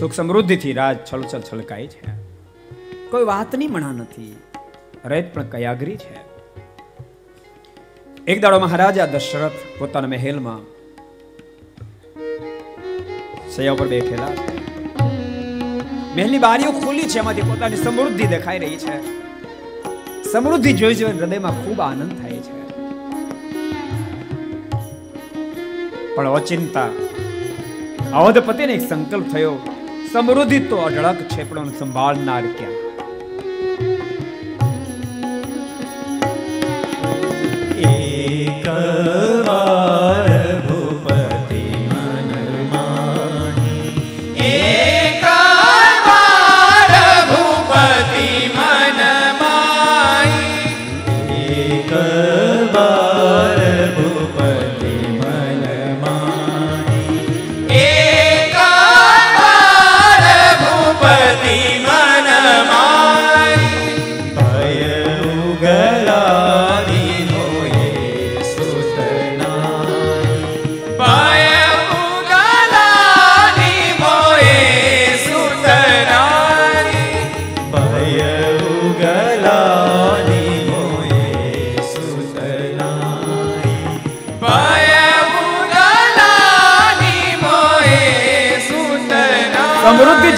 સુખ સમૃદ્ધિથી રાજ છલછલ છલકાય છે. કોઈ વાતની મણા નથી. રેત પણ કયાગરી છે. એક દાડો મહારાજા દશરથ પોતાના મહેલમાં સયા પર બેઠેલા મહેલની બારીઓ ખુલ્લી છે એમાંથી પોતાની સમૃદ્ધિ દેખાઈ રહી છે. સમૃદ્ધિ જોઈ જોઈ હૃદયમાં ખૂબ આનંદ થાય છે. પણ અચિંતા અવધપતિને એક સંકલ્પ થયો. સમૃદ્ધિ તો અઢળક છે પણ સંભાળનાર ક્યાં? એક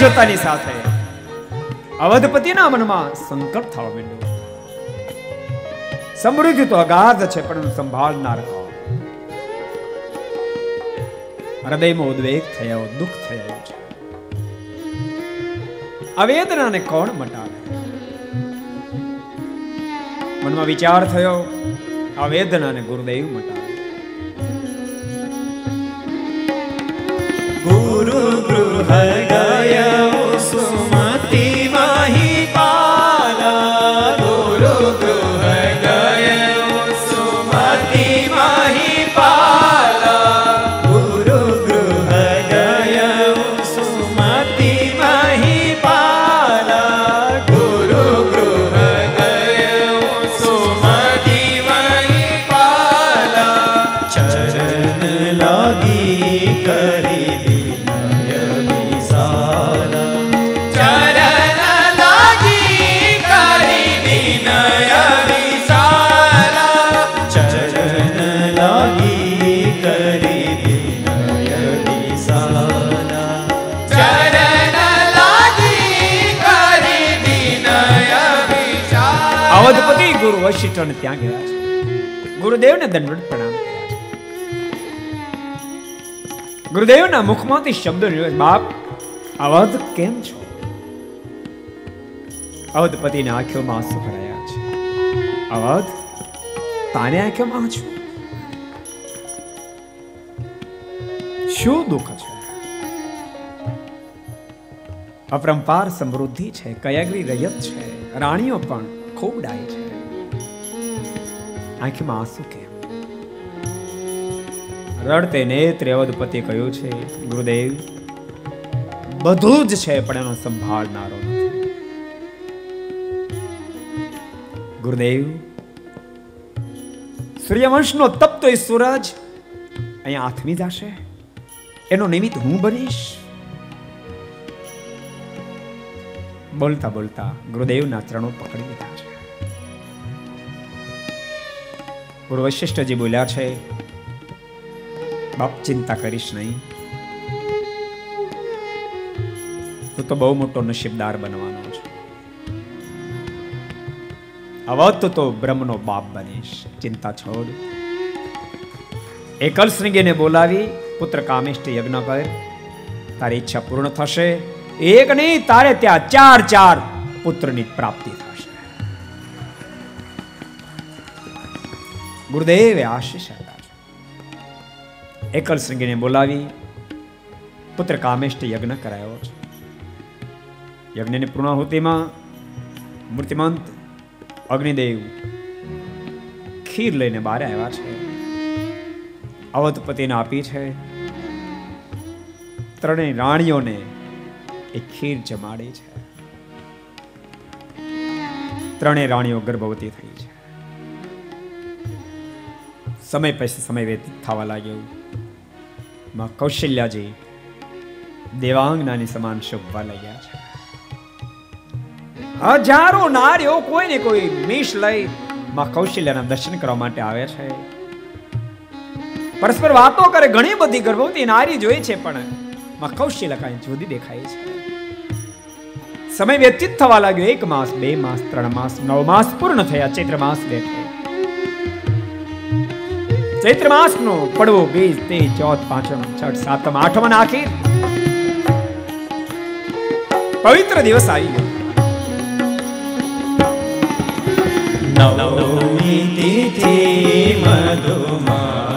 જોતાની સાથે. અવધપતિના મનમાં સંકટ થવા માંડ્યો. સમૃદ્ધિ તો અગાધ છે, પણ સંભાળનાર હૃદયમાં ઉદ્વેગ થયો, દુઃખ થયો છે. અવેદનાને કોણ મટાવે? મનમાં વિચાર થયો આ વેદનાને ગુરુદેવ મટાડે વશિષ્ઠને ત્યાં ગયા છે. ગુરુદેવને દંડવત પ્રણામ કર્યા છે. ગુરુદેવના મુખમાંથી શબ્દ નીકળે બાપ, અવધ કેમ છો? અવધપતિની આંખોમાં આંસુ ભરાયા છે. અવધ, તાને આંખોમાં આંસુ? શું દુઃખ છે? અપરંપાર સમૃદ્ધિ છે, કયાગરી રયત છે, રાણીઓ પણ ખૂબ ડાય છે. આંખમાં આંસુ કેમ રડતે નેત્રે અવધપતિ કહ્યું છે, ગુરુદેવ, બધું જ છે, પણ એનો સંભાળનારો ગુરુદેવ, સૂર્યવંશનો તપતો એ સૂરજ અહીંયા આથમી જશે? એનો નિમિત્ત હું બનીશ? બોલતા બોલતા ગુરુદેવના ચરણો પકડી લીધા છે. ગુરુ વશિષ્ઠજી બોલ્યા છે, બાપ ચિંતા કરીશ નહીં. તું તો બહુ મોટો નસીબદાર બનવાનો છે. હવે તો બ્રહ્મનો બાપ બનીશ. ચિંતા છોડ. એકલ શ્રીંગીને બોલાવી, પુત્ર કામિષ્ઠ યજ્ઞ કર. તારી ઈચ્છા પૂર્ણ થશે. એક નહીં, તારે ત્યાં ચાર ચાર પુત્રની પ્રાપ્તિ થશે ગુરુદેવે આશીષ આપ્યા. એકલ શ્રીંગીને બોલાવી, પુત્ર કામેષ્ટ યજ્ઞ કરાયો છે. યજ્ઞની પૂર્ણાહુતિમાં મૂર્તિમંત અગ્નિદેવ ખીર લઈને બહાર આવ્યા છે. અવધપતિને આપી છે. ત્રણેય રાણીઓને એ ખીર જમાડી છે. ત્રણેય રાણીઓ ગર્ભવતી થઈ. સમય પછી સમય વ્યતીત થવા લાગ્યો. માં કૌશલ્યાજી દેવાંગનાની સમાન શોભવા લાગ્યા છે. હજારો નારીઓ કોઈ ને કોઈ મિશ લઈ માં કૌશલ્યાના દર્શન કરવા માટે આવે છે. પરસ્પર વાતો કરે, ઘણી બધી ગર્ભવતી નારી જોઈ છે, પણ માં કૌશલ્ય કાંઈ જુદી દેખાય છે. સમય વ્યતીત થવા લાગ્યો, એક માસ, બે માસ, ત્રણ માસ, નવ માસ પૂર્ણ થયા, ચૈત્ર માસ બેઠો ચૈત્ર માસ નો પડવો બીજ તે ચોથ પાંચમ છઠ સાતમ આઠમ અને આખી પવિત્ર દિવસ આવી ગયો. નવમી તિથિ મધુમાસ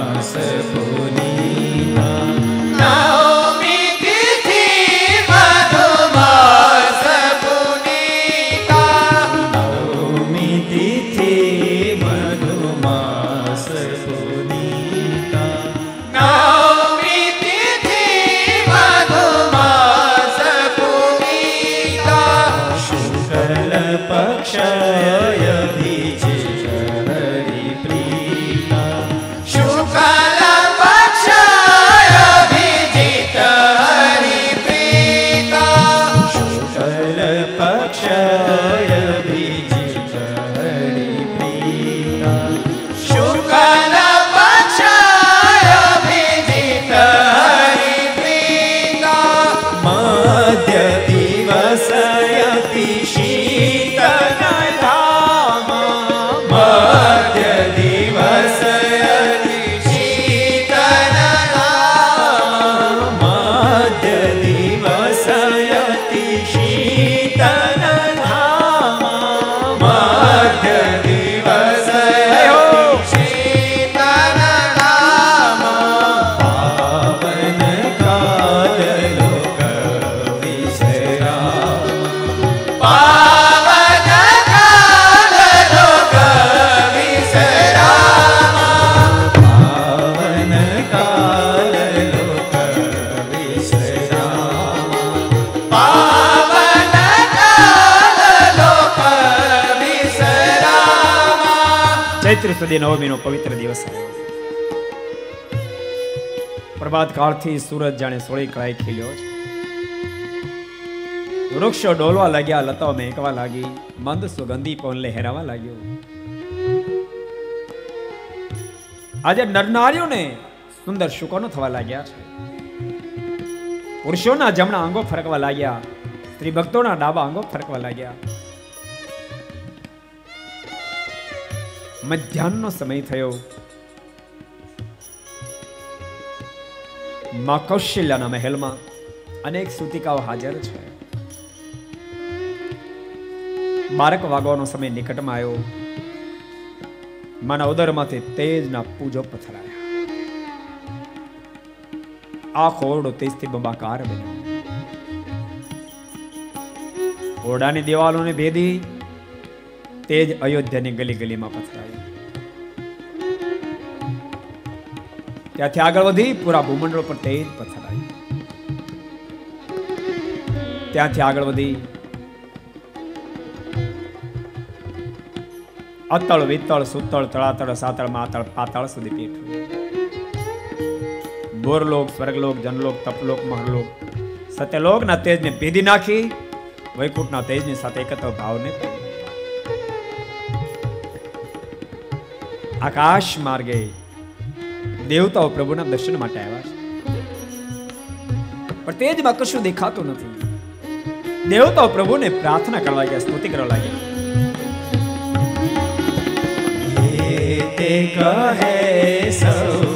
સુદી નવમીનો પવિત્ર દિવસ. આવ્યો પ્રભાત કાળથી સૂરજ જાણે સોળી કળાઈ ખીલ્યો છે. વૃક્ષો ડોલવા લાગ્યા, લતાઓ મહેકવા લાગી, મંદ સુગંધી પવન લહેરાવા લાગ્યો. આજે નરનારીઓને સુંદર શુકનો થવા લાગ્યા છે. પુરુષોના જમણા અંગો ફરકવા લાગ્યા સ્ત્રી ભક્તોના ડાબા અંગો ફરકવા લાગ્યા. મધ્યાહનનો સમય થયો. માં કૌશલ્યાના મહેલમાં અનેક સૂતિકાઓ હાજર છે. બારક વાગવાનો સમય નિકટમાં આવ્યો. માના ઉદરમાંથી તેજના પૂજો પથરાયા. આ ઓરડો તેજથી બંબાકાર બન્યો. ઓરડાની દિવાલોને ભેદી તેજ અયોધ્યાની ગલી ગલીમાં પથરાયું. ત્યાંથી આગળ વધી પૂરા ભૂમંડળ પર તેજ પથરાયું. ત્યાંથી આગળ વધી અતળ, વિતળ, સુતળ, તળાતળ, સાતળ, માતળ, પાતળ સુધી પીઠું. બોરલોક સ્વર્ગલોક, જનલોક, તપલોક મહરલોક સત્યલોકના તેજને પીધી નાખી, વૈકુંઠના તેજની સાથે એકત્ર ભાવને આકાશ માર્ગે દેવતાઓ પ્રભુના દર્શન માટે આવ્યા છે પણ તેજમાં કશું દેખાતું નથી દેવતાઓ પ્રભુને પ્રાર્થના કરવા લાગ્યા સ્તુતિ કરવા લાગ્યા તે કહે સૌ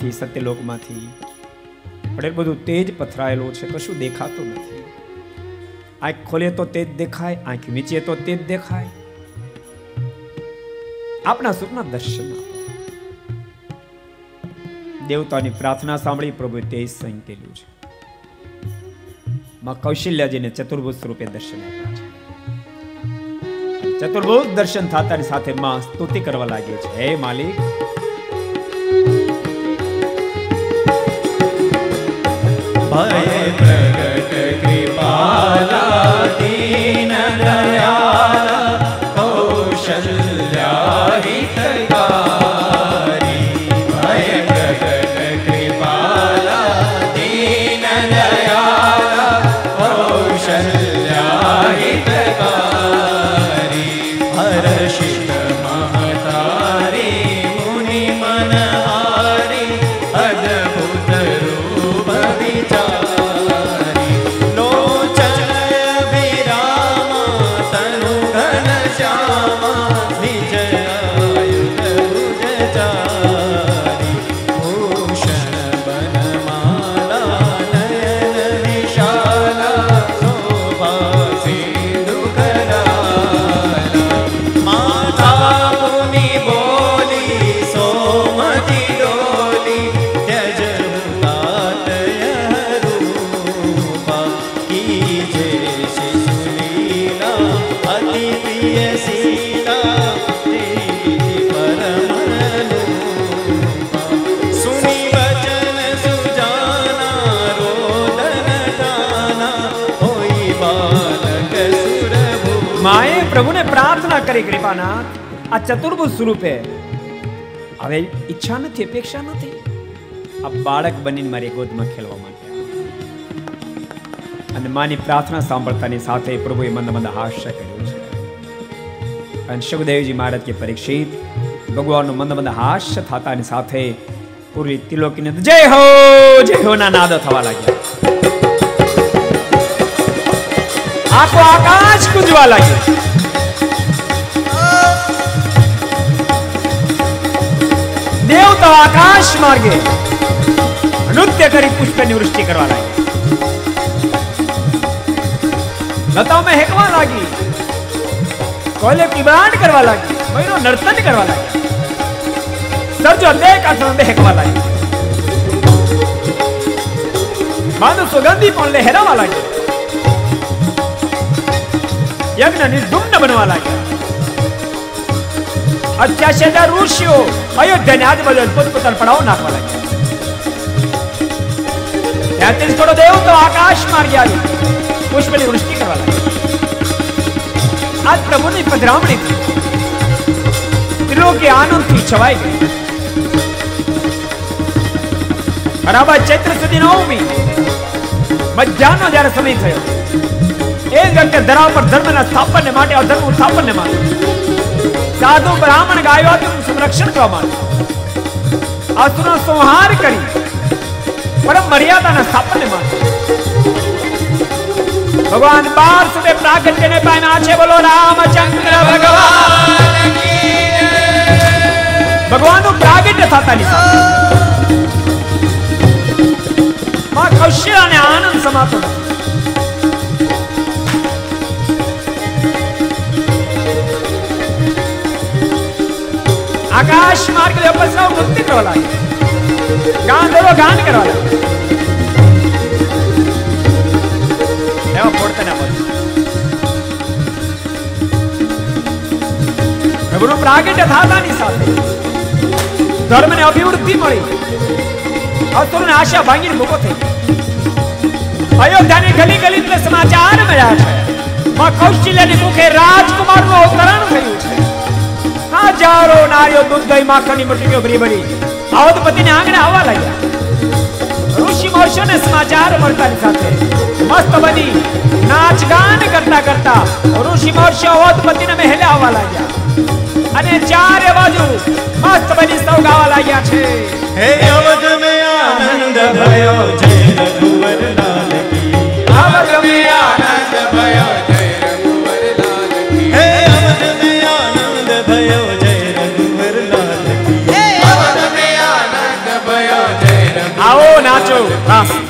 સ્વર્ગમાંથી સત્યલોકમાંથી. પણ એ બધું તેજ પથરાયેલું છે, કશું દેખાતું નથી. આંખ ખોલે તો તેજ દેખાય, આંખ નીચે તો તેજ દેખાય. આપણા સુખના દર્શન દેવતાની પ્રાર્થના સાંભળી પ્રભુએ તેજ સંકેલું છે. માં કૌશલ્યાજીને ચતુર્ભુજ સ્વરૂપે દર્શન આપ્યા છે. ચતુર્ભુજ દર્શન થતાની સાથે માં સ્તુતિ કરવા લાગે છે. હે માલિક! ભય પ્રગટ કૃપાલા દીન દયાલા કૃપાનાથ આ ચતુર્ભુજ સ્વરૂપે. હવે ઈચ્છા નથી, અપેક્ષા નથી. આ બાળક બનીને મારી ગોદમાં ખેલવા માટે અને માની પ્રાર્થના સાંભળતાની સાથે પ્રભુએ મંદ મંદ હાસ્ય કર્યું છે. અને સુખદેવજી મહારાજ કે પરીક્ષિત, ભગવાનનું મંદ મંદ હાસ્ય થતાની સાથે પૂરી તિલોકીને જય હો જય હો, ના નાદ થવા લાગ્યા. આખો આકાશ ગુંજવા લાગ્યો. દેવતાઓ આકાશ માર્ગે નૃત્ય કરી પુષ્પની વૃષ્ટિ કરવા લાગ્યા લતાઓમાં હેકવા લાગી કોયલે કિબાટ કરવા લાગી મયુરો નર્તન કરવા લાગ્યા સર્જો બે કાંઠો હેકવા લાગી માનું સુગંધી પણ લહેરાવા લાગી યજ્ઞ નિર્ધુમ્ન બનવા લાગ્યા અત્યાશેના ઋષિઓ અયોધ્યાની આજુબાજુ પોતપોતાના પડાવ નાખવા લાગ્યા. ત્યાંથી થોડો દેવ તો આકાશ માર્ગે આવી પુષ્પની વૃષ્ટિ કરવા લાગ્યા. આ પ્રભુની પધરામણી ત્રિલોકી આનંદથી છવાઈ ગઈ. બરાબર ચૈત્ર સુધી નવમી. મધ્યાહનો જ્યારે સમય થયો, એ જ વખતે ધરા પર ધર્મના સ્થાપનને માટે અધર્મ સ્થાપનને માટે સાધુ બ્રાહ્મણ ગાયો સંરક્ષણ કરવા માટે અસુરનો સંહાર કરી પરમ મર્યાદાના સ્થાપનને માટે ભગવાન બાર સુધી પ્રાગટ્યને પામ્યા છે બોલો, રામચંદ્ર ભગવાન ભગવાનનું પ્રાગટ્ય થતાની સાથે. માં કૌશલ્ય અને આનંદ સમાતો આકાશ માર્ગ અપસરાવ નૃત્ય કરવા લાગે. દેવો ગાન કરવા લાગે. એવા પોડતા ના પડે પ્રભુનું પ્રાગટ્ય થાતાની સાથે ધર્મને અભિવૃદ્ધિ મળી. અસુરને આશા ભાંગીને મૂકો થઈ અયોધ્યાની ગલી ગલી સમાચાર મળ્યા છે. માં કૌશલ્યની મુખે રાજકુમારનું અવતરણ થયું છે. હજારો નારીઓ દૂધ દહીં માખણની મટકીઓ ભરી ભરી આવત પતિને આંગણે આવવા લાગ્યા. ઋષિ મહર્ષોને સમાચાર મળતાની સાથે મસ્ત બની નાચ કરતા કરતા ઋષિ મહર્ષિ આવત પતિને મહેલે આવવા લાગ્યા. અને ચાર બાજુ મસ્ત બની સૌ ગાવા લાગ્યા છે. હે અવધ મે આનંદ ભયો જય રઘુવર લાલ કી અવધ મે આનંદ ભયો નાચો